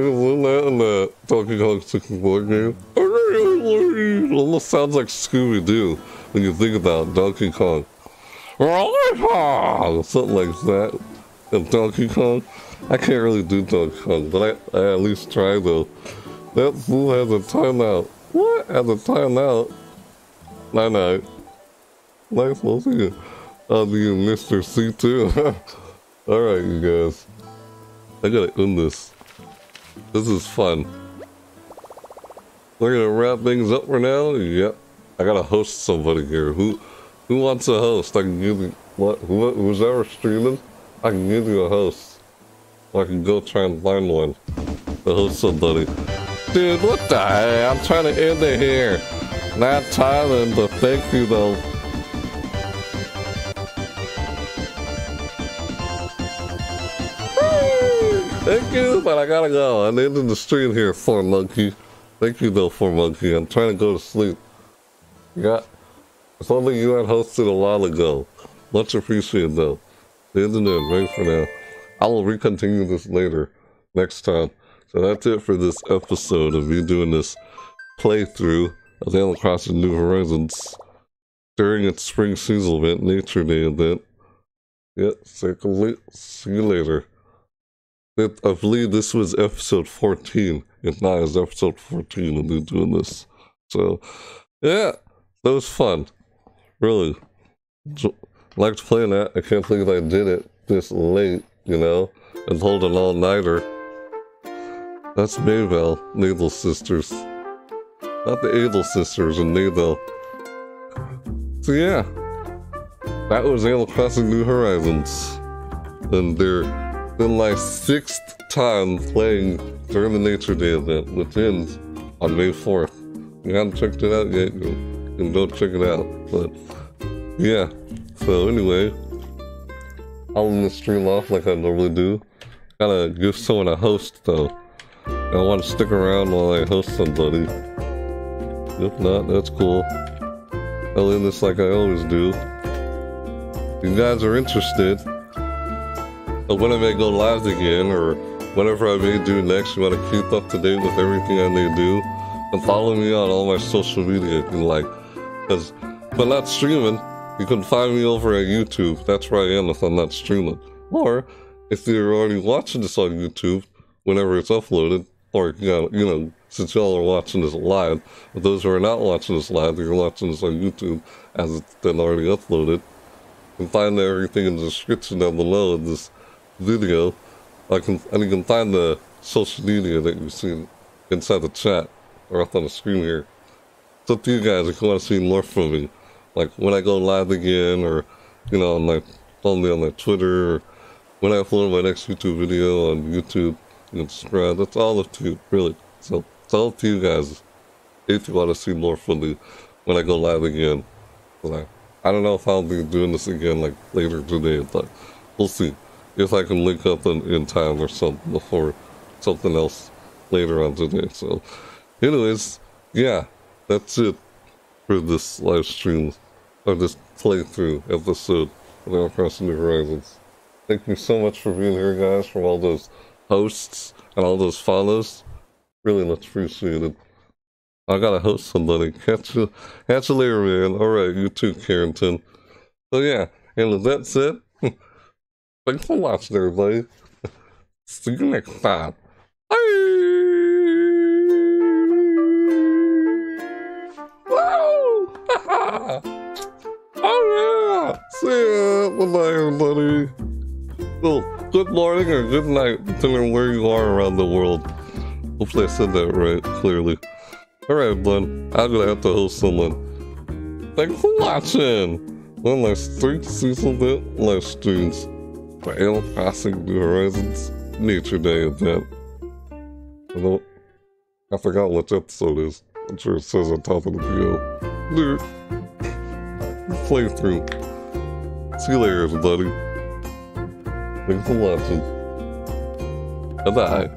isn't that in the Donkey Kong 64 game? It almost sounds like Scooby Doo when you think about Donkey Kong. Something like that. And Donkey Kong. I can't really do Donkey Kong, but I, I at least try though. That fool has a timeout. What? Has a timeout? Night night. Nice, see you. I'll be Mr. C2. Alright, you guys. I gotta end this. This is fun. We're gonna wrap things up for now. Yep. I gotta host somebody here. Who who wants a host? I can give you what who, who's ever streaming, I can give you a host. I can go try and find one. To host somebody. Dude, what the heck? I'm trying to end it here. Not Thailand, but thank you though. Thank you, but I gotta go. I'm ending the stream here, for monkey. Thank you though, for monkey. I'm trying to go to sleep. Yeah, something you had hosted a while ago. Much appreciated though. The internet, right for now. I will recontinue this later, next time. So that's it for this episode of me doing this playthrough of Animal Crossing New Horizons during its spring season event, Nature Day event. Yep, yeah, see you later. It, I believe this was episode 14. If not, it's episode 14 of me doing this. So, yeah, that was fun. Really. Liked playing that. I can't believe I did it this late, you know, and hold an all-nighter. That's Mabel, Navel Sisters. Not the Able Sisters and Navel. So yeah, that was Animal Crossing New Horizons. And they're been my sixth time playing during the Nature Day event, which ends on May 4th. You haven't checked it out yet, you can go check it out. But yeah, so anyway, I'll end the stream off like I normally do. Gotta give someone a host though. I want to stick around while I host somebody. If not, that's cool. I'll end this like I always do. If you guys are interested, when I may go live again or whatever I may do next, you want to keep up to date with everything I may do, and follow me on all my social media if you like. Because if I'm not streaming, you can find me over at YouTube. That's where I am if I'm not streaming. Or if you're already watching this on YouTube, whenever it's uploaded, or you know, you know since y'all are watching this live, but those who are not watching this live, you're watching this on YouTube as it's been already uploaded. You can find everything in the description down below in this video, I can and you can find the social media that you see inside the chat or up on the screen here. It's up to you guys if you want to see more from me. Like when I go live again or you know on my follow me on my Twitter or when I upload my next YouTube video on YouTube, you can subscribe. That's all up to you, really. So it's all up to you guys if you want to see more from me when I go live again. Like I don't know if I'll be doing this again like later today, but we'll see if I can link up in, in time or something before something else later on today. So, anyways, yeah, that's it for this live stream or this playthrough episode of Animal Crossing New Horizons. Thank you so much for being here, guys, from all those hosts and all those follows. Really much appreciated. I gotta host somebody. Catch you, catch you later, man. All right, you too, Carrington. So yeah, and with that said. Thanks for watching, everybody. See you next time. Bye! Woo! oh yeah! See ya! Bye-bye, everybody. Well, good morning or good night, depending where you are around the world. Hopefully I said that right, clearly. Alright, bud. I'm gonna have to host someone. Thanks for watching! One of my street season bit live streams for Animal Crossing New Horizons Nature Day event. I don't. I forgot which episode is. I'm sure it says on top of the video. Playthrough. See you later, everybody. Thanks for watching. Bye bye.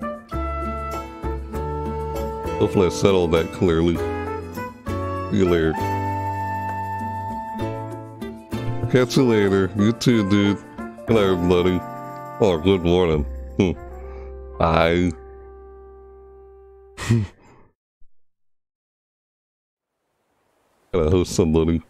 Hopefully I said all that clearly. See you later. Catch you later. You too, dude. Night, everybody. Oh, good morning. Hmm. Bye. Gotta host somebody.